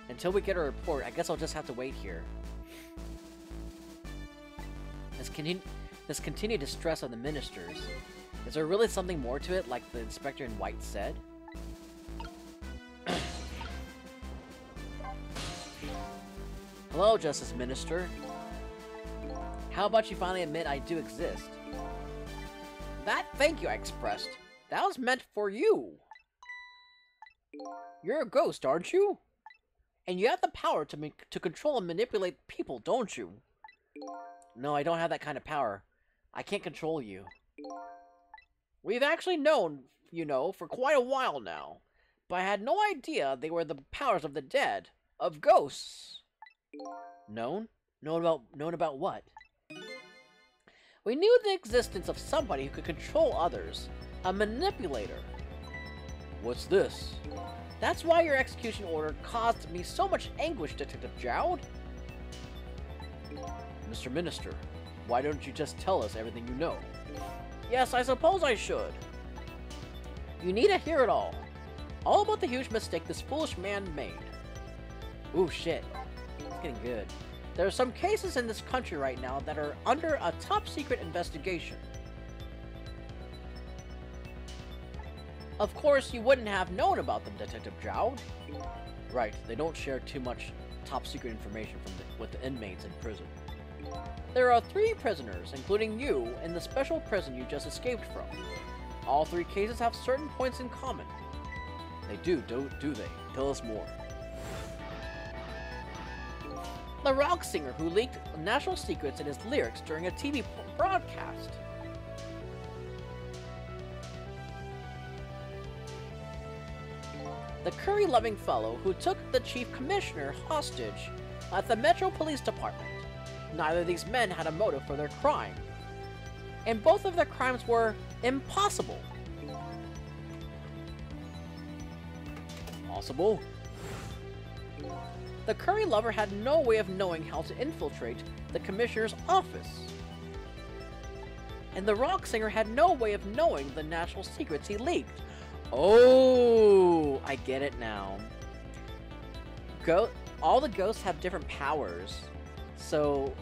Until we get a report, I guess I'll just have to wait here. Continu this continued distress of the ministers. Is there really something more to it, like the inspector in white said? *coughs* Hello, Justice Minister. How about you finally admit I do exist? That thank you I expressed, that was meant for you. You're a ghost, aren't you? And you have the power to to control and manipulate people, don't you? No, I don't have that kind of power. I can't control you. We've actually known, you know, for quite a while now. But I had no idea they were the powers of the dead, of ghosts. Known? Known about known about what? We knew the existence of somebody who could control others, a manipulator. What's this? That's why your execution order caused me so much anguish, Detective Jowd. Mr. Minister, why don't you just tell us everything you know? Yes, I suppose I should. You need to hear it all. All about the huge mistake this foolish man made. Ooh, shit. It's getting good. There are some cases in this country right now that are under a top secret investigation. Of course, you wouldn't have known about them, Detective Jowd. Right, they don't share too much top secret information from the, with the inmates in prison. There are three prisoners, including you, in the special prison you just escaped from. All three cases have certain points in common. They do, don't do they? Tell us more. The rock singer who leaked national secrets in his lyrics during a TV broadcast. The curry-loving fellow who took the chief commissioner hostage at the Metro Police Department. Neither of these men had a motive for their crime. And both of their crimes were impossible. Possible? The curry lover had no way of knowing how to infiltrate the commissioner's office. And the rock singer had no way of knowing the national secrets he leaked. Oh, I get it now. Go all the ghosts have different powers. So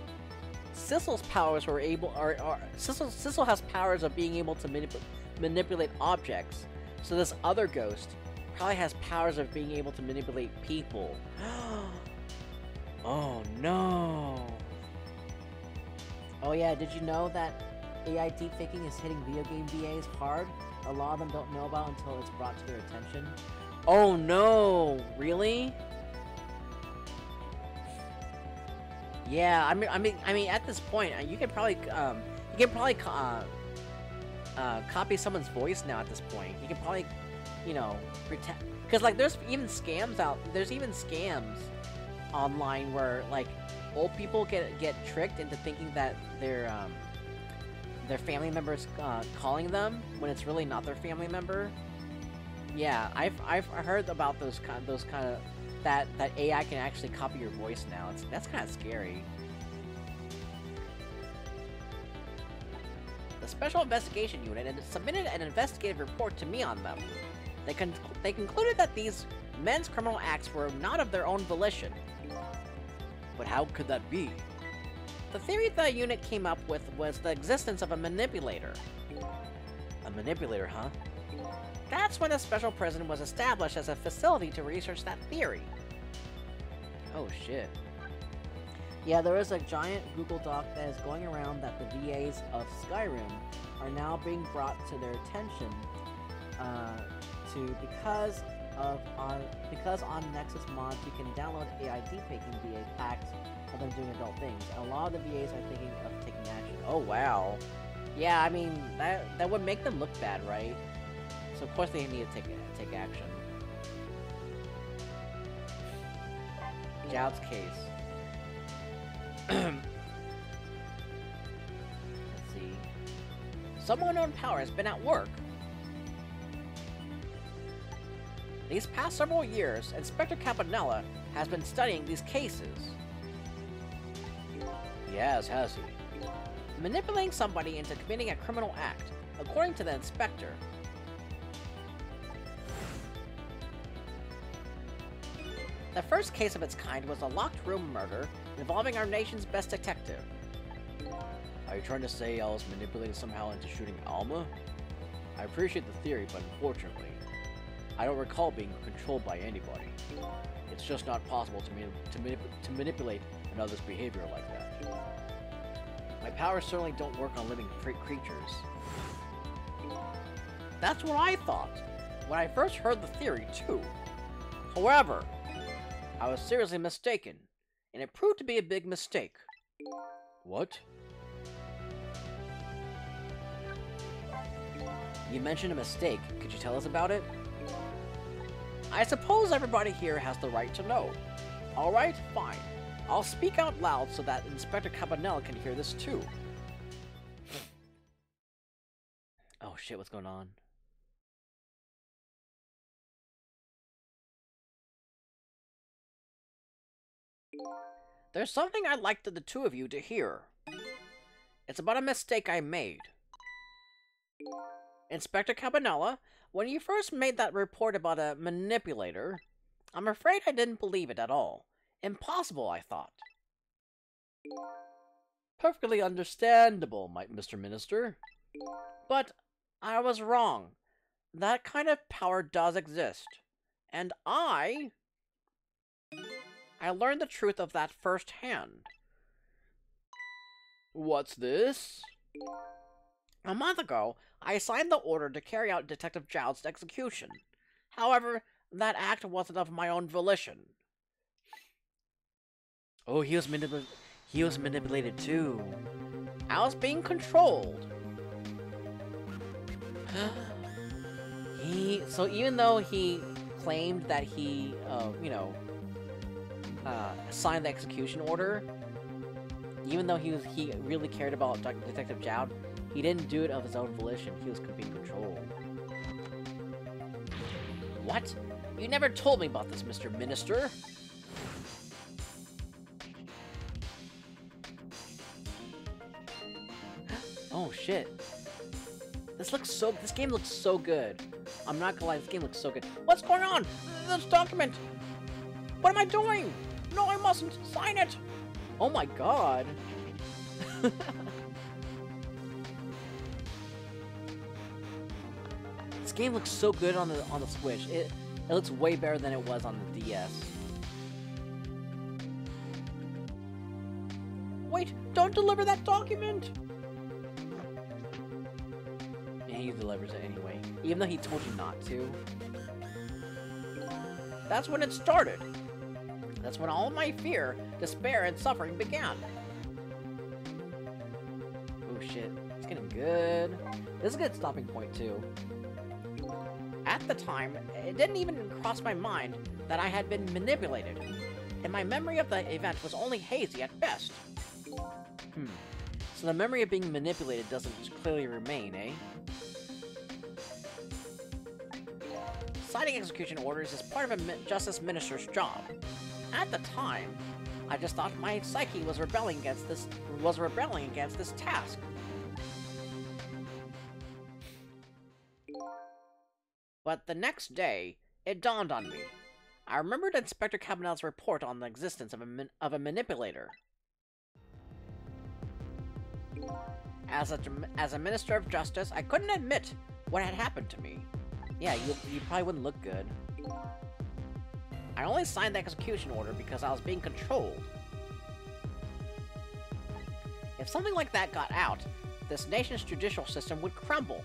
Sissel's powers were able are, are Sissel Sissel has powers of being able to manip manipulate objects. So this other ghost probably has powers of being able to manipulate people. *gasps* oh no. Oh yeah, did you know that AI deepfaking is hitting video game VAs hard? A lot of them don't know about until it's brought to their attention. Oh no, really? Yeah, I mean, I mean, I mean, at this point, uh, you can probably, um, you can probably, uh, uh, copy someone's voice now. At this point, you can probably, you know, pretend because like there's even scams out. There's even scams online where like old people get get tricked into thinking that their um, their family members uh, calling them when it's really not their family member. Yeah, I've I've heard about those kind those kind of that that AI can actually copy your voice now. It's that's kind of scary. The Special Investigation Unit submitted an investigative report to me on them. They con they concluded that these men's criminal acts were not of their own volition. But how could that be? The theory the unit came up with was the existence of a manipulator. A manipulator, huh? That's when the Special Prison was established as a facility to research that theory. Oh shit. Yeah, there is a giant Google Doc that is going around that the VAs of Skyrim are now being brought to their attention uh, to because of on because on Nexus mods you can download AI deepfaking VA packs of them doing adult things. And a lot of the VAs are thinking of taking action. Oh wow. Yeah, I mean that that would make them look bad, right? So of course they need to take take action. Jowd's case. Let's see. Some unknown power has been at work. These past several years, Inspector Cabanela has been studying these cases. Yes, has he? Manipulating somebody into committing a criminal act, according to the inspector. The first case of its kind was a locked room murder involving our nation's best detective. Are you trying to say I was manipulated somehow into shooting Alma? I appreciate the theory, but unfortunately, I don't recall being controlled by anybody. It's just not possible to, mani to, to manipulate another's behavior like that. My powers certainly don't work on living creatures. That's what I thought when I first heard the theory, too. However, I was seriously mistaken, and it proved to be a big mistake. What? You mentioned a mistake. Could you tell us about it? I suppose everybody here has the right to know. Alright, fine. I'll speak out loud so that Inspector Cabanela can hear this too. *sighs* Oh shit, what's going on? There's something I'd like the, two of you to hear. It's about a mistake I made. Inspector Cabanela, when you first made that report about a manipulator, I'm afraid I didn't believe it at all. Impossible, I thought. Perfectly understandable, my Mr. Minister. But I was wrong. That kind of power does exist. And I... I learned the truth of that firsthand. What's this? A month ago, I signed the order to carry out Detective Jowd's execution. However, that act wasn't of my own volition. Oh, he was manipulated. He was manipulated too. I was being controlled. *gasps* he so even though he claimed that he, uh, you know, uh, signed the execution order, even though he was he really cared about Detective Jowd, he didn't do it of his own volition. He was being controlled. What? You never told me about this, Mr. Minister. *gasps* oh shit. This looks so this game looks so good. I'm not gonna lie, this game looks so good. What's going on? This document! What am I doing? No, I mustn't sign it! Oh my god. *laughs* this game looks so good on the on the Switch. It it looks way better than it was on the DS. Wait, don't deliver that document! And he delivers it anyway, even though he told you not to. That's when it started. That's when all my fear, despair, and suffering began. Oh shit, it's getting good. This is a good stopping point too. At the time, it didn't even cross my mind that I had been manipulated, and my memory of the event was only hazy at best. Hmm. So the memory of being manipulated doesn't clearly remain, eh? signing execution orders is part of a justice minister's job. At the time, I just thought my psyche was rebelling against this was rebelling against this task. But the next day, it dawned on me. I remembered Inspector Cabanela's report on the existence of a, of a manipulator. As a, as a Minister of Justice, I couldn't admit what had happened to me. Yeah, you, you probably wouldn't look good. I only signed the execution order because I was being controlled. If something like that got out, this nation's judicial system would crumble.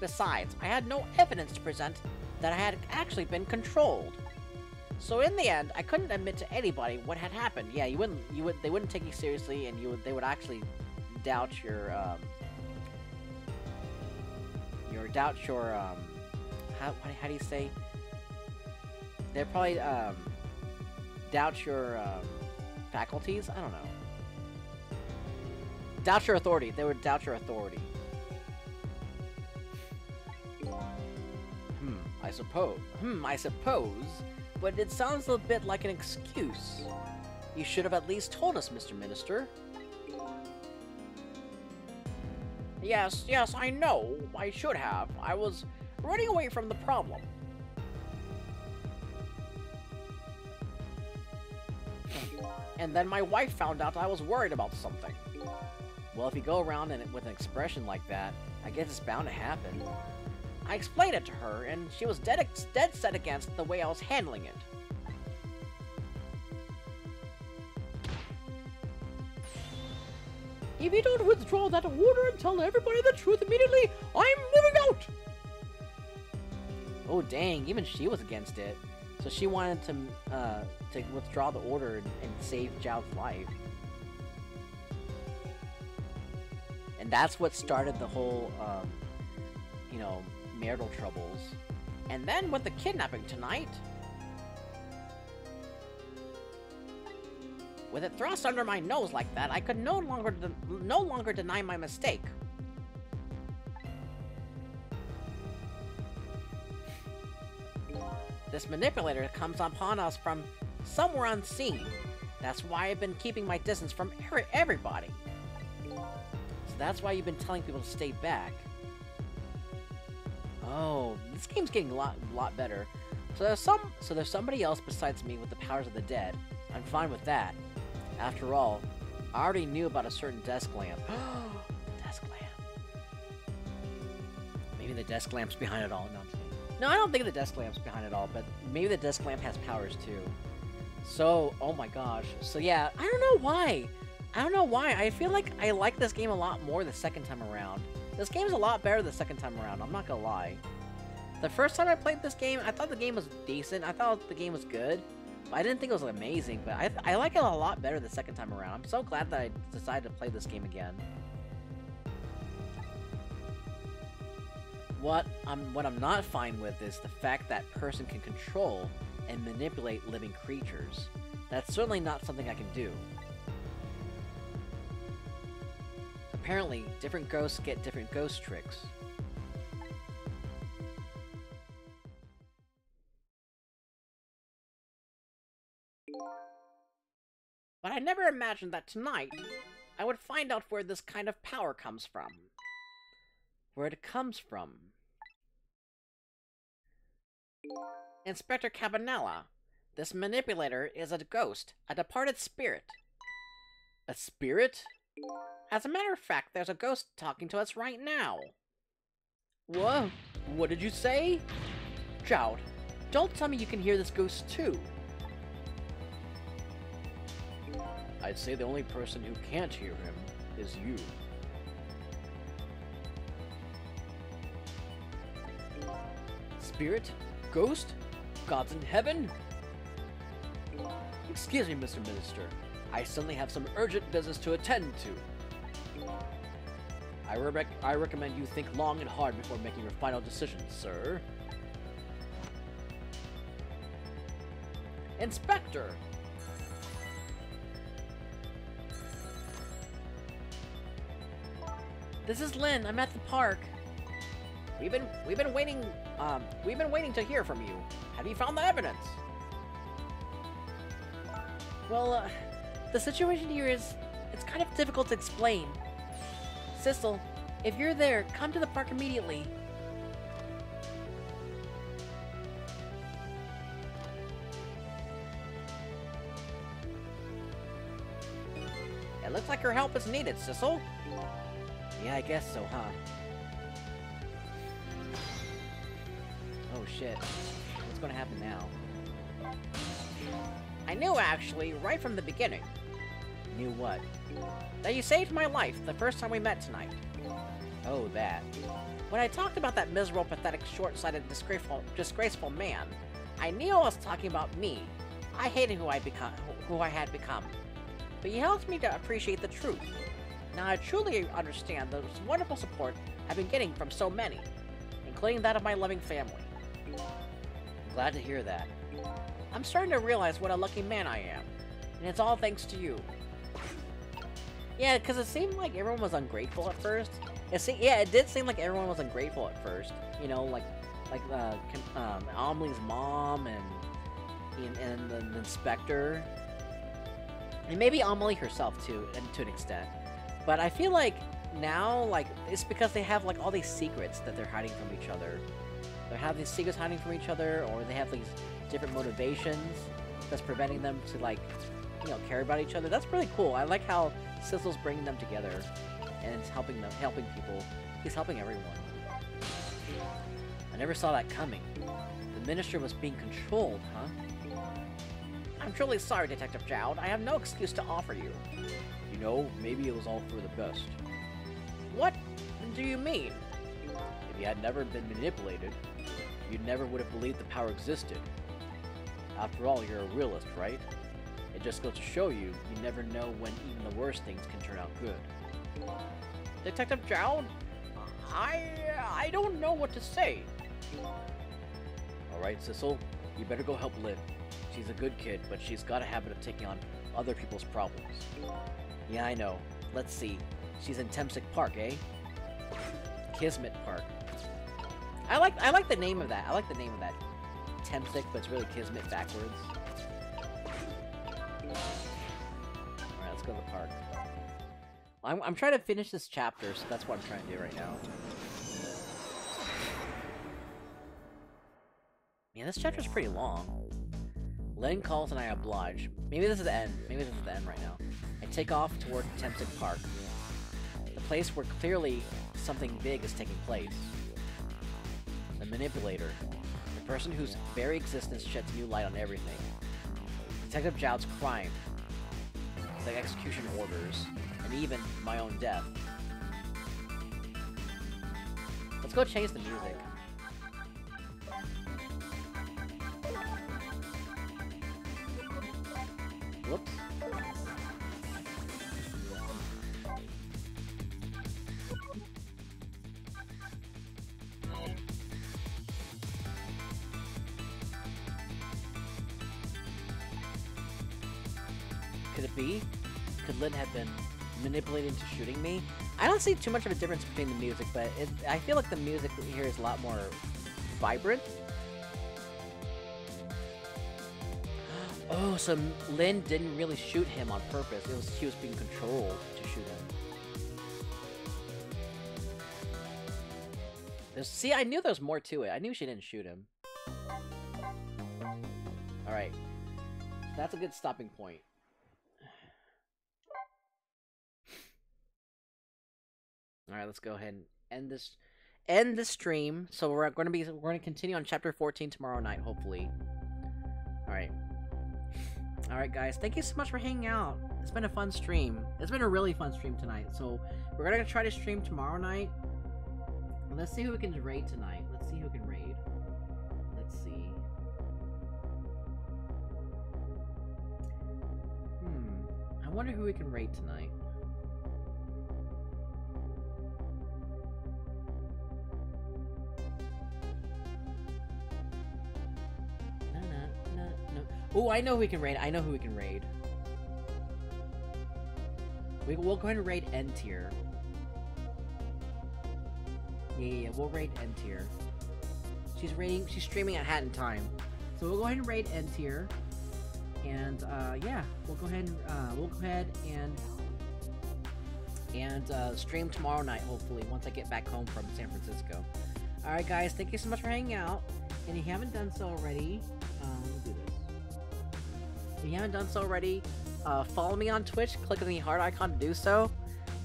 Besides, I had no evidence to present that I had actually been controlled. So in the end, I couldn't admit to anybody what had happened. Yeah, you wouldn't, you would, they wouldn't take you seriously, and you would, they would actually doubt your, um, your doubt your, um, how, how do you say? They'd probably, um, doubt your, um, faculties. I don't know. Doubt your authority. They would doubt your authority. Hmm, I suppose. Hmm, I suppose. But it sounds a bit like an excuse. You should have at least told us, Mr. Minister. Yes, yes, I know. I should have. I was running away from the problem. And then my wife found out I was worried about something. Well, if you go around with an expression like that, I guess it's bound to happen. I explained it to her, and she was dead, dead set against the way I was handling it. If you don't withdraw that order and tell everybody the truth immediately, I'm moving out! Oh dang, even she was against it. So she wanted to, uh, to withdraw the order and, and save Jowd's life. And that's what started the whole, um, you know, marital troubles. And then with the kidnapping tonight, with it thrust under my nose like that, I could no longer no longer deny my mistake. This manipulator comes upon us from somewhere unseen. That's why I've been keeping my distance from er- everybody. So that's why you've been telling people to stay back. Oh, this game's getting a lot, lot better. So there's some, so there's somebody else besides me with the powers of the dead. I'm fine with that. After all, I already knew about a certain desk lamp. *gasps* desk lamp. Maybe the desk lamp's behind it all. No. No, I don't think the desk lamp's behind it all, but maybe the desk lamp has powers too. So, oh my gosh. So yeah, I don't know why. I don't know why. I feel like I like this game a lot more the second time around. This game's a lot better the second time around, I'm not gonna lie. The first time I played this game, I thought the game was decent. I thought the game was good. I didn't think it was amazing, but I, I like it a lot better the second time around. I'm so glad that I decided to play this game again. What I'm what I'm not fine with is the fact that person can control and manipulate living creatures. That's certainly not something I can do. Apparently, different ghosts get different ghost tricks. But I never imagined that tonight I would find out where this kind of power comes from. Where it comes from. Inspector Cabanela, this manipulator is a ghost, a departed spirit. A spirit? As a matter of fact, there's a ghost talking to us right now. Whoa, what did you say? Child, don't tell me you can hear this ghost too. I'd say the only person who can't hear him is you. Spirit? Ghost? Gods in heaven? Excuse me, Mr. Minister. I suddenly have some urgent business to attend to. I, re I recommend you think long and hard before making your final decision, sir. Inspector! This is Lynne. I'm at the park. We've been we've been waiting Um, we've been waiting to hear from you. Have you found the evidence? Well, uh, the situation here is, it's kind of difficult to explain. Sissel, if you're there, come to the park immediately. It looks like your help is needed, Sissel. Yeah, I guess so, huh? Shit. What's gonna happen now? I knew, actually, right from the beginning. Knew what? That you saved my life the first time we met tonight. Oh, that. When I talked about that miserable, pathetic, short-sighted, disgraceful, disgraceful man, I knew I was talking about me. I hated who I who I had become. But you helped me to appreciate the truth. Now I truly understand the wonderful support I've been getting from so many, including that of my loving family. Glad to hear that. I'm starting to realize what a lucky man I am, and it's all thanks to you. Yeah, because it seemed like everyone was ungrateful at first. It se yeah, it did seem like everyone was ungrateful at first. You know, like like uh, um, Amelie's mom and and, and the inspector, and maybe Amelie herself too, and to an extent. But I feel like now, like it's because they have like all these secrets that they're hiding from each other. They have these secrets hiding from each other, or they have these different motivations that's preventing them to like, you know, care about each other. That's really cool. I like how Sissel's bringing them together, and it's helping them, helping people. He's helping everyone. I never saw that coming. The Minister was being controlled, huh? I'm truly sorry, Detective Jowd. I have no excuse to offer you. You know, maybe it was all for the best. What do you mean? You had never been manipulated, you never would have believed the power existed. After all, you're a realist, right? It just goes to show you, you never know when even the worst things can turn out good. Detective Jowd? I... I don't know what to say. Alright, Sissel, you better go help Lynne. She's a good kid, but she's got a habit of taking on other people's problems. Yeah, I know. Let's see. She's in Temsik Park, eh? Kismet Park. I like I like the name of that. I like the name of that. Temsik, but it's really Kismet backwards. Alright, let's go to the park. I'm, I'm trying to finish this chapter, so that's what I'm trying to do right now. Yeah, this chapter's pretty long. Lynne calls and I oblige. Maybe this is the end. Maybe this is the end right now. I take off toward Temsik Park. The place where clearly something big is taking place. Manipulator. The person whose very existence sheds new light on everything. Detective Jowd's crime. The execution orders. And even my own death. Let's go change the music. Whoops. Lynne have been manipulated into shooting me? I don't see too much of a difference between the music, but it, I feel like the music here is a lot more vibrant. *gasps* Oh, so Lynne didn't really shoot him on purpose. It was she was being controlled to shoot him. There's, see, I knew there was more to it. I knew she didn't shoot him. Alright. That's a good stopping point. Alright, let's go ahead and end this end the stream. So we're gonna be we're gonna continue on chapter 14 tomorrow night, hopefully. Alright. Alright guys, thank you so much for hanging out. It's been a fun stream. It's been a really fun stream tonight. So we're gonna try to stream tomorrow night. Let's see who we can raid tonight. Let's see who can raid. Let's see. Hmm. I wonder who we can raid tonight. Oh, I know who we can raid. I know who we can raid. We, we'll go ahead and raid N tier. Yeah, yeah, yeah, we'll raid N tier. She's raiding. She's streaming at Hat in Time. So we'll go ahead and raid N tier. And uh, yeah, we'll go ahead and uh, we'll go ahead and and uh, stream tomorrow night. Hopefully, once I get back home from San Francisco. All right, guys. Thank you so much for hanging out. And if you haven't done so already, um, do this. If you haven't done so already, uh, follow me on Twitch. Click on the heart icon to do so.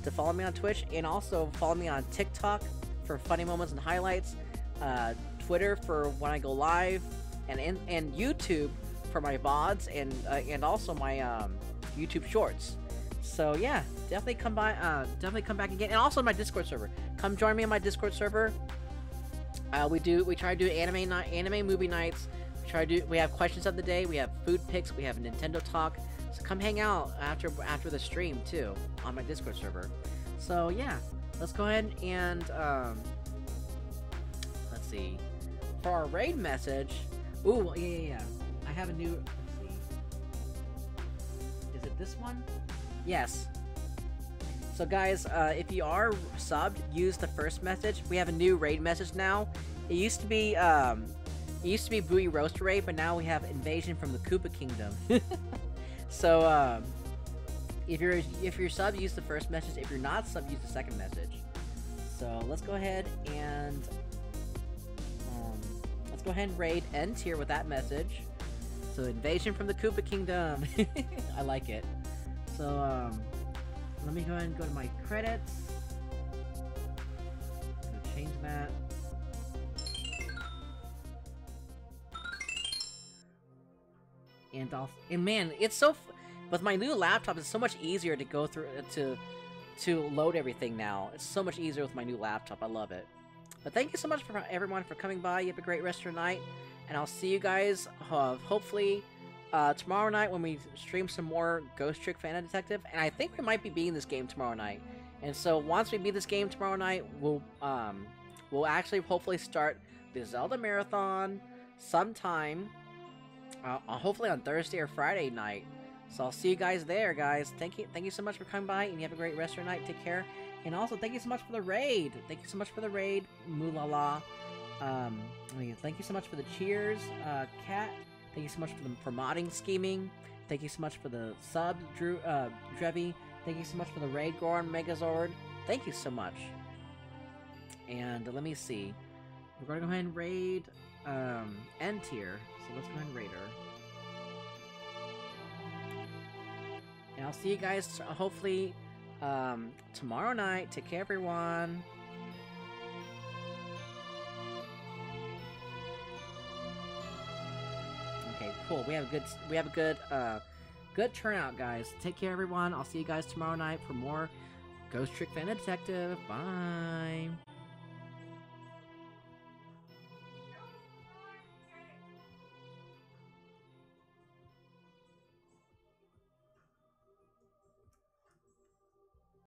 To follow me on Twitch, and also follow me on TikTok for funny moments and highlights. Uh, Twitter for when I go live, and and, and YouTube for my vods and uh, and also my um, YouTube Shorts. So yeah, definitely come by. Uh, definitely come back again, and also my Discord server. Come join me on my Discord server. Uh, we do. We try to do anime night, anime movie nights. Try to. We have questions of the day. We have food picks. We have Nintendo talk. So come hang out after after the stream too on my Discord server. So yeah, let's go ahead and um, let's see for our raid message. Ooh, yeah, yeah, yeah. I have a new. Is it this one? Yes. So guys, uh, if you are subbed, use the first message. We have a new raid message now. It used to be um, it used to be Booey Roast Raid, but now we have Invasion from the Koopa Kingdom. *laughs* so um, if you're if you're sub, use the first message. If you're not sub, use the second message. So let's go ahead and um, let's go ahead and raid end tier with that message. So Invasion from the Koopa Kingdom. *laughs* I like it. So um, let me go ahead and go to my credits. Change that. And I'll, and man, it's so, with my new laptop, it's so much easier to go through, to, to load everything now. It's so much easier with my new laptop, I love it. But thank you so much for everyone for coming by, you have a great rest of your night, and I'll see you guys, uh, hopefully, uh, tomorrow night when we stream some more Ghost Trick Phantom Detective, and I think we might be beating this game tomorrow night. And so once we beat this game tomorrow night, we'll um, we'll actually hopefully start the Zelda Marathon sometime, uh, hopefully on Thursday or Friday night. So I'll see you guys there, guys. Thank you, thank you so much for coming by, and you have a great rest of your night. Take care, and also thank you so much for the raid. Thank you so much for the raid, Moolala. Um, I mean, thank you so much for the cheers, uh, Cat. Thank you so much for the for modding scheming. Thank you so much for the sub, Drew uh Drevi. Thank you so much for the raid Goron Megazord. Thank you so much. And let me see. We're gonna go ahead and raid um N tier. So let's go ahead and raid her. And I'll see you guys hopefully um tomorrow night. Take care everyone. Okay, cool. We have a good we have a good uh good turnout, guys. Take care everyone. I'll see you guys tomorrow night for more Ghost Trick Phantom Detective. Bye.